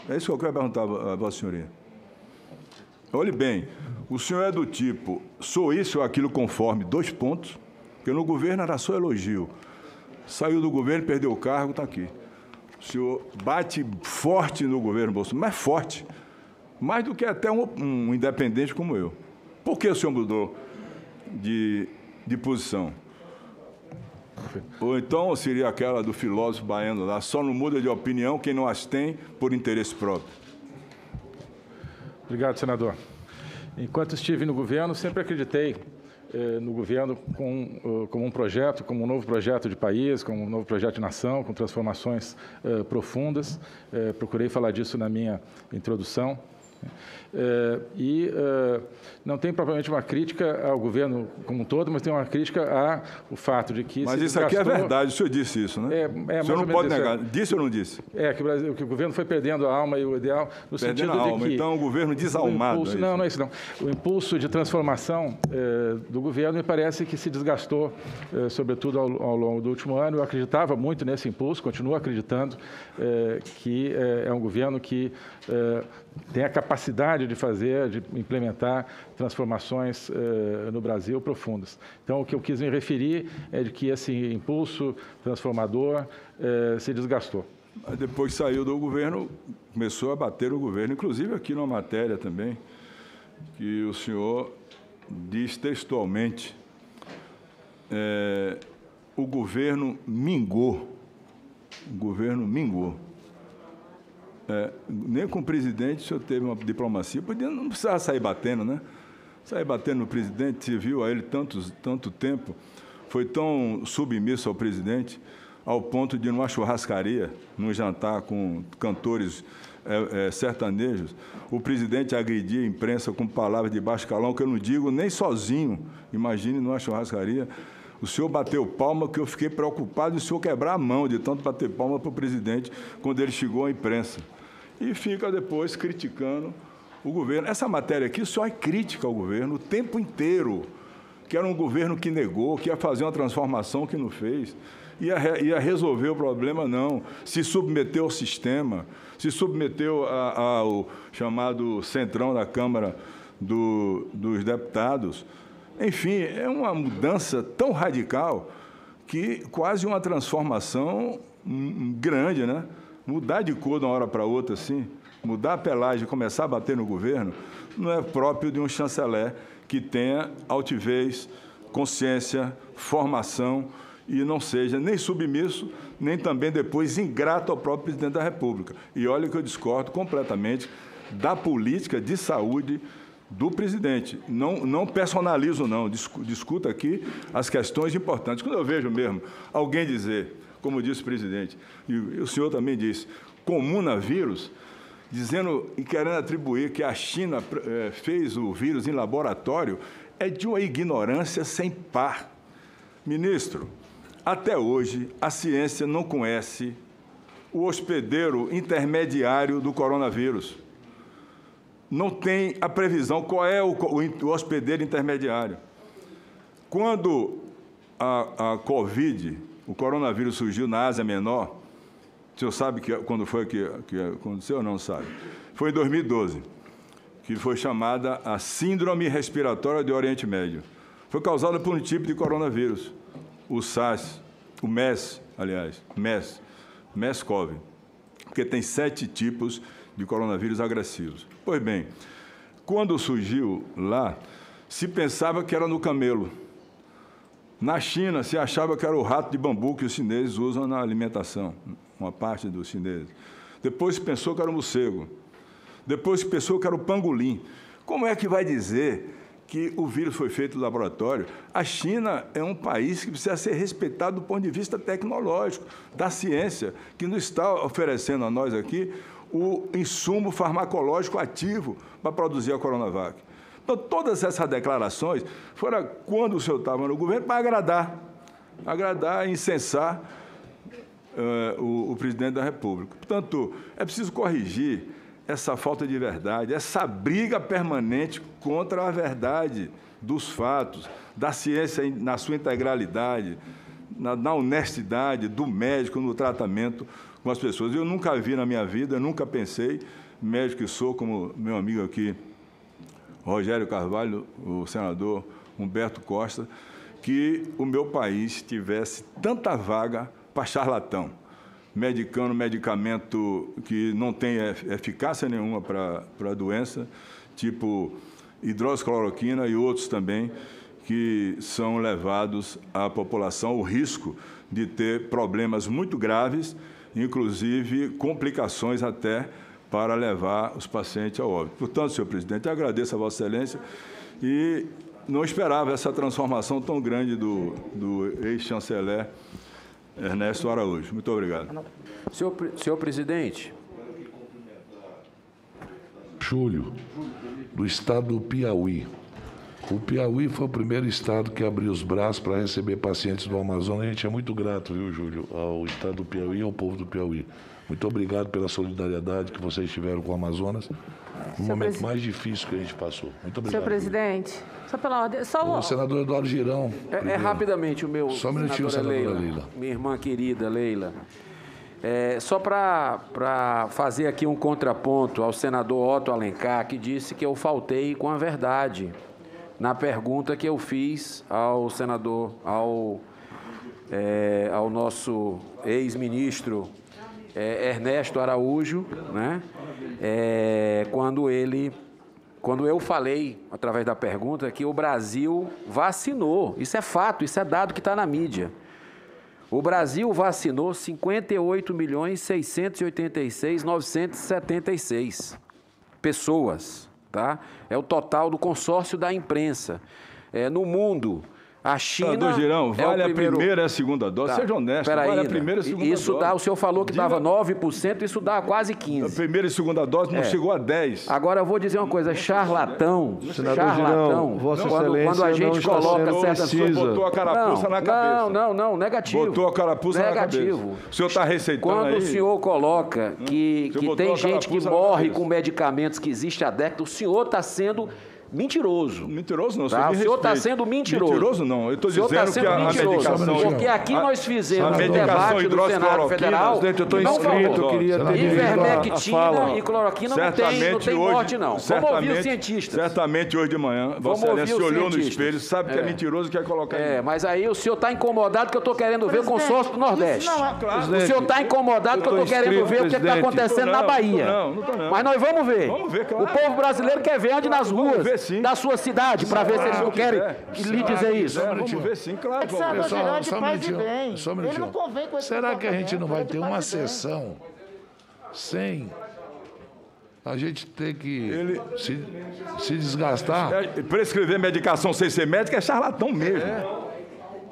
É isso que eu quero perguntar a Vossa Senhoria. Olhe bem, o senhor é do tipo, sou isso ou aquilo conforme, dois pontos? Porque no governo era só elogio. Saiu do governo, perdeu o cargo, está aqui. O senhor bate forte no governo Bolsonaro, mas forte. Mais do que até um, um independente como eu. Por que o senhor mudou de, de posição? Ou então seria aquela do filósofo baiano lá, só não muda de opinião quem não as tem por interesse próprio. Obrigado, senador. Enquanto estive no governo, sempre acreditei eh, no governo com, uh, como um projeto, como um novo projeto de país, como um novo projeto de nação, com transformações uh, profundas. Uh, procurei falar disso na minha introdução. É, e é, não tem propriamente uma crítica ao governo como um todo, mas tem uma crítica ao fato de que. Mas isso aqui é verdade, o senhor disse isso, né? É, é, o senhor não pode negar. Disse ou não disse? É, que o, Brasil, que o governo foi perdendo a alma e o ideal no perdendo sentido a alma, de que. Então o governo desalmado. O impulso, é não, não é isso não. O impulso de transformação é, do governo me parece que se desgastou, é, sobretudo ao, ao, longo do último ano. Eu acreditava muito nesse impulso, continuo acreditando que é um governo que tem a capacidade de fazer, de implementar transformações eh, no Brasil profundas. Então, o que eu quis me referir é de que esse impulso transformador eh, se desgastou. Depois que saiu do governo, começou a bater o governo, inclusive aqui numa matéria também, que o senhor diz textualmente, é, o governo mingou, o governo mingou. É, nem com o presidente o senhor teve uma diplomacia, podia, não precisava sair batendo, né? Sair batendo no presidente, você viu a ele tantos, tanto tempo, foi tão submisso ao presidente, ao ponto de, numa churrascaria, num jantar com cantores é, é, sertanejos, o presidente agredia a imprensa com palavras de baixo calão, que eu não digo nem sozinho, imagine numa churrascaria. O senhor bateu palma que eu fiquei preocupado de o senhor quebrar a mão de tanto bater palma para o presidente quando ele chegou à imprensa. E fica depois criticando o governo. Essa matéria aqui só é crítica ao governo o tempo inteiro, que era um governo que negou, que ia fazer uma transformação que não fez, ia, ia resolver o problema, não. Se submeteu ao sistema, se submeteu a, ao chamado centrão da Câmara do, dos Deputados. Enfim, é uma mudança tão radical que quase uma transformação grande, né? Mudar de cor de uma hora para outra, assim, mudar a pelagem e começar a bater no governo, não é próprio de um chanceler que tenha altivez, consciência, formação e não seja nem submisso, nem também depois ingrato ao próprio presidente da República. E olha que eu discordo completamente da política de saúde do presidente. Não, não personalizo, não. Discuta aqui as questões importantes. Quando eu vejo mesmo alguém dizer, como disse o presidente, e o senhor também disse, comunavírus, dizendo e querendo atribuir que a China é, fez o vírus em laboratório, é de uma ignorância sem par. Ministro, até hoje, a ciência não conhece o hospedeiro intermediário do coronavírus. Não tem a previsão qual é o, o hospedeiro intermediário. Quando a, a Covid, o coronavírus surgiu na Ásia Menor, o senhor sabe que, quando foi que, que aconteceu ou não sabe? Foi em 2012, que foi chamada a Síndrome Respiratória do Oriente Médio. Foi causada por um tipo de coronavírus o SARS, o MES, aliás, MES, MES-CoV, porque tem sete tipos de coronavírus agressivos. Pois bem, quando surgiu lá, se pensava que era no camelo. Na China, se achava que era o rato de bambu que os chineses usam na alimentação, uma parte dos chineses. Depois se pensou que era o morcego. Depois se pensou que era o pangolim. Como é que vai dizer que o vírus foi feito no laboratório. A China é um país que precisa ser respeitado do ponto de vista tecnológico, da ciência, que nos está oferecendo a nós aqui o insumo farmacológico ativo para produzir a Coronavac. Então, todas essas declarações foram quando o senhor estava no governo para agradar, agradar, incensar uh, o, o presidente da República. Portanto, é preciso corrigir essa falta de verdade, essa briga permanente contra a verdade dos fatos, da ciência na sua integralidade, na, na, honestidade do médico no tratamento com as pessoas. Eu nunca vi na minha vida, nunca pensei, médico que sou, como meu amigo aqui, Rogério Carvalho, o senador Humberto Costa, que o meu país tivesse tanta vaga para charlatão. Medicando medicamento que não tem eficácia nenhuma para a doença, tipo hidroxicloroquina e outros também, que são levados à população o risco de ter problemas muito graves, inclusive complicações até para levar os pacientes ao óbito. Portanto, senhor presidente, agradeço a Vossa Excelência e não esperava essa transformação tão grande do, do ex-chanceler Ernesto Araújo. Muito obrigado. Senhor, senhor presidente. Júlio, do estado do Piauí. O Piauí foi o primeiro estado que abriu os braços para receber pacientes do Amazonas. A gente é muito grato, viu, Júlio, ao estado do Piauí e ao povo do Piauí. Muito obrigado pela solidariedade que vocês tiveram com o Amazonas no momento presi... mais difícil que a gente passou. Muito obrigado. Senhor presidente, só pela ordem. Só o... o senador Eduardo Girão. É, é, rapidamente o meu. Só um minutinho, senadora, senadora Leila, Leila. Minha irmã querida Leila. É, só para fazer aqui um contraponto ao senador Otto Alencar, que disse que eu faltei com a verdade na pergunta que eu fiz ao senador, ao, é, ao nosso ex-ministro é, Ernesto Araújo, né? É, quando ele, quando eu falei através da pergunta que o Brasil vacinou, isso é fato, isso é dado que está na mídia. O Brasil vacinou 58 milhões 686 976 pessoas, tá? É o total do consórcio da imprensa. É, no mundo, A China. Senador Girão, é o vale a primeiro- primeira e a segunda dose. Tá, Seja honesto, peraí, vale a ainda. primeira e a segunda Isso dose. dá, o senhor falou que Diga- dava 9%, isso dá quase 15%. A primeira e segunda dose não É. chegou a 10. Agora eu vou dizer uma coisa, charlatão, Senador charlatão, Girão, Vossa quando, Excelência quando a gente coloca certas precisa. botou a carapuça não, na cabeça. Não, não, não, negativo. Botou a carapuça na negativo. cabeça. O senhor está receitando Quando aí? o senhor coloca que, senhor que botou tem a gente que na morre com medicamentos que existem há décadas, o senhor está sendo mentiroso. Mentiroso não, tá? senhor O senhor está sendo mentiroso. Mentiroso não, eu estou O senhor dizendo tá que sendo a, a mentiroso. medicação... Porque aqui a- nós fizemos um debate do Senado Federal. Presidente, eu estou Não, inscrito, eu queria ter Ivermectina fala. e cloroquina não tem, não Certamente tem hoje- morte, não. Vamos ouvir os certamente- cientistas. Certamente hoje de manhã, Vamos Vossa Excelência olhou no cientistas. espelho, sabe que é É. mentiroso e quer colocar É, mas aí o senhor está incomodado que eu estou querendo ver o consórcio do Nordeste. não é- O Presidente, senhor está incomodado que eu estou querendo ver o que está presidente. acontecendo na não, Bahia. não, não tô não. Mas nós vamos ver. Vamos ver, claro. O povo brasileiro quer ver ande nas Vamos ruas ver, sim. da sua cidade para ver se eles não querem lhe dizer isso. Vamos ver sim, claro. É que vamos ver. Girão é de só um minutinho, bem. só um Ele minutinho. não convém com esse Será que a gente não vai comportamento, ter ele é de uma sessão sem a gente ter que se, se desgastar? É, Prescrever medicação sem ser médico é charlatão mesmo.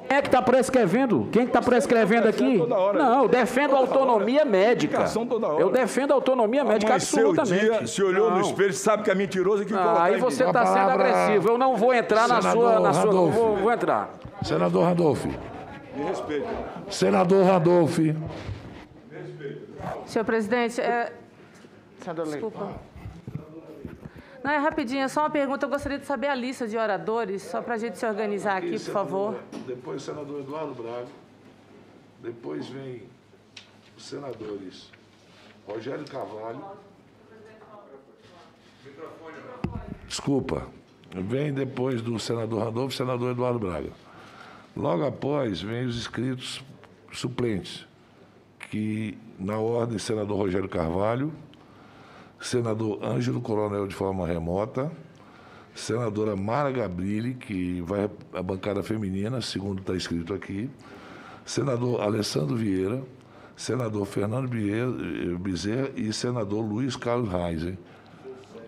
Quem é que está prescrevendo? Quem que está prescrevendo aqui? Não, eu defendo a autonomia médica. Hora. Eu defendo a autonomia médica Amanheceu absolutamente. dia, se olhou no Não. espelho, sabe que é mentiroso e que Ah, colocar aí você está sendo agressivo. Eu não vou entrar na sua. Na sua Randolfo. vou, vou entrar. Senador Randolph. Me respeito. Senador Randolph. Senhor presidente, é, Senador Leite. desculpa. Não, é rapidinho, é só uma pergunta. Eu gostaria de saber a lista de oradores, só para a gente se organizar aqui, por favor. Depois o senador Eduardo Braga. Depois vem os senadores Rogério Carvalho. Desculpa. Vem depois do senador Randolfo, senador Eduardo Braga. Logo após, vem os inscritos suplentes, que, na ordem, senador Rogério Carvalho, senador Ângelo Coronel de forma remota, senadora Mara Gabrilli, que vai à bancada feminina, segundo está escrito aqui, senador Alessandro Vieira, senador Fernando eh, Bezerra e senador Luiz Carlos Reisen,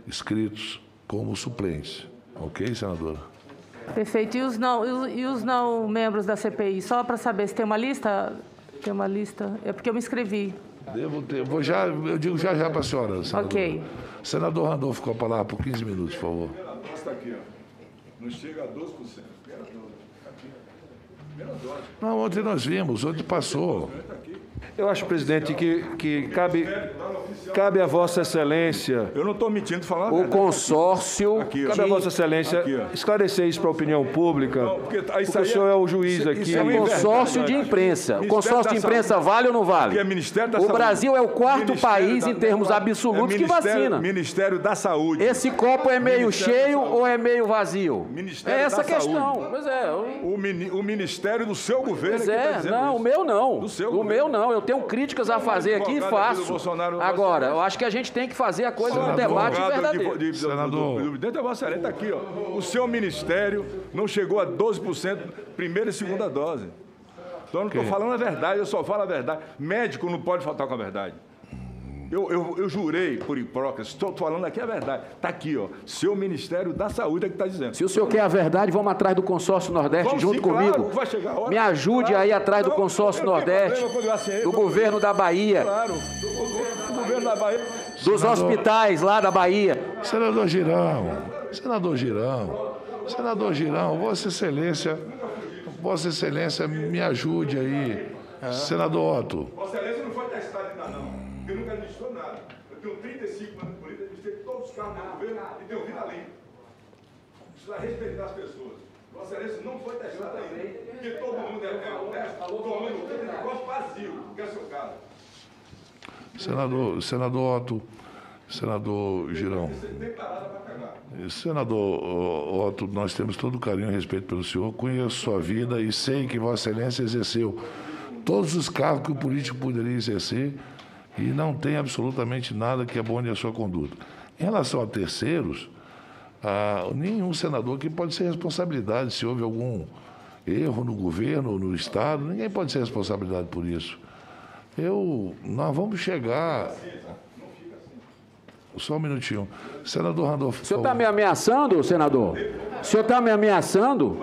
inscritos como suplentes. Ok, senadora? Perfeito. E os não, e os não membros da CPI? Só para saber se tem uma lista? Tem uma lista? É porque eu me inscrevi. Devo ter. Vou já, eu digo já já para a senhora, senadora. Ok. Senador Randolfo com a palavra por 15 minutos, por favor. Está aqui, ó. Não chega a 12%. Primeira dose. Aqui. Primeira dose. Não, ontem nós vimos, ontem passou. Eu acho, presidente, que, que cabe, cabe a Vossa Excelência. Eu não estou mentindo, falando a O consórcio. Aqui. Cabe a Vossa Excelência Aqui, esclarecer isso para a opinião pública. Não, porque porque, isso o é- senhor é o juiz isso- aqui. isso é É uma consórcio de imprensa. O consórcio de imprensa Saúde. vale ou não vale? Que é Ministério da O. Brasil é o quarto Ministério país da- em termos é absolutos que Ministério- vacina. Ministério da Saúde. Esse copo é meio Ministério cheio ou é meio vazio? Ministério é essa da questão. Saúde. Pois é. eu- O, mini- o Ministério do seu governo Pois é que é, dizendo não, isso. o meu não. Do seu o governo. meu não. Eu tenho críticas a fazer aqui e faço. Bolsonaro, Agora, eu acho que a gente tem que fazer a coisa num debate verdadeiro. de- de- Senador. do- do- Dentro da Vossa Excelência, está aqui, ó. O seu ministério não chegou a 12% primeira e segunda dose. Então, eu não estou falando a verdade, eu só falo a verdade. Médico não pode faltar com a verdade. Eu, eu, eu jurei por Hipócrates, estou falando aqui a verdade. Está aqui, ó. Seu Ministério da Saúde é que está dizendo. Se o senhor quer a verdade, vamos atrás do consórcio Nordeste Vamos junto sim, claro, comigo. vai chegar a hora. Me ajude Claro. aí atrás do consórcio Nordeste, do governo da Bahia, Claro, do, do governo da Bahia. dos hospitais lá da Bahia. Senador Girão, senador Girão, senador Girão, Vossa Excelência, Vossa Excelência, me ajude aí. Senador Otto, Vossa Excelência não foi testado ainda não, nunca administrou nada. Eu tenho 35 anos de política, administrei todos os carros do governo e tenho vida limpa. Precisa respeitar as pessoas. Vossa Excelência não foi testado ainda, porque todo mundo é, é honesto, todo mundo tem um negócio vazio, que é o seu caso. senador, senador Otto, senador Girão. Senador ó, Otto, nós temos todo o carinho e respeito pelo senhor, conheço sua vida e sei que Vossa Excelência exerceu todos os cargos que o político poderia exercer e não tem absolutamente nada que abone a sua conduta. Em relação a terceiros, ah, nenhum senador que pode ser responsabilidade se houve algum erro no governo ou no Estado, ninguém pode ser responsabilidade por isso. Eu, nós vamos chegar. Só um minutinho. Senador Randolfo. O senhor está me ameaçando, senador? O senhor está me ameaçando?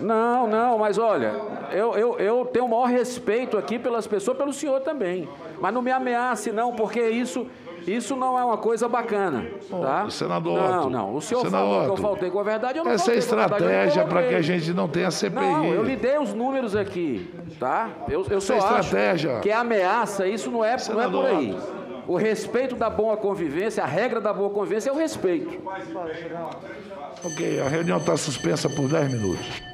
Não, não, mas olha, eu, eu, eu tenho o maior respeito aqui pelas pessoas, pelo senhor também. Mas não me ameace, não, porque isso, isso não é uma coisa bacana. Tá? Senador Não, Otto, não. O senhor senador falou que eu Otto, faltei com a verdade, eu não Essa é estratégia para que a gente não tenha CPI. Não, eu lhe dei os números aqui, tá? Eu, eu só Essa é acho estratégia. que a ameaça, isso não é, não é por aí. O respeito da boa convivência, a regra da boa convivência é o respeito. Ok, a reunião está suspensa por 10 minutos.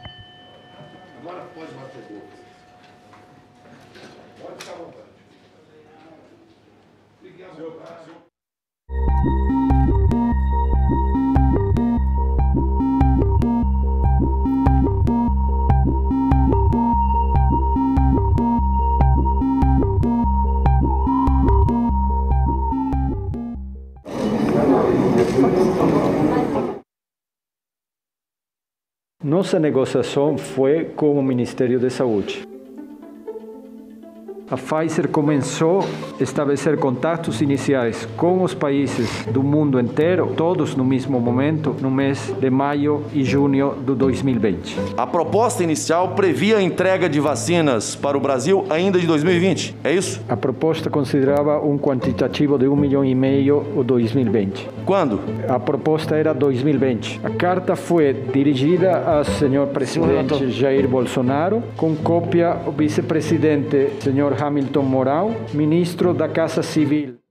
Nossa negociação foi com o Ministério da Saúde. A Pfizer começou a estabelecer contatos iniciais com os países do mundo inteiro, todos no mesmo momento, no mês de maio e junho de 2020. A proposta inicial previa a entrega de vacinas para o Brasil ainda de 2020, é isso? A proposta considerava um quantitativo de um milhão e meio o 2020. Quando? A proposta era 2020. A carta foi dirigida ao senhor presidente Jair Bolsonaro, com cópia ao vice-presidente senhor Hamilton Mourão, ministro da Casa Civil.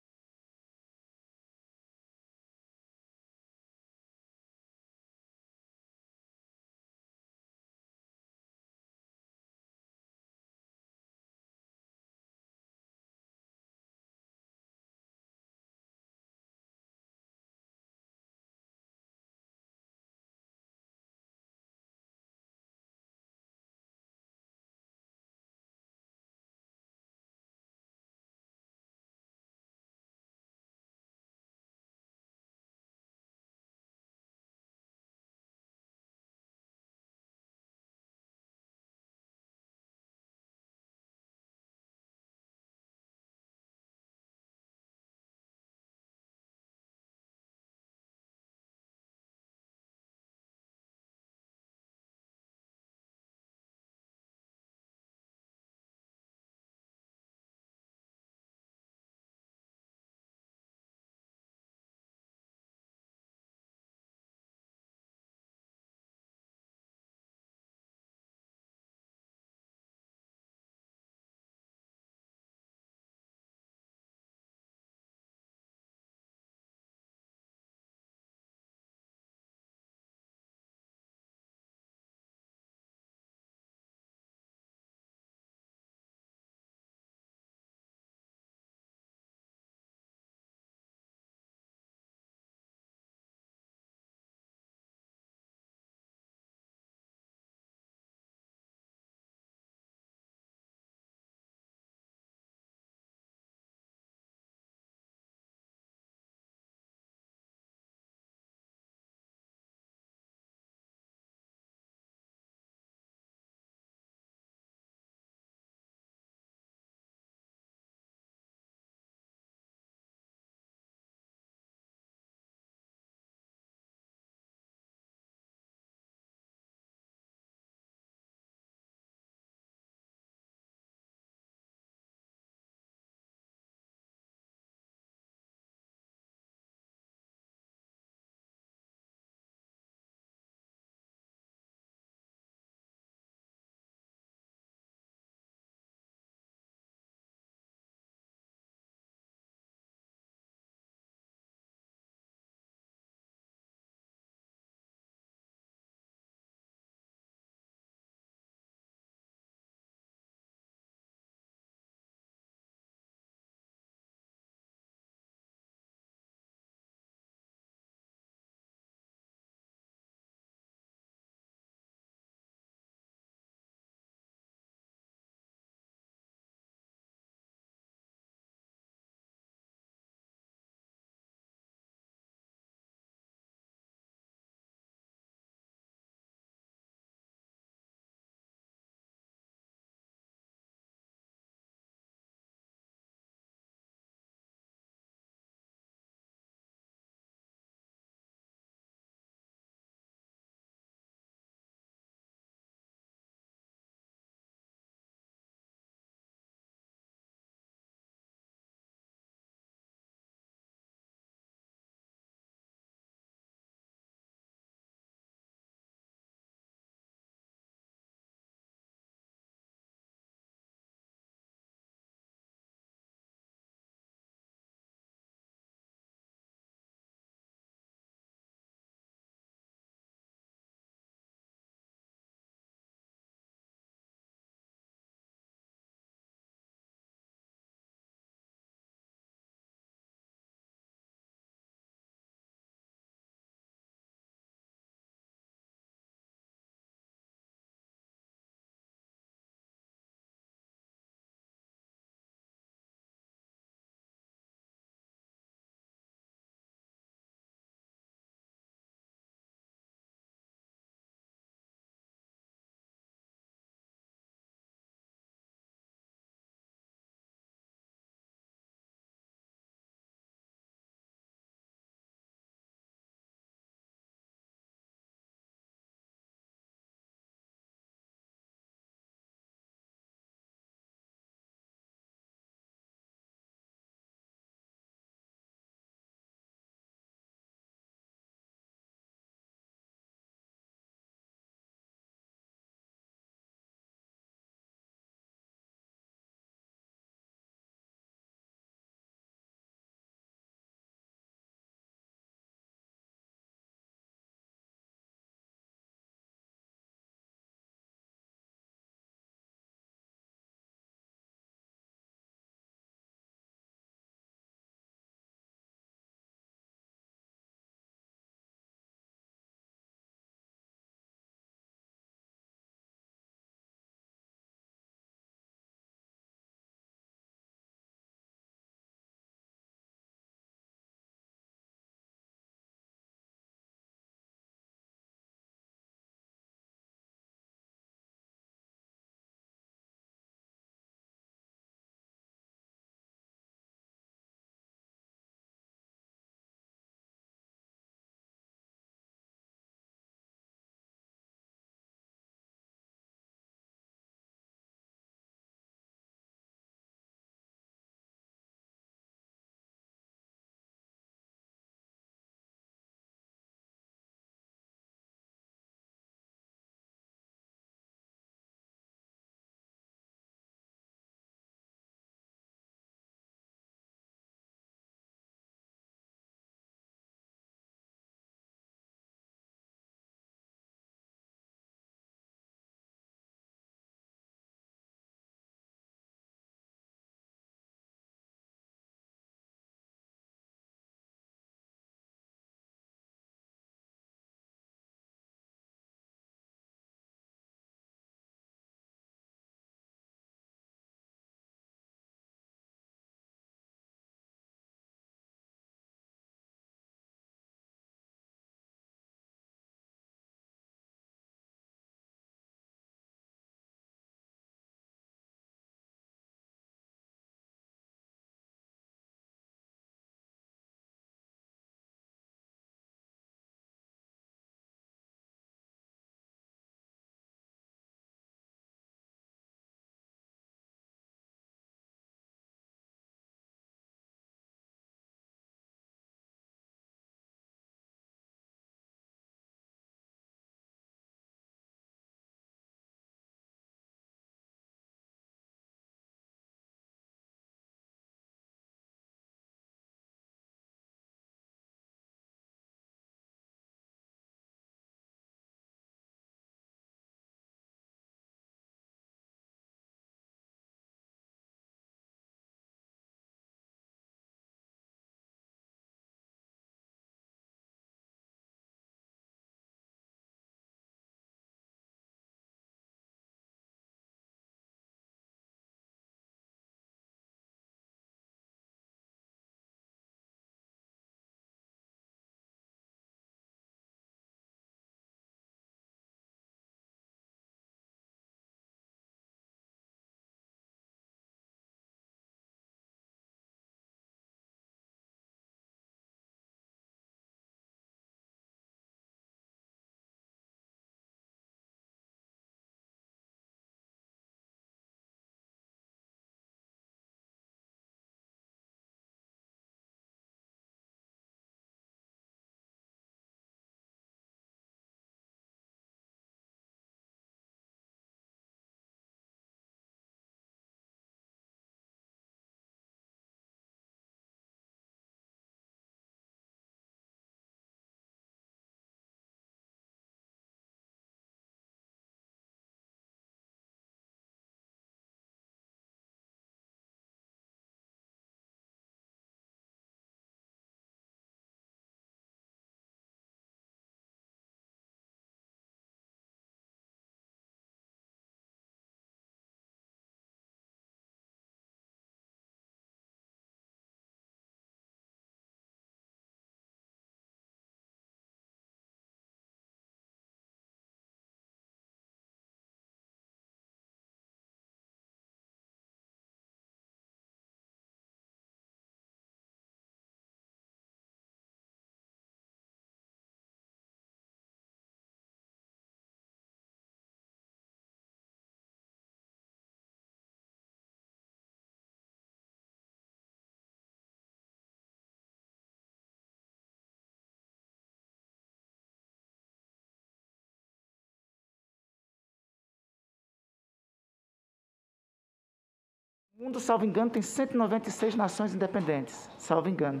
O mundo, salvo engano, tem 196 nações independentes, salvo engano.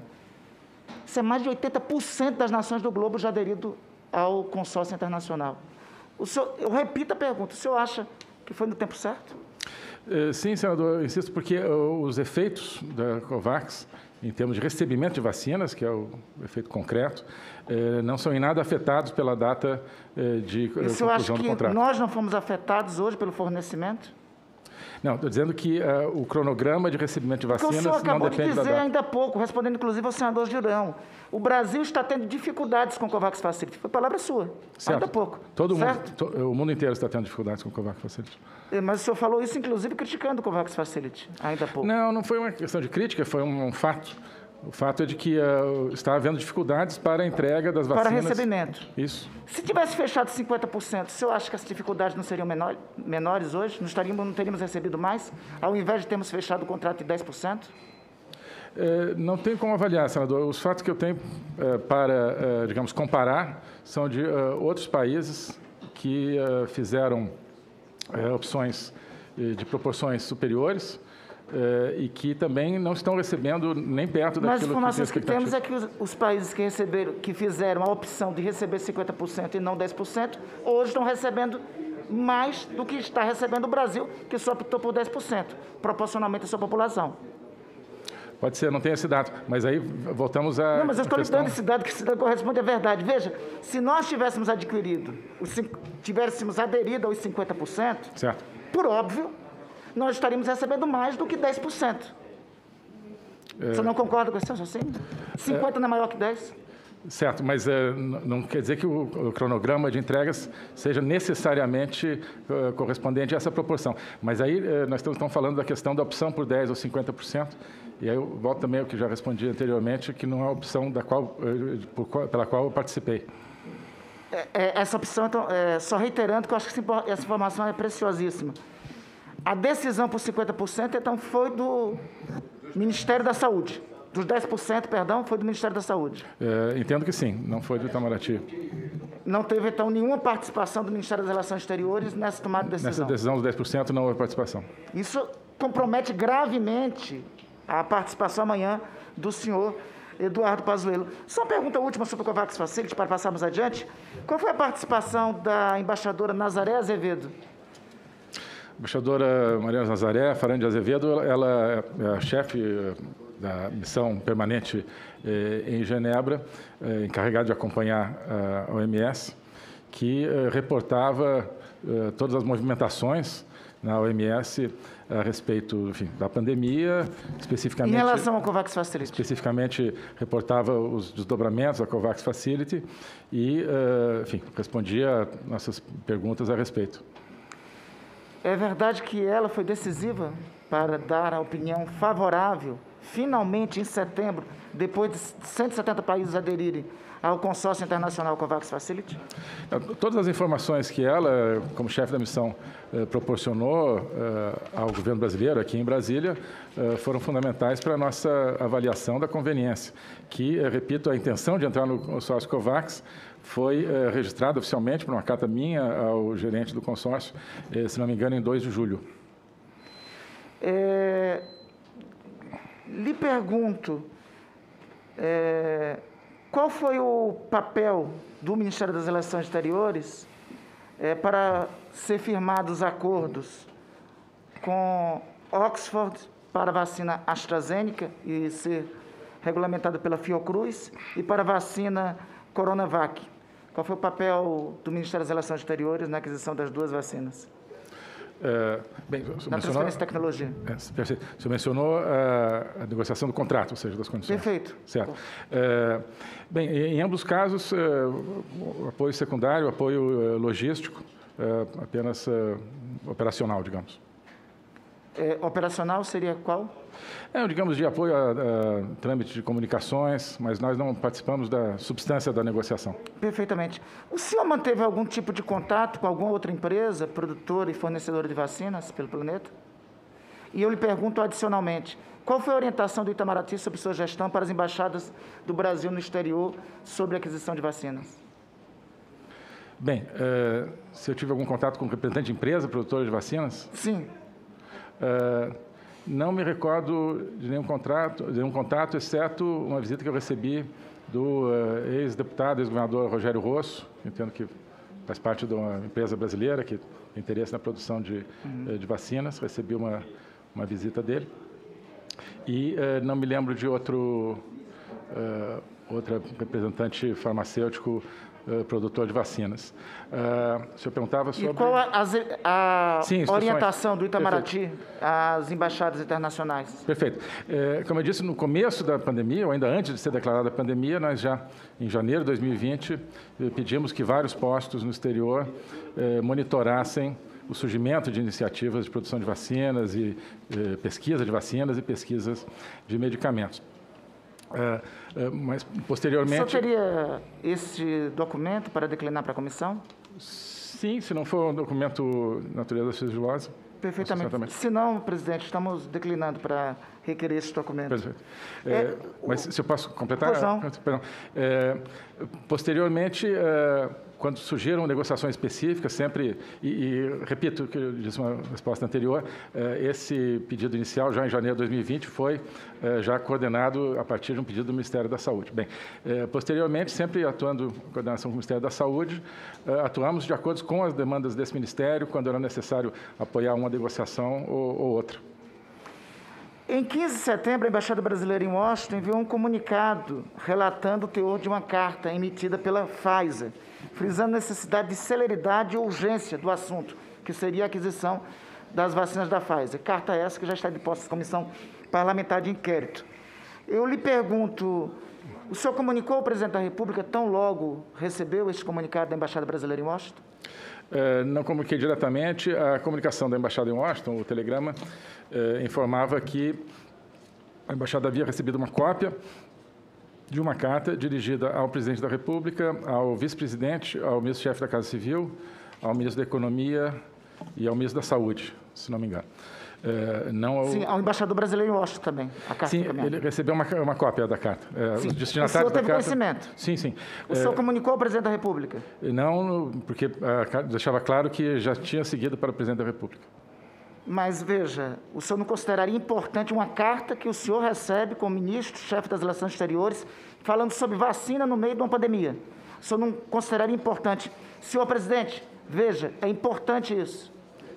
Isso é mais de 80% das nações do globo já aderido ao consórcio internacional. Senhor, eu repito a pergunta, o senhor acha que foi no tempo certo? Eh, sim, senador, eu insisto, porque eh, os efeitos da COVAX, em termos de recebimento de vacinas, que é o efeito concreto, eh, não são em nada afetados pela data de e o senhor acha conclusão do que contrato. nós não fomos afetados hoje pelo fornecimento? Não, estou dizendo que o cronograma de recebimento de Porque o vacinas senhor não acabou de depende da dizer data. ainda há pouco, respondendo inclusive ao senador Girão, o Brasil está tendo dificuldades com o COVAX Facility. Foi palavra sua, Certo. ainda há pouco. Todo mundo, certo? to- o mundo inteiro está tendo dificuldades com o COVAX Facility. Eh, Mas o senhor falou isso, inclusive, criticando o COVAX Facility, ainda há pouco. Não, não foi uma questão de crítica, foi um, um fato. O fato é de que uh, está havendo dificuldades para a entrega das Para vacinas. recebimento. Isso. Se tivesse fechado 50%, o senhor acha que as dificuldades não seriam menor- menores hoje? Não, estaríamos, não teríamos recebido mais, ao invés de termos fechado o contrato de 10%? Eh, não tem como avaliar, senador. Os fatos que eu tenho eh, para, eh, digamos, comparar são de outros países que fizeram opções de proporções superiores eh, e que também não estão recebendo nem perto Mas as daquilo informações que que tinha temos é que os, os países que, receberam, que fizeram a opção de receber 50% e não 10%, hoje estão recebendo mais do que está recebendo o Brasil, que só optou por 10%, proporcionalmente à sua população. Pode ser, não tem esse dado. Mas aí voltamos a. Não, mas eu estou lhe dando esse dado que esse dado corresponde à verdade. Veja, se nós tivéssemos adquirido, os tivéssemos aderido aos 50%, Certo. por óbvio, nós estaríamos recebendo mais do que 10%. É. Você não concorda com esse raciocínio? 50 não é maior que 10? Certo, mas n- não quer dizer que o, o cronograma de entregas seja necessariamente eh, correspondente a essa proporção. Mas aí eh, nós estamos, estamos falando da questão da opção por 10% ou 50%, e aí eu volto também ao que já respondi anteriormente, que não é a opção da qual, eh, qual- pela qual eu participei. É, é, essa opção, então, é, só reiterando que eu acho que essa informação é preciosíssima. A decisão por 50%, então, foi do Ministério da Saúde. Dos 10%, perdão, foi do Ministério da Saúde. Eh, entendo que sim, não foi do Itamaraty. Não teve, então, nenhuma participação do Ministério das Relações Exteriores nessa tomada de Nessa decisão. decisão dos 10% não houve participação. Isso compromete gravemente a participação amanhã do senhor Eduardo Pazuello. Só uma pergunta última sobre o COVAX Facility, para passarmos adiante. Qual foi a participação da embaixadora Nazaré Azevedo? Embaixadora Maria Nazaré Farande Azevedo, ela é a chefe eh, da missão permanente eh, em Genebra, eh, encarregada de acompanhar a OMS, que reportava todas as movimentações na OMS a respeito enfim, da pandemia, especificamente... Em relação ao COVAX Facility? Especificamente, reportava os desdobramentos da COVAX Facility e, enfim, respondia nossas perguntas a respeito. É verdade que ela foi decisiva para dar a opinião favorável, finalmente em setembro, depois de 170 países aderirem ao consórcio internacional COVAX Facility? Todas as informações que ela, como chefe da missão, eh, proporcionou eh, ao governo brasileiro aqui em Brasília eh, foram fundamentais para a nossa avaliação da conveniência, que, repito, a intenção de entrar no consórcio COVAX foi eh, registrada oficialmente por uma carta minha ao gerente do consórcio, eh, se não me engano, em 2 de julho. É, lhe pergunto, é, qual foi o papel do Ministério das Relações Exteriores é, para ser firmados acordos com Oxford para a vacina AstraZeneca e ser regulamentado pela Fiocruz e para a vacina Coronavac? Qual foi o papel do Ministério das Relações Exteriores na aquisição das duas vacinas? É, bem, Na transferência de tecnologia. É, perfeito. Senhor mencionou ah, a negociação do contrato, ou seja, das condições. Perfeito. Certo. É, bem, em ambos os casos, é, apoio secundário, apoio logístico, é, apenas operacional, digamos. É, operacional seria qual? É, digamos, de apoio a, a trâmite de comunicações, mas nós não participamos da substância da negociação. Perfeitamente. O senhor manteve algum tipo de contato com alguma outra empresa, produtora e fornecedora de vacinas pelo planeta? E eu lhe pergunto adicionalmente, qual foi a orientação do Itamaraty sobre sua gestão para as embaixadas do Brasil no exterior sobre a aquisição de vacinas? Bem, eh, se eu tive algum contato com representante de empresa, produtora de vacinas? Sim. Eh, Não me recordo de nenhum contrato, de nenhum contato, exceto uma visita que eu recebi do uh, ex-deputado, ex-governador Rogério Rosso, entendo que faz parte de uma empresa brasileira que tem interesse na produção de, uhum. de vacinas. Recebi uma, uma visita dele. E uh, não me lembro de outro, uh, outra representante farmacêutico uh, produtor de vacinas. Uh, o senhor perguntava sobre... E qual a, a Sim, orientação do Itamaraty Perfeito. às embaixadas internacionais? Perfeito. É, como eu disse, no começo da pandemia, ou ainda antes de ser declarada a pandemia, nós já, em janeiro de 2020, pedimos que vários postos no exterior eh, monitorassem o surgimento de iniciativas de produção de vacinas e eh, pesquisa de vacinas e pesquisas de medicamentos. Uh, uh, mas, posteriormente... O senhor teria esse documento para declinar para a comissão? Sim, se não for um documento de natureza sigilosa. Perfeitamente. Se não, presidente, estamos declinando para requerer esse documento. Perfeito. É, é, mas se eu posso completar? Pois não. É, posteriormente é, quando surgiram negociações específicas, sempre, e, e repito que eu disse uma resposta anterior, eh, esse pedido inicial, já em janeiro de 2020, foi eh, já coordenado a partir de um pedido do Ministério da Saúde. Bem, eh, posteriormente, sempre atuando em coordenação com o Ministério da Saúde, atuamos de acordo com as demandas desse Ministério, quando era necessário apoiar uma negociação ou, ou outra. Em 15 de setembro, a Embaixada Brasileira em Washington enviou um comunicado relatando o teor de uma carta emitida pela Pfizer, frisando a necessidade de celeridade e urgência do assunto, que seria a aquisição das vacinas da Pfizer. Carta essa que já está de posse da Comissão Parlamentar de Inquérito. Eu lhe pergunto, o senhor comunicou ao presidente da República tão logo recebeu este comunicado da Embaixada Brasileira em Washington? É, não comuniquei diretamente. A comunicação da Embaixada em Washington, o telegrama, é, informava que a Embaixada havia recebido uma cópia de uma carta dirigida ao presidente da República, ao vice-presidente, ao ministro-chefe da Casa Civil, ao ministro da Economia e ao ministro da Saúde, se não me engano. É, não ao... Sim, ao embaixador brasileiro em Washington também. A carta sim, ele recebeu uma, uma cópia da carta. É, sim. O senhor teve carta... conhecimento? Sim, sim. O é... senhor comunicou ao presidente da República? Não, porque a, deixava claro que já tinha seguido para o presidente da República. Mas veja, o senhor não consideraria importante uma carta que o senhor recebe como ministro, chefe das relações exteriores, falando sobre vacina no meio de uma pandemia? O senhor não consideraria importante? Senhor presidente, veja, é importante isso.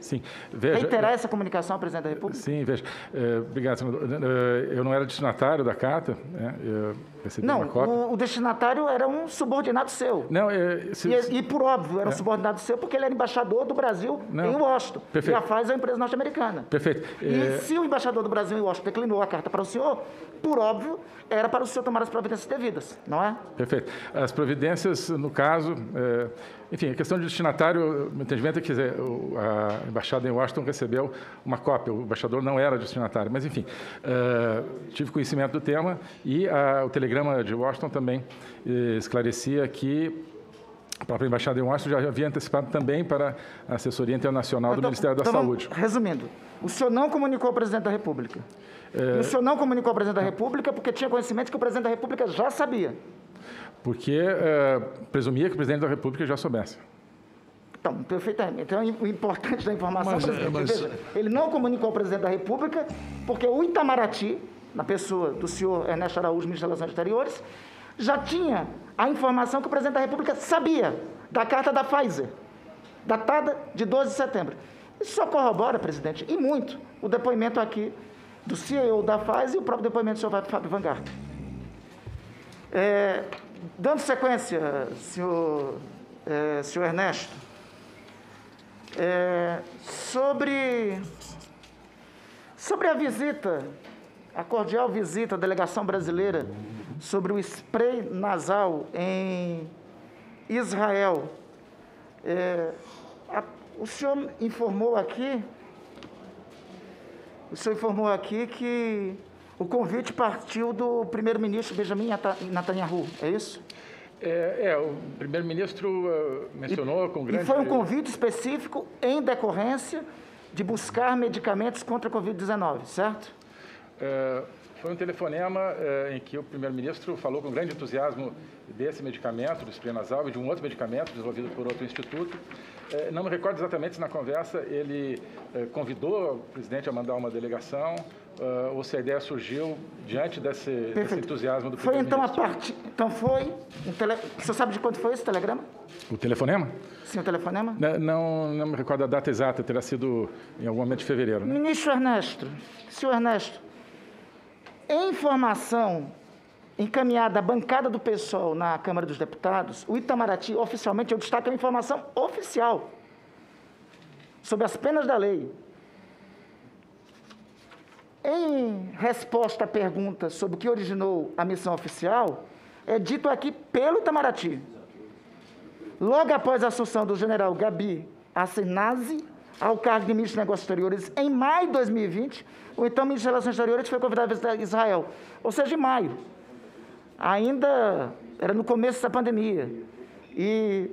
Sim, veja... Reiterar essa comunicação ao presidente da República? Sim, veja. É, obrigado, senador. É, eu não era destinatário da carta, né? eu não, uma cópia. O, o destinatário era um subordinado seu. Não, é, se, e, e, por óbvio, era um é. subordinado seu porque ele era embaixador do Brasil não, em Washington. Perfeito. E a faz a empresa norte-americana. Perfeito. E é. se o embaixador do Brasil em Washington declinou a carta para o senhor, por óbvio, era para o senhor tomar as providências devidas, não é? Perfeito. As providências, no caso, é, enfim, a questão de destinatário, o entendimento é que a embaixada em Washington recebeu uma cópia, o embaixador não era destinatário, mas enfim, é, tive conhecimento do tema e a, o telegrama de Washington também é, esclarecia que a própria embaixada em Washington já havia antecipado também para a assessoria internacional do então, Ministério da então, Saúde. Resumindo, o senhor não comunicou ao presidente da República. É... o senhor não comunicou ao presidente da República porque tinha conhecimento que o presidente da República já sabia. Porque é, presumia que o presidente da República já soubesse. Então, perfeitamente. Então, o importante da informação, mas, presidente, mas... veja, ele não comunicou ao presidente da República porque o Itamaraty, na pessoa do senhor Ernesto Araújo, ministro das Relações Exteriores, já tinha a informação que o presidente da República sabia da carta da Pfizer, datada de 12 de setembro. Isso só corrobora, presidente, e muito, o depoimento aqui do CEO da Pfizer e o próprio depoimento do senhor Fábio Vanguard. É, dando sequência, senhor, é, senhor Ernesto, é, sobre, sobre a visita, a cordial visita à delegação brasileira sobre o spray nasal em Israel. É, a, o senhor informou aqui o senhor informou aqui que o convite partiu do primeiro-ministro Benjamin Netanyahu, é isso? É, é o primeiro-ministro uh, mencionou e, com grande... E foi um convite específico em decorrência de buscar medicamentos contra a Covid-19, certo? É, Foi um telefonema eh, em que o primeiro-ministro falou com grande entusiasmo desse medicamento, do espinazal, e de um outro medicamento desenvolvido por outro instituto. Eh, não me recordo exatamente se na conversa ele eh, convidou o presidente a mandar uma delegação eh, ou se a ideia surgiu diante desse, desse entusiasmo do Foi então a primeiro-ministro. partir. Então foi. Um tele... Você sabe de quanto foi esse telegrama? O telefonema? Sim, o telefonema? Né, Não, não me recordo a data exata, terá sido em algum momento de fevereiro. Né? Ministro Ernesto, senhor Ernesto, em informação encaminhada à bancada do PSOL na Câmara dos Deputados, o Itamaraty, oficialmente, eu destaco a informação oficial sobre as penas da lei. Em resposta à pergunta sobre o que originou a missão oficial, é dito aqui pelo Itamaraty. Logo após a assunção do general Gabi Assenazi ao cargo de ministro dos Negócios Exteriores, em maio de 2020, o então ministro das Relações Exteriores foi convidado a visitar Israel, ou seja, em maio. Ainda era no começo da pandemia. E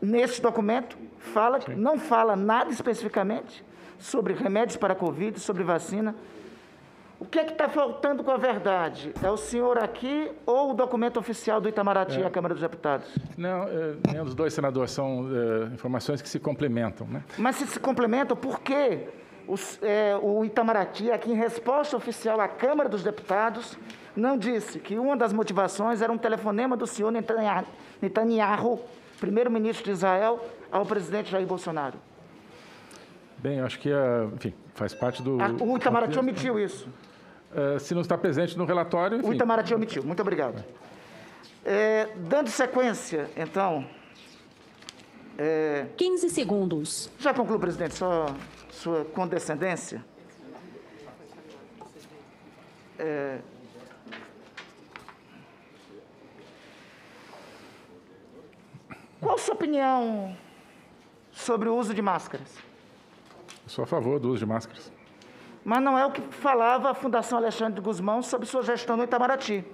nesse documento fala, não fala nada especificamente sobre remédios para a Covid, sobre vacina. O que é que está faltando com a verdade? É o senhor aqui ou o documento oficial do Itamaraty É. à Câmara dos Deputados? Não, nenhum dos dois senadores são eh, informações que se complementam. Né? Mas se se complementam, por que os- é, o Itamaraty, aqui em resposta oficial à Câmara dos Deputados, não disse que uma das motivações era um telefonema do senhor Netanyahu, primeiro-ministro de Israel, ao presidente Jair Bolsonaro? Bem, acho que, eh, enfim, faz parte do... Ah, o Itamaraty omitiu isso. Eh, se não está presente no relatório, enfim... O Itamaraty omitiu. Muito obrigado. É, dando sequência, então. é, 15 segundos. Já concluo, presidente, só sua condescendência. É, Qual a sua opinião sobre o uso de máscaras? Eu sou a favor do uso de máscaras. Mas não é o que falava a Fundação Alexandre de Guzmão sobre sua gestão no Itamaraty.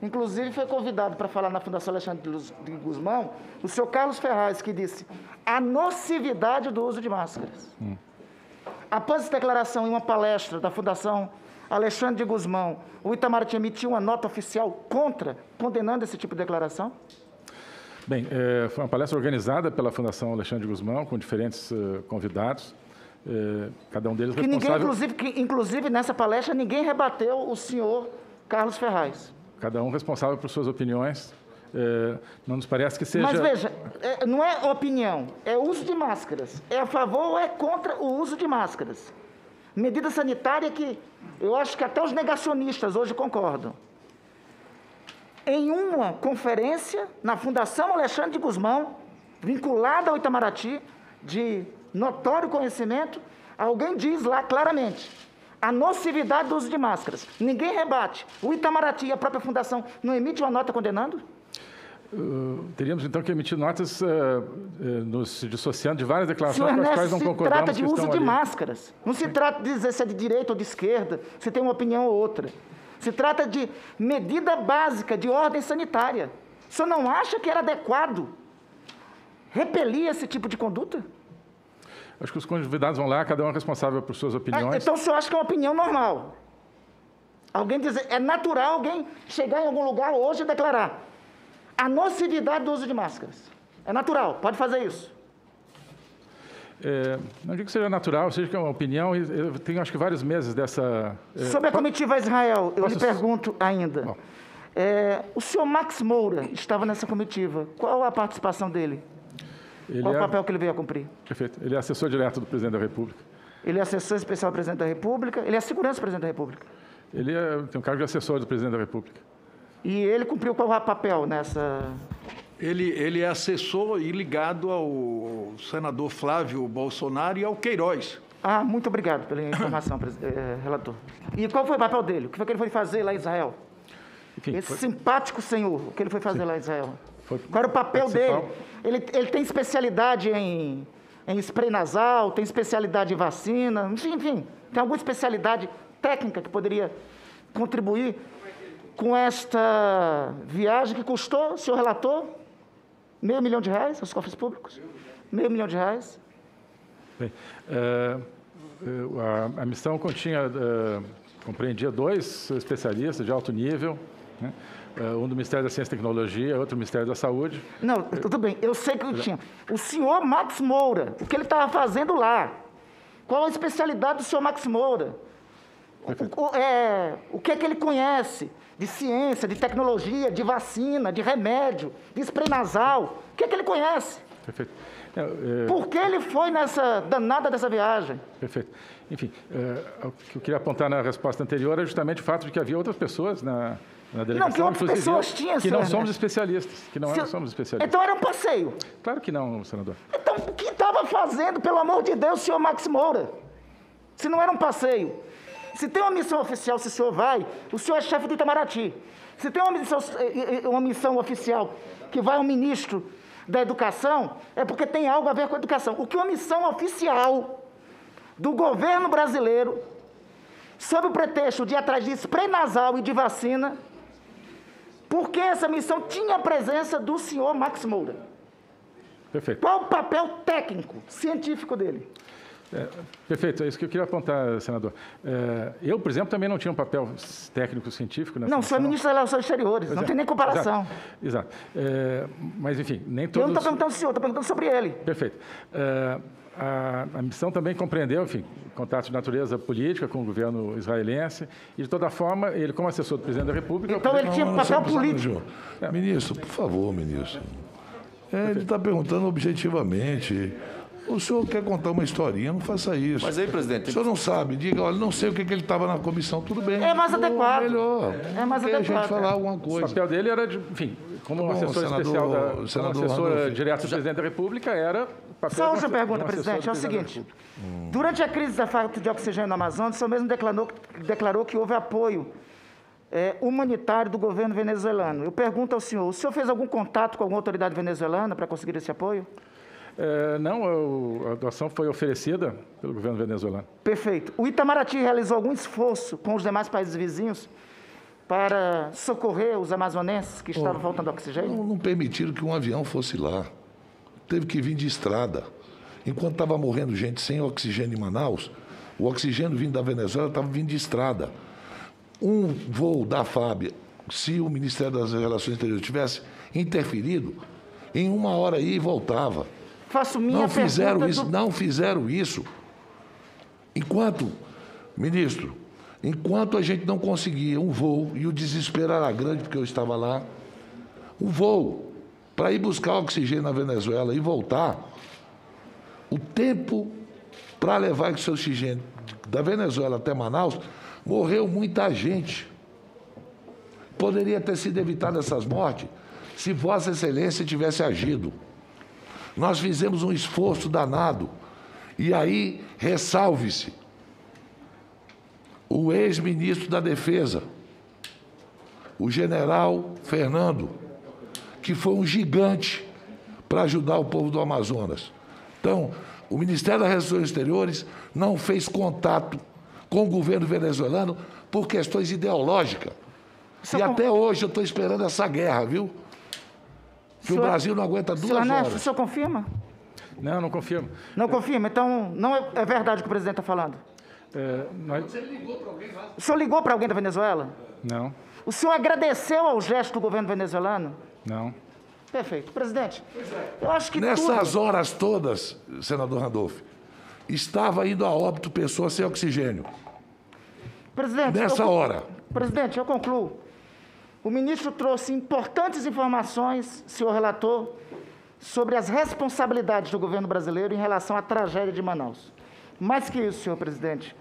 Inclusive, foi convidado para falar na Fundação Alexandre de Guzmão o senhor Carlos Ferraz, que disse a nocividade do uso de máscaras. Hum. Após essa declaração em uma palestra da Fundação Alexandre de Guzmão, o Itamaraty emitiu uma nota oficial contra, condenando esse tipo de declaração? Bem, eh, foi uma palestra organizada pela Fundação Alexandre de Guzmão, com diferentes eh, convidados, eh, cada um deles Que ninguém, responsável... inclusive, que, inclusive, nessa palestra, ninguém rebateu o senhor Carlos Ferraz. Cada um responsável por suas opiniões. Eh, não nos parece que seja... Mas veja, é, não é opinião, é uso de máscaras. É a favor ou é contra o uso de máscaras? Medida sanitária que eu acho que até os negacionistas hoje concordam. Em uma conferência na Fundação Alexandre de Guzmão, vinculada ao Itamaraty, de notório conhecimento, alguém diz lá claramente a nocividade do uso de máscaras. Ninguém rebate. O Itamaraty e a própria Fundação não emite uma nota condenando? Uh, teríamos então que emitir notas uh, uh, nos dissociando de várias declarações Senhor com as quais não se concordamos trata de uso de ali. máscaras. Não se trata de dizer se é de direita ou de esquerda, se tem uma opinião ou outra. Se trata de medida básica de ordem sanitária. O senhor não acha que era adequado repelir esse tipo de conduta? Acho que os convidados vão lá, cada um é responsável por suas Ah, opiniões. então o senhor acha que é uma opinião normal? Alguém dizer, é natural alguém chegar em algum lugar hoje e declarar a nocividade do uso de máscaras. É natural, pode fazer isso. É, não digo que seja natural, seja que é uma opinião. Eu tenho acho que vários meses dessa. é, Sobre a comitiva Israel, eu posso- lhe pergunto ainda. É, o senhor Max Moura estava nessa comitiva. Qual a participação dele? Ele Qual o é- papel que ele veio a cumprir? Perfeito. Ele é assessor direto do presidente da República. Ele é assessor especial do presidente da República, ele é segurança do presidente da República. Ele é, tem o cargo de assessor do presidente da República. E ele cumpriu qual papel nessa. Ele, ele é assessor e ligado ao senador Flávio Bolsonaro e ao Queiroz. Ah, muito obrigado pela informação, pres- eh, relator. E qual foi o papel dele? O que foi que ele foi fazer lá em Israel? Enfim, Esse foi- simpático senhor, o que ele foi fazer lá em Israel? Foi Qual era o papel dele? Ele, ele tem especialidade em, em spray nasal, tem especialidade em vacina, enfim, enfim, tem alguma especialidade técnica que poderia contribuir com esta viagem que custou, senhor relator, meio milhão de reais aos cofres públicos? Meio milhão de reais? Bem, é, a, a missão continha é, compreendia dois especialistas de alto nível, né? Uh, um do Ministério da Ciência e Tecnologia, outro do Ministério da Saúde. Não, tudo bem, eu sei que eu tinha. O senhor Max Moura, o que ele estava fazendo lá? Qual a especialidade do senhor Max Moura? O, o, é, o que é que ele conhece de ciência, de tecnologia, de vacina, de remédio, de spray nasal? O que é que ele conhece? Perfeito. É, Por que ele foi nessa danada dessa viagem? Perfeito. Enfim, é, o que eu queria apontar na resposta anterior é justamente o fato de que havia outras pessoas na, na delegação, não, que outras pessoas tinham, que não somos especialistas, que não Se, somos especialistas. Então era um passeio. Claro que não, senador. Então o que estava fazendo, pelo amor de Deus, o senhor Max Moura? Se não era um passeio. Se tem uma missão oficial, se o senhor vai, o senhor é chefe do Itamaraty. Se tem uma missão, eh, eh, uma missão oficial que vai ao ministro da educação, é porque tem algo a ver com a educação. O que uma missão oficial do governo brasileiro, sob o pretexto de ir atrás de spray nasal e de vacina, porque essa missão tinha a presença do senhor Max Moura. Perfeito. Qual o papel técnico, científico dele? É, perfeito, é isso que eu queria apontar, senador. É, eu, por exemplo, também não tinha um papel técnico-científico nessa Não, sou ministro das Relações Exteriores, pois não é, tem nem comparação. Exato. exato. É, mas, enfim, nem todos... Eu não estou perguntando do senhor, estou perguntando sobre ele. Perfeito. É, a, a, missão também compreendeu, enfim, contatos de natureza política com o governo israelense e, de toda forma, ele, como assessor do presidente da República... Então, ele tinha papel político. Ministro, por favor, ministro. É, ele está perguntando objetivamente. O senhor quer contar uma historinha, não faça isso. Mas aí, presidente. O senhor não sabe, diga, olha, não sei o que, que ele estava na comissão, tudo bem. É mais adequado. Melhor. É mais adequado. a gente falar alguma coisa. O papel dele era, de, enfim, como tá bom, assessor senador, especial, da, como assessor Randolfo. direto do presidente da República, era. Papel Só outra pergunta, presidente. É o seguinte: hum. durante a crise da falta de oxigênio no Amazonas, o senhor mesmo declarou, declarou que houve apoio é, humanitário do governo venezuelano. Eu pergunto ao senhor: o senhor fez algum contato com alguma autoridade venezuelana para conseguir esse apoio? É, não, a doação foi oferecida pelo governo venezuelano. Perfeito. O Itamaraty realizou algum esforço com os demais países vizinhos para socorrer os amazonenses que estavam oh, faltando oxigênio? Não, não permitiram que um avião fosse lá. Teve que vir de estrada. Enquanto estava morrendo gente sem oxigênio em Manaus, o oxigênio vindo da Venezuela estava vindo de estrada. Um voo da FAB, se o Ministério das Relações Exteriores tivesse interferido, em uma hora aí voltava faço minha não fizeram isso, do... Não fizeram isso. Enquanto, ministro, enquanto a gente não conseguia um voo, e o desespero era grande porque eu estava lá, um voo para ir buscar oxigênio na Venezuela e voltar, o tempo para levar esse oxigênio da Venezuela até Manaus, morreu muita gente. Poderia ter sido evitada essas mortes se Vossa Excelência tivesse agido. Nós fizemos um esforço danado. E aí, ressalve-se, o ex-ministro da Defesa, o general Fernando, que foi um gigante para ajudar o povo do Amazonas. Então, o Ministério das Relações Exteriores não fez contato com o governo venezuelano por questões ideológicas. e até hoje eu estou esperando essa guerra, viu? Que senhor, o Brasil não aguenta duas senhor horas. o senhor confirma? Não, não confirmo. Não confirma? Então, não é, é verdade o que o presidente está falando? É, nós... Você ligou para alguém lá? O senhor ligou para alguém da Venezuela? Não. O senhor agradeceu ao gesto do governo venezuelano? Não. Perfeito. Presidente, eu acho que Nessas tudo... horas todas, senador Randolph, estava indo a óbito pessoas sem oxigênio. Presidente... Nessa eu... hora. Presidente, eu concluo. O ministro trouxe importantes informações, senhor relator, sobre as responsabilidades do governo brasileiro em relação à tragédia de Manaus. Mais que isso, senhor presidente,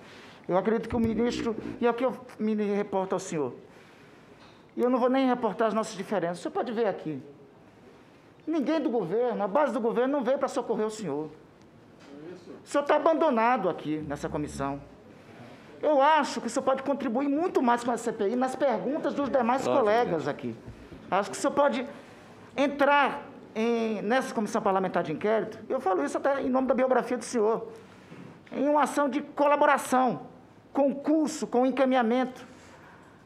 eu acredito que o ministro, e é o que eu me reporto ao senhor, e eu não vou nem reportar as nossas diferenças, o senhor pode ver aqui. Ninguém do governo, a base do governo não veio para socorrer o senhor. O senhor está abandonado aqui nessa comissão. Eu acho que o senhor pode contribuir muito mais com a CPI nas perguntas dos demais colegas aqui. Acho que o senhor pode entrar em, nessa comissão parlamentar de inquérito, eu falo isso até em nome da biografia do senhor, em uma ação de colaboração, concurso, com encaminhamento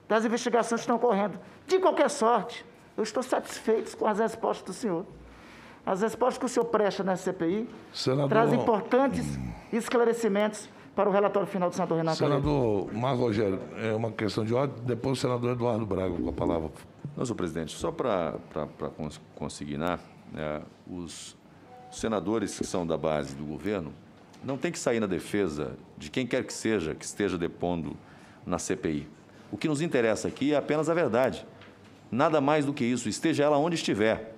das investigações que estão ocorrendo. De qualquer sorte, eu estou satisfeito com as respostas do senhor. As respostas que o senhor presta nessa CPI Senador... trazem importantes esclarecimentos para o relatório final do senador Renato Senador Marco Rogério, é uma questão de ordem, depois o senador Eduardo Braga com a palavra. Não, senhor presidente, só para consignar, né, os senadores que são da base do governo não tem que sair na defesa de quem quer que seja que esteja depondo na CPI. O que nos interessa aqui é apenas a verdade. Nada mais do que isso, esteja ela onde estiver.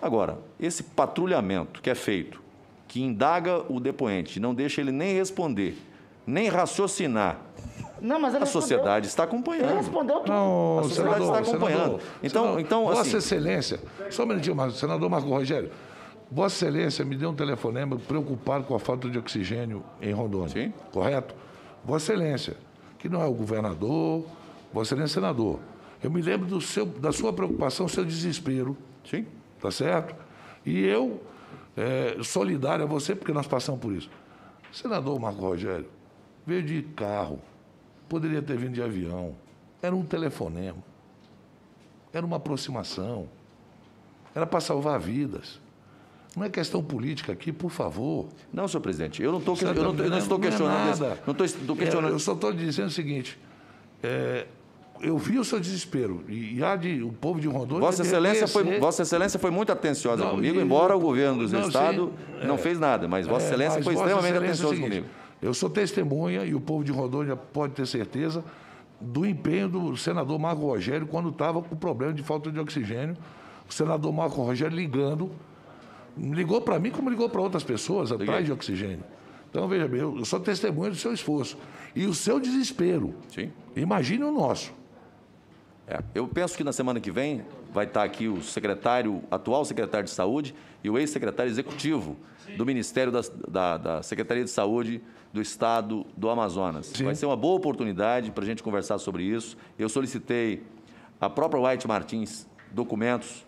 Agora, esse patrulhamento que é feito, que indaga o depoente, não deixa ele nem responder, nem raciocinar. Não, mas a sociedade está acompanhando. Ele respondeu tudo. Não, a sociedade senador, está acompanhando. Senador, então, senador, então, Vossa assim, Excelência, só um minutinho, mas, senador Marco Rogério, Vossa Excelência me deu um telefonema preocupado com a falta de oxigênio em Rondônia. Sim. Correto? Vossa Excelência, que não é o governador, Vossa Excelência é senador. Eu me lembro do seu, da sua preocupação, seu desespero. Sim. Tá certo? E eu, é, solidário a você, porque nós passamos por isso. Senador Marco Rogério, veio de carro, poderia ter vindo de avião. Era um telefonema. Era uma aproximação. Era para salvar vidas. Não é questão política aqui, por favor. Não, senhor presidente, eu não, tô, eu não, eu não estou não é questionando. esse- nada. não estou, estou questionando. É, eu só estou dizendo o seguinte: é, eu vi o seu desespero. E, há de, o povo de Rondônia. Vossa Excelência, foi, Vossa Excelência foi muito atenciosa Não, comigo, e- embora o governo do Não, Estado sim, não é. fez nada, mas Vossa É, Excelência mas foi Vossa extremamente Excelência é seguinte, comigo. Eu sou testemunha e o povo de Rondônia pode ter certeza do empenho do senador Marco Rogério quando estava com problema de falta de oxigênio. O senador Marco Rogério ligando, ligou para mim como ligou para outras pessoas atrás de oxigênio. Então, veja bem, eu sou testemunha do seu esforço e o seu desespero. Sim. Imagine o nosso. É, eu penso que na semana que vem vai estar aqui o secretário, atual secretário de Saúde e o ex-secretário executivo do Ministério das- da, da Secretaria de Saúde do Estado do Amazonas. Vai ser uma boa oportunidade para a gente conversar sobre isso. Eu solicitei à própria White Martins documentos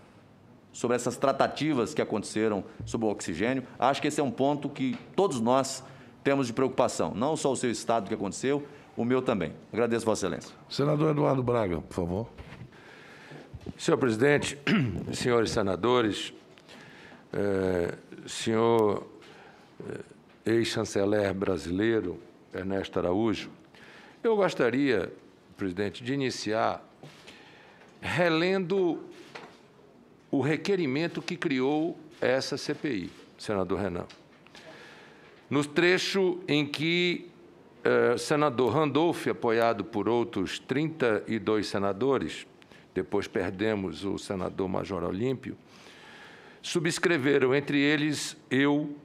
sobre essas tratativas que aconteceram sobre o oxigênio. Acho que esse é um ponto que todos nós temos de preocupação. Não só o seu Estado que aconteceu, o meu também. Agradeço, Vossa Excelência. Senador Eduardo Braga, por favor. Senhor presidente, senhores senadores, eh, senhor eh, ex-chanceler brasileiro Ernesto Araújo, eu gostaria, presidente, de iniciar relendo o requerimento que criou essa CPI, senador Renan. No trecho em que eh, senador Randolph, apoiado por outros 32 senadores, depois perdemos o senador Major Olímpio, subscreveram, entre eles eu,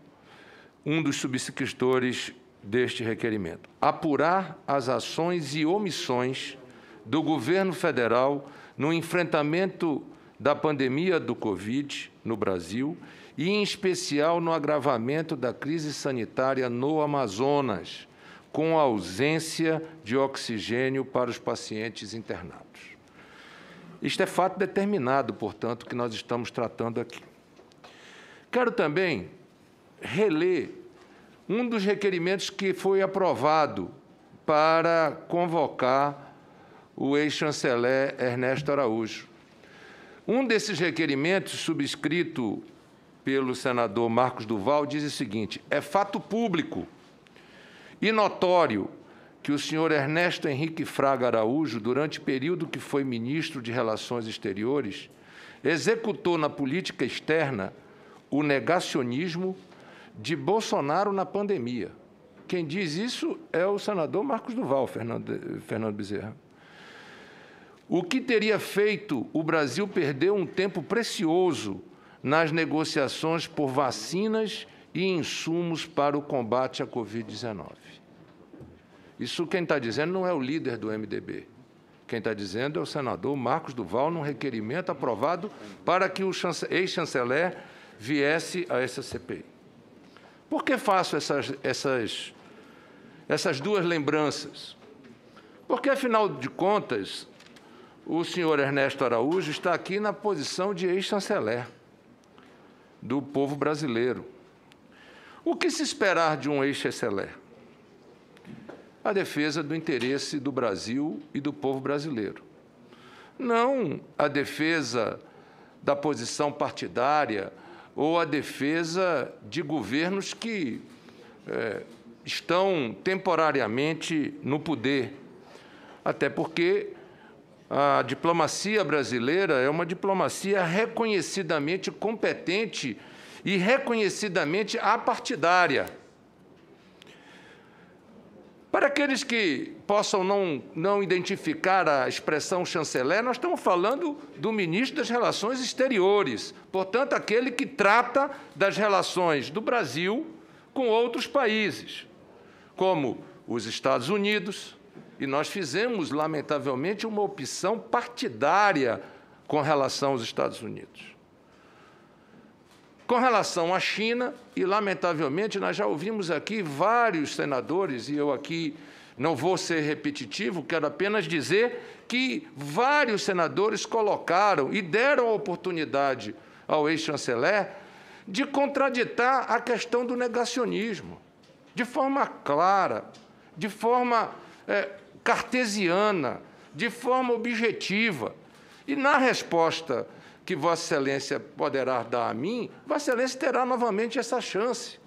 um dos subscritores deste requerimento. Apurar as ações e omissões do governo federal no enfrentamento da pandemia do Covid no Brasil e, em especial, no agravamento da crise sanitária no Amazonas, com a ausência de oxigênio para os pacientes internados. Isto é fato determinado, portanto, que nós estamos tratando aqui. Quero também reler um dos requerimentos que foi aprovado para convocar o ex-chanceler Ernesto Araújo. Um desses requerimentos, subscrito pelo senador Marcos Duval, diz o seguinte: é fato público e notório que o senhor Ernesto Henrique Fraga Araújo, durante o período que foi ministro de Relações Exteriores, executou na política externa o negacionismo de Bolsonaro na pandemia. Quem diz isso é o senador Marcos Duval, Fernando, Bezerra. O que teria feito o Brasil perder um tempo precioso nas negociações por vacinas e insumos para o combate à Covid-19? Isso quem está dizendo não é o líder do MDB. Quem está dizendo é o senador Marcos Duval, num requerimento aprovado para que o ex-chanceler viesse a essa CPI. Por que faço essas, essas, essas duas lembranças? Porque, afinal de contas, o senhor Ernesto Araújo está aqui na posição de ex-chanceler do povo brasileiro. O que se esperar de um ex-chanceler? A defesa do interesse do Brasil e do povo brasileiro. Não a defesa da posição partidária ou a defesa de governos que é, estão temporariamente no poder. Até porque a diplomacia brasileira é uma diplomacia reconhecidamente competente e reconhecidamente apartidária. Para aqueles que possam não, não identificar a expressão chanceler, nós estamos falando do ministro das Relações Exteriores, portanto, aquele que trata das relações do Brasil com outros países, como os Estados Unidos, e nós fizemos, lamentavelmente, uma opção partidária com relação aos Estados Unidos. Com relação à China, e lamentavelmente nós já ouvimos aqui vários senadores, e eu aqui não vou ser repetitivo, quero apenas dizer que vários senadores colocaram e deram a oportunidade ao ex-chanceler de contraditar a questão do negacionismo, de forma clara, de forma é, cartesiana, de forma objetiva. E na resposta que Vossa Excelência poderá dar a mim, Vossa Excelência terá novamente essa chance.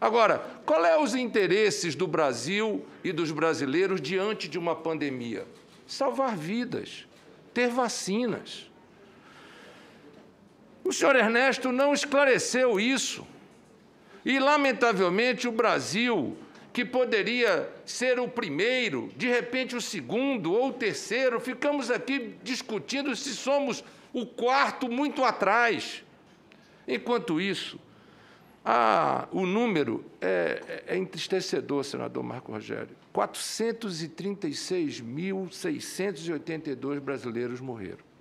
Agora, qual é os interesses do Brasil e dos brasileiros diante de uma pandemia? Salvar vidas, ter vacinas. O senhor Ernesto não esclareceu isso. E, lamentavelmente, o Brasil, que poderia ser o primeiro, de repente o segundo ou o terceiro, ficamos aqui discutindo se somos o quarto muito atrás. Enquanto isso, o número é, é entristecedor, senador Marco Rogério. 436.682 brasileiros morreram.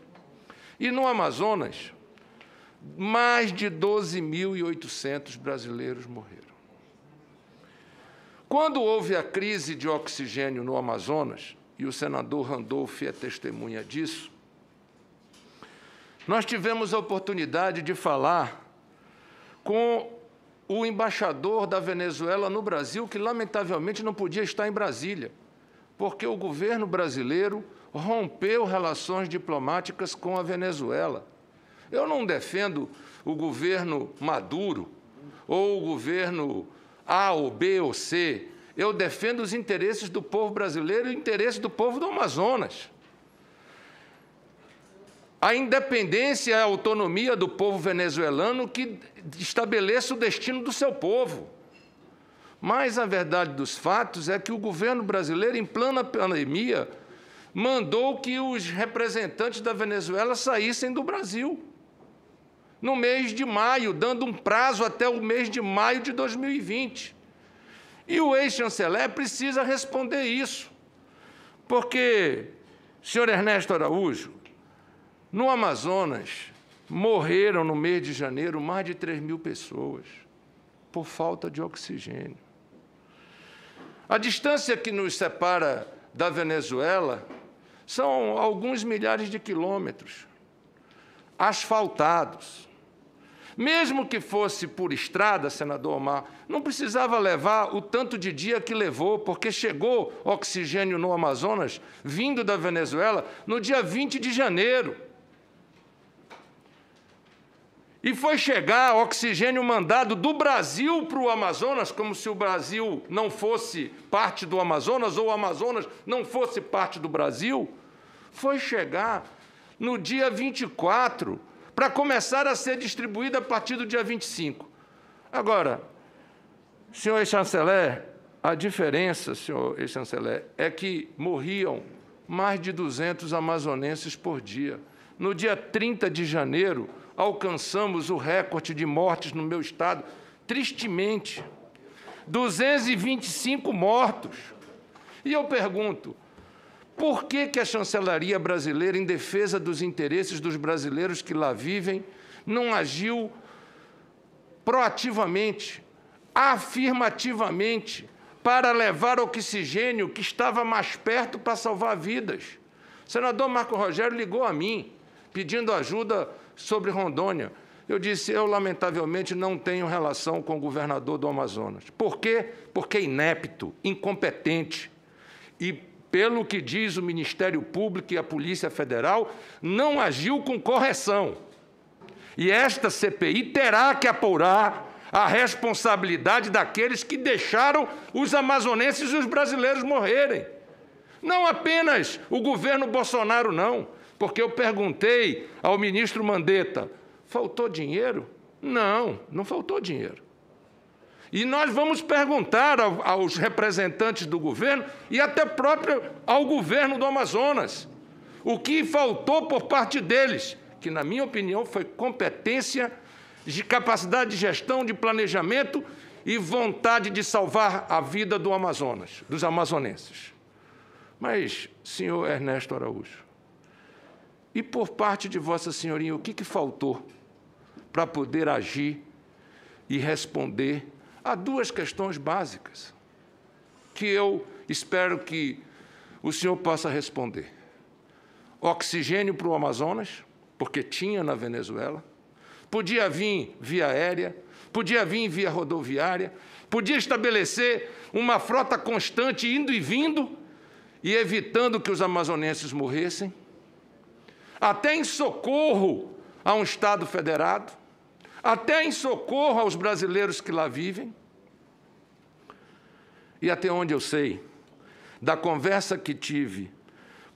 E no Amazonas, mais de 12.800 brasileiros morreram. Quando houve a crise de oxigênio no Amazonas, e o senador Randolph é testemunha disso, nós tivemos a oportunidade de falar com o embaixador da Venezuela no Brasil, que lamentavelmente não podia estar em Brasília, porque o governo brasileiro rompeu relações diplomáticas com a Venezuela. Eu não defendo o governo Maduro ou o governo A ou B ou C. Eu defendo os interesses do povo brasileiro e o interesse do povo do Amazonas a independência e a autonomia do povo venezuelano que estabeleça o destino do seu povo. Mas a verdade dos fatos é que o governo brasileiro, em plena pandemia, mandou que os representantes da Venezuela saíssem do Brasil. No mês de maio, dando um prazo até o mês de maio de 2020. E o ex-chanceler precisa responder isso. Porque, senhor Ernesto Araújo, no Amazonas, morreram no mês de janeiro mais de 3 mil pessoas por falta de oxigênio. A distância que nos separa da Venezuela são alguns milhares de quilômetros, asfaltados. Mesmo que fosse por estrada, senador Omar, não precisava levar o tanto de dia que levou, porque chegou oxigênio no Amazonas, vindo da Venezuela, no dia 20 de janeiro. E foi chegar oxigênio mandado do Brasil para o Amazonas, como se o Brasil não fosse parte do Amazonas ou o Amazonas não fosse parte do Brasil. Foi chegar no dia 24, para começar a ser distribuído a partir do dia 25. Agora, senhor ex-chanceler, a diferença, senhor ex-chanceler, é que morriam mais de 200 amazonenses por dia. No dia 30 de janeiro, alcançamos o recorde de mortes no meu estado, tristemente. 225 mortos. E eu pergunto, por que, que a chancelaria brasileira, em defesa dos interesses dos brasileiros que lá vivem, não agiu proativamente, afirmativamente, para levar oxigênio que estava mais perto para salvar vidas? O senador Marco Rogério ligou a mim, pedindo ajuda sobre Rondônia. Eu disse, eu lamentavelmente não tenho relação com o governador do Amazonas. Por quê? Porque é inepto, incompetente. E, pelo que diz o Ministério Público e a Polícia Federal, não agiu com correção. E esta CPI terá que apurar a responsabilidade daqueles que deixaram os amazonenses e os brasileiros morrerem. Não apenas o governo Bolsonaro, não, porque eu perguntei ao ministro Mandetta: faltou dinheiro? Não, não faltou dinheiro. E nós vamos perguntar aos representantes do governo e até próprio ao governo do Amazonas o que faltou por parte deles, que, na minha opinião, foi competência de capacidade de gestão, de planejamento e vontade de salvar a vida do Amazonas, dos amazonenses. Mas, senhor Ernesto Araújo, e por parte de Vossa Senhoria, o que, que faltou para poder agir e responder a duas questões básicas que eu espero que o senhor possa responder? Oxigênio para o Amazonas, porque tinha na Venezuela, podia vir via aérea, podia vir via rodoviária, podia estabelecer uma frota constante indo e vindo e evitando que os amazonenses morressem, até em socorro a um Estado federado, até em socorro aos brasileiros que lá vivem. E até onde eu sei, da conversa que tive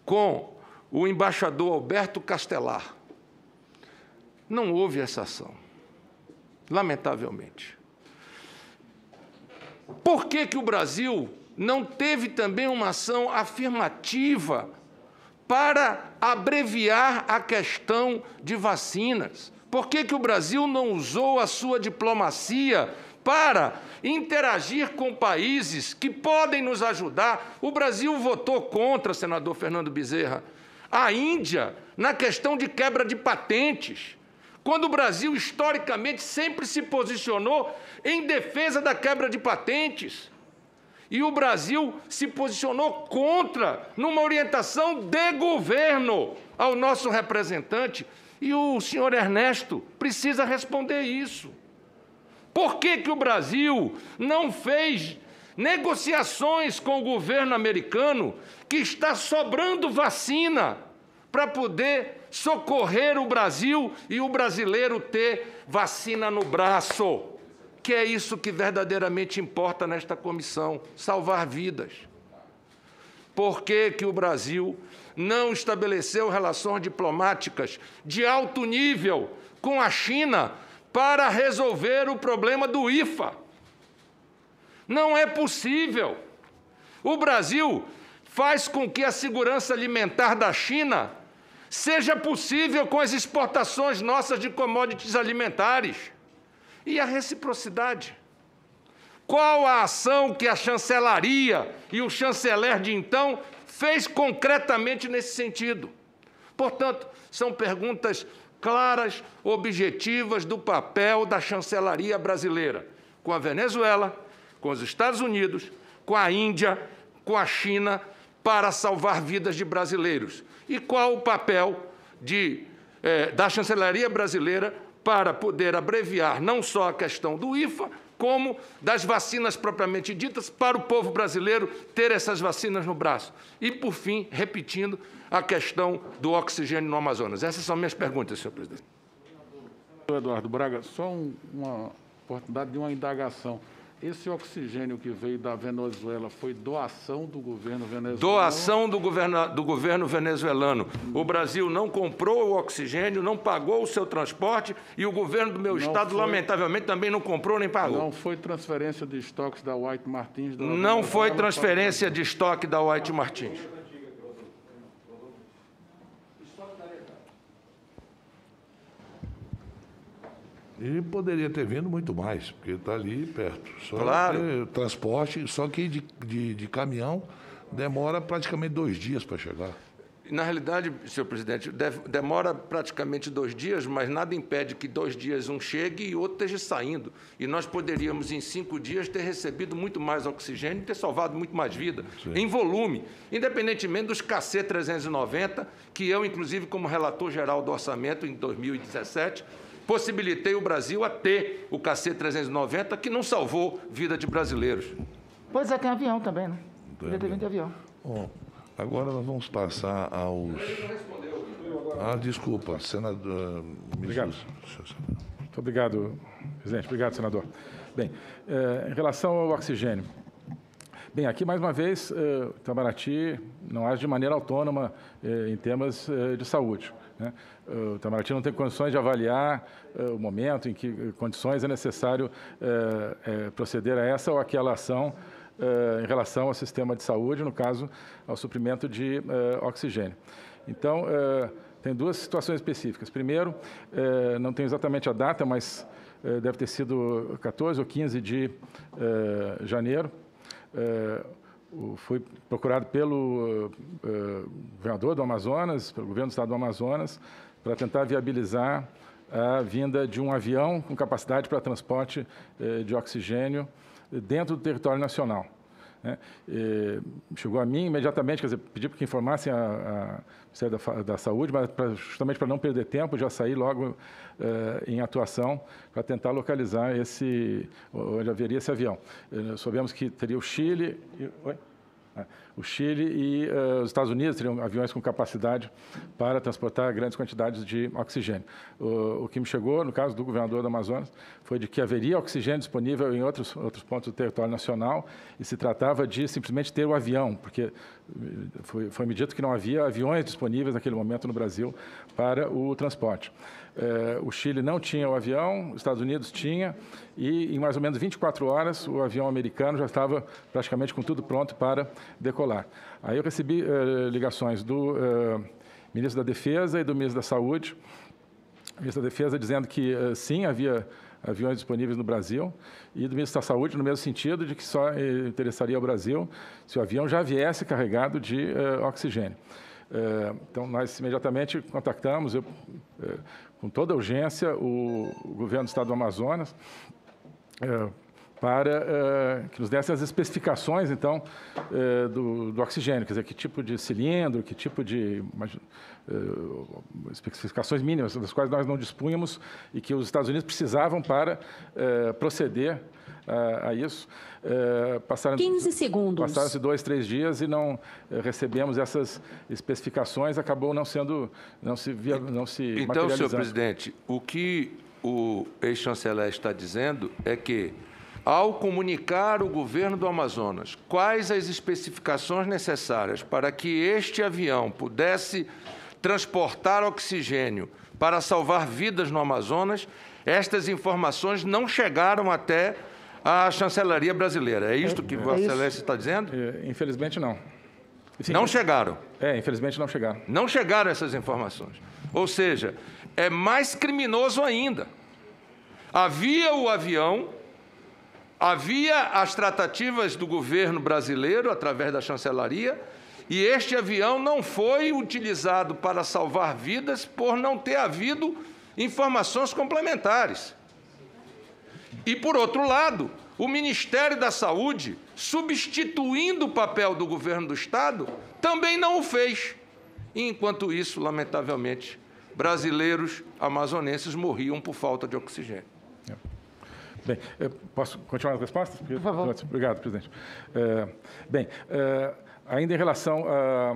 com o embaixador Alberto Castelar, não houve essa ação, lamentavelmente. Por que, que o Brasil não teve também uma ação afirmativa para abreviar a questão de vacinas? Por que, que o Brasil não usou a sua diplomacia para interagir com países que podem nos ajudar? O Brasil votou contra, senador Fernando Bezerra, a Índia na questão de quebra de patentes quando o Brasil historicamente sempre se posicionou em defesa da quebra de patentes. E o Brasil se posicionou contra, numa orientação de governo ao nosso representante. E o senhor Ernesto precisa responder isso. Por que, que o Brasil não fez negociações com o governo americano que está sobrando vacina para poder socorrer o Brasil e o brasileiro ter vacina no braço, que é isso que verdadeiramente importa nesta comissão, salvar vidas. Por que, que o Brasil não estabeleceu relações diplomáticas de alto nível com a China para resolver o problema do IFA? Não é possível. O Brasil faz com que a segurança alimentar da China seja possível com as exportações nossas de commodities alimentares. E a reciprocidade? Qual a ação que a chancelaria e o chanceler de então fez concretamente nesse sentido? Portanto, são perguntas claras, objetivas do papel da chancelaria brasileira com a Venezuela, com os Estados Unidos, com a Índia, com a China, para salvar vidas de brasileiros e qual o papel de, eh, da chancelaria brasileira para poder abreviar não só a questão do IFA, como das vacinas propriamente ditas, para o povo brasileiro ter essas vacinas no braço. E, por fim, repetindo a questão do oxigênio no Amazonas. Essas são minhas perguntas, senhor presidente. Eduardo Braga, só um, uma oportunidade de uma indagação. Esse oxigênio que veio da Venezuela foi doação do governo venezuelano? Doação do governo, do governo venezuelano. O Brasil não comprou o oxigênio, não pagou o seu transporte e o governo do meu não estado, foi, lamentavelmente, também não comprou nem pagou. Não foi transferência de estoques da White Martins? Não foi transferência de estoque da White Martins. E poderia ter vindo muito mais, porque está ali perto. Só claro. transporte, só que de, de, de caminhão demora praticamente dois dias para chegar. Na realidade, senhor presidente, demora praticamente dois dias, mas nada impede que dois dias um chegue e outro esteja saindo. E nós poderíamos, em cinco dias, ter recebido muito mais oxigênio e ter salvado muito mais vida, Sim. em volume, independentemente dos KC 390, que eu, inclusive, como relator geral do orçamento em 2017, possibilitei o Brasil a ter o KC-390, que não salvou vida de brasileiros. Pois é, tem avião também, né? Podia ter vindo de avião. Bom, agora nós vamos passar aos... Ah, desculpa, senador... Obrigado. Muito obrigado, Presidente, obrigado, senador. Bem, eh, em relação ao oxigênio, Bem, aqui mais uma vez, eh, Itamaraty não age de maneira autônoma eh, em temas eh, de saúde. Né? O Itamaraty não tem condições de avaliar o momento em que condições é necessário proceder a essa ou aquela ação em relação ao sistema de saúde, no caso, ao suprimento de oxigênio. Então, tem duas situações específicas. Primeiro, não tenho exatamente a data, mas deve ter sido 14 ou 15 de janeiro, foi procurado pelo é, governador do Amazonas, pelo governo do estado do Amazonas, para tentar viabilizar a vinda de um avião com capacidade para transporte é, de oxigênio dentro do território nacional. Né? chegou a mim imediatamente, quer dizer, pedi para que informassem a, a da, da, Saúde, mas pra, justamente para não perder tempo, já saí logo eh, em atuação para tentar localizar esse, onde haveria esse avião. Eh, soubemos que teria o Chile... E, oi? É. O Chile e uh, os Estados Unidos teriam aviões com capacidade para transportar grandes quantidades de oxigênio. O, o, que me chegou, no caso do governador do Amazonas, foi de que haveria oxigênio disponível em outros, outros pontos do território nacional e se tratava de simplesmente ter o avião, porque eh, foi, foi me dito que não havia aviões disponíveis naquele momento no Brasil para o transporte. É, o Chile não tinha o avião, os Estados Unidos tinha, e em mais ou menos 24 horas o avião americano já estava praticamente com tudo pronto para decolar. Aí eu recebi é, ligações do é, ministro da Defesa e do ministro da Saúde, ministro da Defesa dizendo que sim, havia aviões disponíveis no Brasil, e do ministro da Saúde no mesmo sentido de que só interessaria ao Brasil se o avião já viesse carregado de oxigênio. então, nós imediatamente contactamos, eu com toda urgência o, governo do estado do Amazonas é, para é, que nos desse as especificações, então, é, do, do, oxigênio, quer dizer, que tipo de cilindro, que tipo de é, especificações mínimas, das quais nós não dispunhamos e que os Estados Unidos precisavam para proceder a, a isso. Passaram, 15 segundos. Passaram-se dois, três dias e não recebemos essas especificações, acabou não sendo, não se, via, não se Então, senhor presidente, o que o ex-chanceler está dizendo é que, ao comunicar o governo do Amazonas quais as especificações necessárias para que este avião pudesse transportar oxigênio para salvar vidas no Amazonas, estas informações não chegaram até a chancelaria brasileira. É isto que é, é Excelência está dizendo? É, infelizmente, não. Enfim, não chegaram. É, infelizmente não chegaram. Não chegaram essas informações. Ou seja, é mais criminoso ainda. Havia o avião, havia as tratativas do governo brasileiro através da chancelaria, e este avião não foi utilizado para salvar vidas por não ter havido informações complementares. E, por outro lado, o Ministério da Saúde, substituindo o papel do governo do Estado, também não o fez. E, enquanto isso, lamentavelmente, brasileiros amazonenses morriam por falta de oxigênio. Bem, posso continuar as respostas? Por favor. Obrigado, presidente. É, bem, é, Ainda em relação a,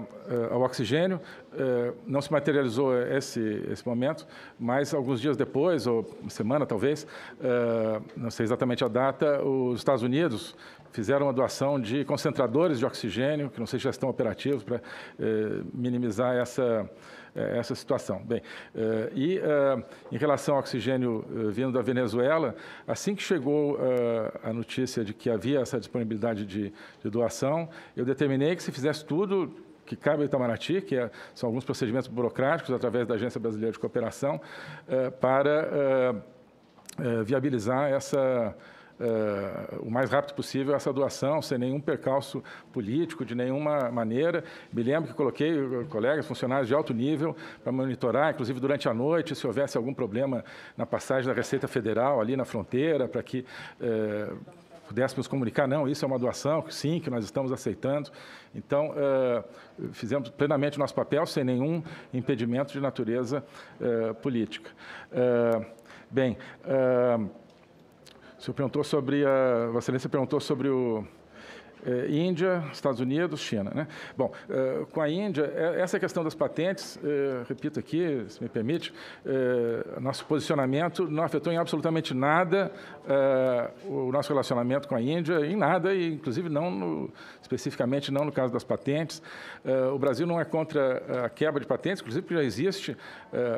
ao oxigênio, eh, não se materializou esse, esse momento, mas alguns dias depois, ou uma semana talvez, eh, não sei exatamente a data, os Estados Unidos fizeram uma doação de concentradores de oxigênio, que não sei se já estão operativos, para eh, minimizar essa, essa situação. Bem, é, e é, em relação ao oxigênio vindo da Venezuela, assim que chegou a notícia de que havia essa disponibilidade de, de doação, eu determinei que se fizesse tudo que cabe ao Itamaraty, que é, são alguns procedimentos burocráticos através da Agência Brasileira de Cooperação, para viabilizar essa uh, o mais rápido possível essa doação, sem nenhum percalço político, de nenhuma maneira. Me lembro que coloquei eh, colegas, funcionários de alto nível, para monitorar, inclusive durante a noite, se houvesse algum problema na passagem da Receita Federal ali na fronteira, para que. Uh, pudéssemos comunicar, não, isso é uma doação, sim, que nós estamos aceitando. Então, uh, fizemos plenamente o nosso papel, sem nenhum impedimento de natureza uh, política. Uh, bem, o senhor perguntou sobre a. Vossa Excelência perguntou sobre o. é, Índia, Estados Unidos, China. Né? Bom, é, com a Índia, é, essa questão das patentes, repito aqui, se me permite, nosso posicionamento não afetou em absolutamente nada o nosso relacionamento com a Índia, em nada, e inclusive não no, especificamente não no caso das patentes. o Brasil não é contra a quebra de patentes, inclusive porque já existe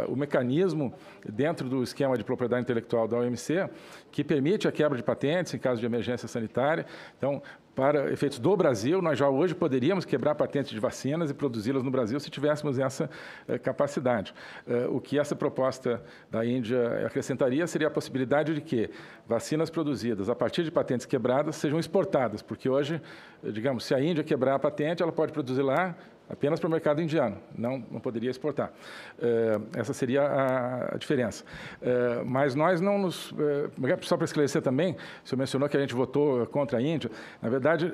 o mecanismo dentro do esquema de propriedade intelectual da OMC que permite a quebra de patentes em caso de emergência sanitária. Então, para efeitos do Brasil, nós já hoje poderíamos quebrar patentes de vacinas e produzi-las no Brasil se tivéssemos essa eh, capacidade. Eh, o que essa proposta da Índia acrescentaria seria a possibilidade de que vacinas produzidas a partir de patentes quebradas sejam exportadas, porque hoje, eh, digamos, se a Índia quebrar a patente, ela pode produzir lá, apenas para o mercado indiano, não, não poderia exportar. Eh, essa seria a, diferença. Eh, mas nós não nos. Eh, só para esclarecer também, o senhor mencionou que a gente votou contra a Índia. Na verdade,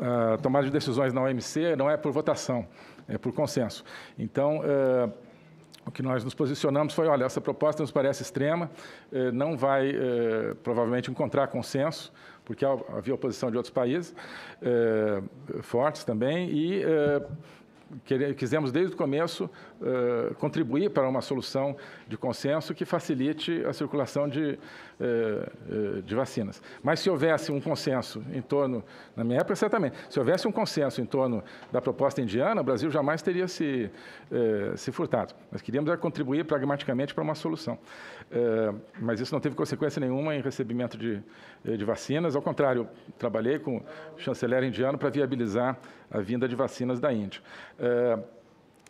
a tomada de decisões na OMC não é por votação, é por consenso. Então, o que nós nos posicionamos foi, olha, essa proposta nos parece extrema, não vai provavelmente encontrar consenso, porque havia oposição de outros países eh, fortes também, e eh, quisemos desde o começo eh, contribuir para uma solução de consenso que facilite a circulação de, eh, eh, de vacinas. Mas se houvesse um consenso em torno, na minha época certamente, se houvesse um consenso em torno da proposta indiana, o Brasil jamais teria se, se furtado. Nós queríamos contribuir pragmaticamente para uma solução. Mas isso não teve consequência nenhuma em recebimento de, de vacinas, ao contrário, trabalhei com o chanceler indiano para viabilizar a vinda de vacinas da Índia.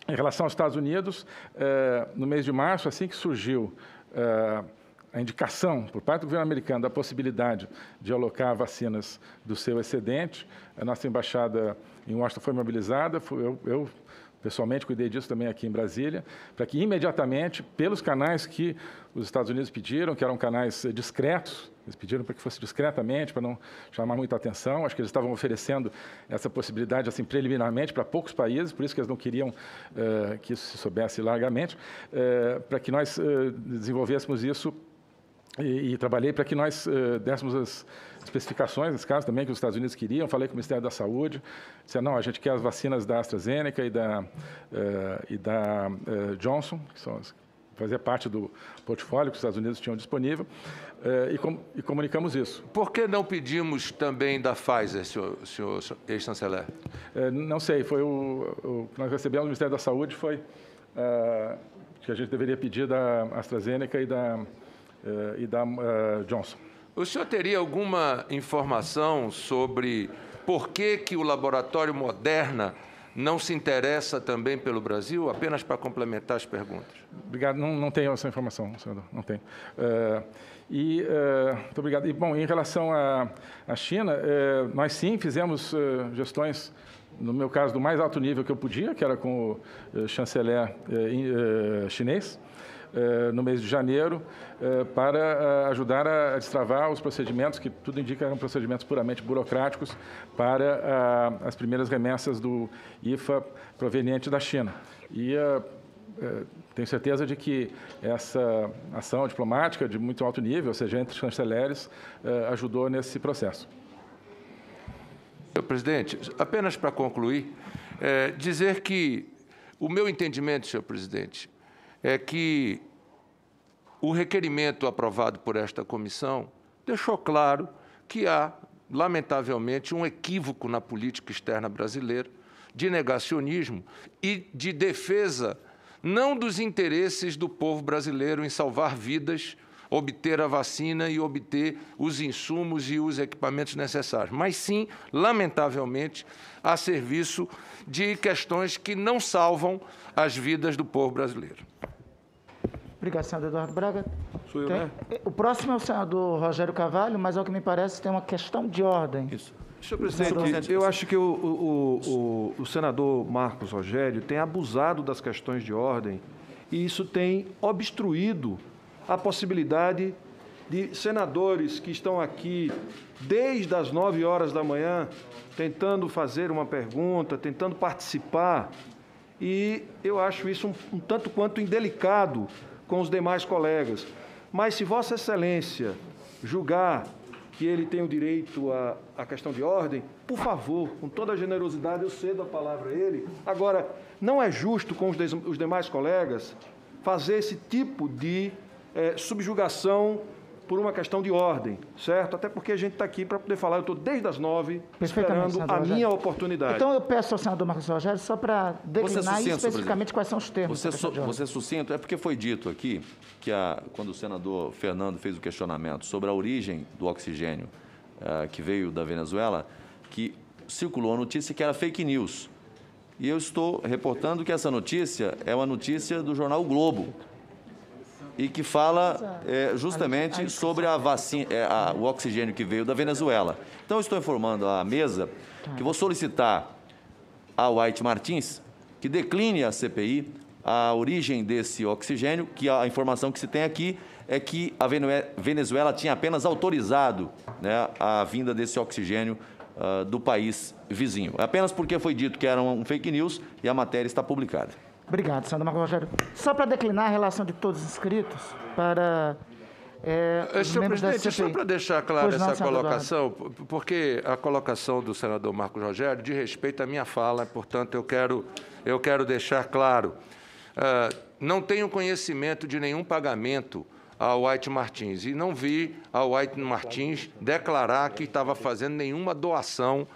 Em relação aos Estados Unidos, eh, no mês de março, assim que surgiu eh, a indicação por parte do governo americano da possibilidade de alocar vacinas do seu excedente, a nossa embaixada em Washington foi mobilizada, eu, pessoalmente cuidei disso também aqui em Brasília, para que imediatamente, pelos canais que os Estados Unidos pediram, que eram canais discretos, eles pediram para que fosse discretamente, para não chamar muita atenção. Acho que eles estavam oferecendo essa possibilidade assim preliminarmente para poucos países, por isso que eles não queriam uh, que isso se soubesse largamente, uh, para que nós desenvolvêssemos isso e, e trabalhei para que nós dessemos as especificações, nesse caso também, que os Estados Unidos queriam. Falei com o Ministério da Saúde, disse, não, a gente quer as vacinas da AstraZeneca e da, e da Johnson, que são as fazia parte do portfólio que os Estados Unidos tinham disponível, e, com, e, comunicamos isso. Por que não pedimos também da Pfizer, senhor, senhor ex-chanceler? Não sei, foi o, o, que nós recebemos do Ministério da Saúde foi uh, que a gente deveria pedir da AstraZeneca e da, uh, e da uh, Johnson. O senhor teria alguma informação sobre por que, que o laboratório Moderna não se interessa também pelo Brasil? Apenas para complementar as perguntas. Obrigado. Não, não tenho essa informação, senador. Não tenho. Uh, e, uh, muito obrigado. E, bom, em relação à, à China, uh, nós sim fizemos gestões, no meu caso, do mais alto nível que eu podia, que era com o chanceler chinês, eh, no mês de janeiro eh, para eh, ajudar a destravar os procedimentos, que tudo indica eram procedimentos puramente burocráticos, para as primeiras remessas do IFA proveniente da China. E tenho certeza de que essa ação diplomática de muito alto nível, ou seja, entre chanceleres, ajudou nesse processo. Senhor presidente, apenas para concluir, é, dizer que o meu entendimento, senhor presidente, é que o requerimento aprovado por esta comissão deixou claro que há, lamentavelmente, um equívoco na política externa brasileira de negacionismo e de defesa não dos interesses do povo brasileiro em salvar vidas, obter a vacina e obter os insumos e os equipamentos necessários, mas sim, lamentavelmente, a serviço de questões que não salvam as vidas do povo brasileiro. Obrigado, senador Eduardo Braga. Sou eu, tem, né? O próximo é o senador Rogério Carvalho, mas ao que me parece tem uma questão de ordem. Isso. Senhor presidente, eu acho que o, o, o, o, senador Marcos Rogério tem abusado das questões de ordem e isso tem obstruído a possibilidade de senadores que estão aqui desde as nove horas da manhã tentando fazer uma pergunta, tentando participar. E eu acho isso um, um tanto quanto indelicado com os demais colegas. Mas se Vossa Excelência julgar que ele tem o direito à, à questão de ordem, por favor, com toda a generosidade, eu cedo a palavra a ele. Agora, não é justo com os, os demais colegas fazer esse tipo de é, subjugação por uma questão de ordem, certo? Até porque a gente está aqui para poder falar. Eu estou desde as nove esperando a minha oportunidade. Então eu peço ao senador Marcos Rogério só para declinar sucinto, especificamente quais são os termos. Você, su você é sucinto, é porque foi dito aqui que a, quando o senador Fernando fez o questionamento sobre a origem do oxigênio uh, que veio da Venezuela, que circulou a notícia que era fake news. E eu estou reportando que essa notícia é uma notícia do jornal o Globo, e que fala é, justamente sobre a vacina, é, a, o oxigênio que veio da Venezuela. Então, estou informando à mesa que vou solicitar ao White Martins que decline a CPI a origem desse oxigênio, que a informação que se tem aqui é que a Venezuela tinha apenas autorizado né, a vinda desse oxigênio uh, do país vizinho. Apenas porque foi dito que era um fake news e a matéria está publicada. Obrigado, senador Marco Rogério. Só para declinar a relação de todos os inscritos, para é, eh, Senhor presidente, só para deixar clara essa colocação, porque a colocação do senador Marcos Rogério diz respeito à minha fala, portanto, eu quero, eu quero deixar claro. Uh, não tenho conhecimento de nenhum pagamento ao White Martins e não vi ao White Martins declarar que estava fazendo nenhuma doação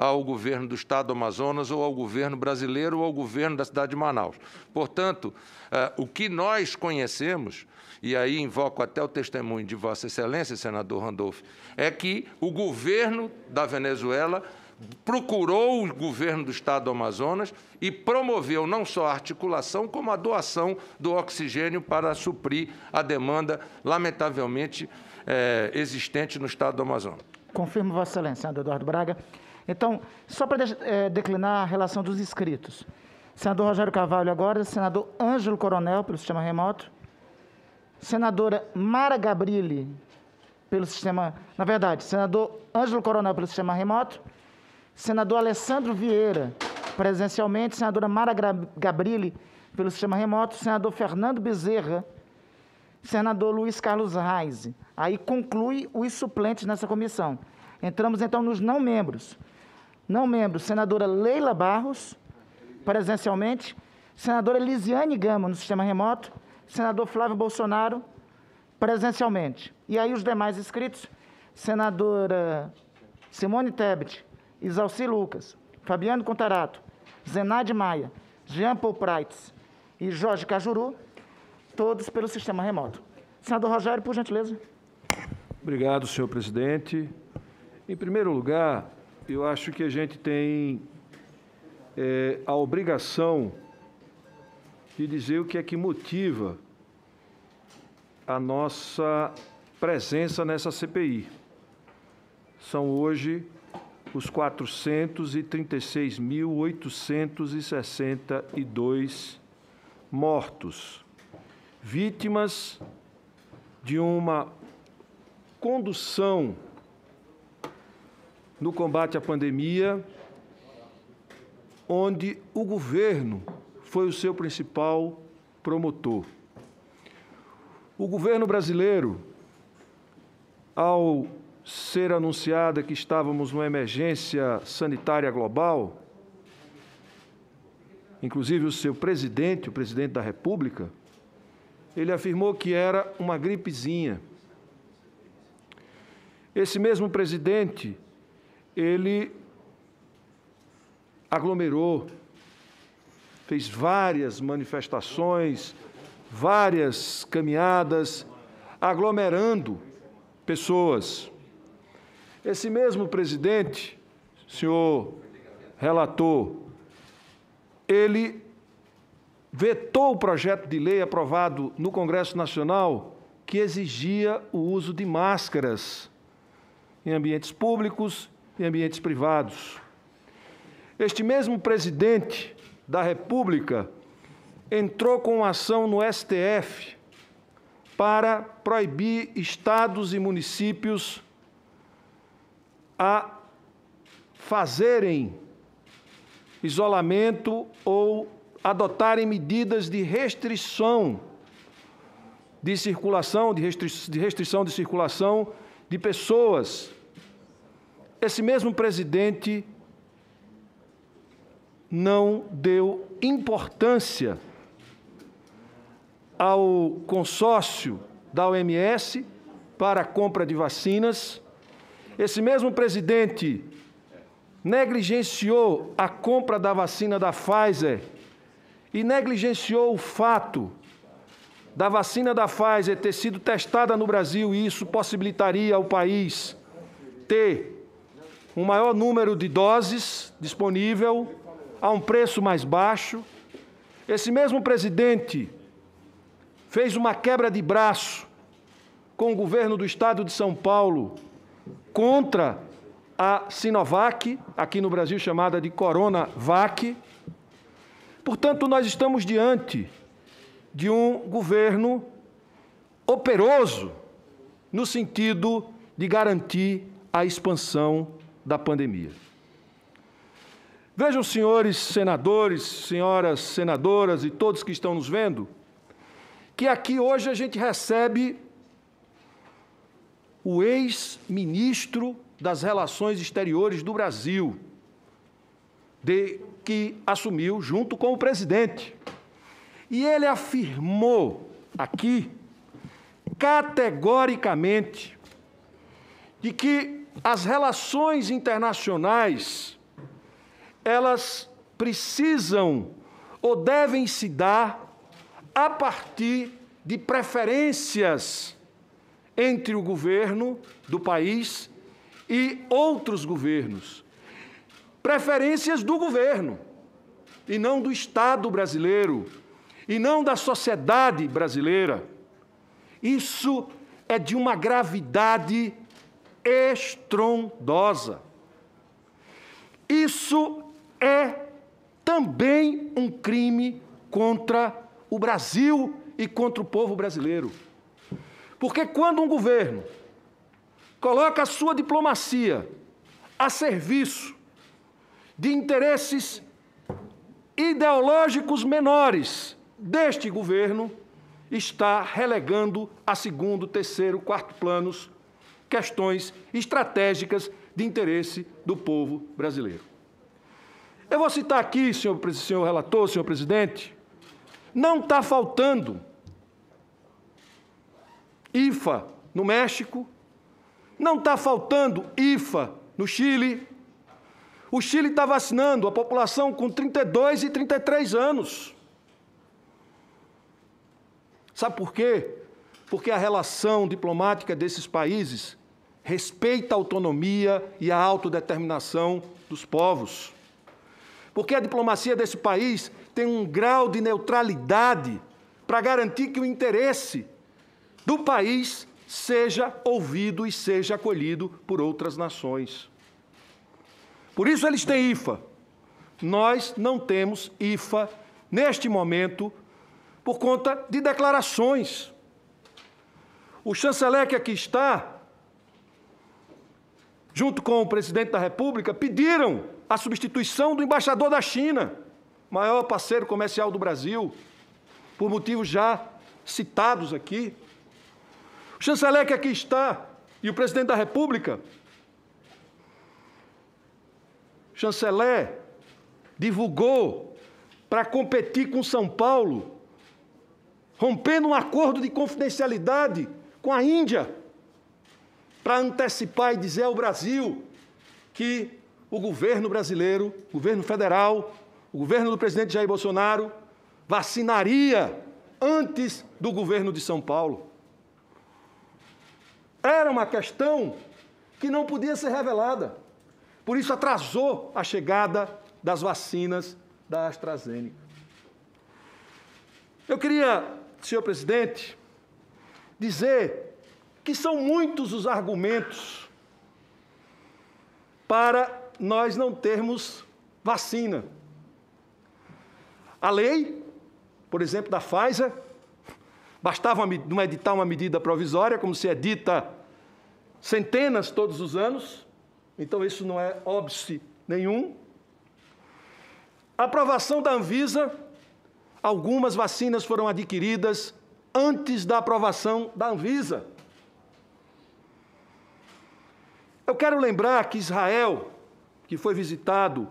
ao governo do Estado do Amazonas ou ao governo brasileiro ou ao governo da cidade de Manaus. Portanto, eh, o que nós conhecemos, e aí invoco até o testemunho de Vossa Excelência, senador Randolph, é que o governo da Venezuela procurou o governo do estado do Amazonas e promoveu não só a articulação, como a doação do oxigênio para suprir a demanda, lamentavelmente, é, existente no estado do Amazonas. Confirmo, Vossa Excelência, senador Eduardo Braga. Então, só para é, declinar a relação dos inscritos. Senador Rogério Carvalho agora, senador Ângelo Coronel, pelo sistema remoto. Senadora Mara Gabrilli, pelo sistema... Na verdade, senador Ângelo Coronel, pelo sistema remoto. Senador Alessandro Vieira, presencialmente. Senadora Mara Gabrilli, pelo sistema remoto. Senador Fernando Bezerra. Senador Luiz Carlos Reis. Aí conclui os suplentes nessa comissão. Entramos então nos não membros. Não membros, senadora Leila Barros, presencialmente, senadora Elisiane Gama, no sistema remoto, senador Flávio Bolsonaro, presencialmente. E aí os demais inscritos, senadora Simone Tebet, Isalci Lucas, Fabiano Contarato, Zenade Maia, Jean Paul Prates e Jorge Cajuru, todos pelo sistema remoto. Senador Rogério, por gentileza. Obrigado, senhor presidente. Em primeiro lugar, eu acho que a gente tem é, a obrigação de dizer o que é que motiva a nossa presença nessa CPI. São hoje os 436.862 mortos, vítimas de uma condução no combate à pandemia, onde o governo foi o seu principal promotor. O governo brasileiro, ao ser anunciada que estávamos numa emergência sanitária global, inclusive o seu presidente, o presidente da República, ele afirmou que era uma gripezinha. Esse mesmo presidente ele aglomerou, fez várias manifestações, várias caminhadas, aglomerando pessoas. Esse mesmo presidente, senhor relator, ele vetou o projeto de lei aprovado no Congresso Nacional que exigia o uso de máscaras em ambientes públicos em ambientes privados. Este mesmo presidente da República entrou com ação no STF para proibir estados e municípios a fazerem isolamento ou adotarem medidas de restrição de circulação, de, restrição de circulação de pessoas, esse mesmo presidente não deu importância ao consórcio da OMS para a compra de vacinas. Esse mesmo presidente negligenciou a compra da vacina da Pfizer e negligenciou o fato da vacina da Pfizer ter sido testada no Brasil e isso possibilitaria ao país ter um maior número de doses disponível a um preço mais baixo. Esse mesmo presidente fez uma quebra de braço com o governo do estado de São Paulo contra a Sinovac, aqui no Brasil chamada de Coronavac. Portanto, nós estamos diante de um governo operoso no sentido de garantir a expansão da pandemia. Vejam, senhores senadores, senhoras senadoras e todos que estão nos vendo, que aqui hoje a gente recebe o ex-ministro das Relações Exteriores do Brasil, de, que assumiu junto com o presidente. E ele afirmou aqui, categoricamente, de que as relações internacionais elas precisam ou devem se dar a partir de preferências entre o governo do país e outros governos. Preferências do governo e não do Estado brasileiro e não da sociedade brasileira. Isso é de uma gravidade estrondosa. Isso é também um crime contra o Brasil e contra o povo brasileiro. Porque quando um governo coloca a sua diplomacia a serviço de interesses ideológicos menores deste governo está relegando a segundo, terceiro, quarto planos questões estratégicas de interesse do povo brasileiro. Eu vou citar aqui, senhor, senhor relator, senhor presidente, não está faltando IFA no México, não está faltando IFA no Chile. O Chile está vacinando a população com 32 e 33 anos. Sabe por quê? Porque a relação diplomática desses países respeita a autonomia e a autodeterminação dos povos. Porque a diplomacia desse país tem um grau de neutralidade para garantir que o interesse do país seja ouvido e seja acolhido por outras nações. Por isso eles têm IFA. Nós não temos IFA neste momento por conta de declarações. O chanceler que aqui está, junto com o presidente da República, pediram a substituição do embaixador da China, maior parceiro comercial do Brasil, por motivos já citados aqui. O chanceler que aqui está e o presidente da República, chanceler, divulgou para competir com São Paulo rompendo um acordo de confidencialidade com a Índia, para antecipar e dizer ao Brasil que o governo brasileiro, o governo federal, o governo do presidente Jair Bolsonaro vacinaria antes do governo de São Paulo. Era uma questão que não podia ser revelada. Por isso atrasou a chegada das vacinas da AstraZeneca. Eu queria senhor presidente, dizer que são muitos os argumentos para nós não termos vacina. A lei, por exemplo, da Pfizer, bastava não editar uma medida provisória, como se edita centenas todos os anos, então isso não é óbice nenhum. A aprovação da Anvisa Algumas vacinas foram adquiridas antes da aprovação da Anvisa. Eu quero lembrar que Israel, que foi visitado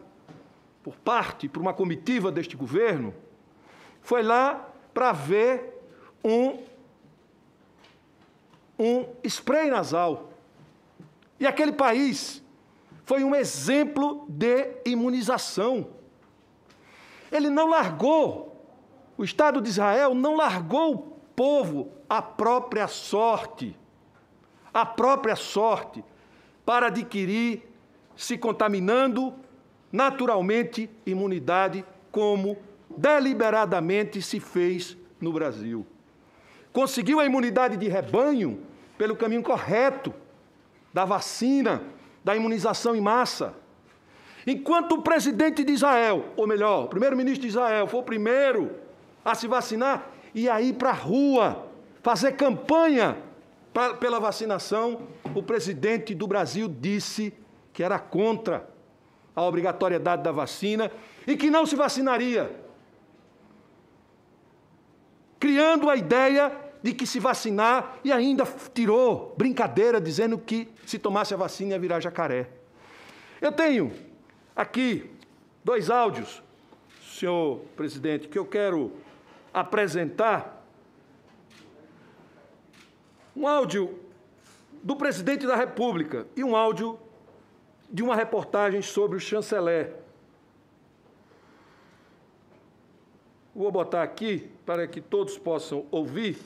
por parte, por uma comitiva deste governo, foi lá para ver um, um spray nasal. E aquele país foi um exemplo de imunização. Ele não largou, o Estado de Israel não largou o povo à própria sorte, à própria sorte, para adquirir, se contaminando, naturalmente, imunidade, como deliberadamente se fez no Brasil. Conseguiu a imunidade de rebanho pelo caminho correto da vacina, da imunização em massa. Enquanto o presidente de Israel, ou melhor, o primeiro-ministro de Israel, foi o primeiro a se vacinar e a ir para a rua, fazer campanha pra, pela vacinação, o presidente do Brasil disse que era contra a obrigatoriedade da vacina e que não se vacinaria. Criando a ideia de que se vacinar e ainda tirou brincadeira dizendo que se tomasse a vacina ia virar jacaré. Eu tenho aqui dois áudios, senhor presidente, que eu quero apresentar. Um áudio do presidente da República e um áudio de uma reportagem sobre o chanceler. Vou botar aqui para que todos possam ouvir.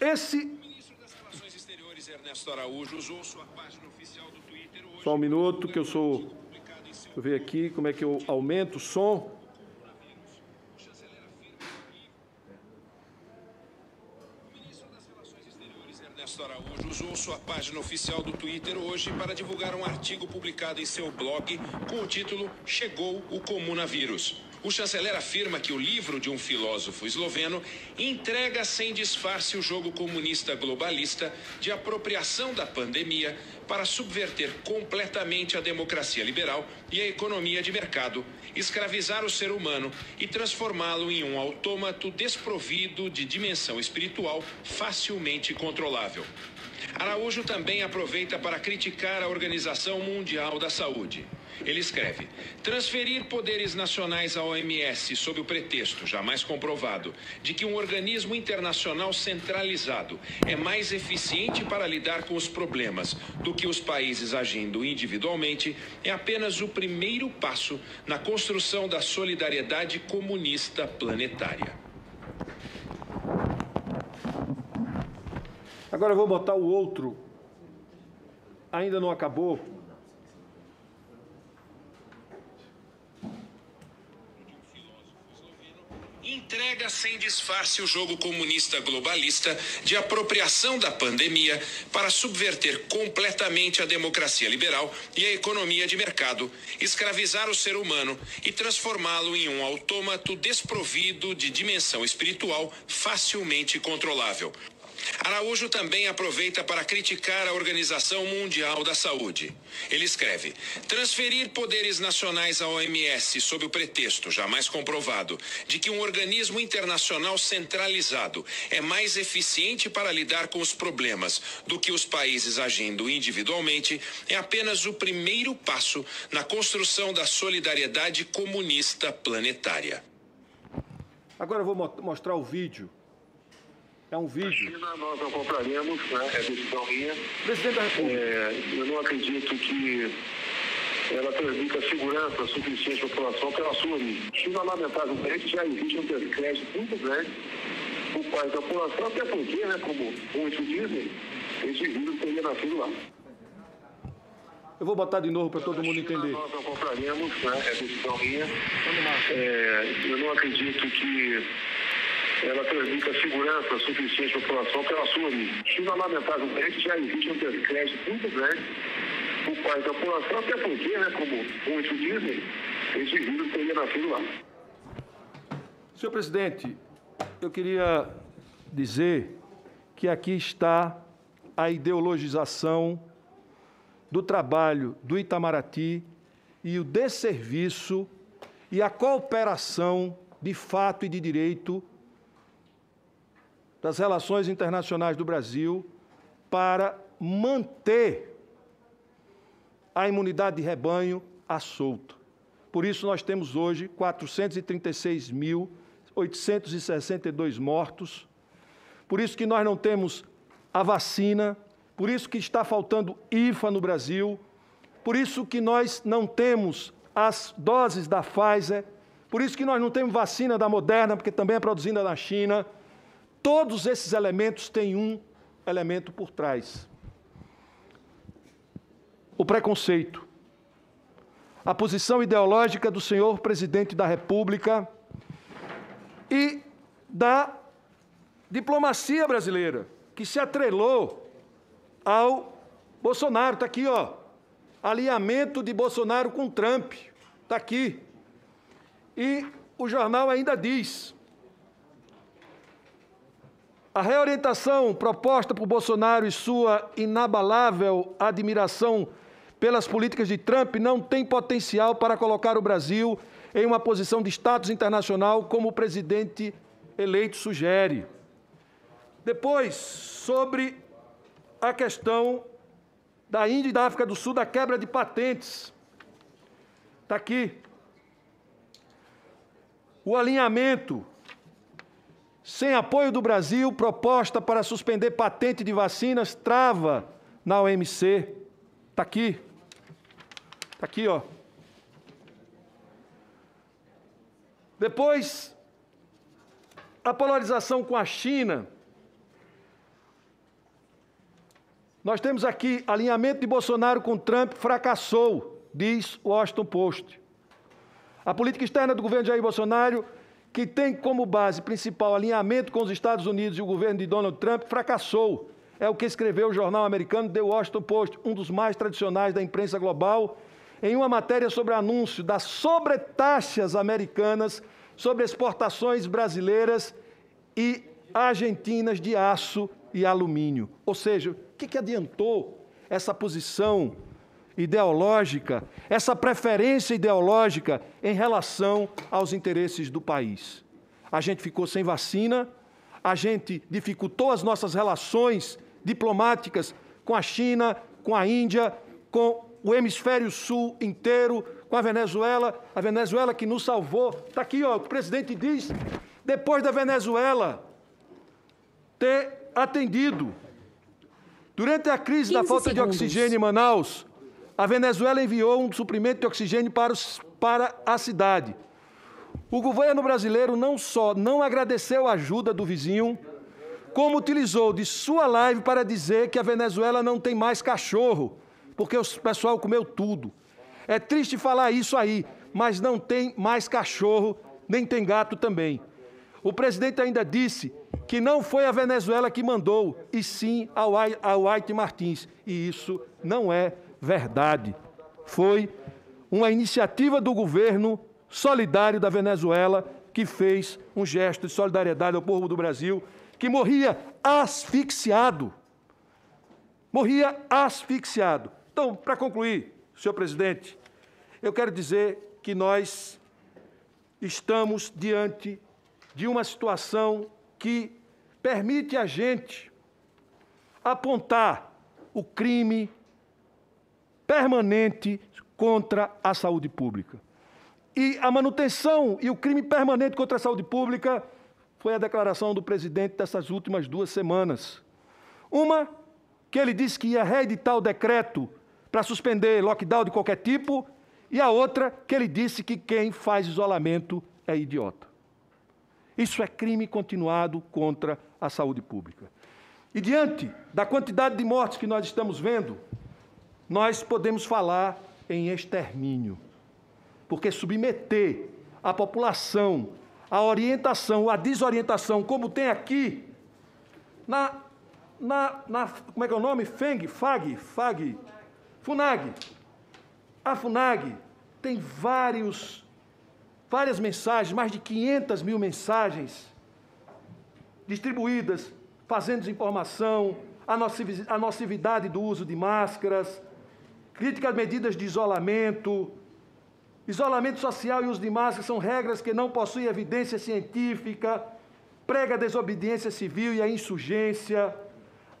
Esse. ministro das Relações Exteriores, Ernesto Araújo, usou sua página oficial do Twitter hoje. Só um minuto, que eu sou. Deixa eu ver aqui como é que eu aumento o som. Ernesto Araújo usou sua página oficial do Twitter hoje para divulgar um artigo publicado em seu blog com o título Chegou o Comunavírus. O chanceler afirma que o livro de um filósofo esloveno entrega sem disfarce o jogo comunista globalista de apropriação da pandemia para subverter completamente a democracia liberal e a economia de mercado, escravizar o ser humano e transformá-lo em um autômato desprovido de dimensão espiritual facilmente controlável. Araújo também aproveita para criticar a Organização Mundial da Saúde. Ele escreve: transferir poderes nacionais à OMS sob o pretexto, jamais comprovado, de que um organismo internacional centralizado é mais eficiente para lidar com os problemas do que os países agindo individualmente, é apenas o primeiro passo na construção da solidariedade comunista planetária. Agora eu vou botar o outro. Ainda não acabou. entrega sem disfarce o jogo comunista globalista de apropriação da pandemia para subverter completamente a democracia liberal e a economia de mercado, escravizar o ser humano e transformá-lo em um autômato desprovido de dimensão espiritual facilmente controlável. Araújo também aproveita para criticar a Organização Mundial da Saúde. Ele escreve: transferir poderes nacionais à OMS sob o pretexto, jamais comprovado, de que um organismo internacional centralizado é mais eficiente para lidar com os problemas do que os países agindo individualmente, é apenas o primeiro passo na construção da solidariedade comunista planetária. Agora eu vou mostrar o vídeo é um vídeo. China nós não compraremos, né? é decisão minha. Presidente da República. É, eu não acredito que ela transmita segurança suficiente à população pela sua origem. China, lamentavelmente, já existe um descrédito muito grande por parte da população, até porque, né, como muitos dizem, esse vírus teria nascido lá. Eu vou botar de novo para todo mundo entender. Nós não compraremos, né? é decisão minha. É, eu não acredito que ela transmita segurança suficiente à população pela sua origem. China, já existe um descrédito muito grande por parte da população, até porque, né, como muitos dizem, esse vírus teria nascido lá. Senhor presidente, eu queria dizer que aqui está a ideologização do trabalho do Itamaraty e o desserviço e a cooperação de fato e de direito das relações internacionais do Brasil para manter a imunidade de rebanho à solta. Por isso, nós temos hoje 436.862 mortos. Por isso que nós não temos a vacina. Por isso que está faltando IFA no Brasil. Por isso que nós não temos as doses da Pfizer. Por isso que nós não temos vacina da Moderna, porque também é produzida na China. Todos esses elementos têm um elemento por trás: o preconceito a posição ideológica do senhor presidente da República e da diplomacia brasileira, que se atrelou ao Bolsonaro. Está aqui, ó. Alinhamento de Bolsonaro com Trump. Está aqui. E o jornal ainda diz: a reorientação proposta por Bolsonaro e sua inabalável admiração pelas políticas de Trump não tem potencial para colocar o Brasil em uma posição de status internacional, como o presidente eleito sugere. Depois, sobre a questão da Índia e da África do Sul, da quebra de patentes. Está aqui. O alinhamento sem apoio do Brasil, proposta para suspender patente de vacinas, trava na OMC. Está aqui. Está aqui, ó. Depois, a polarização com a China. Nós temos aqui alinhamento de Bolsonaro com Trump fracassou, diz o Washington Post. A política externa do governo Jair Bolsonaro, que tem como base principal alinhamento com os Estados Unidos e o governo de Donald Trump, fracassou. É o que escreveu o jornal americano The Washington Post, um dos mais tradicionais da imprensa global em uma matéria sobre anúncio das sobretaxas americanas sobre exportações brasileiras e argentinas de aço e alumínio. Ou seja, o que, que adiantou essa posição ideológica, essa preferência ideológica em relação aos interesses do país? A gente ficou sem vacina, a gente dificultou as nossas relações diplomáticas com a China, com a Índia, com o hemisfério sul inteiro, com a Venezuela, a Venezuela que nos salvou. Está aqui, ó, o presidente diz, depois da Venezuela ter atendido. Durante a crise da falta segundos. de oxigênio em Manaus, a Venezuela enviou um suprimento de oxigênio para, os, para a cidade. O governo brasileiro não só não agradeceu a ajuda do vizinho, como utilizou de sua live para dizer que a Venezuela não tem mais cachorro porque o pessoal comeu tudo. É triste falar isso aí, mas não tem mais cachorro, nem tem gato também. O presidente ainda disse que não foi a Venezuela que mandou, e sim a White Martins. E isso não é verdade. Foi uma iniciativa do governo solidário da Venezuela que fez um gesto de solidariedade ao povo do Brasil, que morria asfixiado. Morria asfixiado. Então, para concluir, senhor presidente, eu quero dizer que nós estamos diante de uma situação que permite a gente apontar o crime permanente contra a saúde pública. E a manutenção e o crime permanente contra a saúde pública foi a declaração do presidente dessas últimas duas semanas. Uma, que ele disse que ia reeditar o decreto para suspender lockdown de qualquer tipo, e a outra que ele disse que quem faz isolamento é idiota. Isso é crime continuado contra a saúde pública. E diante da quantidade de mortes que nós estamos vendo, nós podemos falar em extermínio. Porque submeter a população à orientação, à desorientação, como tem aqui na, na, na como é que é o nome? FENG, FAG, FAG, FUNAG. A FUNAG tem vários, várias mensagens, mais de 500 mil mensagens distribuídas, fazendo desinformação, a nocividade do uso de máscaras, crítica às medidas de isolamento, isolamento social e uso de máscaras são regras que não possuem evidência científica, prega a desobediência civil e a insurgência,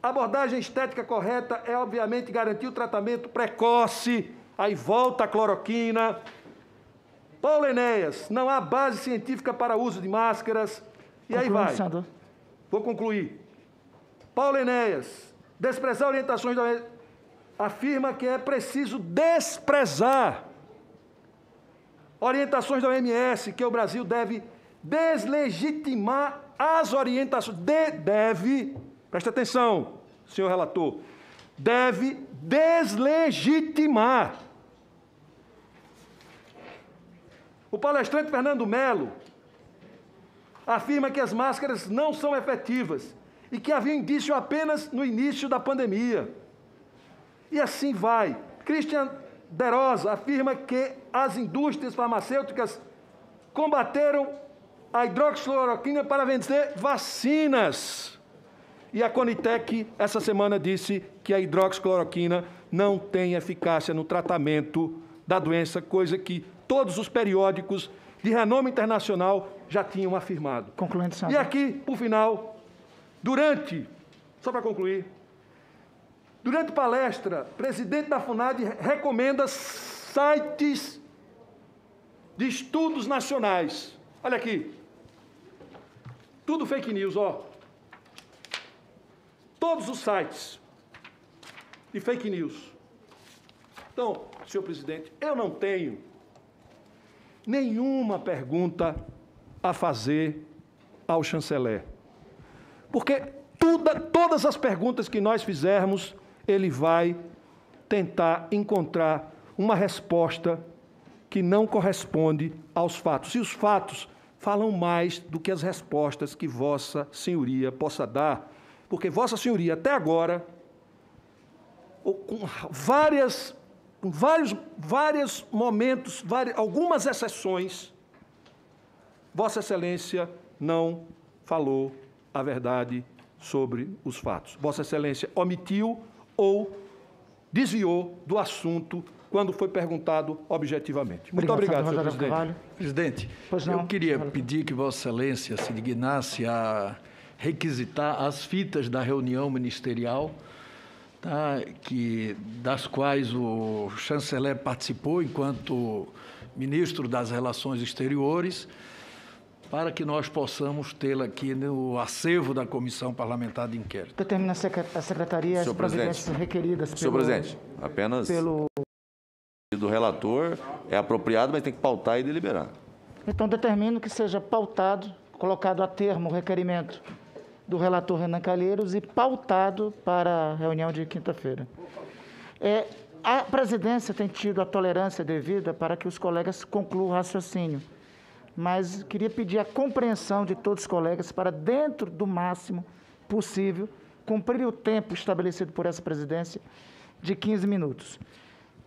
A abordagem estética correta é, obviamente, garantir o tratamento precoce, aí volta a cloroquina. Paulo Enéas, não há base científica para uso de máscaras. E aí vai. Senador. Vou concluir. Paulo Enéas, desprezar orientações da afirma que é preciso desprezar orientações da OMS, que o Brasil deve deslegitimar as orientações. De, deve, presta atenção, senhor relator, deve deslegitimar. O palestrante Fernando Melo afirma que as máscaras não são efetivas e que havia indício apenas no início da pandemia. E assim vai. Christian Derosa afirma que as indústrias farmacêuticas combateram a hidroxicloroquina para vencer vacinas. E a Conitec, essa semana, disse que a hidroxicloroquina não tem eficácia no tratamento da doença, coisa que todos os periódicos de renome internacional já tinham afirmado. Concluindo, senador. E aqui, por final, durante, só para concluir, durante palestra, presidente da FUNAD recomenda sites de estudos nacionais. Olha aqui. Tudo fake news, ó. Todos os sites de fake news. Então, senhor presidente, eu não tenho nenhuma pergunta a fazer ao chanceler. Porque tudo, todas as perguntas que nós fizermos, ele vai tentar encontrar uma resposta que não corresponde aos fatos. E os fatos falam mais do que as respostas que Vossa Senhoria possa dar, porque Vossa Senhoria, até agora, com várias, vários, vários momentos, várias, algumas exceções, Vossa Excelência não falou a verdade sobre os fatos. Vossa Excelência omitiu ou desviou do assunto quando foi perguntado objetivamente. Muito obrigado, senhor presidente. Carvalho. Presidente, eu queria pedir que Vossa Excelência se dignasse a requisitar as fitas da reunião ministerial, tá, que, das quais o chanceler participou enquanto ministro das Relações Exteriores, para que nós possamos tê-la aqui no acervo da Comissão Parlamentar de Inquérito. Determina a Secretaria as providências requeridas pelo... Senhor presidente, apenas... Pelo do relator é apropriado, mas tem que pautar e deliberar. Então, determino que seja pautado, colocado a termo o requerimento do relator Renan Calheiros e pautado para a reunião de quinta-feira. É, a presidência tem tido a tolerância devida para que os colegas concluam o raciocínio, mas queria pedir a compreensão de todos os colegas para, dentro do máximo possível, cumprir o tempo estabelecido por essa presidência de 15 minutos.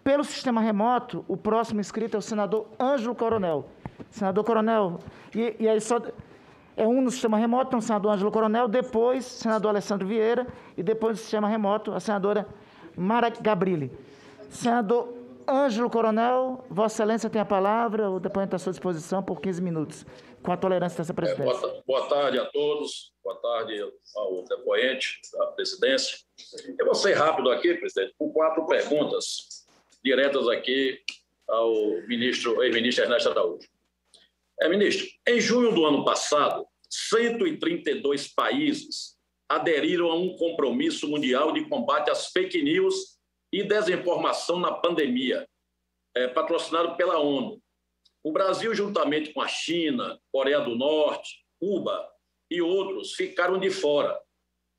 Pelo sistema remoto, o próximo inscrito é o senador Ângelo Coronel. Senador Coronel, e, e aí só. É um no sistema remoto, então, senador Ângelo Coronel, depois senador Alessandro Vieira, e depois no sistema remoto, a senadora Mara Gabrilli. Senador Ângelo Coronel, Vossa Excelência tem a palavra, o depoimento à sua disposição por 15 minutos, com a tolerância dessa presidência. É, boa, boa, tarde a todos, boa tarde ao depoente da presidência. Eu vou ser rápido aqui, presidente, com quatro perguntas diretas aqui ao ministro, ex-ministro Ernesto Araújo. É, ministro, em junho do ano passado, 132 países aderiram a um compromisso mundial de combate às fake news e desinformação na pandemia, é, patrocinado pela ONU. O Brasil, juntamente com a China, Coreia do Norte, Cuba e outros, ficaram de fora.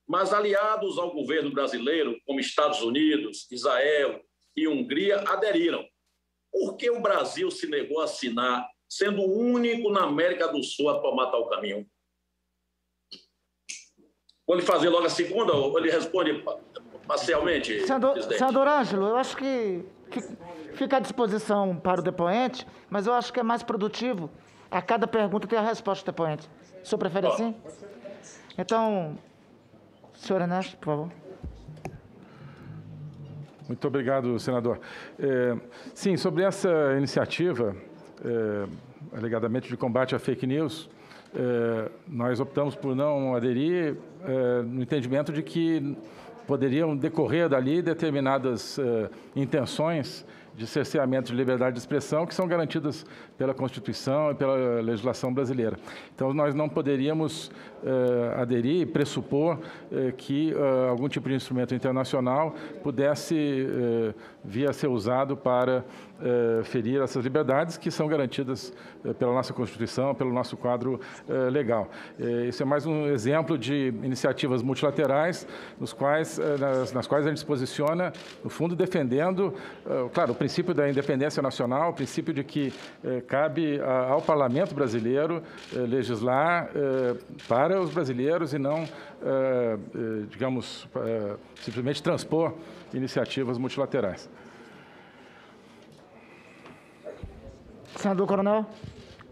Mas aliados ao governo brasileiro, como Estados Unidos, Israel, e Hungria aderiram. Por que o Brasil se negou a assinar, sendo o único na América do Sul a tomar tal caminho? Vou lhe fazer logo a segunda ou ele responde parcialmente? Senador, senador Ângelo, eu acho que, que fica à disposição para o depoente, mas eu acho que é mais produtivo a cada pergunta ter a resposta do depoente. O senhor prefere oh. assim? Então, senhor Ernesto, por favor. Muito obrigado, senador. É, sim, sobre essa iniciativa, é, alegadamente de combate à fake news, nós optamos por não aderir no entendimento de que poderiam decorrer dali determinadas intenções de cerceamento de liberdade de expressão que são garantidas pela Constituição e pela legislação brasileira. Então, nós não poderíamos eh, aderir e pressupor eh, que algum tipo de instrumento internacional pudesse vir a ser usado para eh, ferir essas liberdades que são garantidas eh, pela nossa Constituição, pelo nosso quadro legal. Esse é mais um exemplo de iniciativas multilaterais nos quais, nas quais a gente se posiciona, no fundo, defendendo, claro, o princípio da independência nacional, o princípio de que cabe ao Parlamento brasileiro legislar para os brasileiros e não, digamos, simplesmente transpor iniciativas multilaterais. Senador Coronel?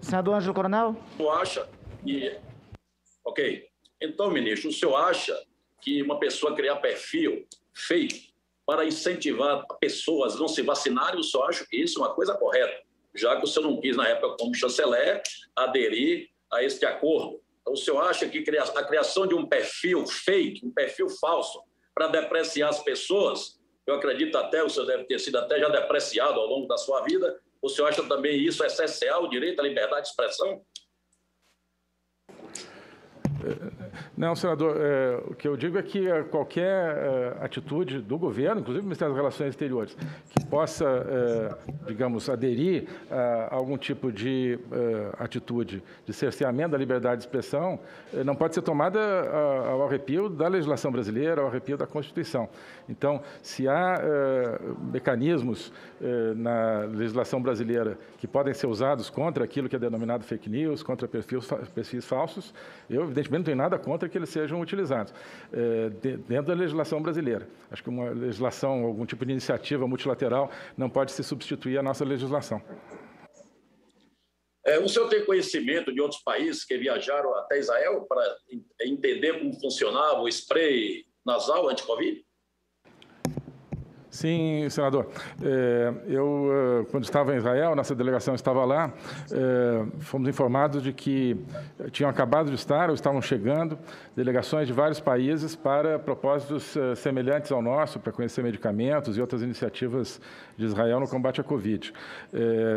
Senador Ângelo Coronel? O acha que... Ok. Então, ministro, o senhor acha que uma pessoa criar perfil fake para incentivar pessoas a não se vacinarem, eu só acho que isso é uma coisa correta, já que o senhor não quis, na época, como chanceler, aderir a este acordo. Então, o senhor acha que a criação de um perfil fake, um perfil falso, para depreciar as pessoas, eu acredito até, o senhor deve ter sido até já depreciado ao longo da sua vida, o senhor acha também isso essencial, o direito à liberdade de expressão? Não, senador, é, o que eu digo é que qualquer é, atitude do governo, inclusive do Ministério das Relações Exteriores, que possa, é, digamos, aderir a algum tipo de é, atitude de cerceamento da liberdade de expressão, é, não pode ser tomada ao arrepio da legislação brasileira, ao arrepio da Constituição. Então, se há é, mecanismos na legislação brasileira que podem ser usados contra aquilo que é denominado fake news, contra perfis, perfis falsos, eu, evidentemente, não tenho nada contra que eles sejam utilizados é, dentro da legislação brasileira. Acho que uma legislação, algum tipo de iniciativa multilateral não pode se substituir à nossa legislação. É, o senhor tem conhecimento de outros países que viajaram até Israel para entender como funcionava o spray nasal anti-Covid? Sim, senador. É, eu, é, quando estava em Israel, nossa delegação estava lá, é, fomos informados de que tinham acabado de estar ou estavam chegando delegações de vários países para propósitos semelhantes ao nosso, para conhecer medicamentos e outras iniciativas de Israel no combate à Covid.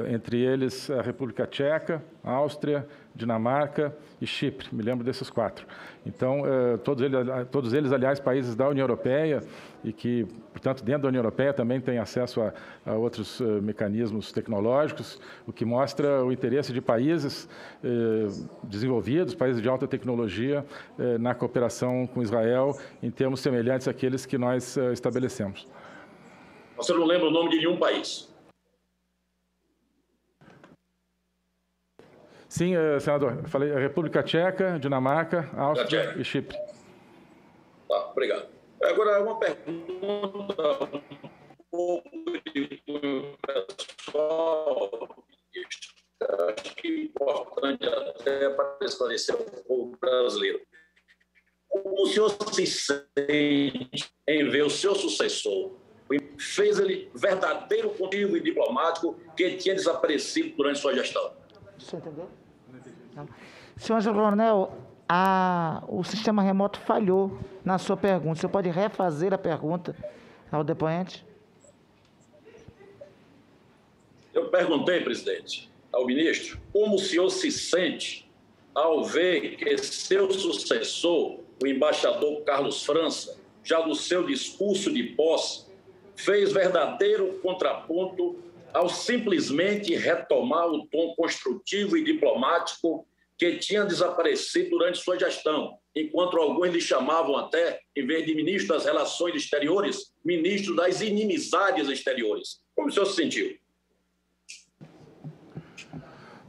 Entre eles, a República Tcheca, Áustria, Dinamarca e Chipre, me lembro desses quatro. Então, todos eles, todos eles, aliás, países da União Europeia e que, portanto, dentro da União Europeia também tem acesso a, a outros uh, mecanismos tecnológicos, o que mostra o interesse de países uh, desenvolvidos, países de alta tecnologia, na cooperação com Israel, em termos semelhantes àqueles que nós estabelecemos. Você não lembra o nome de nenhum país? Sim, senador. Falei República Tcheca, Dinamarca, Áustria e Chipre. Tá, obrigado. Agora, uma pergunta um pouco de pessoal, acho que é importante até para esclarecer o povo brasileiro. Como o senhor se sente em ver o seu sucessor? Fez ele verdadeiro contigo e diplomático que tinha desaparecido durante sua gestão? Você entendeu? Não. Senhor Coronel, a, o sistema remoto falhou na sua pergunta. Você pode refazer a pergunta ao depoente? Eu perguntei, presidente, ao ministro, como o senhor se sente ao ver que seu sucessor, o embaixador Carlos França, já no seu discurso de posse, fez verdadeiro contraponto ao simplesmente retomar o tom construtivo e diplomático que tinha desaparecido durante sua gestão, enquanto alguns lhe chamavam até, em vez de ministro das Relações Exteriores, ministro das Inimizades Exteriores. Como o senhor se sentiu?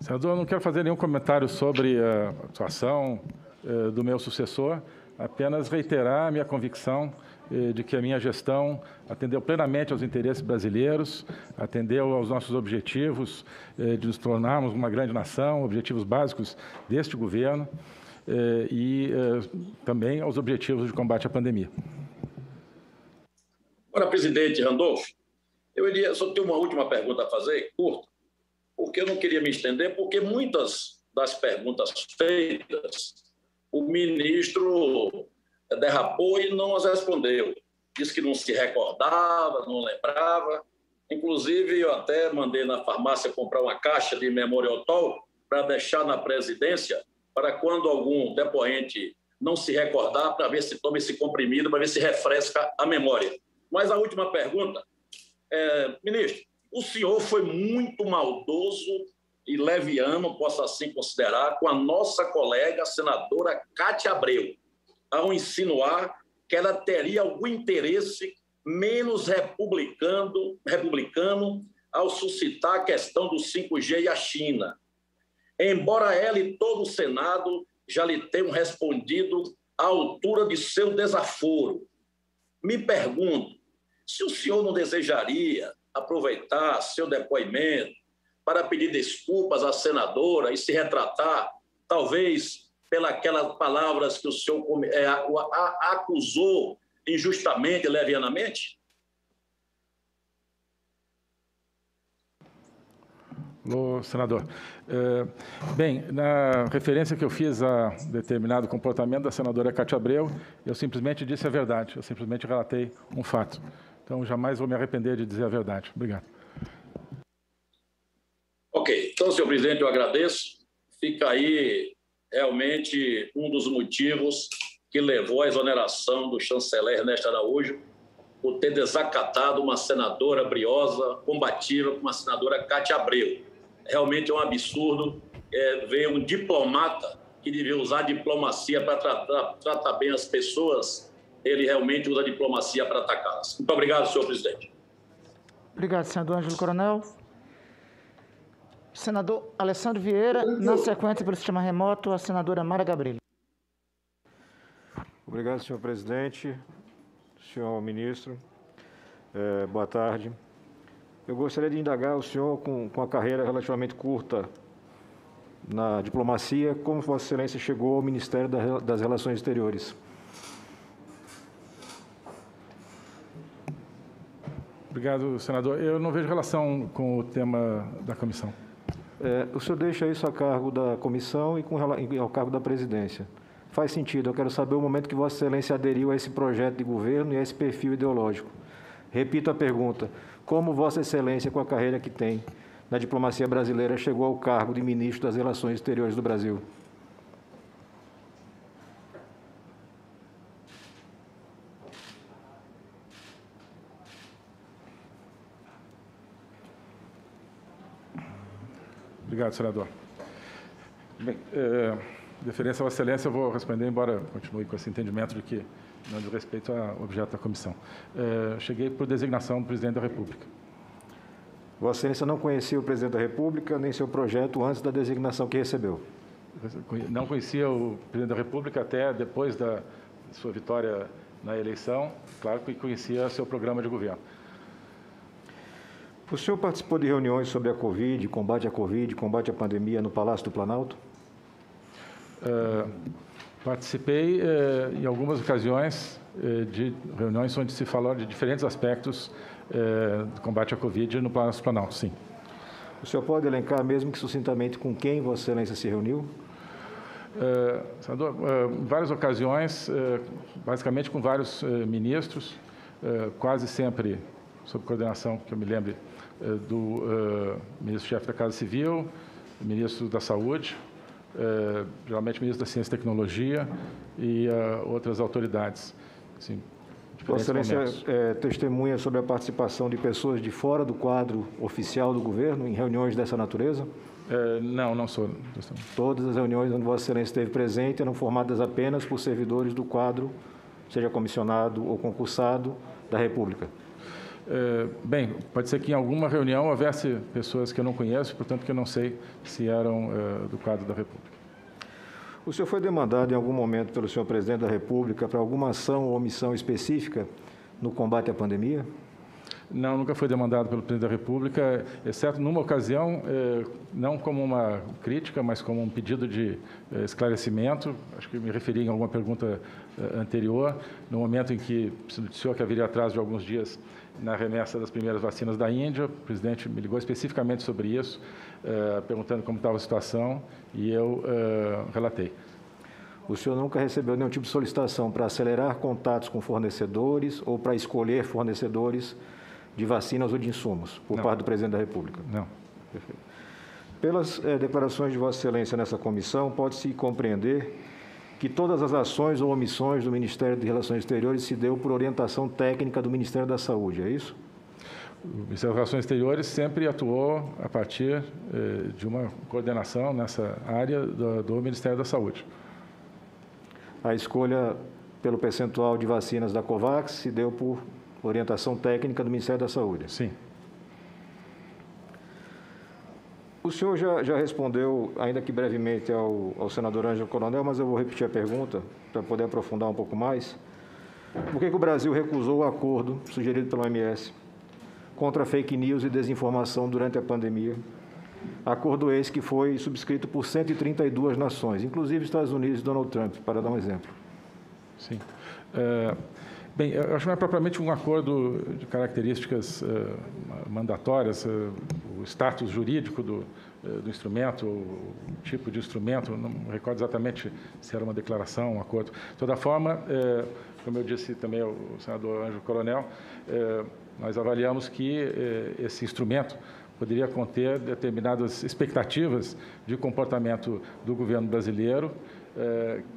Senador, não quero fazer nenhum comentário sobre a atuação eh, do meu sucessor, apenas reiterar a minha convicção eh, de que a minha gestão atendeu plenamente aos interesses brasileiros, atendeu aos nossos objetivos eh, de nos tornarmos uma grande nação, objetivos básicos deste governo eh, e também aos objetivos de combate à pandemia. Ora, presidente Randolph, eu iria só ter uma última pergunta a fazer, curta, porque eu não queria me estender, porque muitas das perguntas feitas, o ministro derrapou e não as respondeu. Disse que não se recordava, não lembrava. Inclusive, eu até mandei na farmácia comprar uma caixa de memoriotol para deixar na presidência, para quando algum depoente não se recordar, para ver se toma esse comprimido, para ver se refresca a memória. Mas a última pergunta, é, ministro, o senhor foi muito maldoso e leviano, posso assim considerar, com a nossa colega senadora Cátia Abreu, ao insinuar que ela teria algum interesse menos republicano, republicano ao suscitar a questão do 5G e a China. Embora ela e todo o Senado já lhe tenham respondido à altura de seu desaforo. Me pergunto se o senhor não desejaria aproveitar seu depoimento para pedir desculpas à senadora e se retratar, talvez pelas palavras que o senhor é, acusou injustamente, levianamente? Senador. É, bem, na referência que eu fiz a determinado comportamento da senadora Cátia Abreu, eu simplesmente disse a verdade, eu simplesmente relatei um fato. Então, jamais vou me arrepender de dizer a verdade. Obrigado. Ok. Então, senhor presidente, eu agradeço. Fica aí realmente um dos motivos que levou à exoneração do chanceler Ernesto Araújo por ter desacatado uma senadora briosa, combativa, como a senadora Cátia Abreu. Realmente é um absurdo é, ver um diplomata que devia usar diplomacia para tratar, tratar bem as pessoas, ele realmente usa diplomacia para atacá-las. Muito obrigado, senhor presidente. Obrigado, senador Ângelo Coronel. Senador Alessandro Vieira, na sequência, pelo sistema remoto, a senadora Mara Gabriel. Obrigado, senhor presidente, senhor ministro. É, boa tarde. Eu gostaria de indagar o senhor, com, com a carreira relativamente curta na diplomacia, como Vossa Excelência chegou ao Ministério das Relações Exteriores. Obrigado, senador. Eu não vejo relação com o tema da comissão. É, o senhor deixa isso a cargo da comissão e, com, ao cargo da presidência. Faz sentido. Eu quero saber o momento que Vossa Excelência aderiu a esse projeto de governo e a esse perfil ideológico. Repito a pergunta: como Vossa Excelência, com a carreira que tem na diplomacia brasileira, chegou ao cargo de ministro das Relações Exteriores do Brasil? Obrigado, senador. Bem, é, deferência à Vossa Excelência, eu vou responder, embora continue com esse entendimento de que não diz respeito ao objeto da comissão. É, cheguei por designação do presidente da República. Vossa Excelência não conhecia o presidente da República nem seu projeto antes da designação que recebeu? Não conhecia o presidente da República até depois da sua vitória na eleição. Claro que conhecia seu programa de governo. O senhor participou de reuniões sobre a Covid, combate à Covid, combate à pandemia no Palácio do Planalto? Uh, participei uh, em algumas ocasiões uh, de reuniões onde se falou de diferentes aspectos do combate à Covid no Palácio do Planalto, sim. O senhor pode elencar, mesmo que sucintamente, com quem Vossa Excelência se reuniu? senador, várias ocasiões, basicamente com vários ministros, quase sempre sob coordenação, que eu me lembre, do uh, ministro-chefe da Casa Civil, ministro da Saúde, uh, geralmente ministro da Ciência e Tecnologia e outras autoridades. Assim, Vossa Excelência é, testemunha sobre a participação de pessoas de fora do quadro oficial do governo em reuniões dessa natureza? É, não, não sou. Todas as reuniões onde Vossa Excelência esteve presente eram formadas apenas por servidores do quadro, seja comissionado ou concursado, da República? É, bem, pode ser que em alguma reunião houvesse pessoas que eu não conheço, portanto que eu não sei se eram é, do quadro da República. O senhor foi demandado em algum momento pelo senhor presidente da República para alguma ação ou omissão específica no combate à pandemia? Não, nunca foi demandado pelo presidente da República, exceto numa ocasião, eh, não como uma crítica, mas como um pedido de eh, esclarecimento. Acho que me referi em alguma pergunta eh, anterior, no momento em que se noticiou que haveria atraso de alguns dias na remessa das primeiras vacinas da Índia. O presidente me ligou especificamente sobre isso, perguntando como estava a situação, e eu relatei. O senhor nunca recebeu nenhum tipo de solicitação para acelerar contatos com fornecedores ou para escolher fornecedores de vacinas ou de insumos por Não. parte do presidente da República? Não. Perfeito. Pelas eh, declarações de Vossa Excelência nessa comissão, pode-se compreender que todas as ações ou omissões do Ministério de Relações Exteriores se deu por orientação técnica do Ministério da Saúde, é isso? O Ministério das Relações Exteriores sempre atuou a partir eh, de uma coordenação nessa área do, do Ministério da Saúde. A escolha pelo percentual de vacinas da COVAX se deu por orientação técnica do Ministério da Saúde. Sim. O senhor já, já respondeu, ainda que brevemente, ao, ao senador Ângelo Coronel, mas eu vou repetir a pergunta para poder aprofundar um pouco mais. Por que, que o Brasil recusou o acordo sugerido pela OMS contra fake news e desinformação durante a pandemia? Acordo esse que foi subscrito por 132 nações, inclusive Estados Unidos e Donald Trump, para dar um exemplo. Sim. É, bem, eu acho que não é propriamente um acordo de características uh, mandatórias, uh, o status jurídico do, uh, do instrumento, o tipo de instrumento, não recordo exatamente se era uma declaração, um acordo. De toda forma, como eu disse também ao senador Ângelo Coronel, nós avaliamos que esse instrumento poderia conter determinadas expectativas de comportamento do governo brasileiro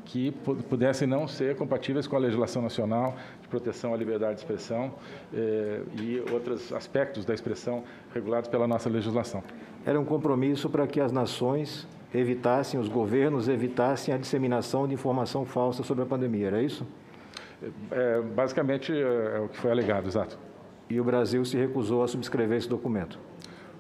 que pudessem não ser compatíveis com a legislação nacional de proteção à liberdade de expressão eh, e outros aspectos da expressão regulados pela nossa legislação. Era um compromisso para que as nações evitassem, os governos evitassem a disseminação de informação falsa sobre a pandemia, era isso? É, basicamente é o que foi alegado, exato. E o Brasil se recusou a subscrever esse documento?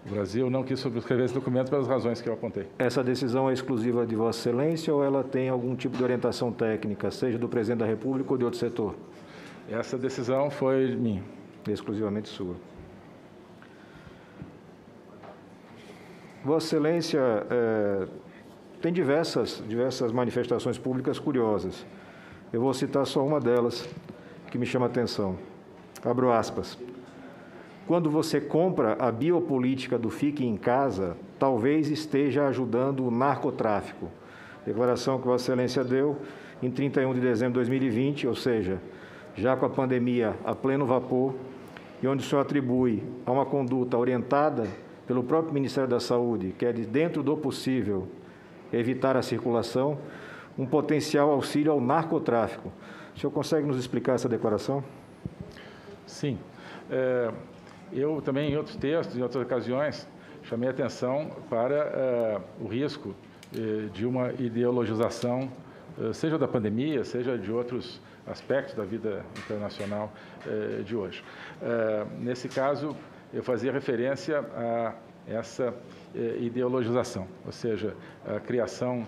O Brasil não quis subscrever esse documento pelas razões que eu apontei. Essa decisão é exclusiva de Vossa Excelência ou ela tem algum tipo de orientação técnica, seja do Presidente da República ou de outro setor? Essa decisão foi minha. Exclusivamente sua. Vossa Excelência é, tem diversas, diversas manifestações públicas curiosas. Eu vou citar só uma delas que me chama a atenção. Abro aspas. Quando você compra a biopolítica do Fique em Casa, talvez esteja ajudando o narcotráfico. Declaração que Vossa Excelência deu em 31 de dezembro de 2020, ou seja, já com a pandemia a pleno vapor, e onde o senhor atribui a uma conduta orientada pelo próprio Ministério da Saúde, que é de dentro do possível evitar a circulação, um potencial auxílio ao narcotráfico. O senhor consegue nos explicar essa declaração? Sim. É, eu também, em outros textos, em outras ocasiões, chamei atenção para uh, o risco uh, de uma ideologização, uh, seja da pandemia, seja de outros aspectos da vida internacional de hoje. nesse caso, eu fazia referência a essa ideologização, ou seja, a criação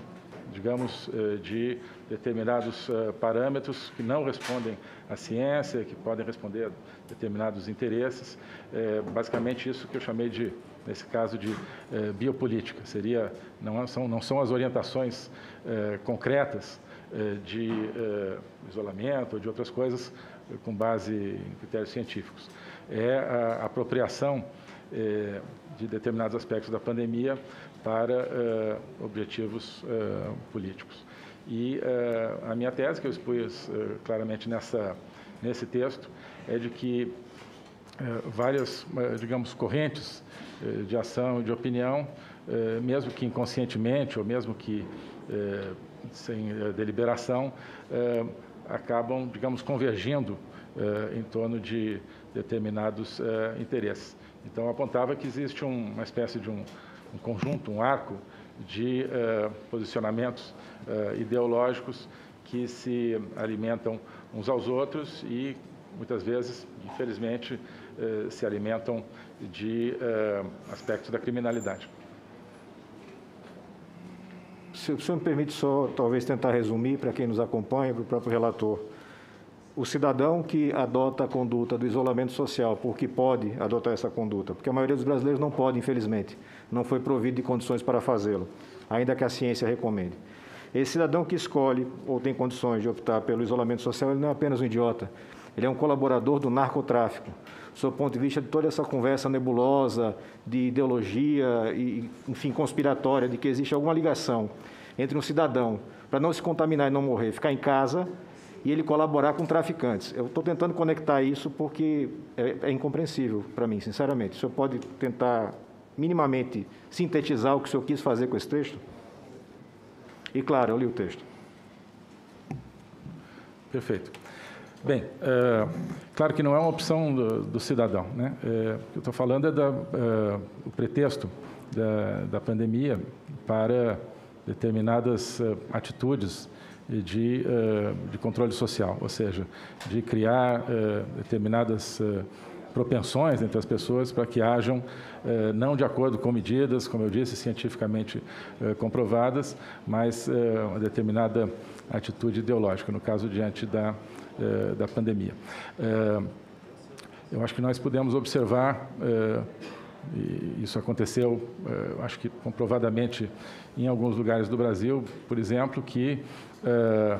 digamos, de determinados parâmetros que não respondem à ciência, que podem responder a determinados interesses. É basicamente isso que eu chamei de, nesse caso, de é, biopolítica. Seria, não são, não são as orientações é, concretas é, de é, isolamento ou de outras coisas é, com base em critérios científicos. É a apropriação de determinados aspectos da pandemia para objetivos políticos. E a minha tese, que eu expus claramente nessa, nesse texto, é de que várias, digamos, correntes de ação de opinião, mesmo que inconscientemente ou mesmo que sem deliberação, acabam, digamos, convergindo em torno de determinados interesses. Então, apontava que existe uma espécie de um, um conjunto, um arco de posicionamentos ideológicos que se alimentam uns aos outros e muitas vezes, infelizmente, se alimentam de aspectos da criminalidade. Se o senhor me permite só, talvez, tentar resumir para quem nos acompanha, para o próprio relator. o cidadão que adota a conduta do isolamento social, porque pode adotar essa conduta, porque a maioria dos brasileiros não pode, infelizmente, não foi provido de condições para fazê-lo, ainda que a ciência recomende. Esse cidadão que escolhe ou tem condições de optar pelo isolamento social, ele não é apenas um idiota, ele é um colaborador do narcotráfico. Do ponto de vista de toda essa conversa nebulosa de ideologia e, enfim, conspiratória, de que existe alguma ligação entre um cidadão, para não se contaminar e não morrer, ficar em casa e ele colaborar com traficantes. Eu estou tentando conectar isso porque é, é incompreensível para mim, sinceramente. O senhor pode tentar minimamente sintetizar o que o senhor quis fazer com esse texto? E claro, eu li o texto. Perfeito. Bem, é, claro que não é uma opção do, do cidadão. Né? É, o que eu estou falando é, da, é, o pretexto da, da pandemia para determinadas uh, atitudes de, uh, de controle social, ou seja, de criar uh, determinadas propensões entre as pessoas para que hajam, não de acordo com medidas, como eu disse, cientificamente comprovadas, mas uma determinada atitude ideológica, no caso diante da, da pandemia. Eu acho que nós podemos observar e isso aconteceu, eh, acho que comprovadamente, em alguns lugares do Brasil, por exemplo, que eh, eh,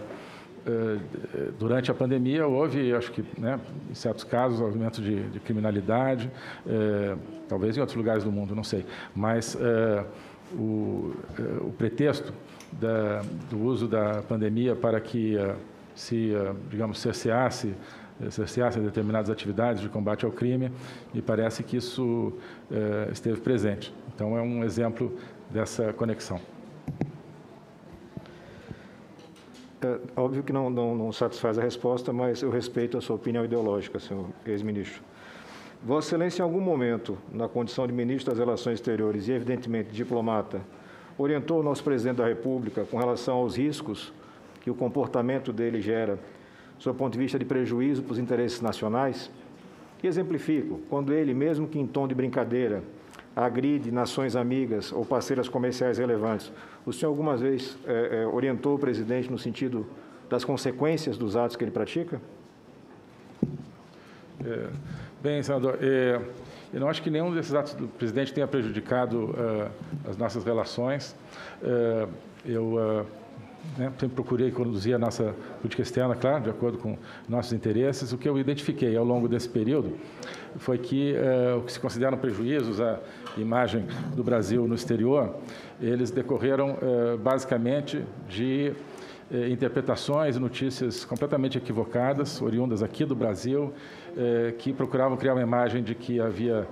durante a pandemia houve, acho que, né, em certos casos, aumento de, de criminalidade, talvez em outros lugares do mundo, não sei, mas o, o pretexto da, do uso da pandemia para que se, digamos, cerceasse cerceassem determinadas atividades de combate ao crime, e parece que isso eh, esteve presente. Então, é um exemplo dessa conexão. É, óbvio que não, não, não, satisfaz a resposta, mas eu respeito a sua opinião ideológica, senhor ex-ministro. Vossa Excelência, em algum momento, na condição de ministro das Relações Exteriores e, evidentemente, diplomata, orientou o nosso presidente da República com relação aos riscos que o comportamento dele gera sob o ponto de vista de prejuízo para os interesses nacionais? E exemplifico, quando ele, mesmo que em tom de brincadeira, agride nações amigas ou parceiras comerciais relevantes, o senhor algumas vezes é, é, orientou o presidente no sentido das consequências dos atos que ele pratica? É, bem, senador, é, eu não acho que nenhum desses atos do presidente tenha prejudicado uh, as nossas relações. Uh, eu né, sempre procurei conduzir a nossa política externa, claro, de acordo com nossos interesses. O que eu identifiquei ao longo desse período foi que o que se consideram prejuízos à imagem do Brasil no exterior, eles decorreram eh, basicamente de eh, interpretações e notícias completamente equivocadas, oriundas aqui do Brasil, que procuravam criar uma imagem de que havia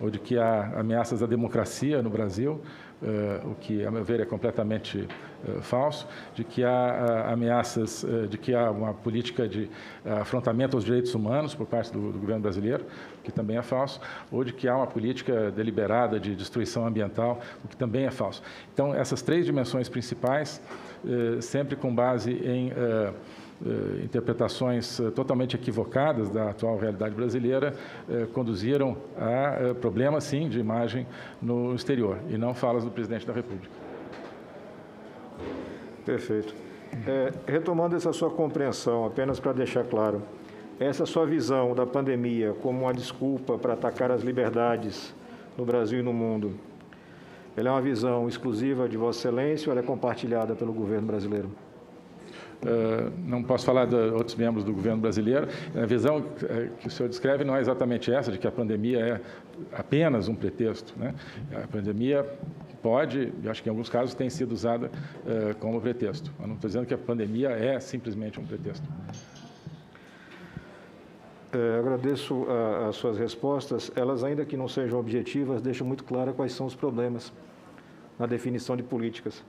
ou de que há ameaças à democracia no Brasil, o que, a meu ver, é completamente eh, falso, de que há uh, ameaças, uh, de que há uma política de afrontamento aos direitos humanos por parte do, do, governo brasileiro, que também é falso, ou de que há uma política deliberada de destruição ambiental, o que também é falso. Então, essas três dimensões principais, sempre com base em interpretações totalmente equivocadas da atual realidade brasileira conduziram a problemas, sim, de imagem no exterior, e não falas do presidente da República. Perfeito. É, retomando essa sua compreensão, apenas para deixar claro, essa sua visão da pandemia como uma desculpa para atacar as liberdades no Brasil e no mundo, ela é uma visão exclusiva de Vossa Excelência ou ela é compartilhada pelo governo brasileiro? Uh, não posso falar de outros membros do governo brasileiro. A visão é, que o senhor descreve não é exatamente essa, de que a pandemia é apenas um pretexto. Né? A pandemia pode, e acho que em alguns casos tem sido usada uh, como pretexto. Eu não estou dizendo que a pandemia é simplesmente um pretexto. É, agradeço as suas respostas. Elas, ainda que não sejam objetivas, deixam muito claro quais são os problemas na definição de políticas.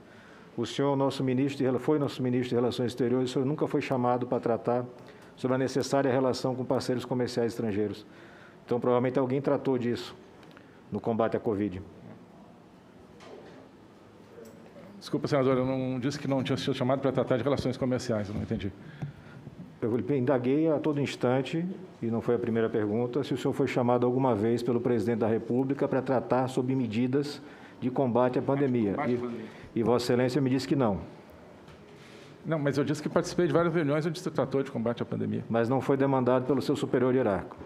O senhor, nosso ministro, foi nosso ministro de Relações Exteriores, o senhor nunca foi chamado para tratar sobre a necessária relação com parceiros comerciais estrangeiros. Então, provavelmente alguém tratou disso no combate à Covid. Desculpa, senador, eu não disse que não tinha sido chamado para tratar de relações comerciais, eu não entendi. Eu indaguei a todo instante, e não foi a primeira pergunta, se o senhor foi chamado alguma vez pelo presidente da República para tratar sobre medidas de combate à pandemia. E, e Vossa Excelência me disse que não. Não, mas eu disse que participei de várias reuniões onde se tratou de combate à pandemia. Mas não foi demandado pelo seu superior hierárquico?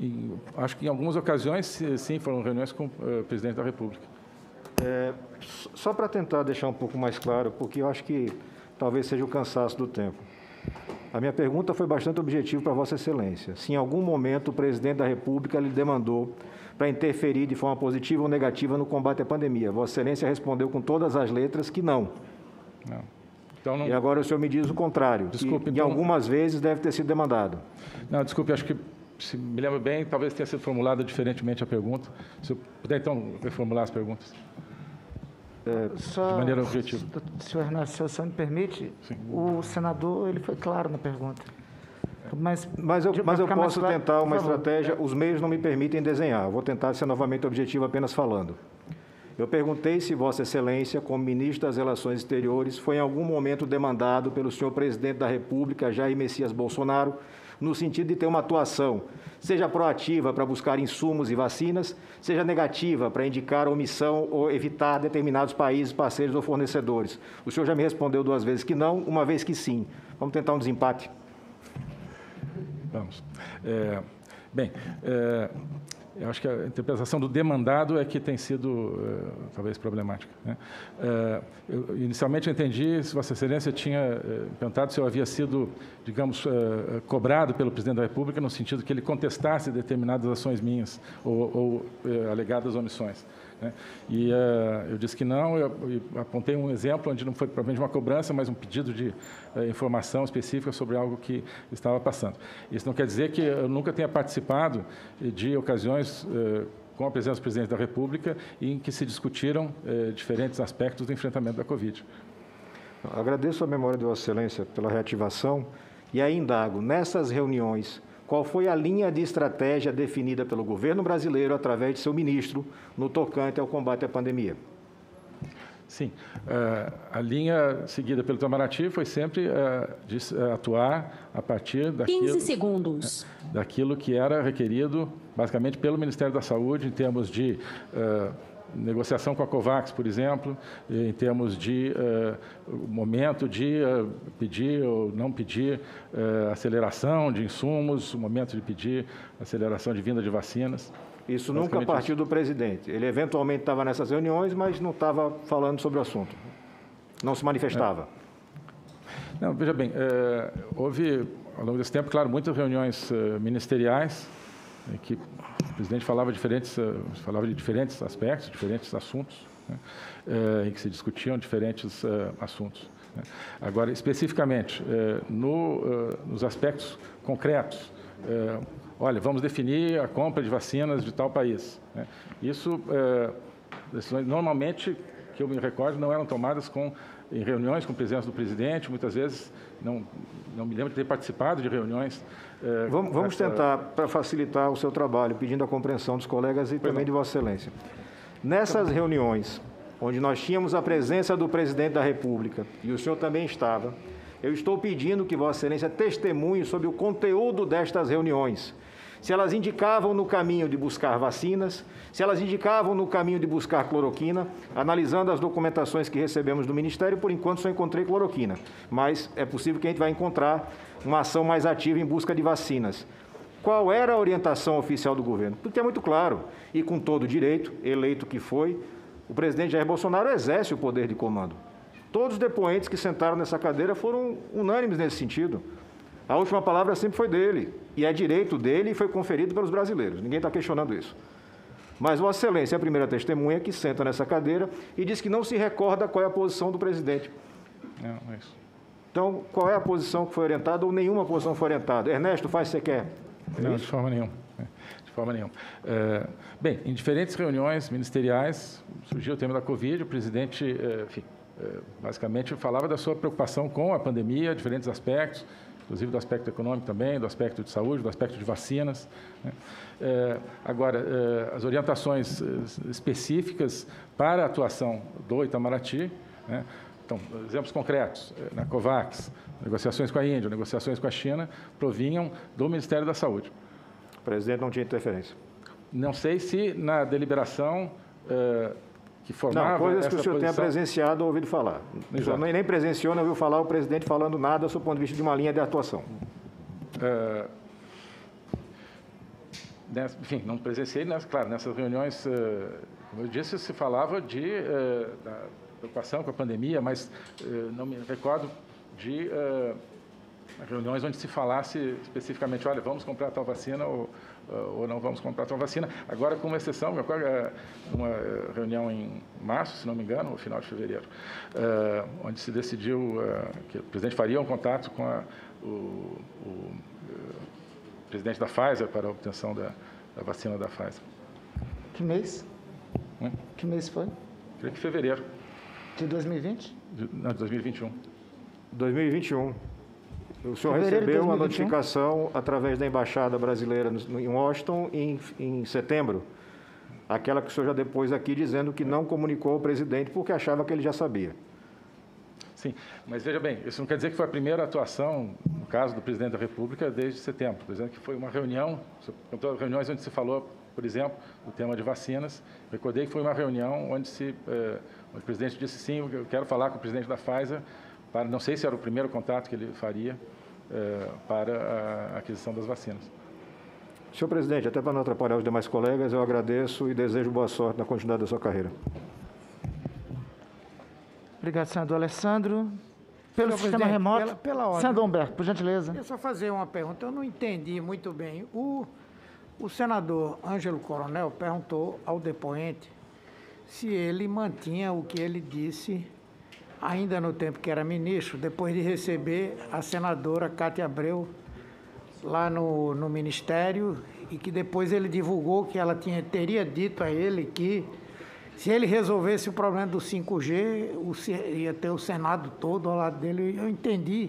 Em, acho que em algumas ocasiões, sim, foram reuniões com o presidente da República. É, só para tentar deixar um pouco mais claro, porque eu acho que talvez seja o cansaço do tempo. A minha pergunta foi bastante objetiva para Vossa Excelência. Se em algum momento o presidente da República lhe demandou para interferir de forma positiva ou negativa no combate à pandemia, Vossa Excelência respondeu com todas as letras que não. Não. Então, não... E agora o senhor me diz o contrário. Desculpe. Que, então... algumas vezes deve ter sido demandado. Não, desculpe, acho que se me lembro bem, talvez tenha sido formulada diferentemente a pergunta. Se eu puder, então, reformular as perguntas. É, Só, de maneira objetiva. Senhor Ernesto, se o senhor me permite, Sim. o senador ele foi claro na pergunta. Mas, mas eu, mas eu posso claro, tentar uma estratégia, os meios não me permitem desenhar. Vou tentar ser novamente objetivo apenas falando. Eu perguntei se Vossa Excelência, como ministro das Relações Exteriores, foi em algum momento demandado pelo senhor presidente da República, Jair Messias Bolsonaro, no sentido de ter uma atuação, seja proativa para buscar insumos e vacinas, seja negativa para indicar omissão ou evitar determinados países, parceiros ou fornecedores. O senhor já me respondeu duas vezes que não, uma vez que sim. Vamos tentar um desempate. Vamos. É, bem, é, eu acho que a interpretação do demandado é que tem sido uh, talvez problemática. Né? Uh, eu, inicialmente eu entendi se Vossa Excelência tinha uh, perguntado se eu havia sido, digamos, cobrado pelo Presidente da República no sentido que ele contestasse determinadas ações minhas ou, ou alegadas omissões. Né? E uh, eu disse que não, eu, eu, apontei um exemplo onde não foi provavelmente uma cobrança, mas um pedido de uh, informação específica sobre algo que estava passando. Isso não quer dizer que eu nunca tenha participado de ocasiões uh, com a presença do presidente da República em que se discutiram diferentes aspectos do enfrentamento da Covid. Agradeço a memória de Vossa Excelência pela reativação e ainda indago, nessas reuniões, qual foi a linha de estratégia definida pelo governo brasileiro através de seu ministro no tocante ao combate à pandemia? Sim, uh, a linha seguida pelo Itamaraty foi sempre uh, de uh, atuar a partir daquilo, 15 segundos. daquilo que era requerido basicamente pelo Ministério da Saúde em termos de negociação com a COVAX, por exemplo, em termos de uh, momento de uh, pedir ou não pedir uh, aceleração de insumos, momento de pedir aceleração de vinda de vacinas. Isso nunca partiu do presidente. Ele eventualmente estava nessas reuniões, mas não estava falando sobre o assunto. Não se manifestava. É. Não, veja bem, houve, ao longo desse tempo, claro, muitas reuniões ministeriais que o presidente falava, diferentes, eh, falava de diferentes aspectos, diferentes assuntos, né, eh, em que se discutiam diferentes eh, assuntos. Né. Agora, especificamente, no, nos aspectos concretos, olha, vamos definir a compra de vacinas de tal país. Né. Isso, normalmente, que eu me recordo, não eram tomadas com, em reuniões com presença do presidente, muitas vezes, não, não me lembro de ter participado de reuniões é, vamos, vamos tentar, para facilitar o seu trabalho, pedindo a compreensão dos colegas e também de Vossa Excelência. Nessas reuniões, onde nós tínhamos a presença do presidente da República, e o senhor também estava, eu estou pedindo que Vossa Excelência testemunhe sobre o conteúdo destas reuniões. Se elas indicavam no caminho de buscar vacinas, se elas indicavam no caminho de buscar cloroquina, analisando as documentações que recebemos do Ministério, por enquanto só encontrei cloroquina, mas é possível que a gente vai encontrar uma ação mais ativa em busca de vacinas. Qual era a orientação oficial do governo? Porque é muito claro, e com todo direito, eleito que foi, o presidente Jair Bolsonaro exerce o poder de comando. Todos os depoentes que sentaram nessa cadeira foram unânimes nesse sentido. A última palavra sempre foi dele, e é direito dele e foi conferido pelos brasileiros. Ninguém está questionando isso. Mas Vossa Excelência é a primeira testemunha que senta nessa cadeira e diz que não se recorda qual é a posição do presidente. Não, é isso. Então, qual é a posição que foi orientada ou nenhuma posição foi orientada? Ernesto, faz o que você quer. Não, de forma nenhuma. De forma nenhuma. É, bem, em diferentes reuniões ministeriais, surgiu o tema da Covid, o presidente, é, enfim, é, basicamente falava da sua preocupação com a pandemia, diferentes aspectos, inclusive do aspecto econômico também, do aspecto de saúde, do aspecto de vacinas. É, agora, é, as orientações é, específicas para a atuação do Itamaraty, né? Então, exemplos concretos, eh, na COVAX, negociações com a Índia, negociações com a China, provinham do Ministério da Saúde. O presidente não tinha interferência? Não sei se na deliberação eh, que formava Não, coisas que o senhor tenha posição. presenciado ou ouvido falar. O senhor nem nem presenciou, não ouviu falar o presidente falando nada do ponto de vista de uma linha de atuação. Nessa- enfim, não presenciei, nessa, claro, nessas reuniões, eh, como eu disse, se falava de eh, da preocupação com a pandemia, mas eh, não me recordo de eh, reuniões onde se falasse especificamente, olha, vamos comprar tal vacina ou, eh, ou não vamos comprar tal vacina. Agora, com uma exceção, uma reunião em março, se não me engano, ou final de fevereiro, onde se decidiu que o presidente faria um contato com a, o, o presidente da Pfizer para a obtenção da, da vacina da Pfizer. Que mês? Hum? Que mês foi? Creio que fevereiro De 2020? de, não, de 2021. 2021. O senhor Fevereiro recebeu uma 2021? notificação através da Embaixada Brasileira em Washington em, em setembro. Aquela que o senhor já depôs aqui dizendo que não comunicou ao presidente porque achava que ele já sabia. Sim, mas veja bem, isso não quer dizer que foi a primeira atuação, no caso do presidente da República, desde setembro. Estou dizendo que foi uma reunião, reuniões onde se falou, por exemplo, do tema de vacinas. Recordei que foi uma reunião onde, se, eh, o presidente disse sim, eu quero falar com o presidente da Pfizer, para, não sei se era o primeiro contato que ele faria eh, para a aquisição das vacinas. Senhor presidente, até para não atrapalhar os demais colegas, eu agradeço e desejo boa sorte na continuidade da sua carreira. Obrigado, senador Alessandro. Pelo Senhor sistema remoto. pela- pela ordem. Senador Humberto, por gentileza. Eu só fazer uma pergunta. Eu não entendi muito bem. O, o senador Ângelo Coronel perguntou ao depoente se ele mantinha o que ele disse ainda no tempo que era ministro, depois de receber a senadora Cátia Abreu lá no, no ministério e que depois ele divulgou que ela tinha, teria dito a ele que se ele resolvesse o problema do 5G, o, ia ter o Senado todo ao lado dele. Eu entendi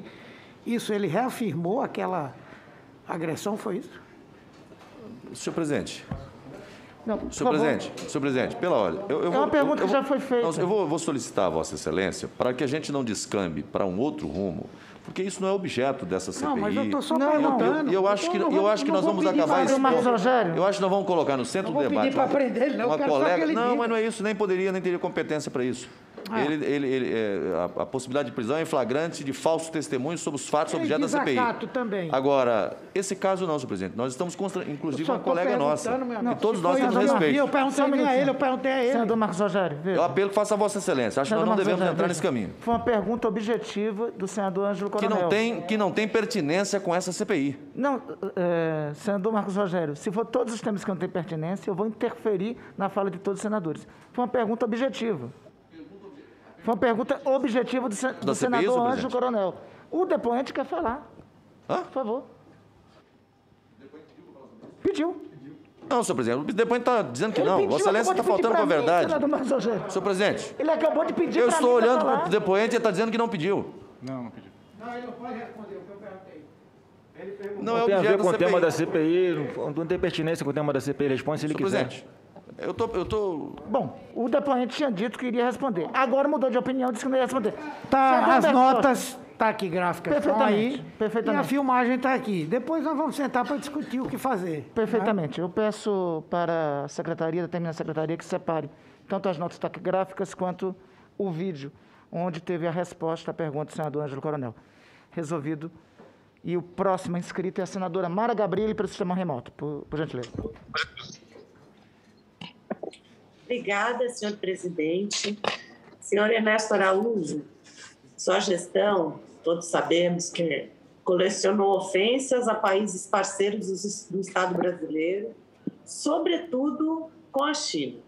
isso. Ele reafirmou aquela agressão, foi isso? Senhor presidente. Não, por Senhor favor. presidente, senhor presidente, pela ordem. Eu, eu É vou- uma pergunta eu- eu que já vou- foi feita. Não, eu vou, vou solicitar a Vossa Excelência para que a gente não descambe para um outro rumo, porque isso não é objeto dessa CPI. Não, mas eu tô só E eu- perguntando. E eu, acho que, Eu não eu vou- acho que não nós vou vamos pedir acabar para esse o Marcos ponto. Rogério. Eu acho que nós vamos colocar no centro Não do vou debate. pedir para uma- prender ele, não, eu Uma colega. ele Não, mas não é isso, nem poderia, nem teria competência para isso. Ah. Ele, ele, ele, é, a, a possibilidade de prisão é em flagrante de falso testemunho sobre os fatos É objeto da CPI. também. Agora, esse caso não, senhor presidente. Nós estamos, contra, inclusive, uma colega nossa. E todos nós temos respeito. Eu perguntei a ele, eu perguntei a ele. Senador Marcos Rogério, veja. Eu apelo que faça a Vossa Excelência. Acho que nós Senador não Marcos devemos Rogério, entrar veja. nesse caminho. Foi uma pergunta objetiva do senador Ângelo Que Coronel. não, tem, que não tem pertinência com essa CPI. Não, é, senador Marcos Rogério, se for todos os temas que não têm pertinência, eu vou interferir na fala de todos os senadores. Foi uma pergunta objetiva. Foi uma pergunta objetiva do, sen- do CPI, senador Ângelo presidente? Coronel. O depoente quer falar. Hã? Por favor. Pediu. Não, senhor presidente. O depoente está dizendo que Ele não. pediu, Vossa Excelência está faltando com a verdade. senador. Senhor presidente, Ele acabou de pedir eu estou mim olhando para o depoente e está dizendo que não pediu. Não, não pediu. Não, ele não pode responder o que eu perguntei. Não é tem a ver com o tema CPI. da CPI, não, não tem pertinência com o tema da CPI, ele responde se ele Senhor quiser. presidente, eu tô, eu tô... Bom, o depoente tinha dito que iria responder. Agora mudou de opinião, disse que não ia responder. Tá, as notas tá aqui gráficas estão Perfeitamente, aí. perfeitamente. E a filmagem está aqui. Depois nós vamos sentar para discutir o que fazer. Perfeitamente. Eu peço para a secretaria, determina a secretaria, que separe tanto as notas taquigráficas quanto o vídeo, onde teve a resposta à pergunta do senador Ângelo Coronel. Resolvido. E o próximo inscrito é a senadora Mara Gabriele, pelo sistema remoto, por, por gentileza. Obrigada, senhor presidente. Senhor Ernesto Araújo, sua gestão, todos sabemos que colecionou ofensas a países parceiros do do Estado brasileiro, sobretudo com a China.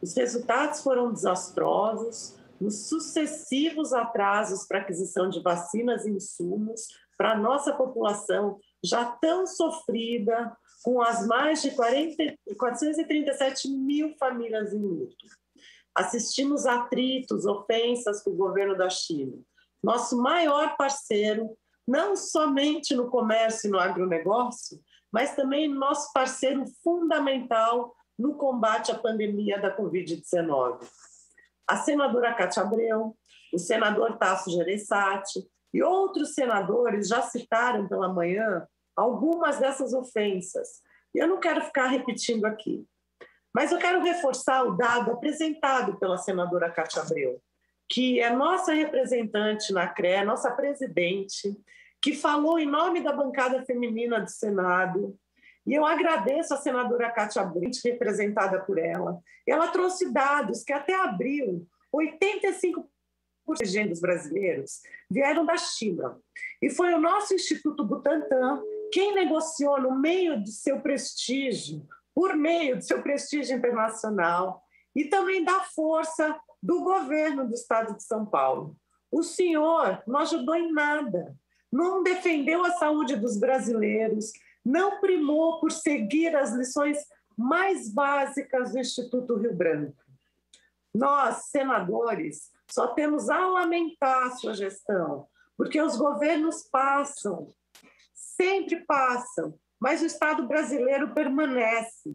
Os resultados foram desastrosos nos sucessivos atrasos para aquisição de vacinas e insumos para a nossa população já tão sofrida, com as mais de 40, 437 mil famílias em luto. Assistimos atritos, ofensas com o governo da China, nosso maior parceiro, não somente no comércio e no agronegócio, mas também nosso parceiro fundamental no combate à pandemia da Covid-19. A senadora Cátia Abreu, o senador Tasso Gereissati e outros senadores já citaram pela manhã algumas dessas ofensas. Eu não quero ficar repetindo aqui. Mas eu quero reforçar o dado apresentado pela senadora Cátia Abreu, que é nossa representante na CRE, nossa presidente, que falou em nome da bancada feminina do Senado. E eu agradeço a senadora Cátia Abreu, representada por ela. Ela trouxe dados que até abril, 85% dos brasileiros vieram da China. E foi o nosso Instituto Butantan quem negociou no meio do seu prestígio, por meio do seu prestígio internacional e também da força do governo do estado de São Paulo. O senhor não ajudou em nada, não defendeu a saúde dos brasileiros, não primou por seguir as lições mais básicas do Instituto Rio Branco. Nós, senadores, só temos a lamentar a sua gestão, porque os governos passam, sempre passam, mas o Estado brasileiro permanece.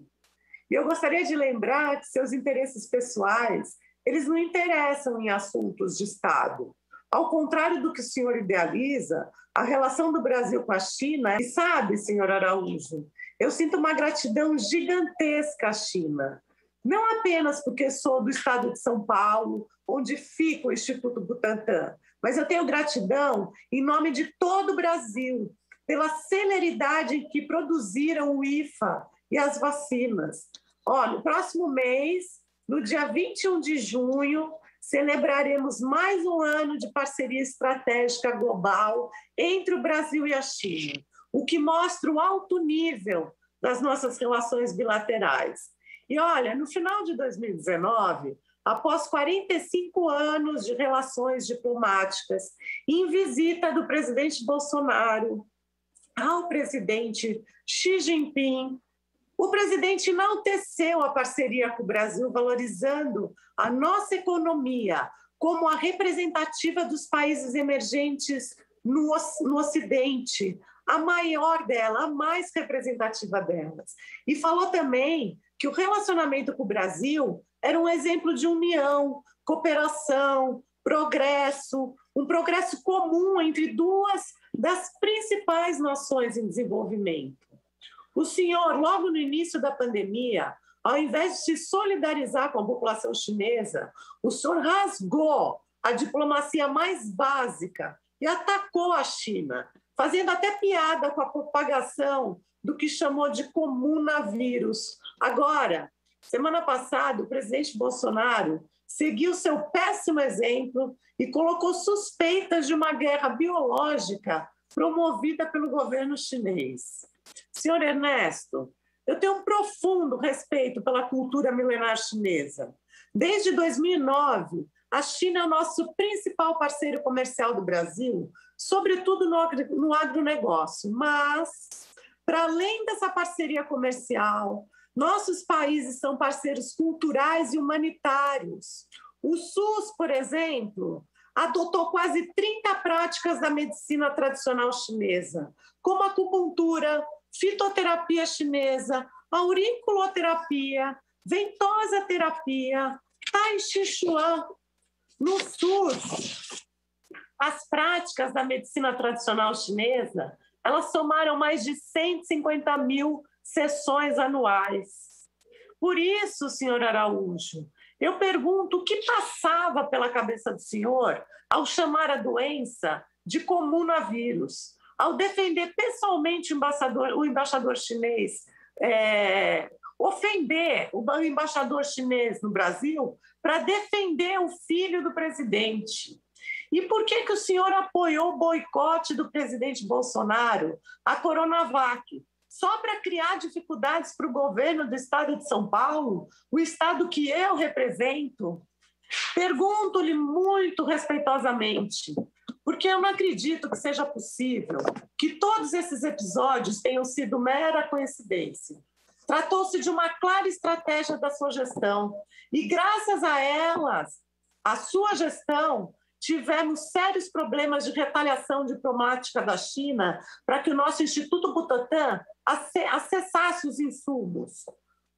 E eu gostaria de lembrar que seus interesses pessoais, eles não interessam em assuntos de Estado. Ao contrário do que o senhor idealiza, a relação do Brasil com a China, e sabe, senhor Araújo, eu sinto uma gratidão gigantesca à China. Não apenas porque sou do estado de São Paulo, onde fica o Instituto Butantan, mas eu tenho gratidão em nome de todo o Brasil, pela celeridade que produziram o IFA e as vacinas. Ó, no próximo mês, no dia 21 de junho, celebraremos mais um ano de parceria estratégica global entre o Brasil e a China, o que mostra o alto nível das nossas relações bilaterais. E olha, no final de 2019, após 45 anos de relações diplomáticas, em visita do presidente Bolsonaro ao presidente Xi Jinping, o presidente enalteceu a parceria com o Brasil, valorizando a nossa economia como a representativa dos países emergentes no, no Ocidente, a maior dela, a mais representativa delas. E falou também que o relacionamento com o Brasil era um exemplo de união, cooperação, progresso, um progresso comum entre duas das principais nações em desenvolvimento. O senhor, logo no início da pandemia, ao invés de se solidarizar com a população chinesa, o senhor rasgou a diplomacia mais básica e atacou a China, fazendo até piada com a propagação do que chamou de comunavírus. Agora, semana passada, o presidente Bolsonaro seguiu seu péssimo exemplo e colocou suspeitas de uma guerra biológica promovida pelo governo chinês. Senhor Ernesto, eu tenho um profundo respeito pela cultura milenar chinesa. Desde 2009, a China é o nosso principal parceiro comercial do Brasil, sobretudo no agronegócio. Mas, para além dessa parceria comercial, nossos países são parceiros culturais e humanitários. O SUS, por exemplo, adotou quase 30 práticas da medicina tradicional chinesa, como acupuntura, fitoterapia chinesa, auriculoterapia, ventosa terapia, tai chi chuan. No SUS, as práticas da medicina tradicional chinesa, elas somaram mais de 150 mil sessões anuais. Por isso, senhor Araújo, eu pergunto o que passava pela cabeça do senhor ao chamar a doença de comunavírus, ao defender pessoalmente o embaixador, o embaixador chinês, é, ofender o embaixador chinês no Brasil para defender o filho do presidente. E por que, que o senhor apoiou o boicote do presidente Bolsonaro à Coronavac? Só para criar dificuldades para o governo do estado de São Paulo, o estado que eu represento? Pergunto-lhe muito respeitosamente, porque eu não acredito que seja possível que todos esses episódios tenham sido mera coincidência. Tratou-se de uma clara estratégia da sua gestão, e graças a elas, a sua gestão, tivemos sérios problemas de retaliação diplomática da China para que o nosso Instituto Butantan acessasse os insumos,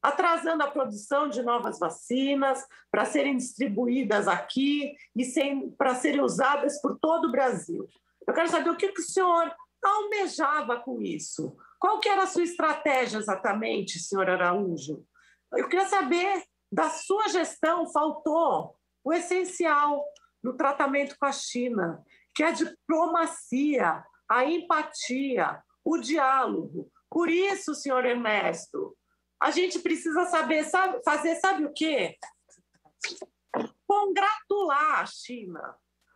atrasando a produção de novas vacinas para serem distribuídas aqui e para serem usadas por todo o Brasil. Eu quero saber o que, que o senhor almejava com isso. Qual que era a sua estratégia exatamente, senhor Araújo? Eu queria saber da sua gestão faltou o essencial no tratamento com a China, que é a diplomacia, a empatia, o diálogo. Por isso, senhor Ernesto, a gente precisa saber sabe, fazer, sabe o quê? Congratular a China,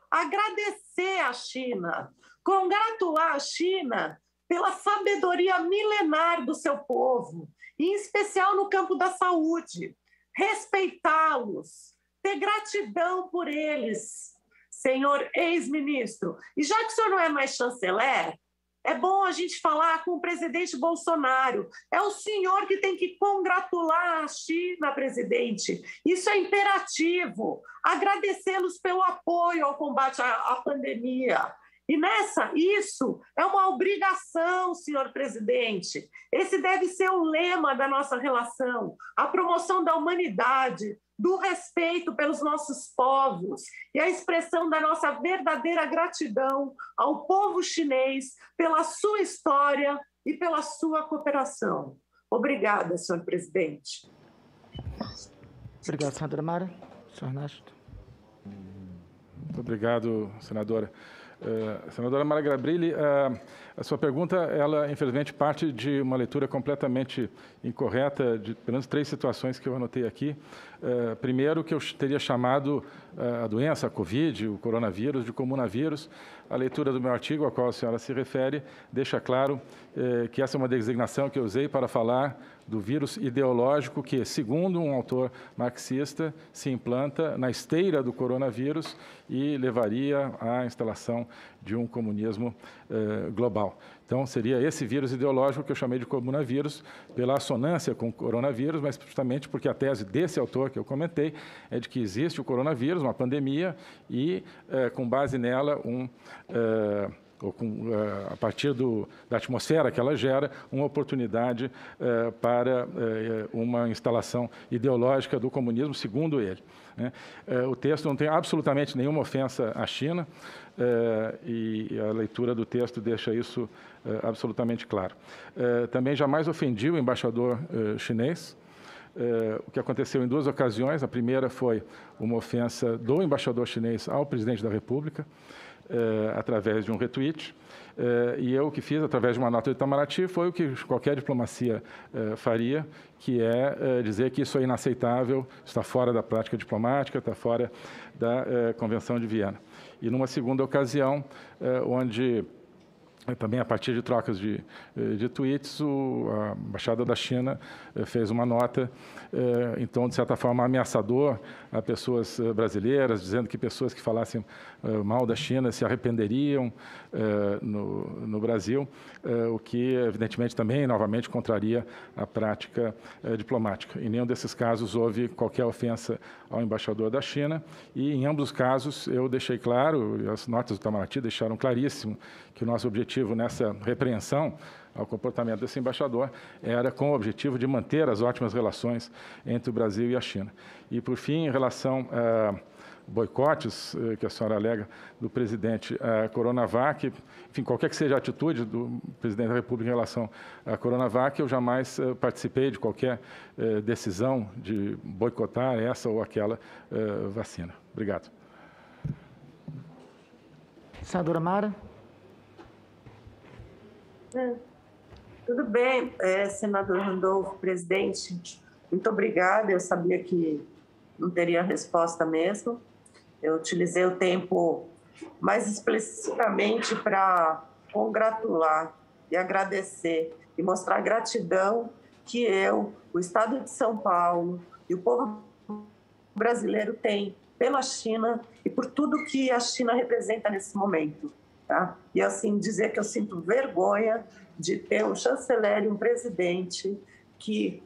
agradecer a China, congratular a China pela sabedoria milenar do seu povo, em especial no campo da saúde, respeitá-los, ter gratidão por eles, senhor ex-ministro. E já que o senhor não é mais chanceler, é bom a gente falar com o presidente Bolsonaro. É o senhor que tem que congratular a China, presidente. Isso é imperativo. Agradecê-los pelo apoio ao combate à, à pandemia. E nessa, isso é uma obrigação, senhor presidente. Esse deve ser o lema da nossa relação: a promoção da humanidade, do respeito pelos nossos povos e a expressão da nossa verdadeira gratidão ao povo chinês pela sua história e pela sua cooperação. Obrigada, senhor presidente. Obrigado, senadora Mara. Senhor Ernesto. Muito obrigado, senadora. Uh, senadora Mara Gabrilli, uh, a sua pergunta, ela infelizmente parte de uma leitura completamente incorreta de pelo menos três situações que eu anotei aqui. Uh, primeiro, que eu teria chamado a doença, a Covid, o coronavírus, de comunavírus. A leitura do meu artigo, ao qual a senhora se refere, deixa claro que essa é uma designação que eu usei para falar do vírus ideológico que, segundo um autor marxista, se implanta na esteira do coronavírus e levaria à instalação de um comunismo eh, global. Então, seria esse vírus ideológico que eu chamei de comunavírus, pela assonância com o coronavírus, mas justamente porque a tese desse autor que eu comentei é de que existe o coronavírus, uma pandemia, e, eh, com base nela, um. Eh, ou com, eh, a partir do, da atmosfera que ela gera, uma oportunidade eh, para eh, uma instalação ideológica do comunismo, segundo ele. Né? o texto não tem absolutamente nenhuma ofensa à China e a leitura do texto deixa isso absolutamente claro. também jamais ofendi o embaixador chinês, o que aconteceu em duas ocasiões. A primeira foi uma ofensa do embaixador chinês ao presidente da República, através de um retweet. Eh, e eu o que fiz através de uma nota de Itamaraty foi o que qualquer diplomacia eh, faria, que é dizer que isso é inaceitável, está fora da prática diplomática, está fora da Convenção de Viena. E numa segunda ocasião, onde também a partir de trocas de, de tweets, a Embaixada da China fez uma nota em tom, de certa forma, ameaçador a pessoas brasileiras, dizendo que pessoas que falassem eh, mal da China se arrependeriam eh, no, Brasil, eh, o que, evidentemente, também, novamente, contraria a prática diplomática. Em nenhum desses casos houve qualquer ofensa ao embaixador da China e, em ambos os casos, eu deixei claro, as notas do Itamaraty deixaram claríssimo, que o nosso objetivo nessa repreensão ao comportamento desse embaixador era com o objetivo de manter as ótimas relações entre o Brasil e a China. E, por fim, em relação a boicotes eh, que a senhora alega do presidente à Coronavac, enfim, qualquer que seja a atitude do presidente da República em relação à Coronavac, eu jamais eh, participei de qualquer eh, decisão de boicotar essa ou aquela vacina. Obrigado. Senadora Mara. É, tudo bem, é, senador Randolfo, presidente, muito obrigada. Eu sabia que não teria resposta mesmo. Eu utilizei o tempo mais explicitamente para congratular e agradecer e mostrar gratidão que eu, o Estado de São Paulo e o povo brasileiro tem pela China e por tudo que a China representa nesse momento. Tá? E assim, dizer que eu sinto vergonha de ter um chanceler e um presidente que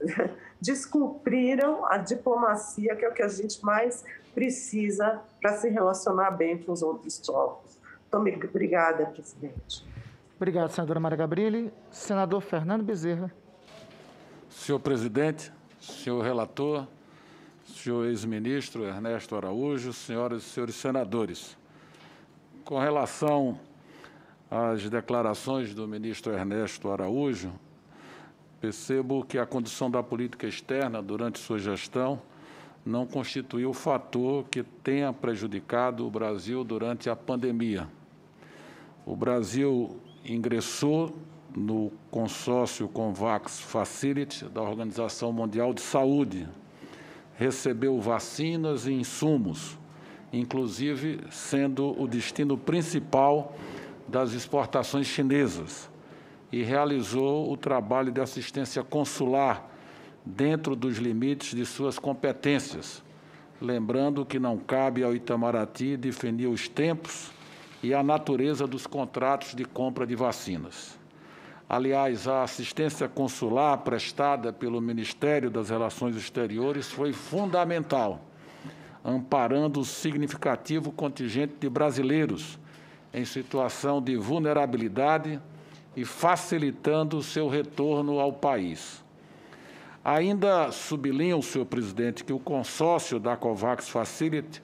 descumpriram a diplomacia, que é o que a gente mais precisa para se relacionar bem com os outros povos. Então, obrigada, presidente. Obrigado, senadora Mara Gabrilli. Senador Fernando Bezerra. Senhor presidente, senhor relator, senhor ex-ministro Ernesto Araújo, senhoras e senhores senadores. Com relação às declarações do ministro Ernesto Araújo, percebo que a condução da política externa durante sua gestão não constituiu fator que tenha prejudicado o Brasil durante a pandemia. O Brasil ingressou no consórcio COVAX Facility da Organização Mundial de Saúde, recebeu vacinas e insumos, inclusive sendo o destino principal das exportações chinesas, e realizou o trabalho de assistência consular dentro dos limites de suas competências, lembrando que não cabe ao Itamaraty definir os tempos e a natureza dos contratos de compra de vacinas. Aliás, a assistência consular prestada pelo Ministério das Relações Exteriores foi fundamental, amparando o significativo contingente de brasileiros em situação de vulnerabilidade e facilitando o seu retorno ao país. Ainda sublinho, senhor presidente, que o consórcio da COVAX Facility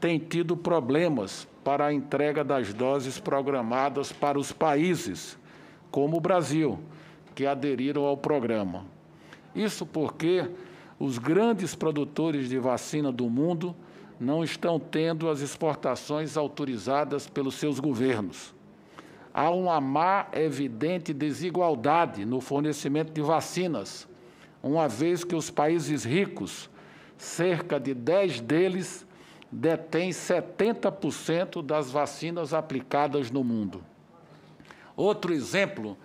tem tido problemas para a entrega das doses programadas para os países como o Brasil, que aderiram ao programa. Isso porque os grandes produtores de vacina do mundo não estão tendo as exportações autorizadas pelos seus governos. Há uma má, evidente desigualdade no fornecimento de vacinas, uma vez que os países ricos, cerca de 10 deles, detêm 70% das vacinas aplicadas no mundo. Outro exemplo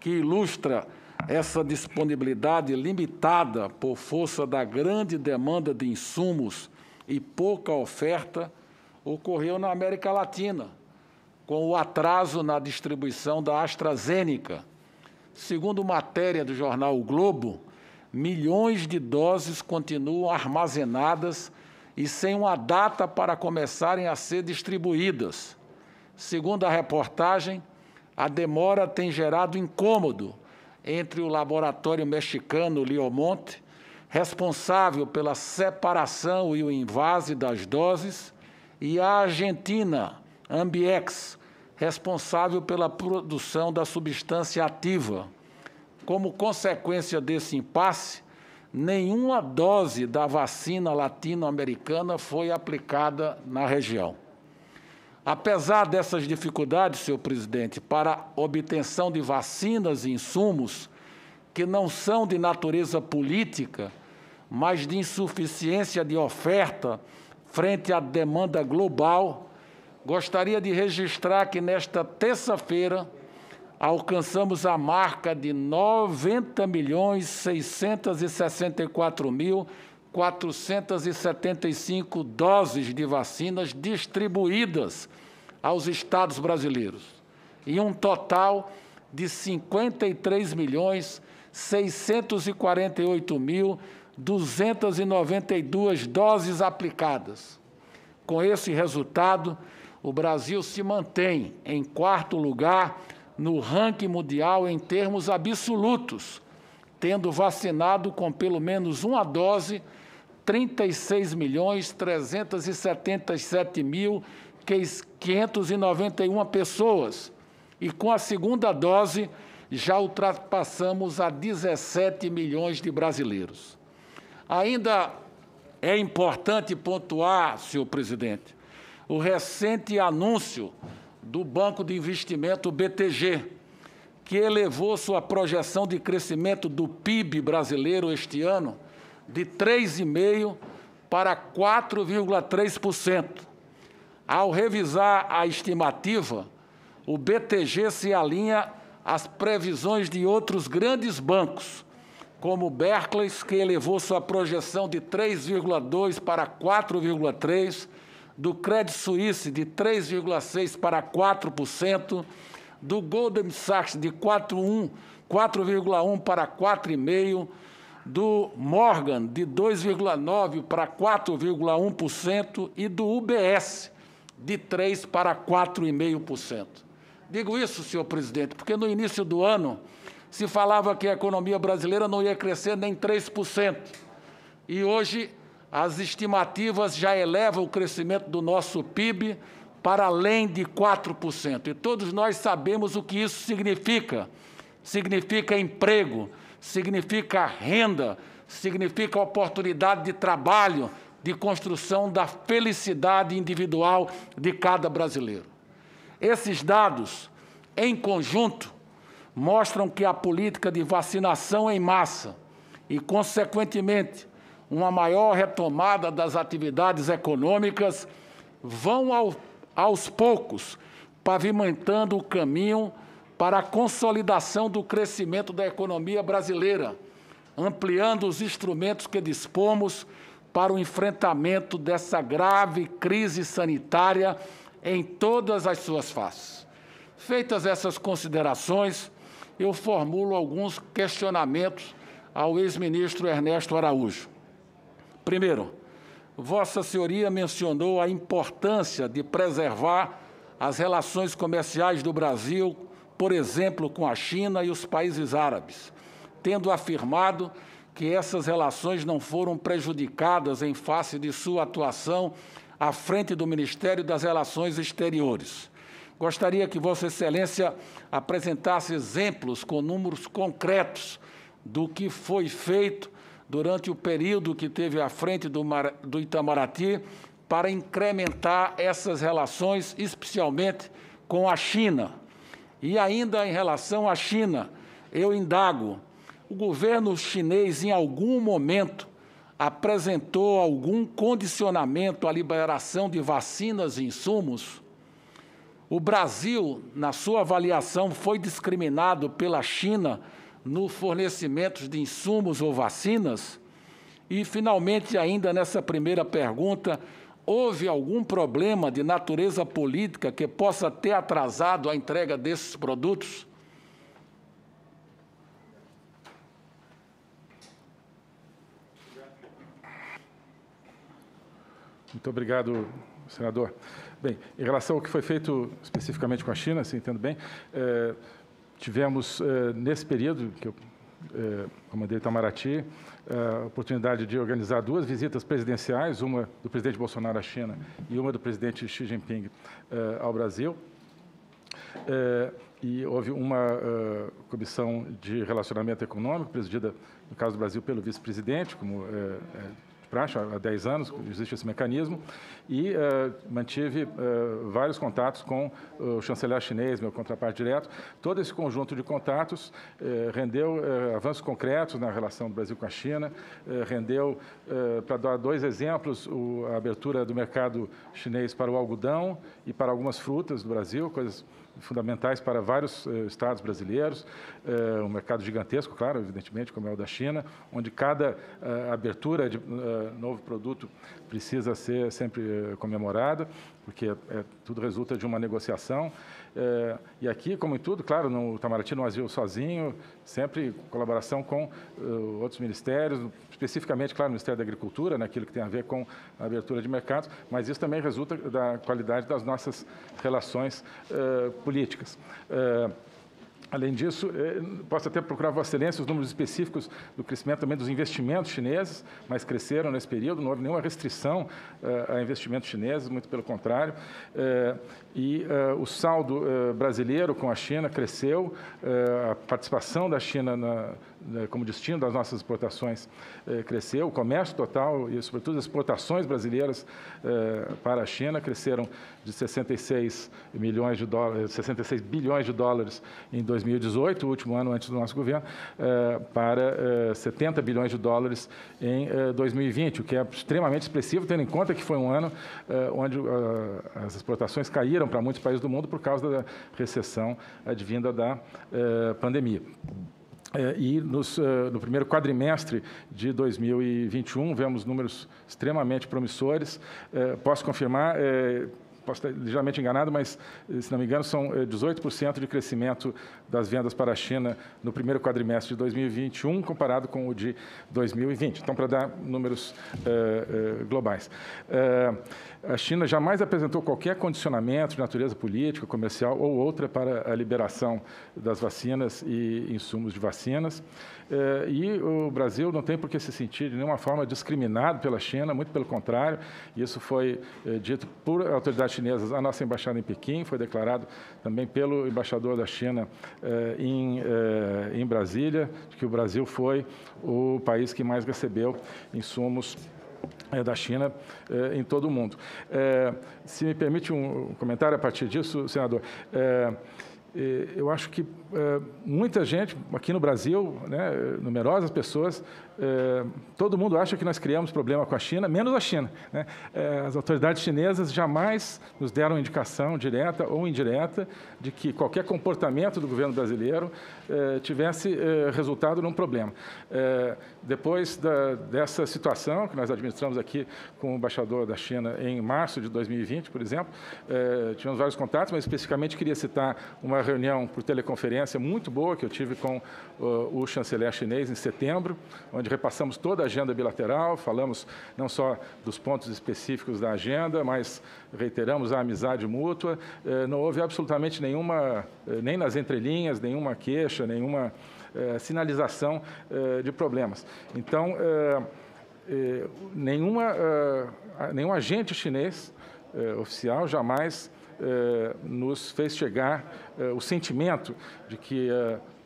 que ilustra essa disponibilidade limitada por força da grande demanda de insumos e pouca oferta ocorreu na América Latina, com o atraso na distribuição da AstraZeneca. Segundo matéria do jornal o Globo, milhões de doses continuam armazenadas e sem uma data para começarem a ser distribuídas. Segundo a reportagem, a demora tem gerado incômodo entre o laboratório mexicano Liomonte, responsável pela separação e o invase das doses, e a Argentina Ambiex, responsável pela produção da substância ativa. Como consequência desse impasse, nenhuma dose da vacina latino-americana foi aplicada na região. Apesar dessas dificuldades, senhor presidente, para obtenção de vacinas e insumos que não são de natureza política, mas de insuficiência de oferta frente à demanda global, gostaria de registrar que nesta terça-feira alcançamos a marca de 90 milhões 664 mil 475 doses de vacinas distribuídas aos estados brasileiros e um total de 53 milhões 648 mil 292 doses aplicadas. Com esse resultado, o Brasil se mantém em quarto lugar no ranking mundial em termos absolutos, tendo vacinado com pelo menos uma dose 36 milhões 377 mil 591 pessoas. E com a segunda dose, já ultrapassamos a 17 milhões de brasileiros. Ainda é importante pontuar, senhor presidente, o recente anúncio do Banco de Investimento BTG, que elevou sua projeção de crescimento do PIB brasileiro este ano de 3,5% para 4,3%. Ao revisar a estimativa, o BTG se alinha às previsões de outros grandes bancos, como o Barclays, que elevou sua projeção de 3,2 para 4,3, do Credit Suisse de 3,6 para 4%, do Goldman Sachs de 4,1 para 4,5%, do Morgan de 2,9% para 4,1% e do UBS de 3% para 4,5%. Digo isso, senhor presidente, porque no início do ano se falava que a economia brasileira não ia crescer nem 3%. E hoje as estimativas já elevam o crescimento do nosso PIB para além de 4%. E todos nós sabemos o que isso significa. Significa emprego, significa renda, significa oportunidade de trabalho, de construção da felicidade individual de cada brasileiro. Esses dados, em conjunto, mostram que a política de vacinação em massa e, consequentemente, uma maior retomada das atividades econômicas vão ao, aos poucos pavimentando o caminho para a consolidação do crescimento da economia brasileira, ampliando os instrumentos que dispomos para o enfrentamento dessa grave crise sanitária em todas as suas faces. Feitas essas considerações, eu formulo alguns questionamentos ao ex-ministro Ernesto Araújo. Primeiro, Vossa Senhoria mencionou a importância de preservar as relações comerciais do Brasil, por exemplo, com a China e os países árabes, tendo afirmado que essas relações não foram prejudicadas em face de sua atuação à frente do Ministério das Relações Exteriores. Gostaria que Vossa Excelência apresentasse exemplos com números concretos do que foi feito durante o período que teve à frente do, Mar, do Itamaraty para incrementar essas relações, especialmente com a China. E ainda em relação à China, eu indago o governo chinês, em algum momento, apresentou algum condicionamento à liberação de vacinas e insumos? O Brasil, na sua avaliação, foi discriminado pela China no fornecimento de insumos ou vacinas? E, finalmente, ainda nessa primeira pergunta, houve algum problema de natureza política que possa ter atrasado a entrega desses produtos? Muito obrigado, senador. Bem, em relação ao que foi feito especificamente com a China, se entendo bem, eh, tivemos, eh, nesse período que eu eh, comandei Itamaraty, a oportunidade de organizar duas visitas presidenciais, uma do presidente Bolsonaro à China e uma do presidente Xi Jinping ao Brasil. e houve uma comissão de relacionamento econômico, presidida, no caso do Brasil, pelo vice-presidente, como praxe, há 10 anos existe esse mecanismo, e uh, mantive uh, vários contatos com o chanceler chinês, meu contraparte direto. Todo esse conjunto de contatos uh, rendeu avanços concretos na relação do Brasil com a China, rendeu, para dar dois exemplos, o, a abertura do mercado chinês para o algodão e para algumas frutas do Brasil, coisas fundamentais para vários uh, estados brasileiros, uh, um mercado gigantesco, claro, evidentemente, como é o da China, onde cada uh, abertura de novo produto precisa ser sempre comemorada, porque é, tudo resulta de uma negociação. É, e aqui, como em tudo, claro, no Itamaraty não agiu sozinho, sempre em colaboração com uh, outros ministérios, especificamente, claro, o Ministério da Agricultura, naquilo que tem a ver com a abertura de mercados, mas isso também resulta da qualidade das nossas relações uh, políticas. Uh, Além disso, eh, posso até procurar Vossa Excelência os números específicos do crescimento também dos investimentos chineses, mas cresceram nesse período, não houve nenhuma restrição uh, a investimentos chineses, muito pelo contrário. Uh, e o saldo brasileiro com a China cresceu, a participação da China na, como destino das nossas exportações eh, cresceu, o comércio total e, sobretudo, as exportações brasileiras eh, para a China cresceram de 66 milhões de dólares, 66 bilhões de dólares em 2018, o último ano antes do nosso governo, eh, para 70 bilhões de dólares em 2020, o que é extremamente expressivo, tendo em conta que foi um ano onde as exportações caíram para muitos países do mundo por causa da recessão advinda da pandemia. É, e nos, uh, no primeiro quadrimestre de 2021, vemos números extremamente promissores. Uh, posso confirmar, uh, posso estar ligeiramente enganado, mas, se não me engano, são 18% de crescimento das vendas para a China no primeiro quadrimestre de 2021, comparado com o de 2020. Então, para dar números globais. A China jamais apresentou qualquer condicionamento de natureza política, comercial ou outra para a liberação das vacinas e insumos de vacinas. Eh, e o Brasil não tem por que se sentir de nenhuma forma discriminado pela China, muito pelo contrário. Isso foi eh, dito por autoridades chinesas à nossa embaixada em Pequim, foi declarado também pelo embaixador da China eh, em, Brasília, que o Brasil foi o país que mais recebeu insumos da China eh, em todo o mundo. Eh, se me permite um comentário a partir disso, senador. Eu acho que muita gente aqui no Brasil, né, numerosas pessoas, é, todo mundo acha que nós criamos problema com a China, menos a China. Né? É, as autoridades chinesas jamais nos deram indicação direta ou indireta de que qualquer comportamento do governo brasileiro é, tivesse é, resultado num problema. É, depois da, dessa situação que nós administramos aqui com o embaixador da China em março de 2020, por exemplo, é, tivemos vários contatos, mas especificamente queria citar uma reunião por teleconferência muito boa que eu tive com o chanceler chinês em setembro, onde repassamos toda a agenda bilateral, falamos não só dos pontos específicos da agenda, mas reiteramos a amizade mútua. Eh, não houve absolutamente nenhuma, eh, nem nas entrelinhas, nenhuma queixa, nenhuma eh, sinalização de problemas. Então, nenhuma, nenhum agente chinês oficial jamais nos fez chegar o sentimento de que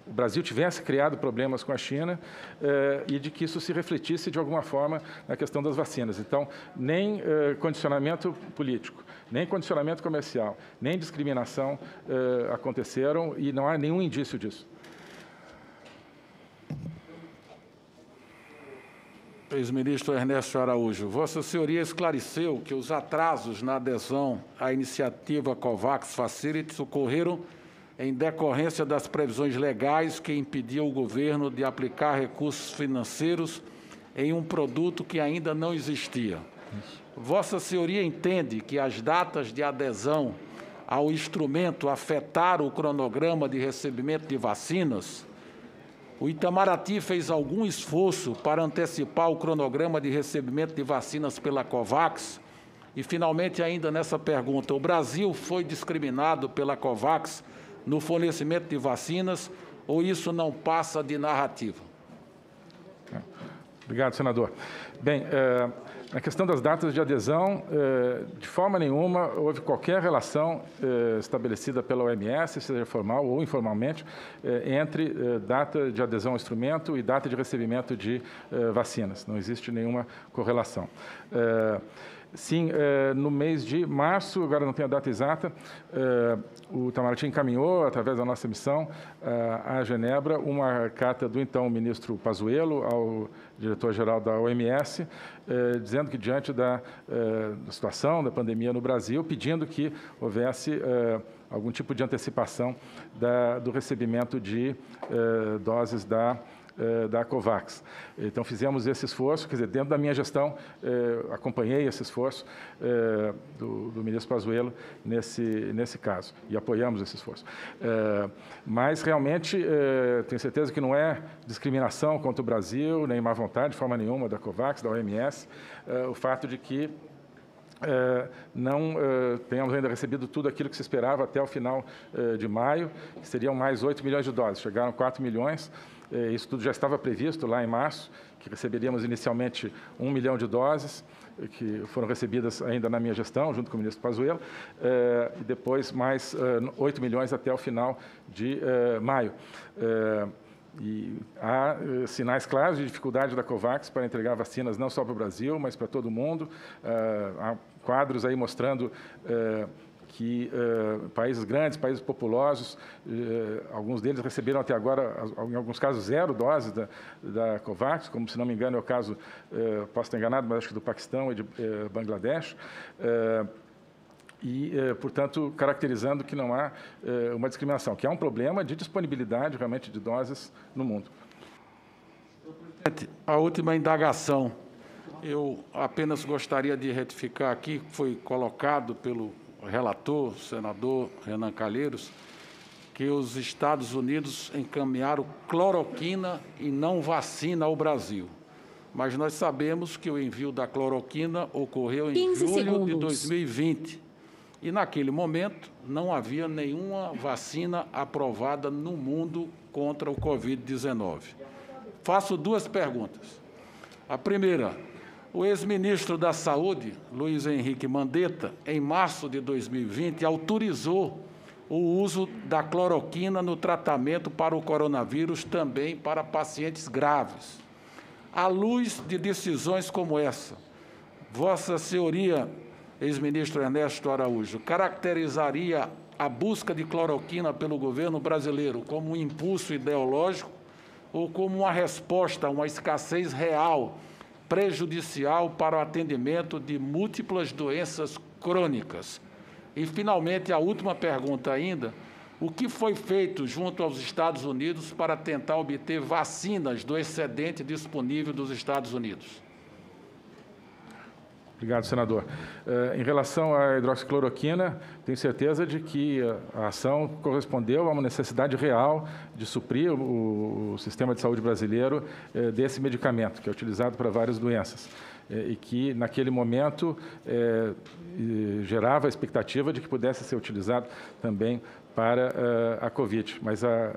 o Brasil tivesse criado problemas com a China eh, e de que isso se refletisse de alguma forma na questão das vacinas. Então, nem eh, condicionamento político, nem condicionamento comercial, nem discriminação eh, aconteceram e não há nenhum indício disso. Ex-ministro Ernesto Araújo, Vossa Senhoria esclareceu que os atrasos na adesão à iniciativa COVAX Facilities ocorreram em decorrência das previsões legais que impediam o governo de aplicar recursos financeiros em um produto que ainda não existia. Vossa Senhoria entende que as datas de adesão ao instrumento afetaram o cronograma de recebimento de vacinas? O Itamaraty fez algum esforço para antecipar o cronograma de recebimento de vacinas pela COVAX? E, finalmente, ainda nessa pergunta, o Brasil foi discriminado pela COVAX no fornecimento de vacinas ou isso não passa de narrativa? Obrigado, senador. Bem, é, na questão das datas de adesão, é, de forma nenhuma houve qualquer relação é, estabelecida pela OMS, seja formal ou informalmente, entre data de adesão ao instrumento e data de recebimento de vacinas. Não existe nenhuma correlação. Sim, é, no mês de março, agora não tenho a data exata, é, o Itamaraty encaminhou, através da nossa missão, a Genebra, uma carta do então ministro Pazuello ao diretor-geral da OMS, dizendo que, diante da, situação da pandemia no Brasil, pedindo que houvesse algum tipo de antecipação do recebimento de doses da eh, da COVAX. Então, fizemos esse esforço, quer dizer, dentro da minha gestão, eh, acompanhei esse esforço eh, do, do, ministro Pazuello nesse, nesse caso, e apoiamos esse esforço. mas, realmente, tenho certeza que não é discriminação contra o Brasil, nem má vontade, de forma nenhuma, da COVAX, da OMS, o fato de que não tenhamos ainda recebido tudo aquilo que se esperava até o final de maio, seriam mais 8 milhões de doses. Chegaram 4 milhões, isso tudo já estava previsto lá em março, que receberíamos inicialmente um milhão de doses, que foram recebidas ainda na minha gestão, junto com o ministro Pazuello, é, e depois mais 8 é, milhões até o final de maio. E há sinais claros de dificuldade da COVAX para entregar vacinas não só para o Brasil, mas para todo o mundo. há quadros aí mostrando que uh, países grandes, países populosos, uh, alguns deles receberam até agora, em alguns casos, zero doses da, da COVAX, como, se não me engano, é o caso, uh, posso estar enganado, mas acho que do Paquistão e de Bangladesh e, portanto, caracterizando que não há uma discriminação, que há um problema de disponibilidade realmente de doses no mundo. A última indagação. Eu apenas gostaria de retificar aqui, foi colocado pelo relator, senador Renan Calheiros, que os Estados Unidos encaminharam cloroquina e não vacina ao Brasil. Mas nós sabemos que o envio da cloroquina ocorreu em julho segundos. de 2020. E naquele momento não havia nenhuma vacina aprovada no mundo contra o Covid-19. Faço duas perguntas. A primeira, O ex-ministro da Saúde, Luiz Henrique Mandetta, em março de 2020, autorizou o uso da cloroquina no tratamento para o coronavírus também para pacientes graves. À luz de decisões como essa, Vossa Senhoria, ex-ministro Ernesto Araújo, caracterizaria a busca de cloroquina pelo governo brasileiro como um impulso ideológico ou como uma resposta a uma escassez real prejudicial para o atendimento de múltiplas doenças crônicas. E, finalmente, a última pergunta ainda: o que foi feito junto aos Estados Unidos para tentar obter vacinas do excedente disponível dos Estados Unidos? Obrigado, senador. Uh, em relação à hidroxicloroquina, tenho certeza de que a ação correspondeu a uma necessidade real de suprir o, sistema de saúde brasileiro uh, desse medicamento, que é utilizado para várias doenças. Uh, e que, naquele momento, gerava a expectativa de que pudesse ser utilizado também para a Covid. Mas a,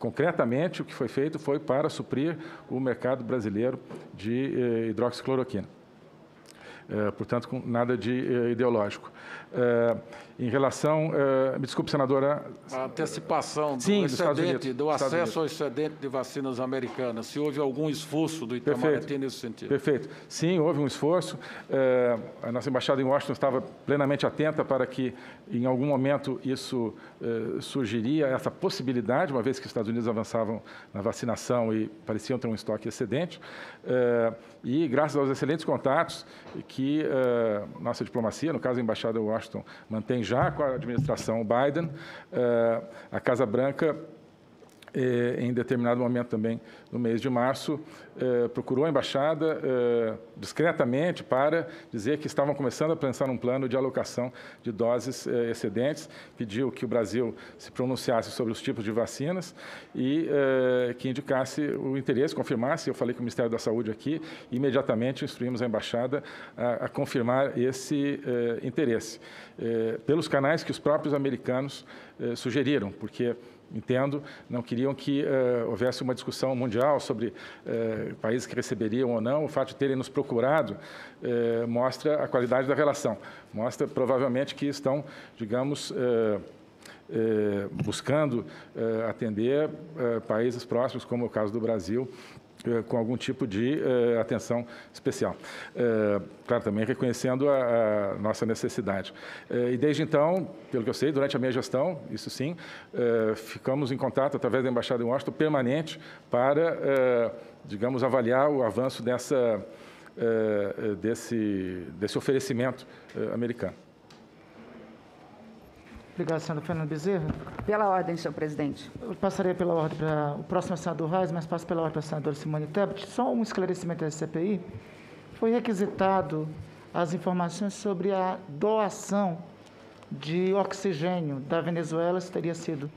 concretamente o que foi feito foi para suprir o mercado brasileiro de hidroxicloroquina. É, portanto, com nada de é, ideológico. É, em relação, me desculpe, senadora. A antecipação do Sim, excedente, do acesso ao excedente de vacinas americanas, se houve algum esforço do Itamaraty Perfeito. nesse sentido? Perfeito. Sim, houve um esforço. a nossa embaixada em Washington estava plenamente atenta para que, em algum momento, isso surgiria, essa possibilidade, uma vez que os Estados Unidos avançavam na vacinação e pareciam ter um estoque excedente. e, graças aos excelentes contatos que nossa diplomacia, no caso a embaixada em Washington, mantém já com a administração Biden, eh, a Casa Branca em determinado momento também, no mês de março, eh, procurou a embaixada discretamente para dizer que estavam começando a pensar num plano de alocação de doses excedentes, pediu que o Brasil se pronunciasse sobre os tipos de vacinas e que indicasse o interesse, confirmasse. Eu falei com o Ministério da Saúde aqui, e imediatamente instruímos a embaixada a confirmar esse interesse, pelos canais que os próprios americanos sugeriram, porque entendo, não queriam que uh, houvesse uma discussão mundial sobre uh, países que receberiam ou não. O fato de terem nos procurado uh, mostra a qualidade da relação, mostra provavelmente que estão, digamos, buscando atender países próximos, como é o caso do Brasil, com algum tipo de uh, atenção especial. Uh, claro, também reconhecendo a, a nossa necessidade. Uh, e desde então, pelo que eu sei, durante a minha gestão, isso sim, ficamos em contato através da Embaixada em Washington permanente para, digamos, avaliar o avanço dessa, desse, desse oferecimento americano. Obrigado, senador Fernando Bezerra. Pela ordem, senhor presidente. Eu passaria pela ordem para o próximo senador Reis, mas passo pela ordem para a senadora Simone Tebet. Só um esclarecimento da CPI. Foi requisitado as informações sobre a doação de oxigênio da Venezuela, se teria sido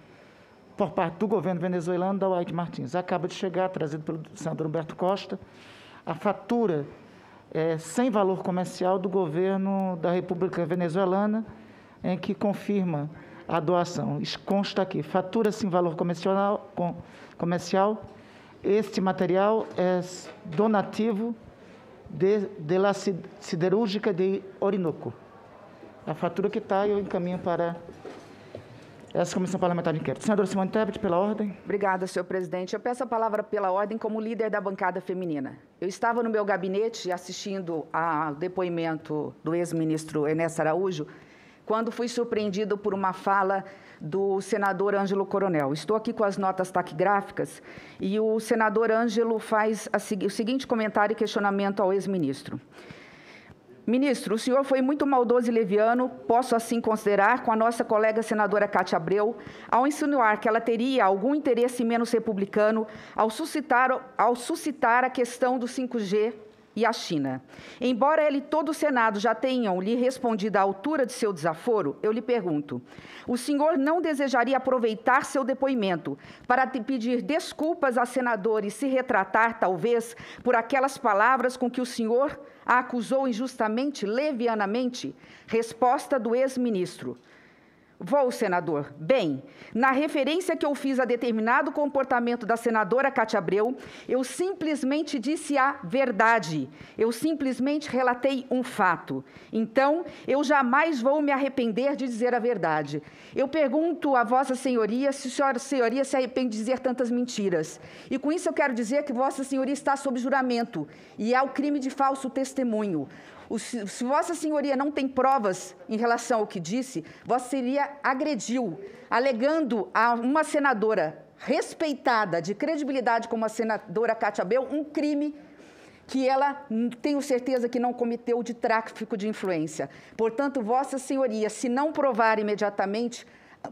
por parte do governo venezuelano da White Martins. Acaba de chegar, trazido pelo senador Humberto Costa, a fatura é, sem valor comercial do governo da República Venezuelana, em que confirma a doação. Consta aqui, fatura-se em valor comercial, com, comercial. Este material é donativo de, de la siderúrgica de Orinoco. A fatura que está, eu encaminho para essa Comissão Parlamentar de Inquérito. Senadora Simone Tebet, pela ordem. Obrigada, senhor presidente. Eu peço a palavra pela ordem como líder da bancada feminina. Eu estava no meu gabinete assistindo ao depoimento do ex-ministro Ernesto Araújo quando fui surpreendido por uma fala do senador Ângelo Coronel. Estou aqui com as notas taquigráficas e o senador Ângelo faz a, o seguinte comentário e questionamento ao ex-ministro. Ministro, o senhor foi muito maldoso e leviano, posso assim considerar, com a nossa colega senadora Cátia Abreu, ao insinuar que ela teria algum interesse menos republicano ao suscitar, ao suscitar a questão do 5G e a China. Embora ele e todo o Senado já tenham lhe respondido à altura de seu desaforo, eu lhe pergunto: o senhor não desejaria aproveitar seu depoimento para pedir desculpas a senadores e se retratar, talvez, por aquelas palavras com que o senhor a acusou injustamente, levianamente? Resposta do ex-ministro. Vou, senador. Bem, na referência que eu fiz a determinado comportamento da senadora Cátia Abreu, eu simplesmente disse a verdade. Eu simplesmente relatei um fato. Então, eu jamais vou me arrepender de dizer a verdade. Eu pergunto a Vossa Senhoria se a Senhoria se arrepende de dizer tantas mentiras. E com isso eu quero dizer que Vossa Senhoria está sob juramento e é o crime de falso testemunho. Se, Vossa Senhoria não tem provas em relação ao que disse, Vossa Senhoria agrediu, alegando a uma senadora respeitada, de credibilidade como a senadora Cátia Bel, um crime que ela tenho certeza que não cometeu de tráfico de influência. Portanto, Vossa Senhoria, se não provar imediatamente,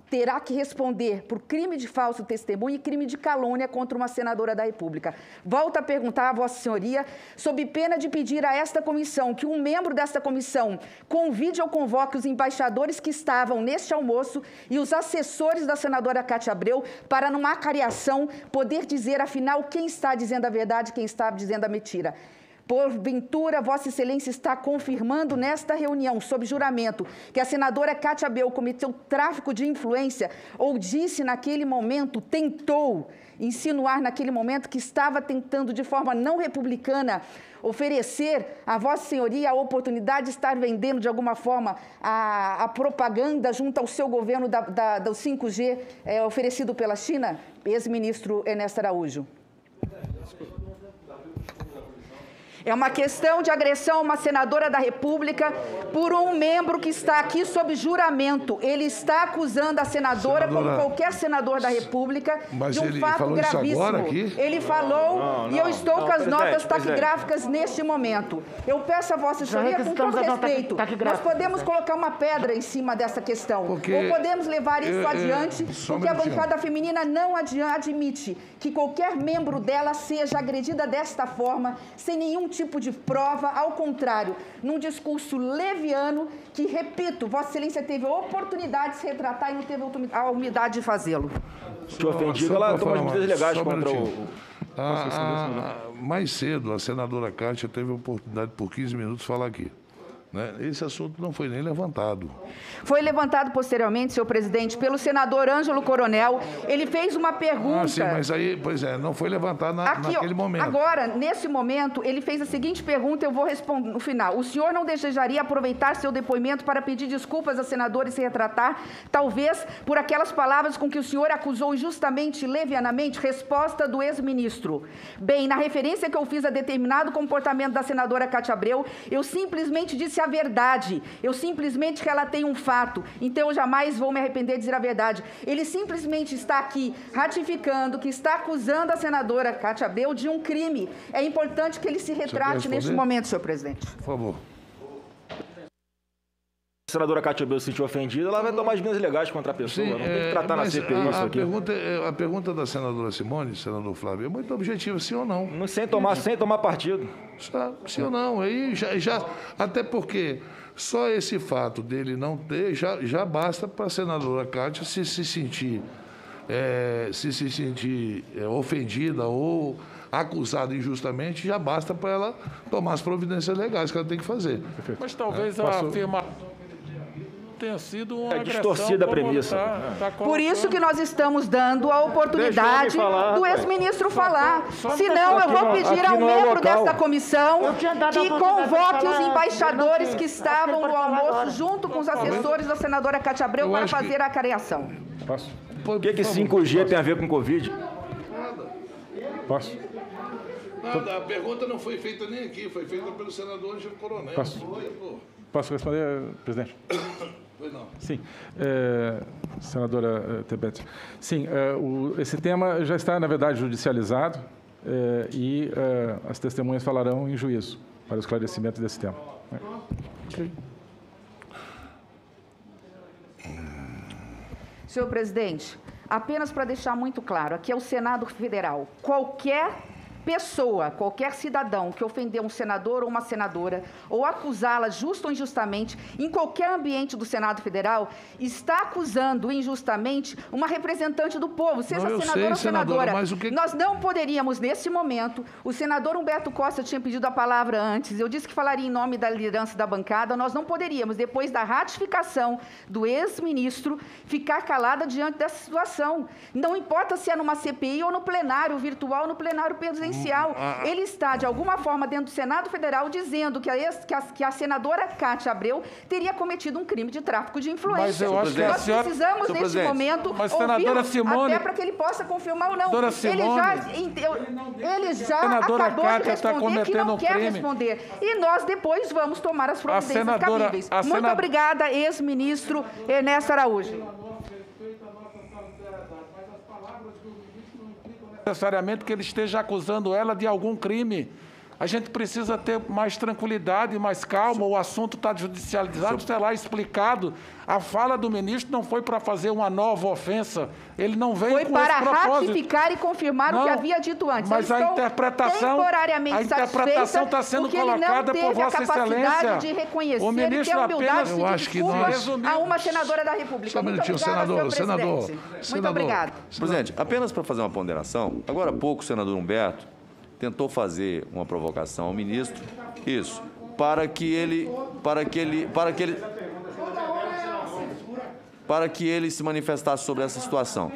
terá que responder por crime de falso testemunho e crime de calúnia contra uma senadora da República. Volto a perguntar a Vossa Senhoria, sob pena de pedir a esta comissão que um membro desta comissão convide ou convoque os embaixadores que estavam neste almoço e os assessores da senadora Cátia Abreu para, numa cariação, poder dizer, afinal, quem está dizendo a verdade e quem está dizendo a mentira. Porventura, Vossa Excelência está confirmando nesta reunião, sob juramento, que a senadora Cátia Bel cometeu tráfico de influência ou disse naquele momento, tentou insinuar naquele momento que estava tentando de forma não republicana oferecer a Vossa Senhoria a oportunidade de estar vendendo de alguma forma a, a propaganda junto ao seu governo da, da, do 5G é, eh, oferecido pela China? Ex-ministro Ernesto Araújo. É uma questão de agressão a uma senadora da República por um membro que está aqui sob juramento. Ele está acusando a senadora, senadora como qualquer senador da República, de um fato gravíssimo. Ele falou não, não, e eu estou não, com as notas taquigráficas neste momento. Eu peço a Vossa Senhoria, com todo respeito, nós podemos colocar uma pedra em cima dessa questão. Porque, ou podemos levar isso adiante, porque a bancada feminina não admite que qualquer membro dela seja agredida desta forma, sem nenhum tipo de prova, ao contrário, num discurso leviano que, repito, Vossa Excelência teve a oportunidade de se retratar e não teve a humildade de fazê-lo. Se ofendido, ela toma as medidas legais contra o... Ah, mais cedo, a senadora Kátia teve a oportunidade por 15 minutos de falar aqui. Né? Esse assunto não foi nem levantado. Foi levantado posteriormente, senhor presidente, pelo senador Ângelo Coronel. Ele fez uma pergunta. Ah, sim, mas aí, pois é, não foi levantado na, Aqui, naquele momento. Agora, nesse momento, ele fez a seguinte pergunta, eu vou responder no final. O senhor não desejaria aproveitar seu depoimento para pedir desculpas a senador e se retratar, talvez por aquelas palavras com que o senhor acusou injustamente, levianamente? Resposta do ex-ministro. Bem, na referência que eu fiz a determinado comportamento da senadora Cátia Abreu, eu simplesmente disse disse a verdade. Eu simplesmente relatei um fato. Então eu jamais vou me arrepender de dizer a verdade. Ele simplesmente está aqui ratificando que está acusando a senadora Cátia Abreu de um crime. É importante que ele se retrate neste momento, senhor presidente. Por favor a senadora Cátia Bel se sentiu ofendida, ela vai tomar as medidas legais contra a pessoa. Sim, não tem que é, tratar na CPI a, isso aqui. Pergunta, é, a pergunta da senadora Simone, senador Flávio, é muito objetiva, sim ou não? não sem, tomar, sem tomar partido. sim ou não? Aí já, já, até porque só esse fato dele não ter já, já basta para a senadora Cátia se, se sentir, é, se, se sentir é, ofendida ou acusada injustamente, já basta para ela tomar as providências legais que ela tem que fazer. Mas talvez é, a afirmação tenha sido uma é distorcida a premissa. Tá, tá Por isso que nós estamos dando a oportunidade falar, do ex-ministro falar. Só, Senão eu vou pedir ao membro desta comissão que convoque os embaixadores que estavam no almoço junto com os assessores da senadora Cátia Abreu para fazer que... a careação. Posso? O que, que 5G tem a ver com Covid? Posso? Nada, a pergunta não foi feita nem aqui, foi feita pelo senador Angelo Coronel. Posso, Posso responder, presidente? Pois não. Sim. É, senadora é, Tebet. Sim, é, o, esse tema já está, na verdade, judicializado é, e é, as testemunhas falarão em juízo para o esclarecimento desse tema. Okay. Senhor presidente, apenas para deixar muito claro, aqui é o Senado Federal. Qualquer pessoa, qualquer cidadão que ofender um senador ou uma senadora ou acusá-la justa ou injustamente em qualquer ambiente do Senado Federal está acusando injustamente uma representante do povo, seja Não, sei, ou senadora, senadora. que- Nós não poderíamos, nesse momento, o senador Humberto Costa tinha pedido a palavra antes, eu disse que falaria em nome da liderança da bancada, nós não poderíamos, depois da ratificação do ex-ministro, ficar calada diante dessa situação. Não importa se é numa CPI ou no plenário virtual no plenário presencial. Ah, ah. Ele está, de alguma forma, dentro do Senado Federal, dizendo que a, ex- que a- que a senadora Cátia Abreu teria cometido um crime de tráfico de influência. Mas eu acho que a Nós senhora- precisamos, neste presidente, momento, mas, senadora ouvi-lo, Simone- até para que ele possa confirmar ou não. Senadora ele Simone- já, enteu- ele já Senadora acabou Cátia de está responder que cometendo não um quer crime. responder. E nós depois vamos tomar as providências senadora- cabíveis. a Muito senad- obrigada, ex-ministro Ernesto Araújo. Necessariamente que ele esteja acusando ela de algum crime. A gente precisa ter mais tranquilidade, mais calma. O assunto está judicializado, está lá explicado. A fala do ministro não foi para fazer uma nova ofensa. Ele não veio Foi com para esse propósito. ratificar e confirmar o que Não, havia dito antes. mas a interpretação- temporariamente a interpretação está sendo não colocada por teve Vossa a capacidade Excelência. de reconhecer O e ministro a humildade apenas- de Eu pedir acho que nós- a uma senadora da República. Só um Muito minutinho, obrigada, senador, senador, presidente. Muito senador. obrigada. Presidente, apenas para fazer uma ponderação, agora há pouco senador Humberto tentou fazer uma provocação ao ministro, isso, para que ele, para que ele, para que ele, para que ele se manifestasse sobre essa situação.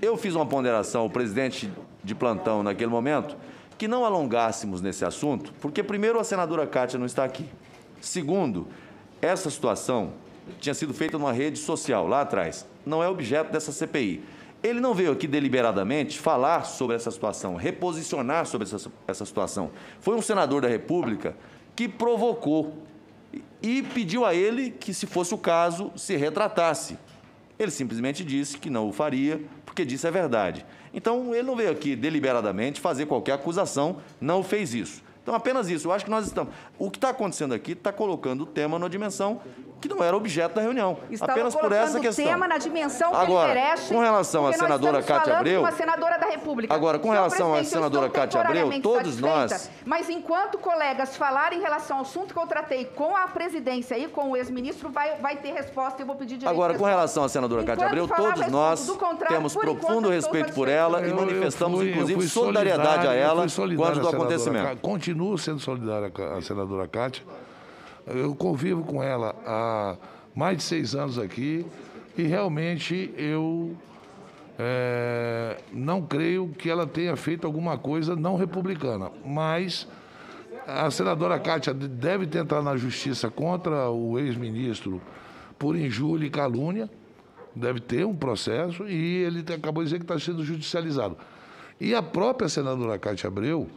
Eu fiz uma ponderação ao presidente de plantão naquele momento que não alongássemos nesse assunto, porque primeiro a senadora Cátia não está aqui. Segundo, essa situação tinha sido feita numa rede social lá atrás, não é objeto dessa CPI. Ele não veio aqui deliberadamente falar sobre essa situação, reposicionar sobre essa, essa situação. Foi um senador da República que provocou e pediu a ele que, se fosse o caso, se retratasse. Ele simplesmente disse que não o faria, porque disse a verdade. Então, ele não veio aqui deliberadamente fazer qualquer acusação, não fez isso. Então, apenas isso. Eu acho que nós estamos. O que está acontecendo aqui está colocando o tema numa dimensão que não era objeto da reunião. Estava apenas por essa o questão. tema na dimensão que Agora, lhe interessa. com relação à senadora Cátia Abreu- de uma senadora da República. Agora, com Senhor relação à senadora Cátia Abreu, todos nós- Mas enquanto colegas falarem em relação ao assunto que eu tratei com a presidência e com o ex-ministro, vai, vai ter resposta e eu vou pedir direito Agora, com relação à senadora Cátia Abreu, todos nós temos profundo respeito por ela e Eu- eu manifestamos, fui- inclusive, solidariedade a ela quanto do acontecimento. Continuo sendo solidário à senadora Cátia. Eu convivo com ela há mais de seis anos aqui e realmente eu é, não creio que ela tenha feito alguma coisa não republicana. Mas a senadora Cátia deve tentar na justiça contra o ex-ministro por injúria e calúnia. Deve ter um processo e ele acabou de dizer que está sendo judicializado. E a própria senadora Cátia Abreu,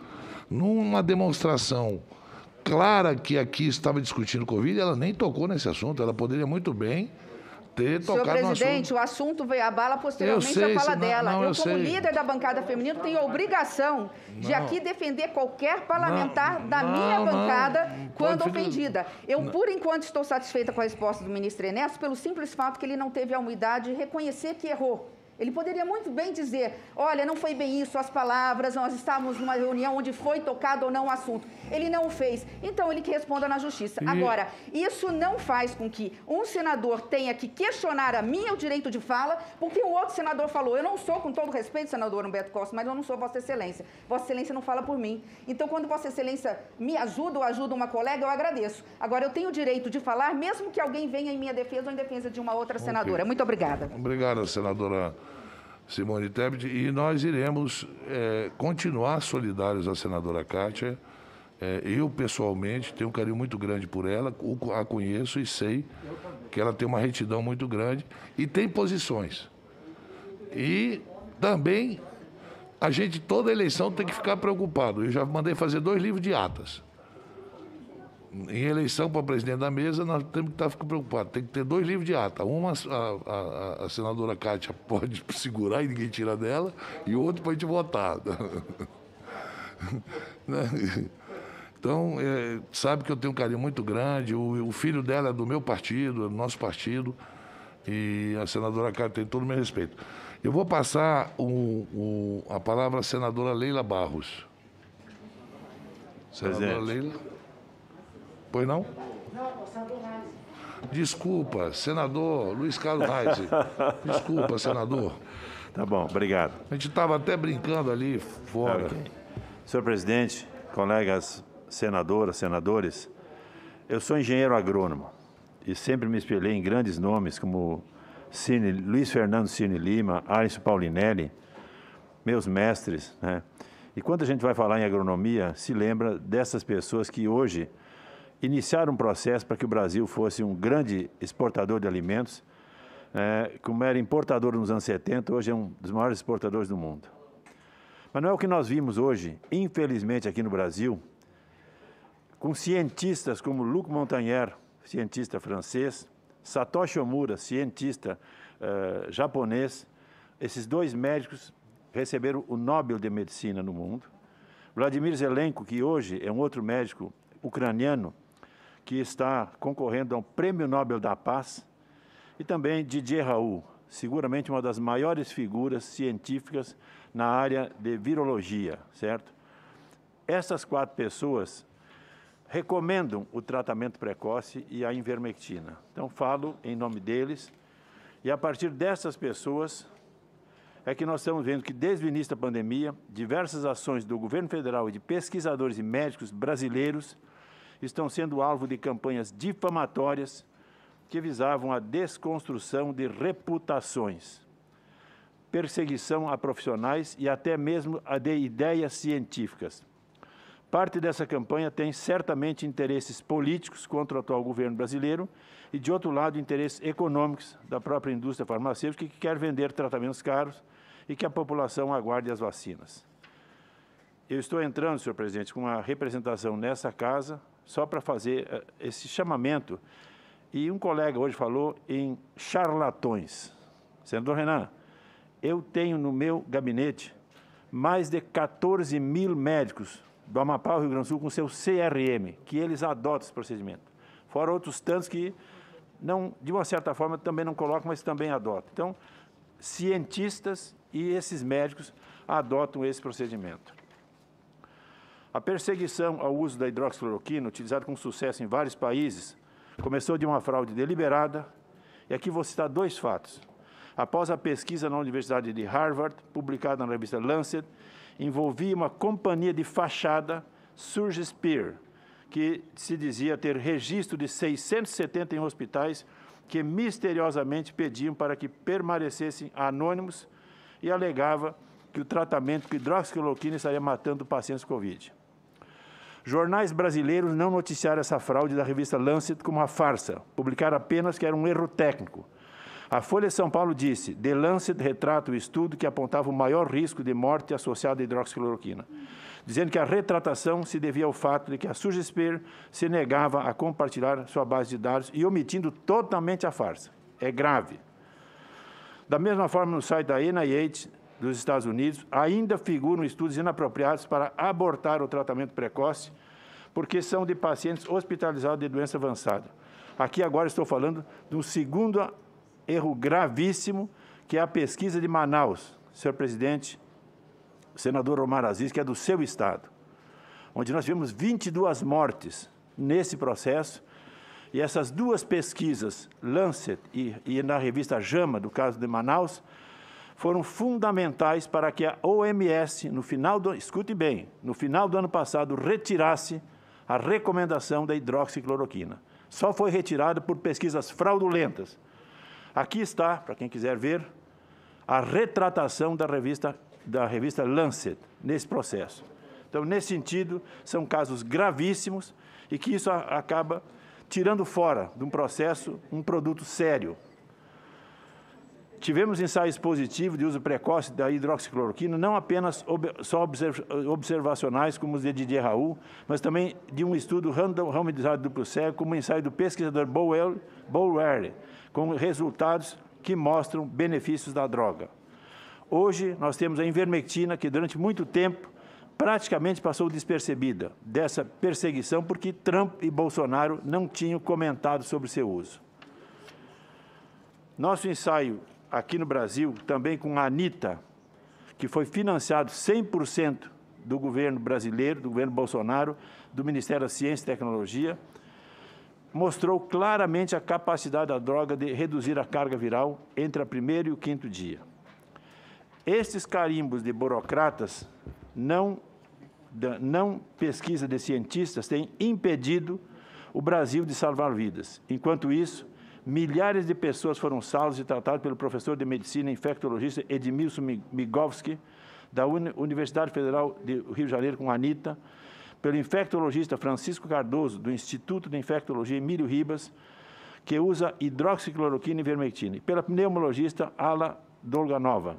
numa demonstração clara que aqui estava discutindo Covid, ela nem tocou nesse assunto. Ela poderia muito bem ter Senhor tocado no assunto. presidente, o assunto veio à bala posteriormente sei, à fala não- dela. não, eu, eu como sei. líder da bancada feminina, tenho a obrigação de Não. aqui defender qualquer parlamentar da minha bancada quando ofendida. Eu, por enquanto, estou satisfeita com a resposta do ministro Ernesto pelo simples fato que ele não teve a humildade de reconhecer que errou. Ele poderia muito bem dizer: olha, não foi bem isso, as palavras, nós estávamos numa reunião onde foi tocado ou não o assunto. Ele não o fez. Então, ele que responda na justiça. E- Agora, isso não faz com que um senador tenha que questionar a mim o direito de fala, porque o outro senador falou. Eu não sou, com todo respeito, senador Humberto Costa, mas eu não sou Vossa Excelência. Vossa Excelência não fala por mim. Então, quando Vossa Excelência me ajuda ou ajuda uma colega, eu agradeço. Agora, eu tenho o direito de falar, mesmo que alguém venha em minha defesa ou em defesa de uma outra senadora. Muito obrigada. Obrigado, senadora Simone Tebet. E nós iremos eh, continuar solidários à senadora Kátia. Eh, eu, pessoalmente, tenho um carinho muito grande por ela, a conheço e sei que ela tem uma retidão muito grande e tem posições. E também a gente, toda eleição, tem que ficar preocupado. Eu já mandei fazer dois livros de atas. Em eleição para presidente da mesa, nós temos que estar ficando preocupados. Tem que ter dois livros de ata. Uma, a, a- a senadora Cátia pode segurar e ninguém tira dela, e outro para a gente votar. Né? Então, é, sabe que eu tenho um carinho muito grande. O, o filho dela é do meu partido, é do nosso partido, e a senadora Cátia tem todo o meu respeito. Eu vou passar o- o- a palavra à senadora Leila Barros. Senadora Leila? Pois não? Não, senador Reis. Desculpa, senador Luiz Carlos Reis. Desculpa, senador. Tá bom, obrigado. A gente estava até brincando ali fora. Okay. Senhor presidente, colegas senadoras, senadores, eu sou engenheiro agrônomo e sempre me espelhei em grandes nomes como Cine, Luiz Fernando Cine Lima, Alisson Paulinelli, meus mestres. Né? E quando a gente vai falar em agronomia, se lembra dessas pessoas que hoje iniciaram um processo para que o Brasil fosse um grande exportador de alimentos, né? como era importador nos anos 70, hoje é um dos maiores exportadores do mundo. Mas não é o que nós vimos hoje, infelizmente, aqui no Brasil, com cientistas como Luc Montagnier, cientista francês, Satoshi Omura, cientista uh, japonês, esses dois médicos receberam o Nobel de Medicina no mundo. Vladimir Zelenko, que hoje é um outro médico ucraniano, que está concorrendo ao Prêmio Nobel da Paz, e também Didier Raoult, seguramente uma das maiores figuras científicas na área de virologia, certo? Essas quatro pessoas recomendam o tratamento precoce e a invermectina. Então, falo em nome deles, e a partir dessas pessoas é que nós estamos vendo que, desde o início da pandemia, diversas ações do governo federal e de pesquisadores e médicos brasileiros estão sendo alvo de campanhas difamatórias que visavam a desconstrução de reputações, perseguição a profissionais e até mesmo a de ideias científicas. Parte dessa campanha tem certamente interesses políticos contra o atual governo brasileiro e, de outro lado, interesses econômicos da própria indústria farmacêutica que quer vender tratamentos caros e que a população aguarde as vacinas. Eu estou entrando, senhor presidente, com uma representação nessa casa só para fazer uh, esse chamamento. E um colega hoje falou em charlatões. Senador Renan, eu tenho no meu gabinete mais de 14 mil médicos do Amapá Rio Grande do Sul com seu CRM, que eles adotam esse procedimento. Fora outros tantos que, não, de uma certa forma, também não colocam, mas também adotam. Então, cientistas e esses médicos adotam esse procedimento. A perseguição ao uso da hidroxicloroquina, utilizada com sucesso em vários países, começou de uma fraude deliberada, e aqui vou citar dois fatos. Após a pesquisa na Universidade de Harvard, publicada na revista Lancet, envolvia uma companhia de fachada, Surge Spear, que se dizia ter registro de 671 hospitais que misteriosamente pediam para que permanecessem anônimos e alegava que o tratamento com hidroxicloroquina estaria matando pacientes Covid. Jornais brasileiros não noticiaram essa fraude da revista Lancet como uma farsa, publicaram apenas que era um erro técnico. A Folha de São Paulo disse: The Lancet retrata o estudo que apontava o maior risco de morte associado à hidroxicloroquina, dizendo que a retratação se devia ao fato de que a Sugesper se negava a compartilhar sua base de dados e omitindo totalmente a farsa. É grave. Da mesma forma, no site da NIH dos Estados Unidos, ainda figuram estudos inapropriados para abortar o tratamento precoce, porque são de pacientes hospitalizados de doença avançada. Aqui agora estou falando do segundo erro gravíssimo, que é a pesquisa de Manaus, senhor presidente, senador Omar Aziz, que é do seu estado, onde nós tivemos 22 mortes nesse processo, e essas duas pesquisas, Lancet e, e na revista JAMA, do caso de Manaus, foram fundamentais para que a OMS, no final do, escute bem, no final do ano passado, retirasse a recomendação da hidroxicloroquina. Só foi retirada por pesquisas fraudulentas. Aqui está, para quem quiser ver, a retratação da revista, da revista Lancet nesse processo. Então, nesse sentido, são casos gravíssimos e que isso acaba tirando fora de um processo um produto sério, Tivemos ensaios positivos de uso precoce da hidroxicloroquina, não apenas ob só observacionais, como os de Didier Raul, mas também de um estudo randomizado duplo cego, como o ensaio do pesquisador Bowell, com resultados que mostram benefícios da droga. Hoje, nós temos a invermectina, que durante muito tempo praticamente passou despercebida dessa perseguição, porque Trump e Bolsonaro não tinham comentado sobre seu uso. Nosso ensaio aqui no Brasil, também com a Anitta, que foi financiado 100% do governo brasileiro, do governo Bolsonaro, do Ministério da Ciência e Tecnologia, mostrou claramente a capacidade da droga de reduzir a carga viral entre o primeiro e o quinto dia. Estes carimbos de burocratas, não, não pesquisa de cientistas, têm impedido o Brasil de salvar vidas. Enquanto isso, milhares de pessoas foram salvas e tratadas pelo professor de medicina e infectologista Edmilson Migovski, da Universidade Federal de Rio de Janeiro, com Anitta, pelo infectologista Francisco Cardoso, do Instituto de Infectologia Emílio Ribas, que usa hidroxicloroquina e vermectina, e pela pneumologista Ala Dolganova,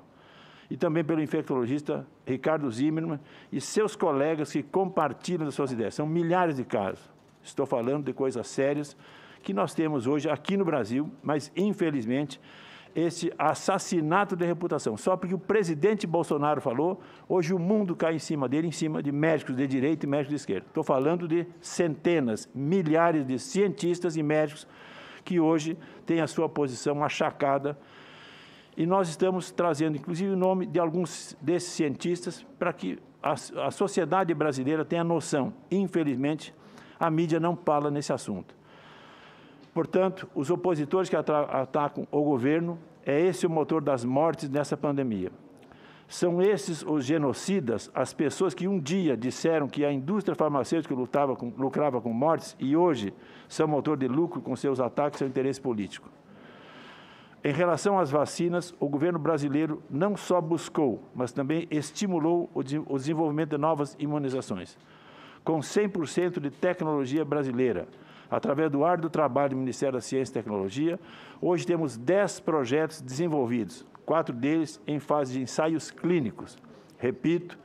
e também pelo infectologista Ricardo Zimmermann e seus colegas que compartilham das suas ideias. São milhares de casos. Estou falando de coisas sérias que nós temos hoje aqui no Brasil, mas infelizmente esse assassinato de reputação. Só porque o presidente Bolsonaro falou, hoje o mundo cai em cima dele, em cima de médicos de direita e médicos de esquerda. Estou falando de centenas, milhares de cientistas e médicos que hoje têm a sua posição achacada. E nós estamos trazendo, inclusive, o nome de alguns desses cientistas para que a, a sociedade brasileira tenha noção. Infelizmente, a mídia não fala nesse assunto. Portanto, os opositores que atacam o governo, é esse o motor das mortes nessa pandemia. São esses os genocidas, as pessoas que um dia disseram que a indústria farmacêutica lutava com, lucrava com mortes e hoje são motor de lucro com seus ataques ao interesse político. Em relação às vacinas, o governo brasileiro não só buscou, mas também estimulou o desenvolvimento de novas imunizações, com 100% de tecnologia brasileira, através do árduo trabalho do Ministério da Ciência e Tecnologia, hoje temos 10 projetos desenvolvidos, quatro deles em fase de ensaios clínicos. Repito,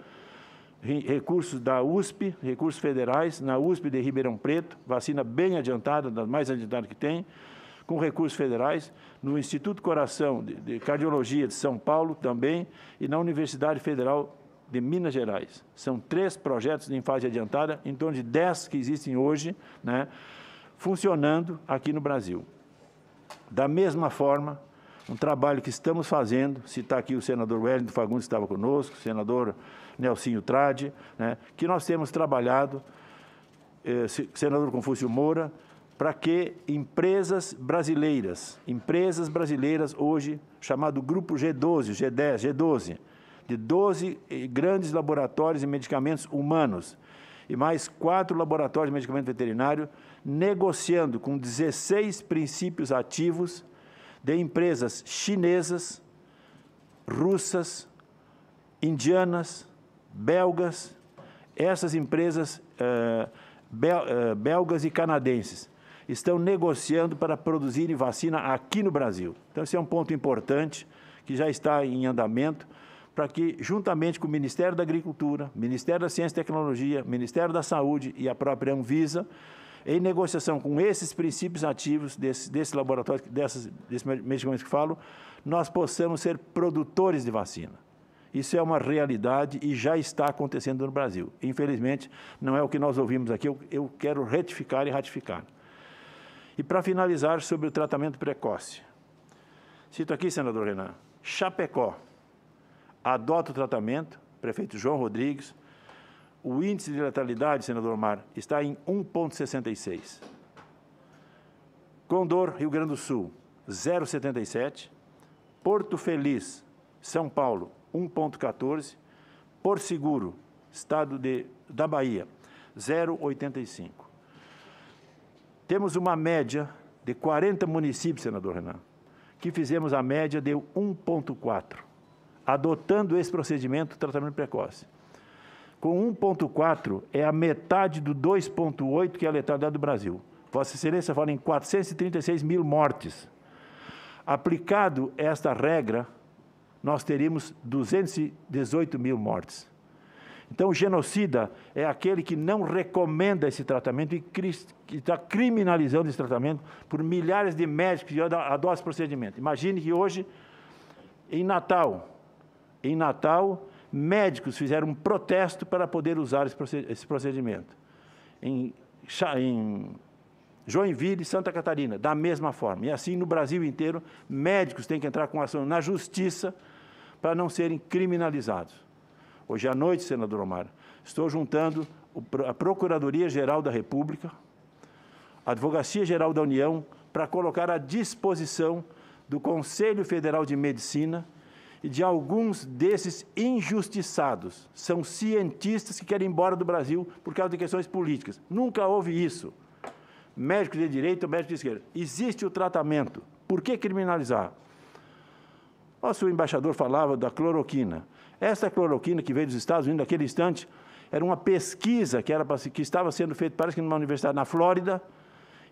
recursos da USP, recursos federais, na USP de Ribeirão Preto, vacina bem adiantada, das mais adiantadas que tem, com recursos federais, no Instituto Coração de Cardiologia de São Paulo também, e na Universidade Federal de Minas Gerais. São três projetos em fase adiantada, em torno de dez que existem hoje, né, funcionando aqui no Brasil. Da mesma forma, um trabalho que estamos fazendo, citar aqui o senador Wellington Fagundes que estava conosco, o senador Nelsinho Trade, né, que nós temos trabalhado, eh, senador Confúcio Moura, para que empresas brasileiras, empresas brasileiras hoje, chamado Grupo G12, G10, G12, de 12 eh, grandes laboratórios de medicamentos humanos e mais quatro laboratórios de medicamento veterinário, negociando com 16 princípios ativos de empresas chinesas, russas, indianas, belgas, essas empresas uh, bel, uh, belgas e canadenses estão negociando para produzirem vacina aqui no Brasil. Então, esse é um ponto importante que já está em andamento para que, juntamente com o Ministério da Agricultura, Ministério da Ciência e Tecnologia, Ministério da Saúde e a própria Anvisa, em negociação com esses princípios ativos desse, desse laboratório, dessas, desses medicamentos que falo, nós possamos ser produtores de vacina. Isso é uma realidade e já está acontecendo no Brasil. Infelizmente, não é o que nós ouvimos aqui, eu, eu quero retificar e ratificar. E para finalizar, sobre o tratamento precoce. Cito aqui, senador Renan, Chapecó adota o tratamento, prefeito João Rodrigues, o índice de letalidade, senador Mar, está em 1,66. Condor, Rio Grande do Sul, 0,77. Porto Feliz, São Paulo, 1,14. Por Seguro, estado de, da Bahia, 0,85. Temos uma média de 40 municípios, senador Renan, que fizemos a média de 1,4, adotando esse procedimento de tratamento precoce com 1,4 é a metade do 2,8 que é a letalidade do Brasil. Vossa Excelência fala em 436 mil mortes. Aplicado esta regra, nós teríamos 218 mil mortes. Então, o genocida é aquele que não recomenda esse tratamento e está criminalizando esse tratamento por milhares de médicos que adotam esse procedimento. Imagine que hoje, em Natal, em Natal, médicos fizeram um protesto para poder usar esse procedimento. Em, em Joinville, Santa Catarina, da mesma forma. E assim no Brasil inteiro, médicos têm que entrar com ação na justiça para não serem criminalizados. Hoje à noite, senador Omar, estou juntando a Procuradoria-Geral da República, a Advocacia-Geral da União, para colocar à disposição do Conselho Federal de Medicina e de alguns desses injustiçados. São cientistas que querem ir embora do Brasil por causa de questões políticas. Nunca houve isso. Médico de direita ou médico de esquerda. Existe o tratamento. Por que criminalizar? Nosso embaixador falava da cloroquina. Essa cloroquina que veio dos Estados Unidos naquele instante era uma pesquisa que, era, que estava sendo feita, parece que numa universidade na Flórida,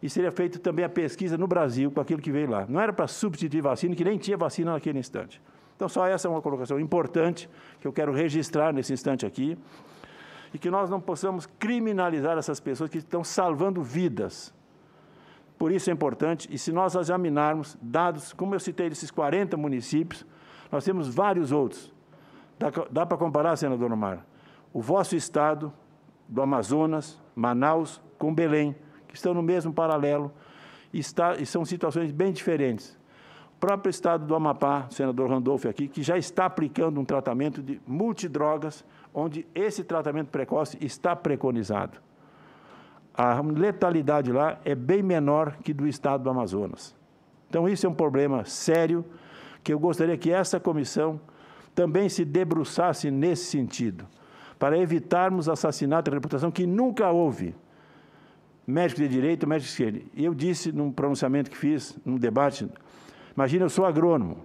e seria feita também a pesquisa no Brasil com aquilo que veio lá. Não era para substituir vacina, que nem tinha vacina naquele instante. Então, só essa é uma colocação importante que eu quero registrar nesse instante aqui, e que nós não possamos criminalizar essas pessoas que estão salvando vidas. Por isso é importante, e se nós examinarmos dados, como eu citei desses 40 municípios, nós temos vários outros. Dá, dá para comparar, senador Omar? O vosso estado do Amazonas, Manaus, com Belém, que estão no mesmo paralelo, e, está, e são situações bem diferentes. O próprio estado do Amapá, senador Randolph aqui, que já está aplicando um tratamento de multidrogas, onde esse tratamento precoce está preconizado a letalidade lá é bem menor que do estado do Amazonas. Então, isso é um problema sério que eu gostaria que essa comissão também se debruçasse nesse sentido, para evitarmos assassinato de reputação que nunca houve. Médico de direito, médico de esquerda. E eu disse num pronunciamento que fiz, num debate, imagina, eu sou agrônomo.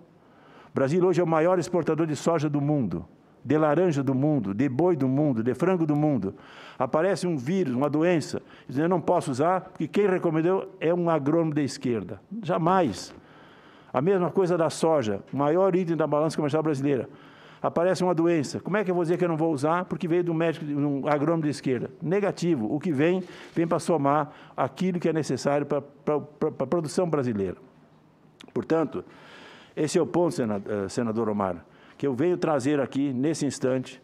O Brasil hoje é o maior exportador de soja do mundo de laranja do mundo, de boi do mundo, de frango do mundo, aparece um vírus, uma doença, dizendo eu não posso usar, porque quem recomendou é um agrônomo da esquerda. Jamais. A mesma coisa da soja, o maior item da balança comercial brasileira. Aparece uma doença. Como é que eu vou dizer que eu não vou usar? Porque veio um médico, de um agrônomo de esquerda. Negativo. O que vem, vem para somar aquilo que é necessário para a produção brasileira. Portanto, esse é o ponto, eh, senador Omar que eu venho trazer aqui nesse instante,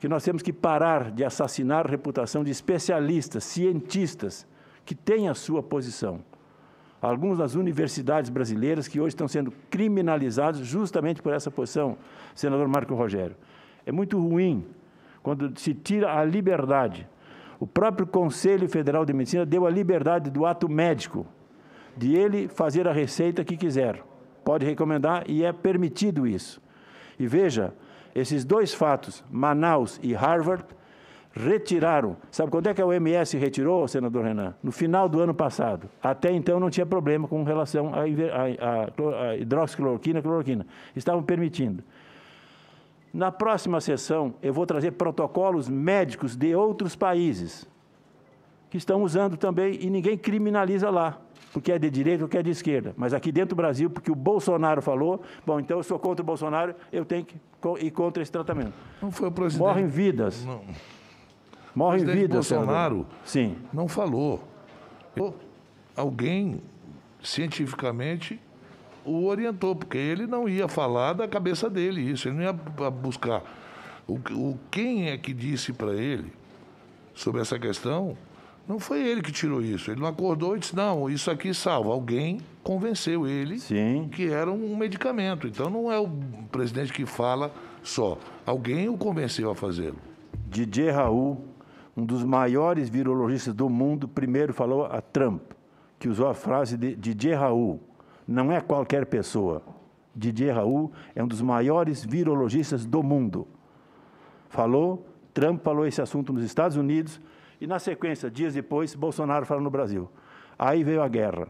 que nós temos que parar de assassinar a reputação de especialistas, cientistas, que têm a sua posição. Alguns das universidades brasileiras que hoje estão sendo criminalizados justamente por essa posição, senador Marco Rogério. É muito ruim quando se tira a liberdade. O próprio Conselho Federal de Medicina deu a liberdade do ato médico, de ele fazer a receita que quiser. Pode recomendar e é permitido isso. E veja, esses dois fatos, Manaus e Harvard, retiraram. Sabe quando é que a OMS retirou, senador Renan? No final do ano passado. Até então não tinha problema com relação à hidroxicloroquina e cloroquina. Estavam permitindo. Na próxima sessão, eu vou trazer protocolos médicos de outros países que estão usando também e ninguém criminaliza lá porque é de direita ou que é de esquerda. Mas aqui dentro do Brasil, porque o Bolsonaro falou, bom, então eu sou contra o Bolsonaro, eu tenho que ir contra esse tratamento. Não foi o presidente. Morrem vidas. Não. Morrem o vidas. Bolsonaro Sim. não falou. Alguém, cientificamente, o orientou, porque ele não ia falar da cabeça dele isso, ele não ia buscar. O, o quem é que disse para ele sobre essa questão não foi ele que tirou isso. Ele não acordou e disse: não, isso aqui salva. Alguém convenceu ele Sim. que era um medicamento. Então não é o presidente que fala só. Alguém o convenceu a fazê-lo. Didier Raul, um dos maiores virologistas do mundo, primeiro falou a Trump, que usou a frase de Didier Raul. Não é qualquer pessoa. Didier Raul é um dos maiores virologistas do mundo. Falou, Trump falou esse assunto nos Estados Unidos e, na sequência, dias depois, Bolsonaro fala no Brasil. Aí veio a guerra,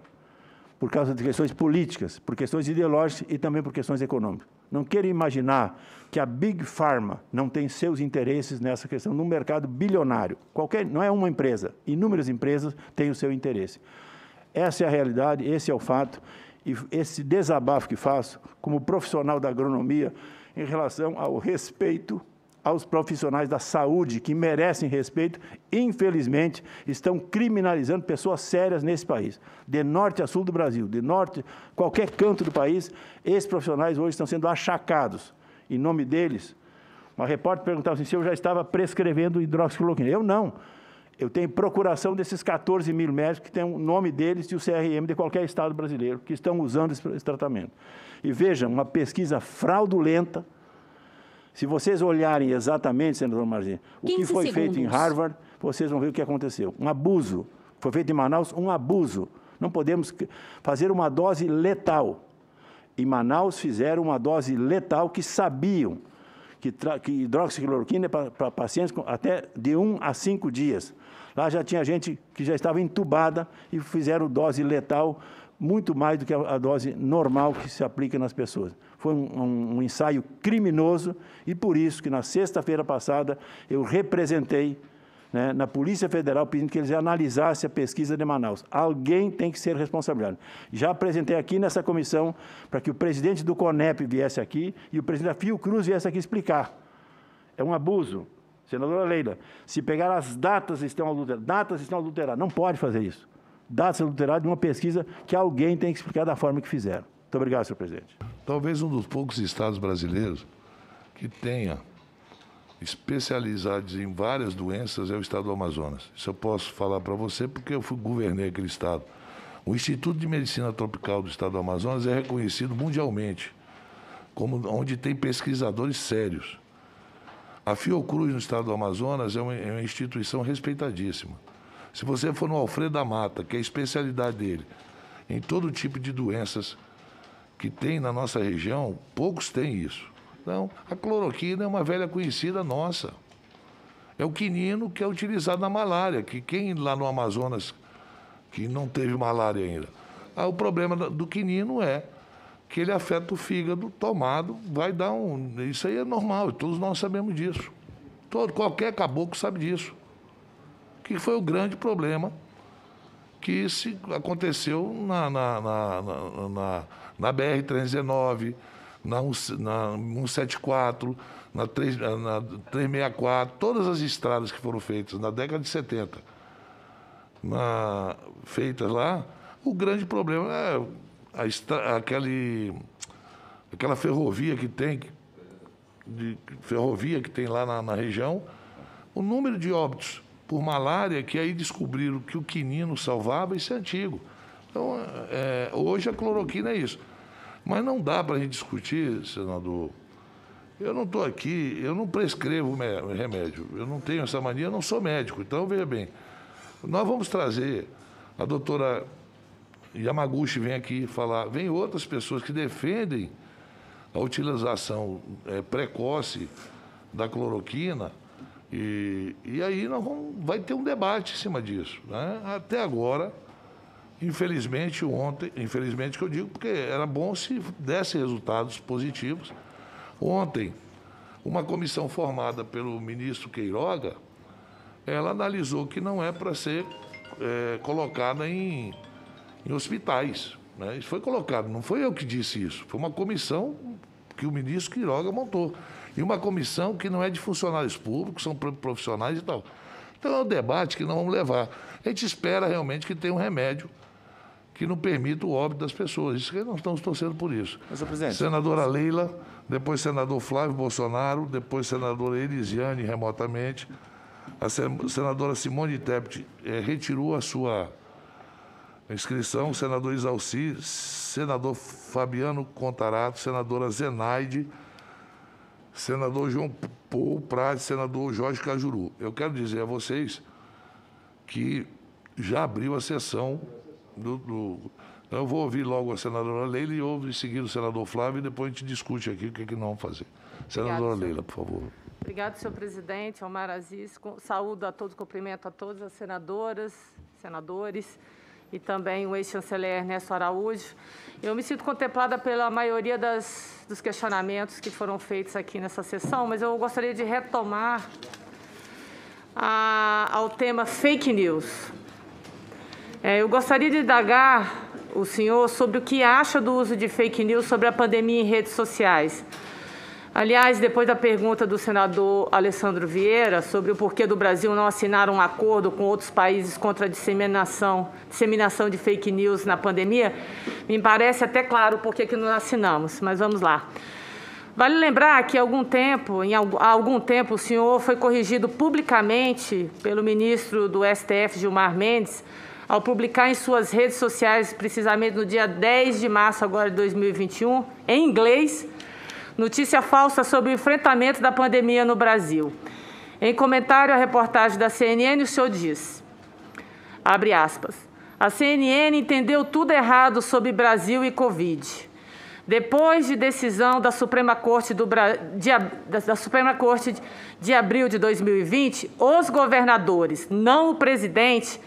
por causa de questões políticas, por questões ideológicas e também por questões econômicas. Não quero imaginar que a Big Pharma não tem seus interesses nessa questão, num mercado bilionário. Qualquer, não é uma empresa, inúmeras empresas têm o seu interesse. Essa é a realidade, esse é o fato, e esse desabafo que faço, como profissional da agronomia, em relação ao respeito aos profissionais da saúde que merecem respeito, infelizmente, estão criminalizando pessoas sérias nesse país, de norte a sul do Brasil, de norte, qualquer canto do país, esses profissionais hoje estão sendo achacados. Em nome deles, uma repórter perguntava assim, se eu já estava prescrevendo hidroxicloroquina. Eu não. Eu tenho procuração desses 14 mil médicos que têm o nome deles e o CRM de qualquer estado brasileiro que estão usando esse tratamento. E vejam, uma pesquisa fraudulenta, Se vocês olharem exatamente, senador Marzinho, o que foi segundos. feito em Harvard, vocês vão ver o que aconteceu. Um abuso. Foi feito em Manaus um abuso. Não podemos fazer uma dose letal. Em Manaus fizeram uma dose letal que sabiam que, que hidroxicloroquina é para pacientes com até de um a cinco dias. Lá já tinha gente que já estava entubada e fizeram dose letal muito mais do que a, a dose normal que se aplica nas pessoas. Foi um, um, ensaio criminoso e por isso que na sexta-feira passada eu representei né, na Polícia Federal pedindo que eles analisassem a pesquisa de Manaus. Alguém tem que ser responsabilizado. Já apresentei aqui nessa comissão para que o presidente do CONEP viesse aqui e o presidente da Fiocruz viesse aqui explicar. É um abuso. Senadora Leila, se pegar as datas estão adulteradas, datas estão adulteradas, não pode fazer isso. Datas adulteradas de uma pesquisa que alguém tem que explicar da forma que fizeram. Muito obrigado, senhor presidente. Talvez um dos poucos estados brasileiros que tenha especializados em várias doenças é o estado do Amazonas. Isso eu posso falar para você porque eu fui governei aquele estado. O Instituto de Medicina Tropical do estado do Amazonas é reconhecido mundialmente como onde tem pesquisadores sérios. A Fiocruz no estado do Amazonas é uma, é uma instituição respeitadíssima. Se você for no Alfredo da Mata, que é a especialidade dele, em todo tipo de doenças que tem na nossa região, poucos têm isso. Então, a cloroquina é uma velha conhecida nossa. É o quinino que é utilizado na malária, que quem lá no Amazonas que não teve malária ainda. Ah, o problema do quinino é que ele afeta o fígado tomado, vai dar um. Isso aí é normal, todos nós sabemos disso. Todo, qualquer caboclo sabe disso. Que foi o grande problema que se aconteceu na, na, na, na, na na BR-319, na, na 174, na, 3, na 364, todas as estradas que foram feitas na década de 70, na, feitas lá, o grande problema é a, aquele, aquela ferrovia que tem, de, ferrovia que tem lá na, na região, o número de óbitos por malária, que aí descobriram que o quinino salvava, isso é antigo. Então, é, hoje a cloroquina é isso. Mas não dá para a gente discutir, senador. Eu não estou aqui, eu não prescrevo remédio. Eu não tenho essa mania, eu não sou médico. Então, veja bem, nós vamos trazer a doutora Yamaguchi vem aqui falar, vem outras pessoas que defendem a utilização é, precoce da cloroquina, e, e aí nós vamos, vai ter um debate em cima disso. Né? Até agora, Infelizmente, ontem, infelizmente que eu digo, porque era bom se desse resultados positivos. Ontem, uma comissão formada pelo ministro Queiroga, ela analisou que não é para ser é, colocada em, em hospitais. Né? Isso foi colocado, não foi eu que disse isso, foi uma comissão que o ministro Queiroga montou. E uma comissão que não é de funcionários públicos, são profissionais e tal. Então é um debate que nós vamos levar. A gente espera realmente que tenha um remédio que não permita o óbito das pessoas. Isso que nós estamos torcendo por isso. Senadora Leila, depois senador Flávio Bolsonaro, depois senadora Elisiane remotamente. A senadora Simone Tebet eh, retirou a sua inscrição, senador Isalci, senador Fabiano Contarato, senadora Zenaide, senador João Paul Prade, senador Jorge Cajuru. Eu quero dizer a vocês que já abriu a sessão do, do, eu vou ouvir logo a senadora Leila e ouvo em seguida o senador Flávio e depois a gente discute aqui o que, é que nós vamos fazer. Senadora Obrigado, Leila, por favor. Obrigado, senhor presidente. Omar Aziz. Saúdo a todos, cumprimento a todas as senadoras, senadores e também o ex-chanceler Ernesto Araújo. Eu me sinto contemplada pela maioria das, dos questionamentos que foram feitos aqui nessa sessão, mas eu gostaria de retomar a, ao tema fake news. É, eu gostaria de indagar o senhor sobre o que acha do uso de fake news sobre a pandemia em redes sociais. Aliás, depois da pergunta do senador Alessandro Vieira sobre o porquê do Brasil não assinar um acordo com outros países contra a disseminação, disseminação de fake news na pandemia, me parece até claro por que não assinamos, mas vamos lá. Vale lembrar que algum tempo, em, há algum tempo, o senhor foi corrigido publicamente pelo ministro do STF, Gilmar Mendes, ao publicar em suas redes sociais, precisamente no dia 10 de março agora de 2021, em inglês, Notícia falsa sobre o enfrentamento da pandemia no Brasil. Em comentário à reportagem da CNN, o senhor diz, abre aspas, a CNN entendeu tudo errado sobre Brasil e Covid. Depois de decisão da Suprema Corte, do, de, da Suprema Corte de abril de 2020, os governadores, não o presidente,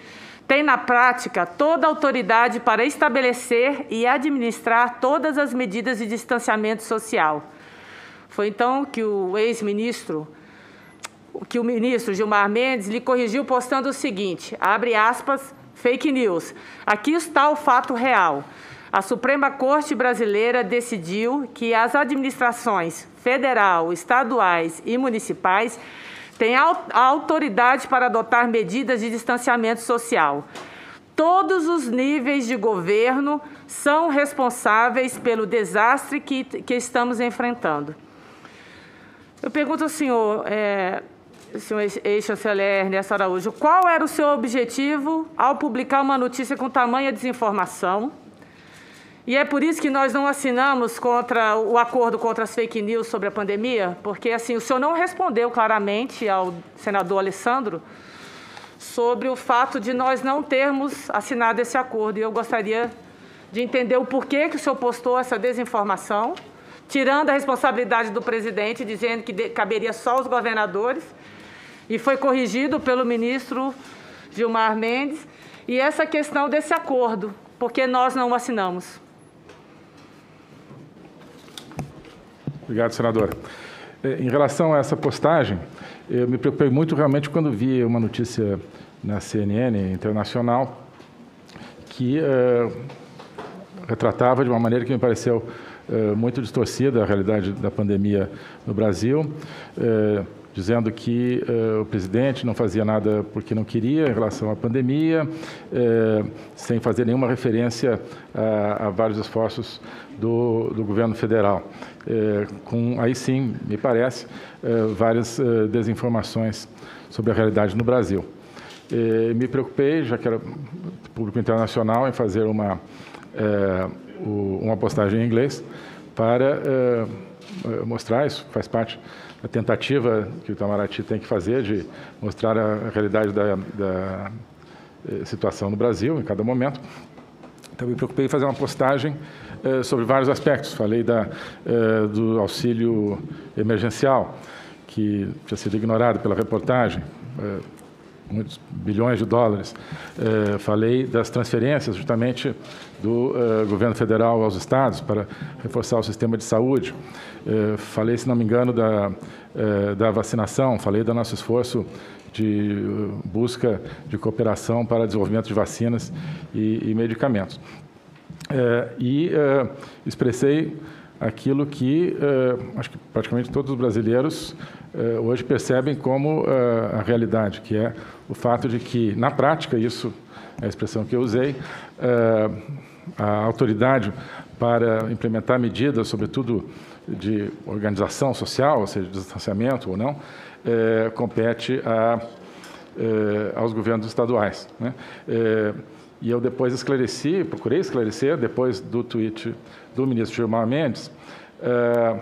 têm na prática toda a autoridade para estabelecer e administrar todas as medidas de distanciamento social. Foi então que o ex-ministro que o ministro Gilmar Mendes lhe corrigiu postando o seguinte, abre aspas, fake news. Aqui está o fato real. A Suprema Corte Brasileira decidiu que as administrações federal, estaduais e municipais têm a autoridade para adotar medidas de distanciamento social. Todos os níveis de governo são responsáveis pelo desastre que, que estamos enfrentando. Eu pergunto ao senhor, é, senhor ex-chanceler Ernesto Araújo, qual era o seu objetivo ao publicar uma notícia com tamanha desinformação? E é por isso que nós não assinamos contra o acordo contra as fake news sobre a pandemia, porque assim o senhor não respondeu claramente ao senador Alessandro sobre o fato de nós não termos assinado esse acordo. E eu gostaria de entender o porquê que o senhor postou essa desinformação, tirando a responsabilidade do presidente, dizendo que caberia só aos governadores e foi corrigido pelo ministro Gilmar Mendes, e essa questão desse acordo, porque nós não assinamos. Obrigado, senadora. É, em relação a essa postagem, eu me preocupei muito realmente quando vi uma notícia na CNN internacional que uh, retratava de uma maneira que me pareceu uh, muito distorcida a realidade da pandemia no Brasil. Uh, dizendo que uh, o presidente não fazia nada porque não queria em relação à pandemia, uh, sem fazer nenhuma referência a, a vários esforços do, do governo federal. Uh, com, aí sim, me parece, várias desinformações sobre a realidade no Brasil. me preocupei, já que era público internacional, em fazer uma, uma postagem em inglês para mostrar isso, faz parte a tentativa que o Itamaraty tem que fazer de mostrar a realidade da, da eh, situação no Brasil em cada momento. Então, me preocupei em fazer uma postagem eh, sobre vários aspectos. Falei da, eh, do auxílio emergencial, que tinha sido ignorado pela reportagem, eh, muitos bilhões de dólares. Eh, falei das transferências, justamente, do eh, governo federal aos estados para reforçar o sistema de saúde. Eh, falei, se não me engano, da, eh, da vacinação, falei do nosso esforço de eh, busca de cooperação para desenvolvimento de vacinas e, e medicamentos. e expressei aquilo que acho que praticamente todos os brasileiros hoje percebem como a realidade, que é o fato de que, na prática, isso é a expressão que eu usei, a autoridade para implementar medidas, sobretudo de organização social, ou seja, de distanciamento ou não, é, compete a, é, aos governos estaduais. Né? É, e eu depois esclareci, procurei esclarecer, depois do tweet do ministro Gilmar Mendes, é,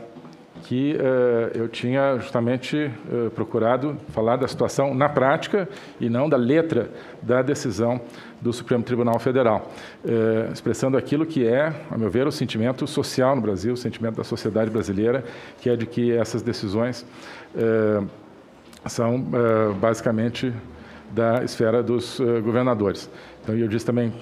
que é, eu tinha justamente é, procurado falar da situação na prática e não da letra da decisão do Supremo Tribunal Federal, eh, expressando aquilo que é, a meu ver, o sentimento social no Brasil, o sentimento da sociedade brasileira, que é de que essas decisões são basicamente da esfera dos governadores. Então, eu disse também,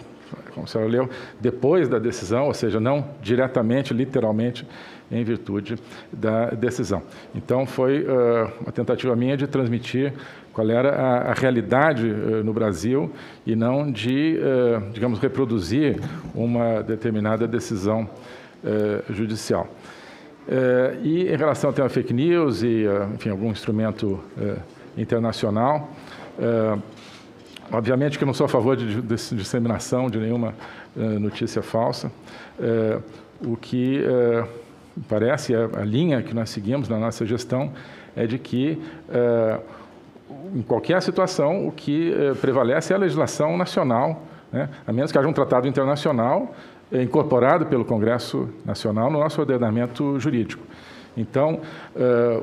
como a senhora leu, depois da decisão, ou seja, não diretamente, literalmente, em virtude da decisão. Então, foi uh, uma tentativa minha de transmitir qual era a, a realidade uh, no Brasil e não de, uh, digamos, reproduzir uma determinada decisão judicial. e em relação ao tema fake news e, enfim, algum instrumento internacional, obviamente que eu não sou a favor de disseminação de nenhuma notícia falsa. o que parece, a, a, linha que nós seguimos na nossa gestão é de que, eh, em qualquer situação, o que eh, prevalece é a legislação nacional, né? a menos que haja um tratado internacional eh, incorporado pelo Congresso Nacional no nosso ordenamento jurídico. Então,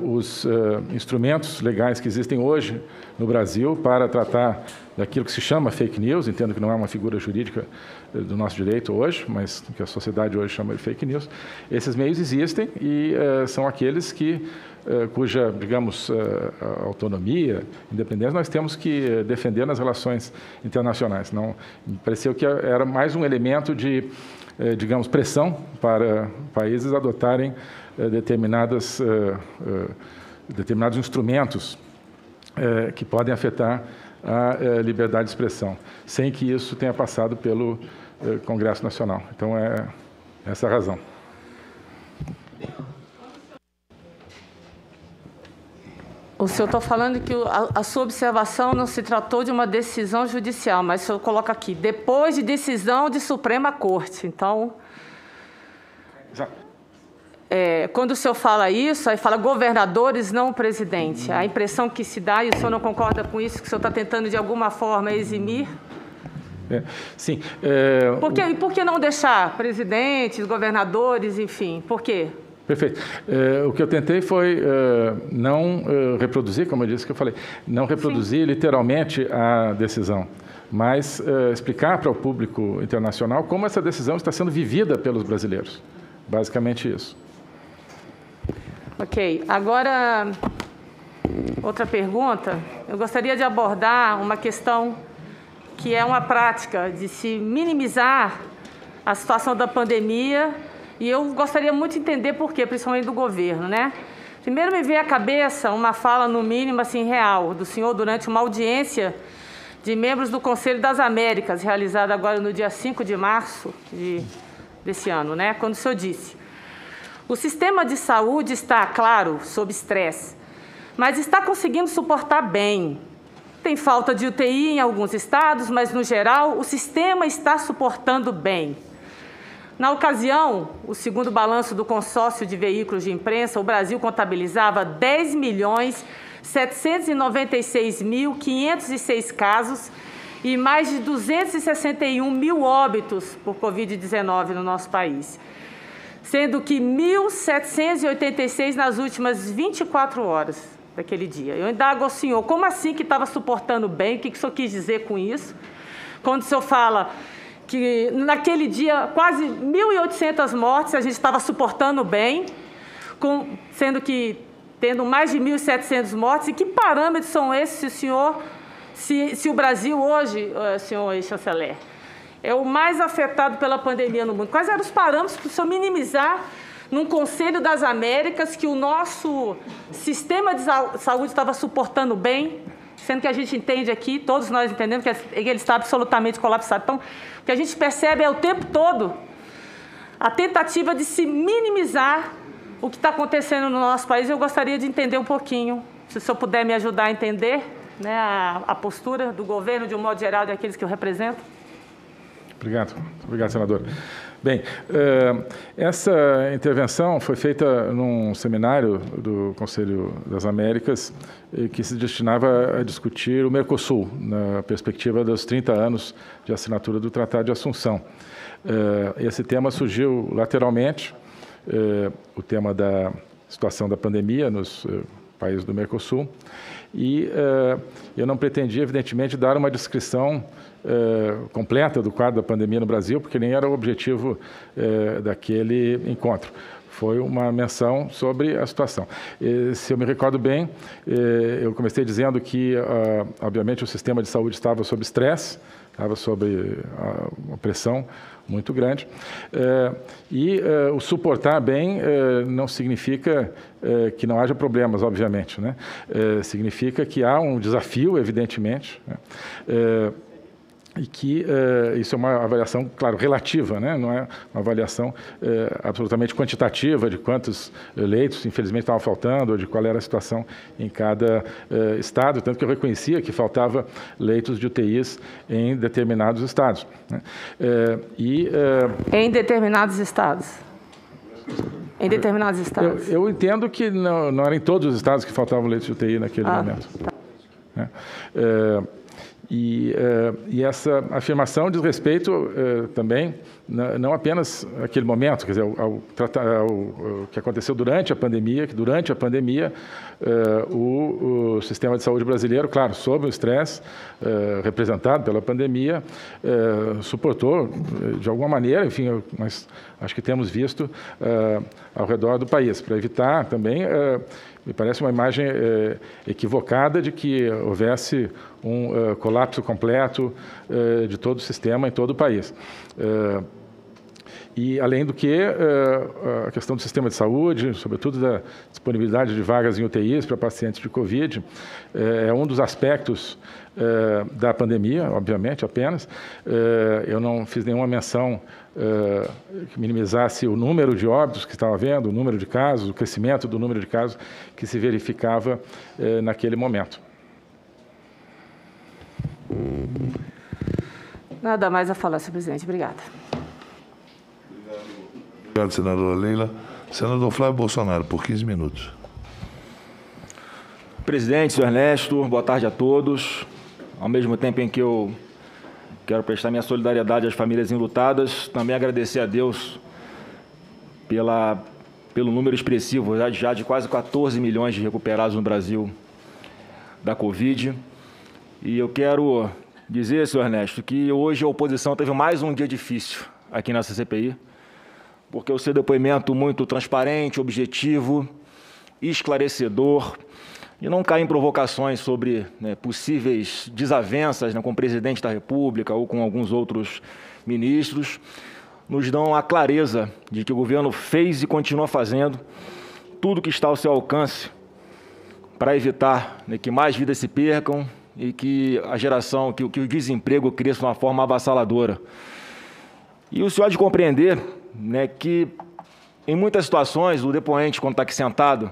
os instrumentos legais que existem hoje no Brasil para tratar daquilo que se chama fake news, entendo que não é uma figura jurídica do nosso direito hoje, mas que a sociedade hoje chama de fake news, esses meios existem e são aqueles que eh, cuja, digamos, eh, autonomia, independência, nós temos que defender nas relações internacionais. Não, pareceu que era mais um elemento de, digamos, pressão para países adotarem determinadas, determinados instrumentos que podem afetar a liberdade de expressão, sem que isso tenha passado pelo Congresso Nacional. Então, é essa a razão. O senhor está falando que a, a, sua observação não se tratou de uma decisão judicial, mas o senhor coloca aqui, depois de decisão de Suprema Corte. Então, é, quando o senhor fala isso, aí fala governadores, não presidente. A impressão que se dá, e o senhor não concorda com isso, que o senhor está tentando de alguma forma eximir? É, sim. É, por, que, o... por que não deixar presidentes, governadores, enfim? Por quê? Perfeito. É, o que eu tentei foi é, não é, reproduzir, como eu disse que eu falei, não reproduzir Sim. literalmente a decisão, mas explicar para o público internacional como essa decisão está sendo vivida pelos brasileiros. Basicamente isso. Ok. Agora, outra pergunta. Eu gostaria de abordar uma questão que é uma prática de se minimizar a situação da pandemia e eu gostaria muito de entender por quê, principalmente do governo, né? Primeiro me veio à cabeça uma fala, no mínimo, assim, real, do senhor durante uma audiência de membros do Conselho das Américas, realizada agora no dia 5 de março de, desse ano, né? Quando o senhor disse: o sistema de saúde está, claro, sob estresse, mas está conseguindo suportar bem. Tem falta de UTI em alguns estados, mas no geral o sistema está suportando bem. Na ocasião, o segundo balanço do consórcio de veículos de imprensa, o Brasil contabilizava 10 milhões 796.506 casos e mais de 261 mil óbitos por Covid-19 no nosso país, sendo que 1.786 nas últimas 24 horas daquele dia. Eu indago ao senhor, como assim que estava suportando bem? O que, que o senhor quis dizer com isso? Quando o senhor fala que naquele dia quase 1.800 mortes a gente estava suportando bem, com, sendo que tendo mais de 1.700 mortes. E que parâmetros são esses, se o senhor, se, se o Brasil hoje, uh, senhor chanceler, é o mais afetado pela pandemia no mundo? Quais eram os parâmetros para o senhor minimizar num Conselho das Américas que o nosso sistema de saúde estava suportando bem, sendo que a gente entende aqui, todos nós entendemos que ele está absolutamente colapsado. Então, o que a gente percebe é o tempo todo a tentativa de se minimizar o que está acontecendo no nosso país. Eu gostaria de entender um pouquinho, se o senhor puder me ajudar a entender né, a, a postura do governo, de um modo geral, e aqueles que eu represento. Obrigado. Obrigado, senador. Bem, eh, essa intervenção foi feita num seminário do Conselho das Américas eh, que se destinava a discutir o Mercosul, na perspectiva dos 30 anos de assinatura do Tratado de Assunção. Eh, esse tema surgiu lateralmente, o tema da situação da pandemia nos países do Mercosul, e eu não pretendia, evidentemente, dar uma descrição eh, completa do quadro da pandemia no Brasil, porque nem era o objetivo eh, daquele encontro. Foi uma menção sobre a situação. E, se eu me recordo bem, eh, eu comecei dizendo que, ah, obviamente, o sistema de saúde estava sob estresse, estava sob ah, uma pressão muito grande. e o suportar bem não significa que não haja problemas, obviamente. Né? significa que há um desafio, evidentemente. Né? E que uh, isso é uma avaliação, claro, relativa, né? não é uma avaliação uh, absolutamente quantitativa de quantos leitos, infelizmente, estavam faltando ou de qual era a situação em cada uh, estado, tanto que eu reconhecia que faltava leitos de UTIs em determinados estados. Né? e, em determinados estados? Em determinados estados? Eu, eu entendo que não, não era em todos os estados que faltavam leitos de UTI naquele ah, momento. Tá. Né? E, e essa afirmação diz respeito também não apenas aquele momento, quer dizer, ao, ao, ao, que aconteceu durante a pandemia, que durante a pandemia uh, o, o, sistema de saúde brasileiro, claro, sob o estresse representado pela pandemia, suportou de alguma maneira, enfim, mas acho que temos visto ao redor do país, para evitar também, me parece uma imagem equivocada de que houvesse um colapso completo de todo o sistema em todo o país. E, além do que, eh, a questão do sistema de saúde, sobretudo da disponibilidade de vagas em UTIs para pacientes de Covid, eh, é um dos aspectos eh, da pandemia, obviamente, apenas. Eu não fiz nenhuma menção que minimizasse o número de óbitos que estava havendo, o número de casos, o crescimento do número de casos que se verificava naquele momento. Nada mais a falar, senhor presidente. Obrigada. Obrigado, senadora Leila. Senador Flávio Bolsonaro, por 15 minutos. Presidente, senhor Ernesto, boa tarde a todos. Ao mesmo tempo em que eu quero prestar minha solidariedade às famílias enlutadas, também agradecer a Deus pela, pelo número expressivo, já, já de quase 14 milhões de recuperados no Brasil da Covid. E eu quero dizer, senhor Ernesto, que hoje a oposição teve mais um dia difícil aqui nessa CPI porque o seu depoimento muito transparente, objetivo, esclarecedor, e não cai em provocações sobre né, possíveis desavenças né, com o presidente da República ou com alguns outros ministros, nos dão a clareza de que o governo fez e continua fazendo tudo que está ao seu alcance para evitar né, que mais vidas se percam e que a geração, que, que o desemprego cresça de uma forma avassaladora. E o senhor há de compreender né, que em muitas situações o depoente, quando está aqui sentado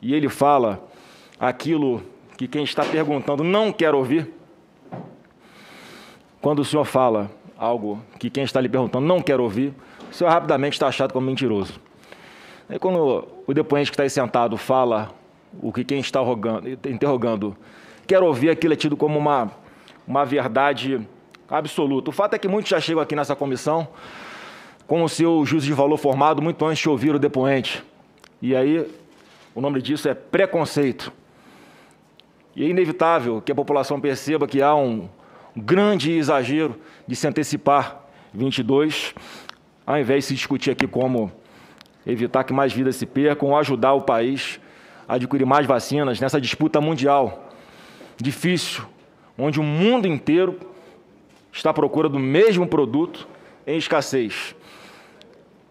e ele fala aquilo que quem está perguntando não quer ouvir, quando o senhor fala algo que quem está lhe perguntando não quer ouvir, o senhor rapidamente está achado como mentiroso. E quando o depoente que está aí sentado fala o que quem está rogando, interrogando quer ouvir, aquilo é tido como uma, uma verdade absoluta. O fato é que muitos já chegam aqui nessa comissão com o seu juízo de valor formado muito antes de ouvir o depoente. E aí, o nome disso é preconceito. E é inevitável que a população perceba que há um grande exagero de se antecipar 22, ao invés de se discutir aqui como evitar que mais vidas se percam ou ajudar o país a adquirir mais vacinas nessa disputa mundial difícil, onde o mundo inteiro está à procura do mesmo produto em escassez.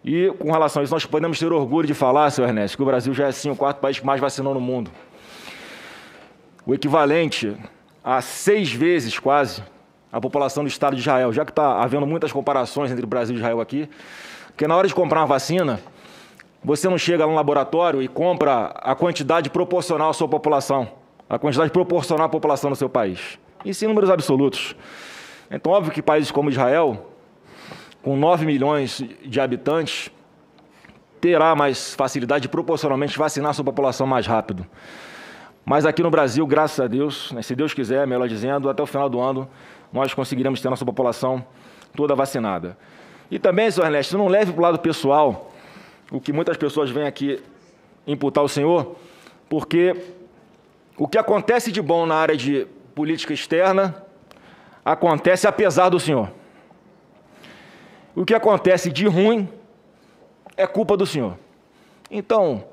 E com relação a isso, nós podemos ter orgulho de falar, senhor Ernesto, que o Brasil já é sim o quarto país que mais vacinou no mundo. O equivalente a seis vezes quase a população do Estado de Israel, já que está havendo muitas comparações entre Brasil e Israel aqui, porque na hora de comprar uma vacina, você não chega no laboratório e compra a quantidade proporcional à sua população, a quantidade proporcional à população do seu país. E sim números absolutos. Então, óbvio que países como Israel com 9 milhões de habitantes, terá mais facilidade de proporcionalmente vacinar sua população mais rápido. Mas aqui no Brasil, graças a Deus, né, se Deus quiser, melhor dizendo, até o final do ano, nós conseguiremos ter nossa população toda vacinada. E também, senhor Ernesto, não leve para o lado pessoal o que muitas pessoas vêm aqui imputar ao senhor, porque o que acontece de bom na área de política externa acontece apesar do senhor. O que acontece de ruim é culpa do senhor. Então,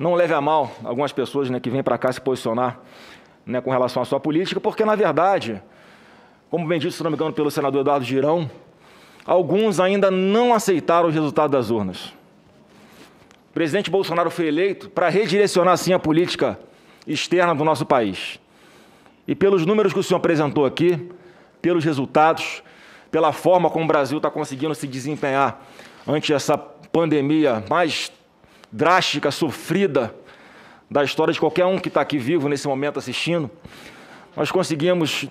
não leve a mal algumas pessoas né, que vêm para cá se posicionar né, com relação à sua política, porque, na verdade, como bem dito, se não me engano, pelo senador Eduardo Girão, alguns ainda não aceitaram o resultado das urnas. O presidente Bolsonaro foi eleito para redirecionar, sim, a política externa do nosso país. E pelos números que o senhor apresentou aqui, pelos resultados, pela forma como o Brasil está conseguindo se desempenhar ante essa pandemia mais drástica, sofrida da história de qualquer um que está aqui vivo nesse momento assistindo. Nós conseguimos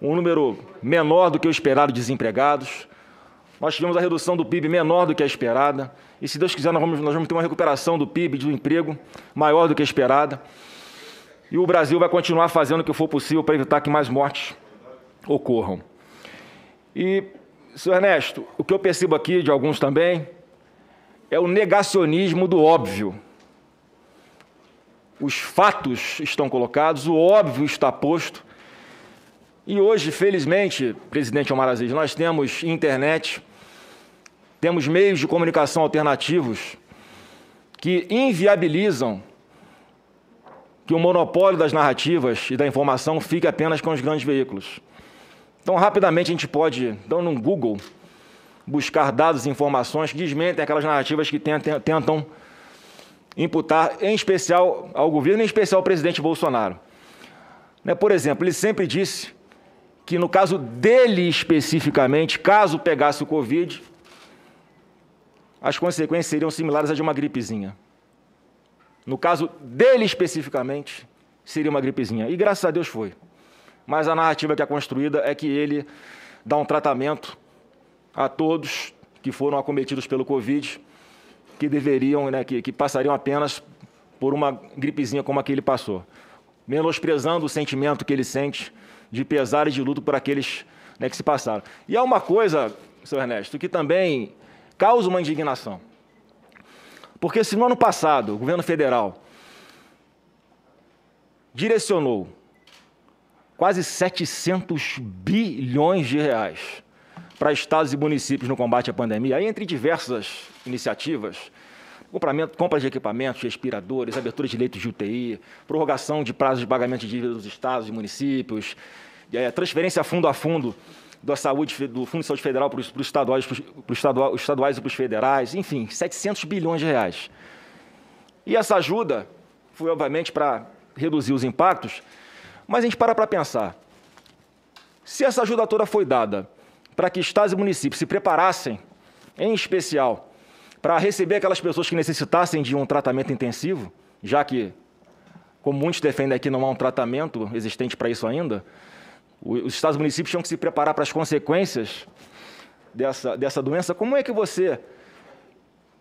um número menor do que o esperado de desempregados. Nós tivemos a redução do PIB menor do que a esperada. E se Deus quiser, nós vamos, nós vamos ter uma recuperação do PIB, do emprego, maior do que a esperada. E o Brasil vai continuar fazendo o que for possível para evitar que mais mortes ocorram. E, senhor Ernesto, o que eu percebo aqui de alguns também é o negacionismo do óbvio. Os fatos estão colocados, o óbvio está posto. E hoje, felizmente, presidente Omar Aziz, nós temos internet, temos meios de comunicação alternativos que inviabilizam que o monopólio das narrativas e da informação fique apenas com os grandes veículos. Então, rapidamente, a gente pode, então, no Google, buscar dados e informações que desmentem aquelas narrativas que tentam imputar, em especial ao governo, em especial ao presidente Bolsonaro. Né, por exemplo, ele sempre disse que no caso dele especificamente, caso pegasse o Covid, as consequências seriam similares às de uma gripezinha. No caso dele especificamente, seria uma gripezinha. E graças a Deus foi. Mas a narrativa que é construída é que ele dá um tratamento a todos que foram acometidos pelo Covid, que deveriam, né, que, que passariam apenas por uma gripezinha como a que ele passou. Menosprezando o sentimento que ele sente de pesar e de luto por aqueles né, que se passaram. E há uma coisa, senhor Ernesto, que também causa uma indignação. Porque se no ano passado o governo federal direcionou quase 700 bilhões de reais para estados e municípios no combate à pandemia, aí entre diversas iniciativas, compra de equipamentos, respiradores, abertura de leitos de UTI, prorrogação de prazos de pagamento de dívidas dos estados e municípios, transferência fundo a fundo da saúde, do Fundo de Saúde Federal para os, estaduais, para os estaduais e para os federais, enfim, 700 bilhões de reais. E essa ajuda foi, obviamente, para reduzir os impactos, mas a gente para para pensar. Se essa ajuda toda foi dada para que estados e municípios se preparassem, em especial, para receber aquelas pessoas que necessitassem de um tratamento intensivo, já que, como muitos defendem aqui, não há um tratamento existente para isso ainda, os estados e municípios tinham que se preparar para as consequências dessa, dessa doença. Como é que você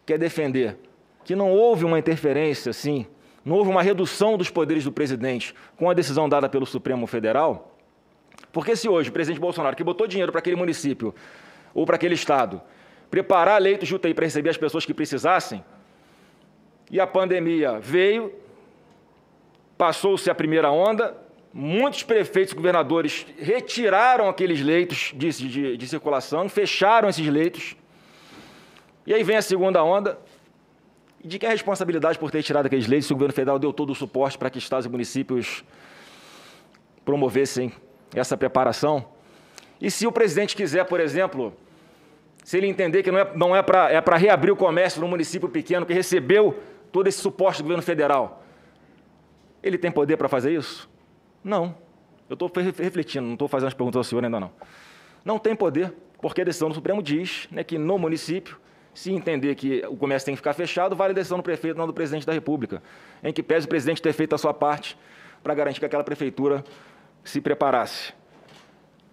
quer defender que não houve uma interferência, assim, não houve uma redução dos poderes do presidente com a decisão dada pelo Supremo Federal? Porque se hoje o presidente Bolsonaro, que botou dinheiro para aquele município ou para aquele estado, preparar leitos de UTI para receber as pessoas que precisassem, e a pandemia veio, passou-se a primeira onda, Muitos prefeitos e governadores retiraram aqueles leitos de, de, de circulação, fecharam esses leitos. E aí vem a segunda onda. De quem é a responsabilidade por ter tirado aqueles leitos se o governo federal deu todo o suporte para que estados e municípios promovessem essa preparação? E se o presidente quiser, por exemplo, se ele entender que não é, não é para é reabrir o comércio no município pequeno que recebeu todo esse suporte do governo federal, ele tem poder para fazer isso? Não. Eu estou refletindo, não estou fazendo as perguntas ao senhor ainda não. Não tem poder, porque a decisão do Supremo diz né, que no município, se entender que o comércio tem que ficar fechado, vale a decisão do prefeito, não do presidente da República, em que pese o presidente ter feito a sua parte para garantir que aquela prefeitura se preparasse.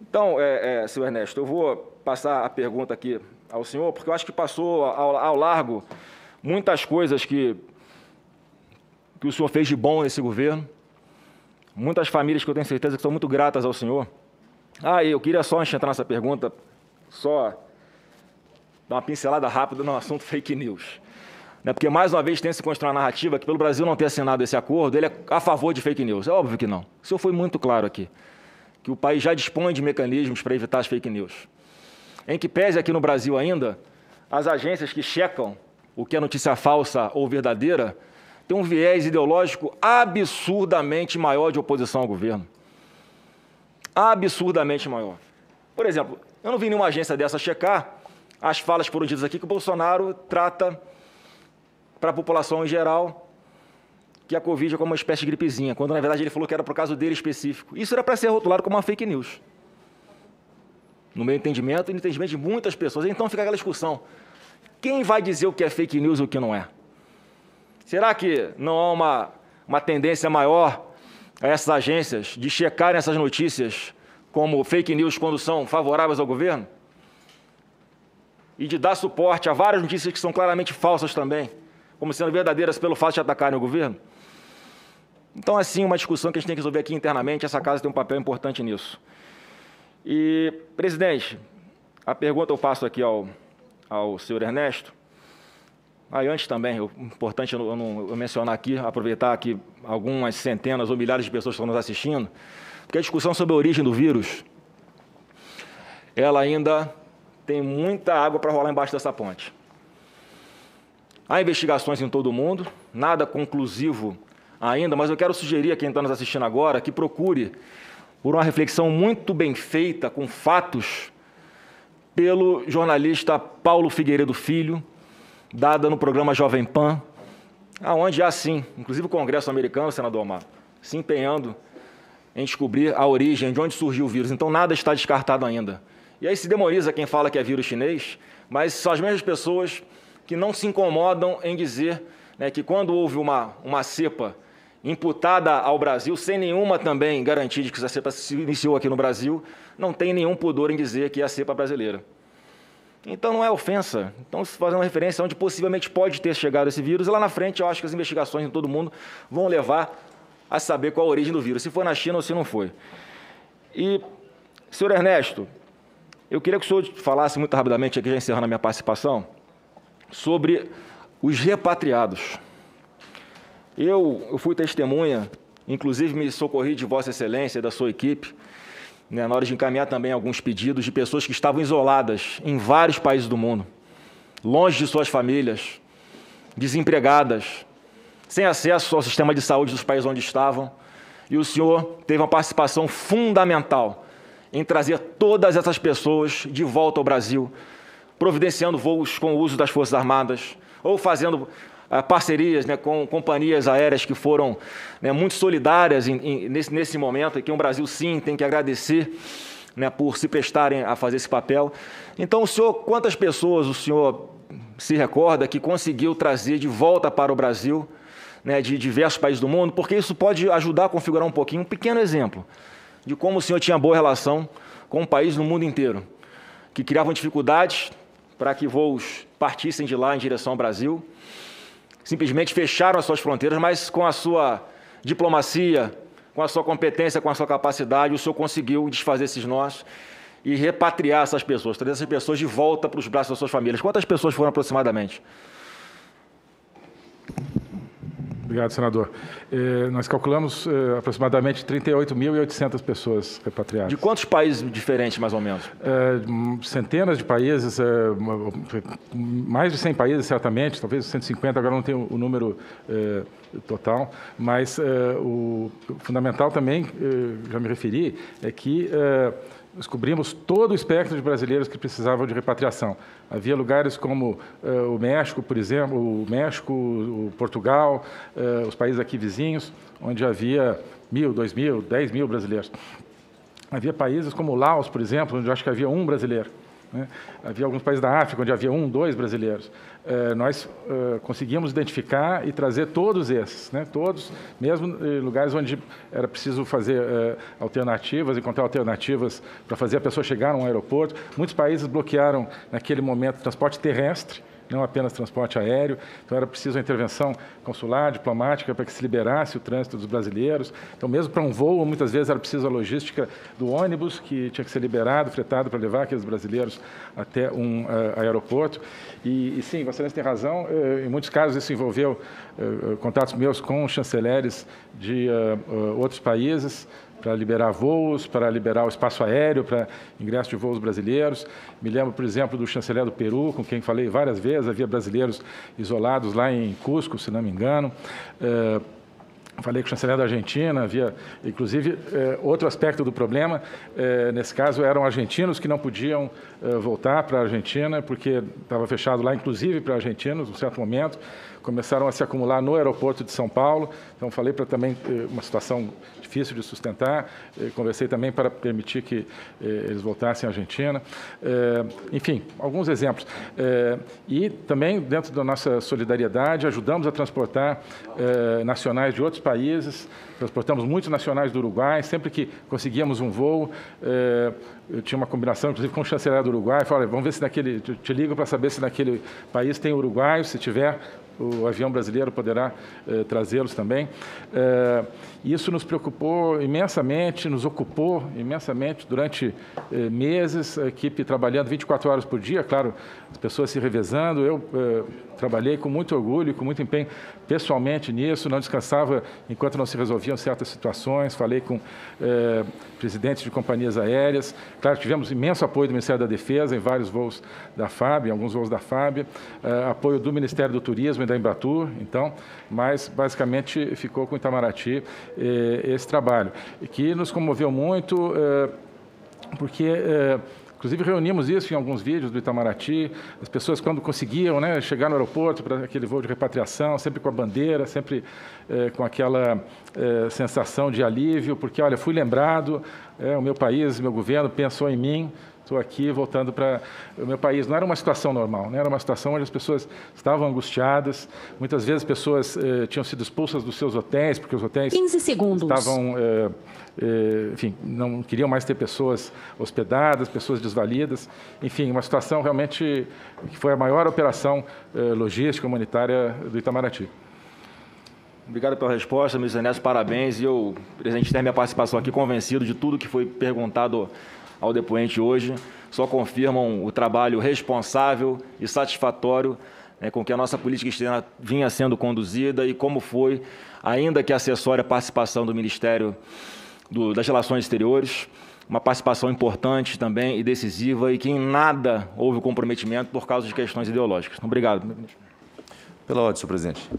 Então, é, é, senhor Ernesto, eu vou passar a pergunta aqui ao senhor, porque eu acho que passou ao, ao largo muitas coisas que, que o senhor fez de bom nesse governo, Muitas famílias que eu tenho certeza que são muito gratas ao Senhor. Ah, eu queria só, antes de entrar nessa pergunta, só dar uma pincelada rápida no assunto fake news. Né? Porque, mais uma vez, tem se construído uma narrativa que, pelo Brasil não ter assinado esse acordo, ele é a favor de fake news. É óbvio que não. O senhor foi muito claro aqui, que o país já dispõe de mecanismos para evitar as fake news. Em que pese aqui no Brasil ainda, as agências que checam o que é notícia falsa ou verdadeira tem um viés ideológico absurdamente maior de oposição ao governo. Absurdamente maior. Por exemplo, eu não vi nenhuma agência dessa checar as falas ditas aqui que o Bolsonaro trata para a população em geral que a Covid é como uma espécie de gripezinha, quando na verdade ele falou que era por caso dele específico. Isso era para ser rotulado como uma fake news. No meu entendimento e no entendimento de muitas pessoas. Então fica aquela discussão. Quem vai dizer o que é fake news e o que não é? Será que não há uma, uma tendência maior a essas agências de checarem essas notícias como fake news quando são favoráveis ao governo? E de dar suporte a várias notícias que são claramente falsas também, como sendo verdadeiras pelo fato de atacarem o governo? Então, assim, uma discussão que a gente tem que resolver aqui internamente, essa casa tem um papel importante nisso. E, presidente, a pergunta eu faço aqui ao, ao senhor Ernesto. Aí antes também, é importante eu, não, eu mencionar aqui, aproveitar que algumas centenas ou milhares de pessoas estão nos assistindo, porque a discussão sobre a origem do vírus, ela ainda tem muita água para rolar embaixo dessa ponte. Há investigações em todo o mundo, nada conclusivo ainda, mas eu quero sugerir a quem está nos assistindo agora que procure por uma reflexão muito bem feita, com fatos, pelo jornalista Paulo Figueiredo Filho, dada no programa Jovem Pan, aonde há sim, inclusive o Congresso americano, senador Omar, se empenhando em descobrir a origem, de onde surgiu o vírus. Então nada está descartado ainda. E aí se demoniza quem fala que é vírus chinês, mas são as mesmas pessoas que não se incomodam em dizer né, que quando houve uma, uma cepa imputada ao Brasil, sem nenhuma também garantia de que essa cepa se iniciou aqui no Brasil, não tem nenhum pudor em dizer que é a cepa brasileira. Então não é ofensa. Então, fazendo uma referência onde possivelmente pode ter chegado esse vírus, lá na frente eu acho que as investigações em todo mundo vão levar a saber qual a origem do vírus, se foi na China ou se não foi. E, senhor Ernesto, eu queria que o senhor falasse muito rapidamente, aqui já encerrando a minha participação, sobre os repatriados. Eu, eu fui testemunha, inclusive me socorri de Vossa Excelência e da sua equipe, né, na hora de encaminhar também alguns pedidos de pessoas que estavam isoladas em vários países do mundo, longe de suas famílias, desempregadas, sem acesso ao sistema de saúde dos países onde estavam. E o senhor teve uma participação fundamental em trazer todas essas pessoas de volta ao Brasil, providenciando voos com o uso das Forças Armadas, ou fazendo parcerias né, com companhias aéreas que foram né, muito solidárias em, em, nesse, nesse momento, e que o Brasil sim tem que agradecer né, por se prestarem a fazer esse papel. Então, o senhor, quantas pessoas o senhor se recorda que conseguiu trazer de volta para o Brasil, né, de diversos países do mundo? Porque isso pode ajudar a configurar um pouquinho, um pequeno exemplo de como o senhor tinha boa relação com um país no mundo inteiro, que criavam dificuldades para que voos partissem de lá em direção ao Brasil, simplesmente fecharam as suas fronteiras, mas com a sua diplomacia, com a sua competência, com a sua capacidade, o senhor conseguiu desfazer esses nós e repatriar essas pessoas, trazer essas pessoas de volta para os braços das suas famílias. Quantas pessoas foram aproximadamente? Obrigado, senador. Eh, nós calculamos eh, aproximadamente 38.800 pessoas repatriadas. De quantos países diferentes, mais ou menos? Eh, centenas de países, mais de 100 países, certamente, talvez 150, agora não tenho o número total, mas o fundamental também, já me referi, é que descobrimos todo o espectro de brasileiros que precisavam de repatriação. Havia lugares como uh, o México, por exemplo, o México, o Portugal, uh, os países aqui vizinhos, onde havia mil, dois mil, dez mil brasileiros. Havia países como o Laos, por exemplo, onde eu acho que havia um brasileiro. Né? Havia alguns países da África onde havia um, dois brasileiros. É, nós é, conseguimos identificar e trazer todos esses, né? todos, mesmo em lugares onde era preciso fazer é, alternativas, encontrar alternativas para fazer a pessoa chegar a um aeroporto. Muitos países bloquearam, naquele momento, o transporte terrestre, não apenas transporte aéreo. Então era preciso uma intervenção consular, diplomática, para que se liberasse o trânsito dos brasileiros. Então, mesmo para um voo, muitas vezes era preciso a logística do ônibus, que tinha que ser liberado, fretado para levar aqueles brasileiros até um uh, aeroporto. E, e, sim, você tem razão, uh, em muitos casos isso envolveu uh, contatos meus com chanceleres de outros países, para liberar voos, para liberar o espaço aéreo, para ingresso de voos brasileiros. Me lembro, por exemplo, do chanceler do Peru, com quem falei várias vezes, havia brasileiros isolados lá em Cusco, se não me engano. É, falei com o chanceler da Argentina, havia, inclusive, é, outro aspecto do problema, é, nesse caso, eram argentinos que não podiam voltar para a Argentina, porque estava fechado lá, inclusive para argentinos, em um certo momento, começaram a se acumular no aeroporto de São Paulo, então falei para também uma situação difícil de sustentar. Eh, conversei também para permitir que eh, eles voltassem à Argentina. Eh, enfim, alguns exemplos. E também, dentro da nossa solidariedade, ajudamos a transportar nacionais de outros países, transportamos muitos nacionais do Uruguai, sempre que conseguíamos um voo, eu tinha uma combinação, inclusive, com o chanceler do Uruguai, falei, vamos ver se naquele, te ligo para saber se naquele país tem uruguaio, se tiver, o avião brasileiro poderá eh, trazê-los também. Eh, isso nos preocupou imensamente, nos ocupou imensamente durante eh, meses, a equipe trabalhando 24 horas por dia, claro, as pessoas se revezando. Eu eh, trabalhei com muito orgulho com muito empenho pessoalmente nisso, não descansava enquanto não se resolviam certas situações. Falei com eh, presidentes de companhias aéreas. Claro, tivemos imenso apoio do Ministério da Defesa em vários voos da FAB, em alguns voos da FAB, eh, apoio do Ministério do Turismo e da Embratur, então, mas basicamente ficou com Itamaraty esse trabalho, que nos comoveu muito, porque Inclusive, reunimos isso em alguns vídeos do Itamaraty. As pessoas, quando conseguiam né, chegar no aeroporto para aquele voo de repatriação, sempre com a bandeira, sempre eh, com aquela eh, sensação de alívio, porque, olha, fui lembrado, eh, o meu país, meu governo pensou em mim, estou aqui voltando para o meu país. Não era uma situação normal, né? era uma situação onde as pessoas estavam angustiadas. Muitas vezes, pessoas tinham sido expulsas dos seus hotéis, porque os hotéis 15 segundos. Estavam enfim, não queriam mais ter pessoas hospedadas, pessoas desvalidas. Enfim, uma situação realmente que foi a maior operação logística humanitária do Itamaraty. Obrigado pela resposta, ministro Ernesto, parabéns. E eu, presidente, ter minha participação aqui convencido de tudo que foi perguntado ao depoente hoje. Só confirmam o trabalho responsável e satisfatório né, com que a nossa política externa vinha sendo conduzida e como foi, ainda que acessória, a participação do Ministério do, das Relações Exteriores, uma participação importante também e decisiva e que em nada houve comprometimento por causa de questões ideológicas. Obrigado. Pela ordem, senhor presidente.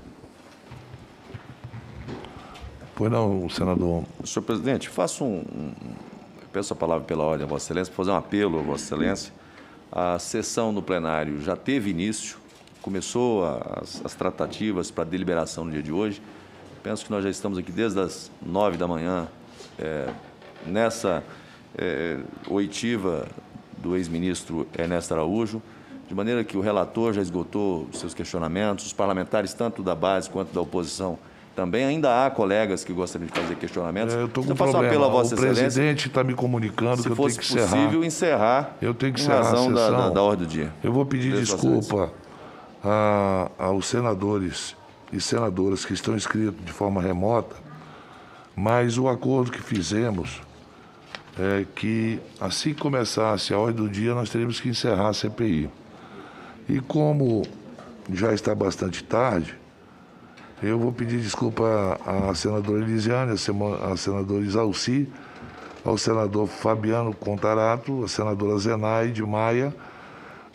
Pois não, senador. Senhor presidente, faço um, peço a palavra pela ordem Vossa Excelência, para fazer um apelo Vossa Excelência. A sessão no plenário já teve início, começou as, as tratativas para a deliberação no dia de hoje. Penso que nós já estamos aqui desde as nove da manhã, é, nessa é, oitiva do ex-ministro Ernesto Araújo, de maneira que o relator já esgotou seus questionamentos, os parlamentares, tanto da base quanto da oposição, também ainda há colegas que gostariam de fazer questionamentos. É, eu estou com um problema. Vossa o Excelência. presidente está me comunicando Se que eu tenho fosse que encerrar. possível, encerrar Eu tenho que em encerrar razão a da, sessão. da, da ordem do dia. Eu vou pedir desculpa a- aos senadores e senadoras que estão inscritos de forma remota, mas o acordo que fizemos é que assim que começasse a ordem do dia, nós teríamos que encerrar a CPI. E como já está bastante tarde, eu vou pedir desculpa à senadora Elisiane, à senadora Isalci, ao senador Fabiano Contarato, à senadora Zenaide Maia,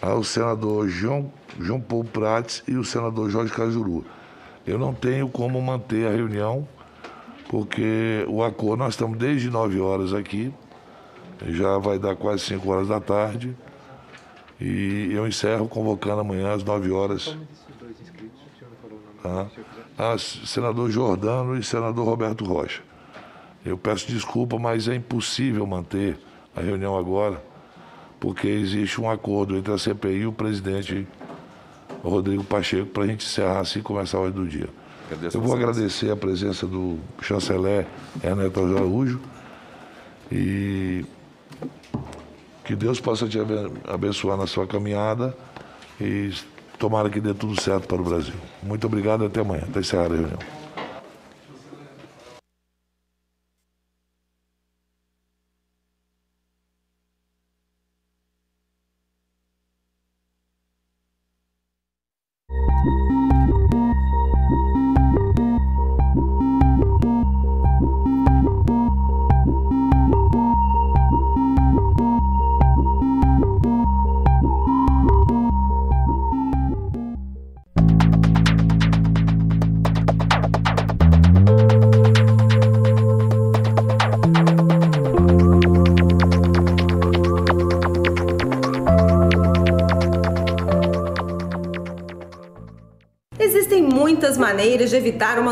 ao senador João, João Paulo Prates e o senador Jorge Cajuru. Eu não tenho como manter a reunião, porque o acordo, nós estamos desde 9 horas aqui, já vai dar quase 5 horas da tarde, e eu encerro convocando amanhã às 9 horas. Tá? Ah, senador Jordano e senador Roberto Rocha. Eu peço desculpa, mas é impossível manter a reunião agora, porque existe um acordo entre a CPI e o presidente Rodrigo Pacheco para a gente encerrar assim e começar a ordem do dia. Eu vou agradecer a presença do chanceler Ernesto Araújo e que Deus possa te aben- abençoar na sua caminhada e tomara que dê tudo certo para o Brasil. Muito obrigado e até amanhã. Está encerrada a reunião.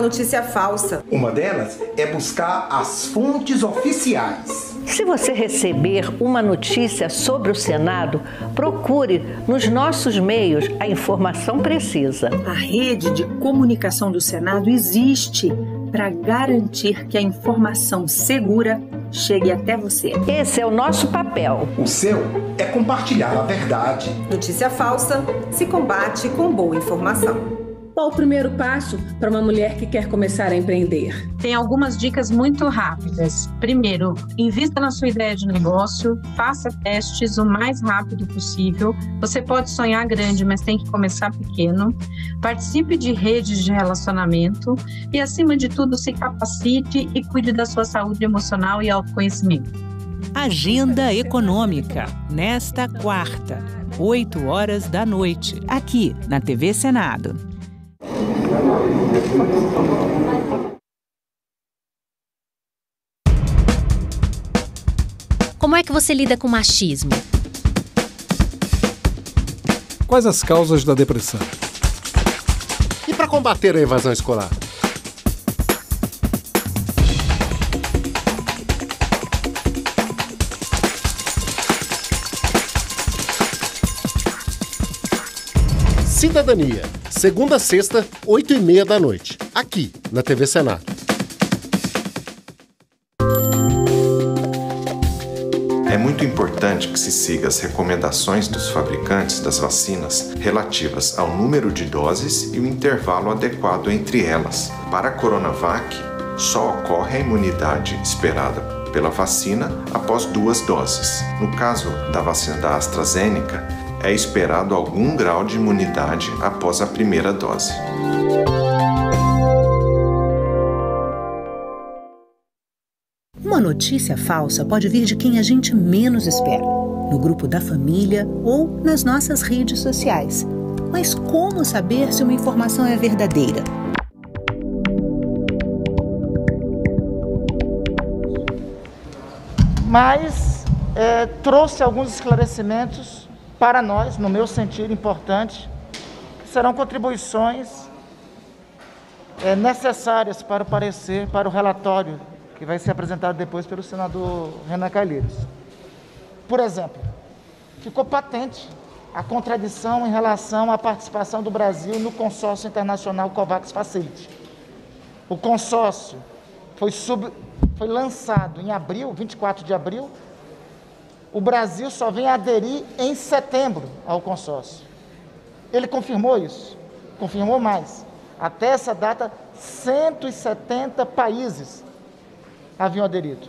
Notícia falsa. Uma delas é buscar as fontes oficiais. Se você receber uma notícia sobre o Senado, procure nos nossos meios a informação precisa. A rede de comunicação do Senado existe para garantir que a informação segura chegue até você. Esse é o nosso papel. O seu é compartilhar a verdade. Notícia falsa se combate com boa informação. Qual o primeiro passo para uma mulher que quer começar a empreender? Tem algumas dicas muito rápidas. Primeiro, invista na sua ideia de negócio, faça testes o mais rápido possível. Você pode sonhar grande, mas tem que começar pequeno. Participe de redes de relacionamento e, acima de tudo, se capacite e cuide da sua saúde emocional e autoconhecimento. Agenda Econômica, nesta quarta, 8 horas da noite, aqui na TV Senado. Você lida com machismo? Quais as causas da depressão? E para combater a evasão escolar? Cidadania, segunda a sexta, oito e meia da noite, aqui na TV Senado. Importante que se siga as recomendações dos fabricantes das vacinas relativas ao número de doses e o intervalo adequado entre elas. Para a Coronavac, só ocorre a imunidade esperada pela vacina após duas doses. No caso da vacina da AstraZeneca, é esperado algum grau de imunidade após a primeira dose. Uma notícia falsa pode vir de quem a gente menos espera, no grupo da família ou nas nossas redes sociais. Mas como saber se uma informação é verdadeira? Mas é, trouxe alguns esclarecimentos para nós, no meu sentido, importante, que serão contribuições é, necessárias para o parecer, para o relatório que vai ser apresentado depois pelo senador Renan Calheiros. Por exemplo, ficou patente a contradição em relação à participação do Brasil no consórcio internacional COVAX Facility. O consórcio foi, sub, foi lançado em abril, 24 de abril, o Brasil só vem aderir em setembro ao consórcio. Ele confirmou isso, confirmou mais. Até essa data, 170 países haviam aderido.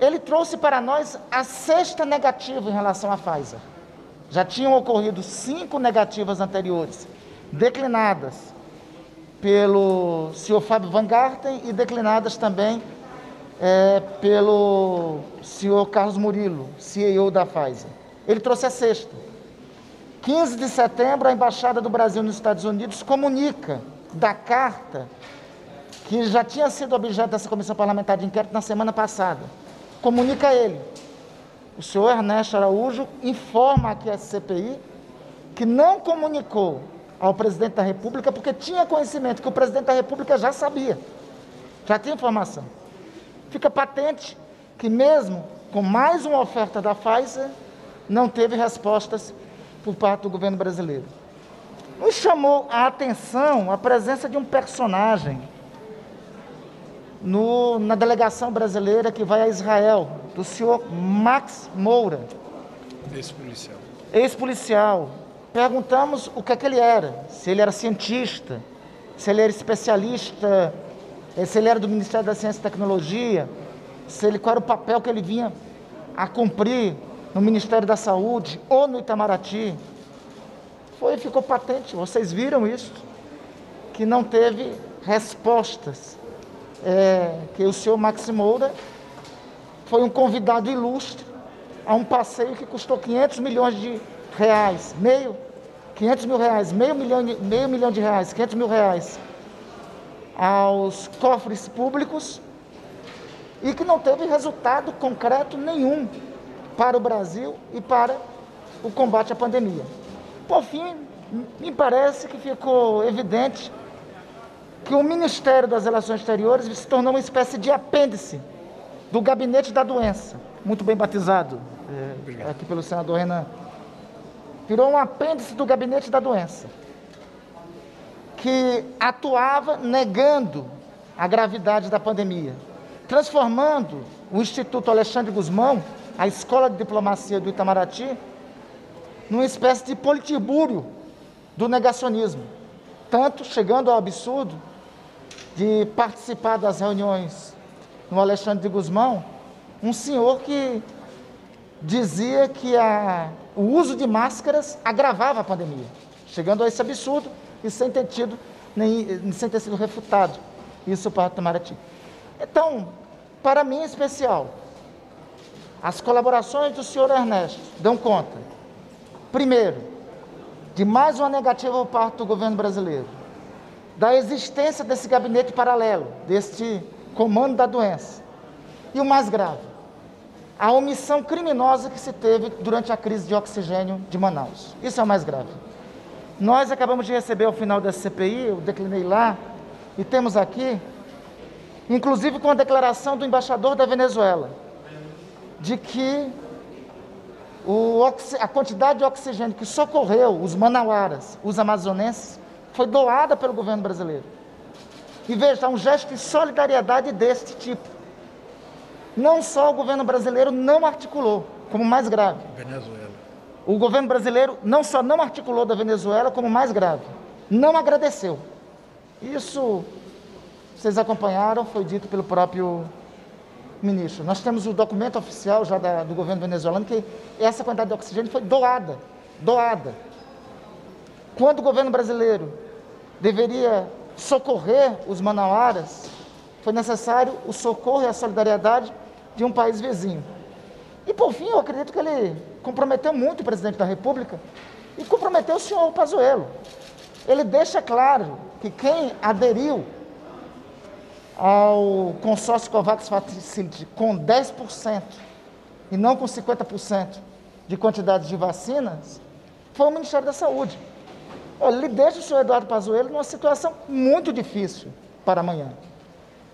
Ele trouxe para nós a sexta negativa em relação à Pfizer. Já tinham ocorrido cinco negativas anteriores, declinadas pelo senhor Fábio Van Garten e declinadas também é, pelo senhor Carlos Murilo, CEO da Pfizer. Ele trouxe a sexta. 15 de setembro, a Embaixada do Brasil nos Estados Unidos comunica da carta que já tinha sido objeto dessa comissão parlamentar de inquérito na semana passada. Comunica a ele. O senhor Ernesto Araújo informa aqui a CPI que não comunicou ao presidente da República porque tinha conhecimento que o presidente da República já sabia, já tinha informação fica patente que, mesmo com mais uma oferta da Pfizer, não teve respostas por parte do governo brasileiro. Nos chamou a atenção a presença de um personagem no, na delegação brasileira que vai a Israel, do senhor Max Moura. Ex-policial. Ex-policial. Perguntamos o que é que ele era, se ele era cientista, se ele era especialista é, se ele era do Ministério da Ciência e Tecnologia, se ele, qual era o papel que ele vinha a cumprir no Ministério da Saúde ou no Itamaraty. Foi, ficou patente, vocês viram isso, que não teve respostas. É, que o senhor Max Moura foi um convidado ilustre a um passeio que custou 500 milhões de reais, meio, 500 mil reais, meio milhão, meio milhão de reais, 500 mil reais aos cofres públicos e que não teve resultado concreto nenhum para o Brasil e para o combate à pandemia. Por fim, me parece que ficou evidente que o Ministério das Relações Exteriores se tornou uma espécie de apêndice do gabinete da doença, muito bem batizado é, aqui pelo senador Renan. Virou um apêndice do gabinete da doença que atuava negando a gravidade da pandemia, transformando o Instituto Alexandre Guzmão, a Escola de Diplomacia do Itamaraty, numa espécie de politibúrio do negacionismo. Tanto chegando ao absurdo de participar das reuniões no Alexandre de Guzmão, um senhor que dizia que a, o uso de máscaras agravava a pandemia, chegando a esse absurdo e sem ter tido nem, sem ter sido refutado. Isso para Itamaraty. Então, para mim em especial, as colaborações do senhor Ernesto dão conta, primeiro, de mais uma negativa por parte do governo brasileiro, da existência desse gabinete paralelo, deste comando da doença. E o mais grave, a omissão criminosa que se teve durante a crise de oxigênio de Manaus. Isso é o mais grave. Nós acabamos de receber ao final da CPI, eu declinei lá, e temos aqui, inclusive com a declaração do embaixador da Venezuela, de que o, a quantidade de oxigênio que socorreu os manauaras, os amazonenses, foi doada pelo governo brasileiro. E veja, um gesto de solidariedade deste tipo. Não só o governo brasileiro não articulou, como mais grave. Venezuela. O governo brasileiro não só não articulou da Venezuela, como mais grave, não agradeceu. Isso, vocês acompanharam, foi dito pelo próprio ministro. Nós temos o documento oficial já da, do governo venezuelano que essa quantidade de oxigênio foi doada, doada. Quando o governo brasileiro deveria socorrer os manauaras, foi necessário o socorro e a solidariedade de um país vizinho. E por fim, eu acredito que ele comprometeu muito o presidente da República e comprometeu o senhor Pazuello. Ele deixa claro que quem aderiu ao consórcio COVAX Facility com 10% e não com 50% de quantidade de vacinas foi o Ministério da Saúde. Ele deixa o senhor Eduardo Pazuello numa situação muito difícil para amanhã.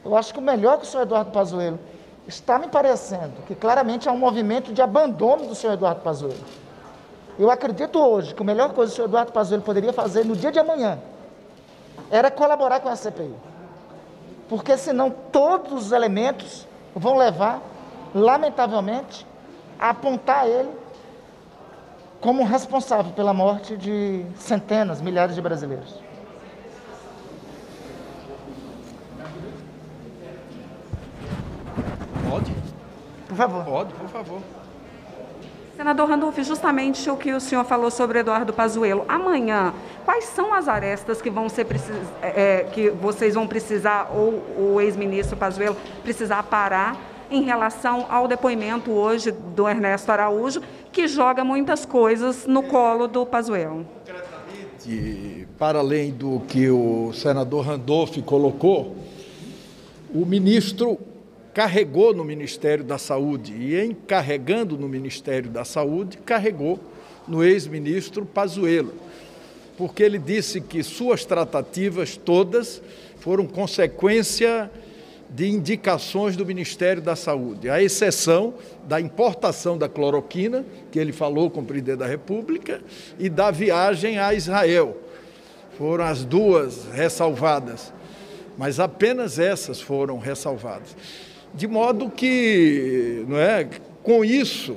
Eu acho que o melhor que o senhor Eduardo Pazuello está me parecendo que claramente há um movimento de abandono do senhor Eduardo Pazuello. Eu acredito hoje que a melhor coisa que o senhor Eduardo Pazuello poderia fazer no dia de amanhã era colaborar com a CPI. Porque senão todos os elementos vão levar, lamentavelmente, a apontar ele como responsável pela morte de centenas, milhares de brasileiros. Pode? Por favor. Pode, por favor. Senador Randolph, justamente o que o senhor falou sobre Eduardo Pazuello. Amanhã, quais são as arestas que vão ser precis... É, é, que vocês vão precisar, ou o ex-ministro Pazuello precisar parar em relação ao depoimento hoje do Ernesto Araújo, que joga muitas coisas no colo do Pazuello? E, para além do que o senador Randolph colocou, o ministro carregou no Ministério da Saúde e, em carregando no Ministério da Saúde, carregou no ex-ministro Pazuello, porque ele disse que suas tratativas todas foram consequência de indicações do Ministério da Saúde, à exceção da importação da cloroquina, que ele falou com o presidente da República, e da viagem a Israel. Foram as duas ressalvadas, mas apenas essas foram ressalvadas. De modo que, não é, com isso,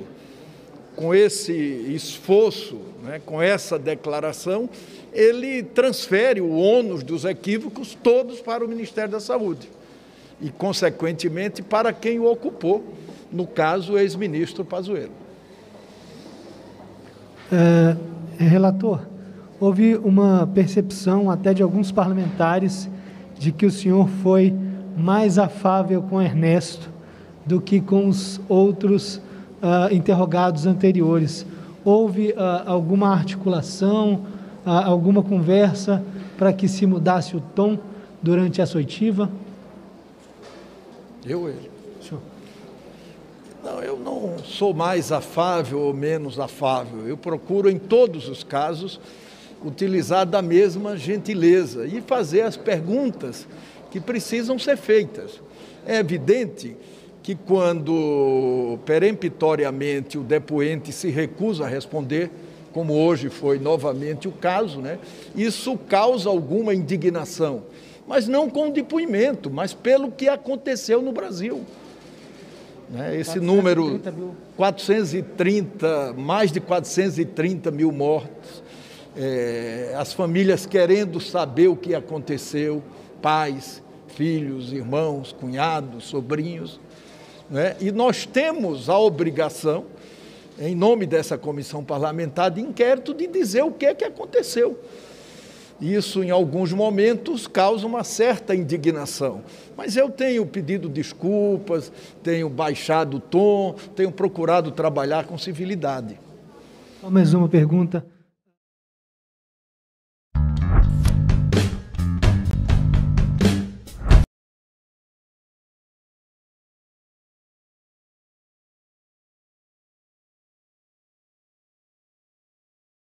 com esse esforço, é, com essa declaração, ele transfere o ônus dos equívocos todos para o Ministério da Saúde e, consequentemente, para quem o ocupou, no caso, o ex-ministro Pazuello. É, relator, houve uma percepção até de alguns parlamentares de que o senhor foi mais afável com Ernesto do que com os outros uh, interrogados anteriores. Houve uh, alguma articulação, uh, alguma conversa para que se mudasse o tom durante a soitiva? Eu, ele. Senhor. Não, eu não sou mais afável ou menos afável. Eu procuro, em todos os casos, utilizar da mesma gentileza e fazer as perguntas que precisam ser feitas. É evidente que quando peremptoriamente o depoente se recusa a responder, como hoje foi novamente o caso, né, isso causa alguma indignação, mas não com depoimento, mas pelo que aconteceu no Brasil. Né, esse 430 número, mil. 430, mais de 430 mil mortos, é, as famílias querendo saber o que aconteceu, pais, filhos, irmãos, cunhados, sobrinhos. Né? E nós temos a obrigação, em nome dessa comissão parlamentar de inquérito, de dizer o que é que aconteceu. Isso, em alguns momentos, causa uma certa indignação. Mas eu tenho pedido desculpas, tenho baixado o tom, tenho procurado trabalhar com civilidade. Mais uma pergunta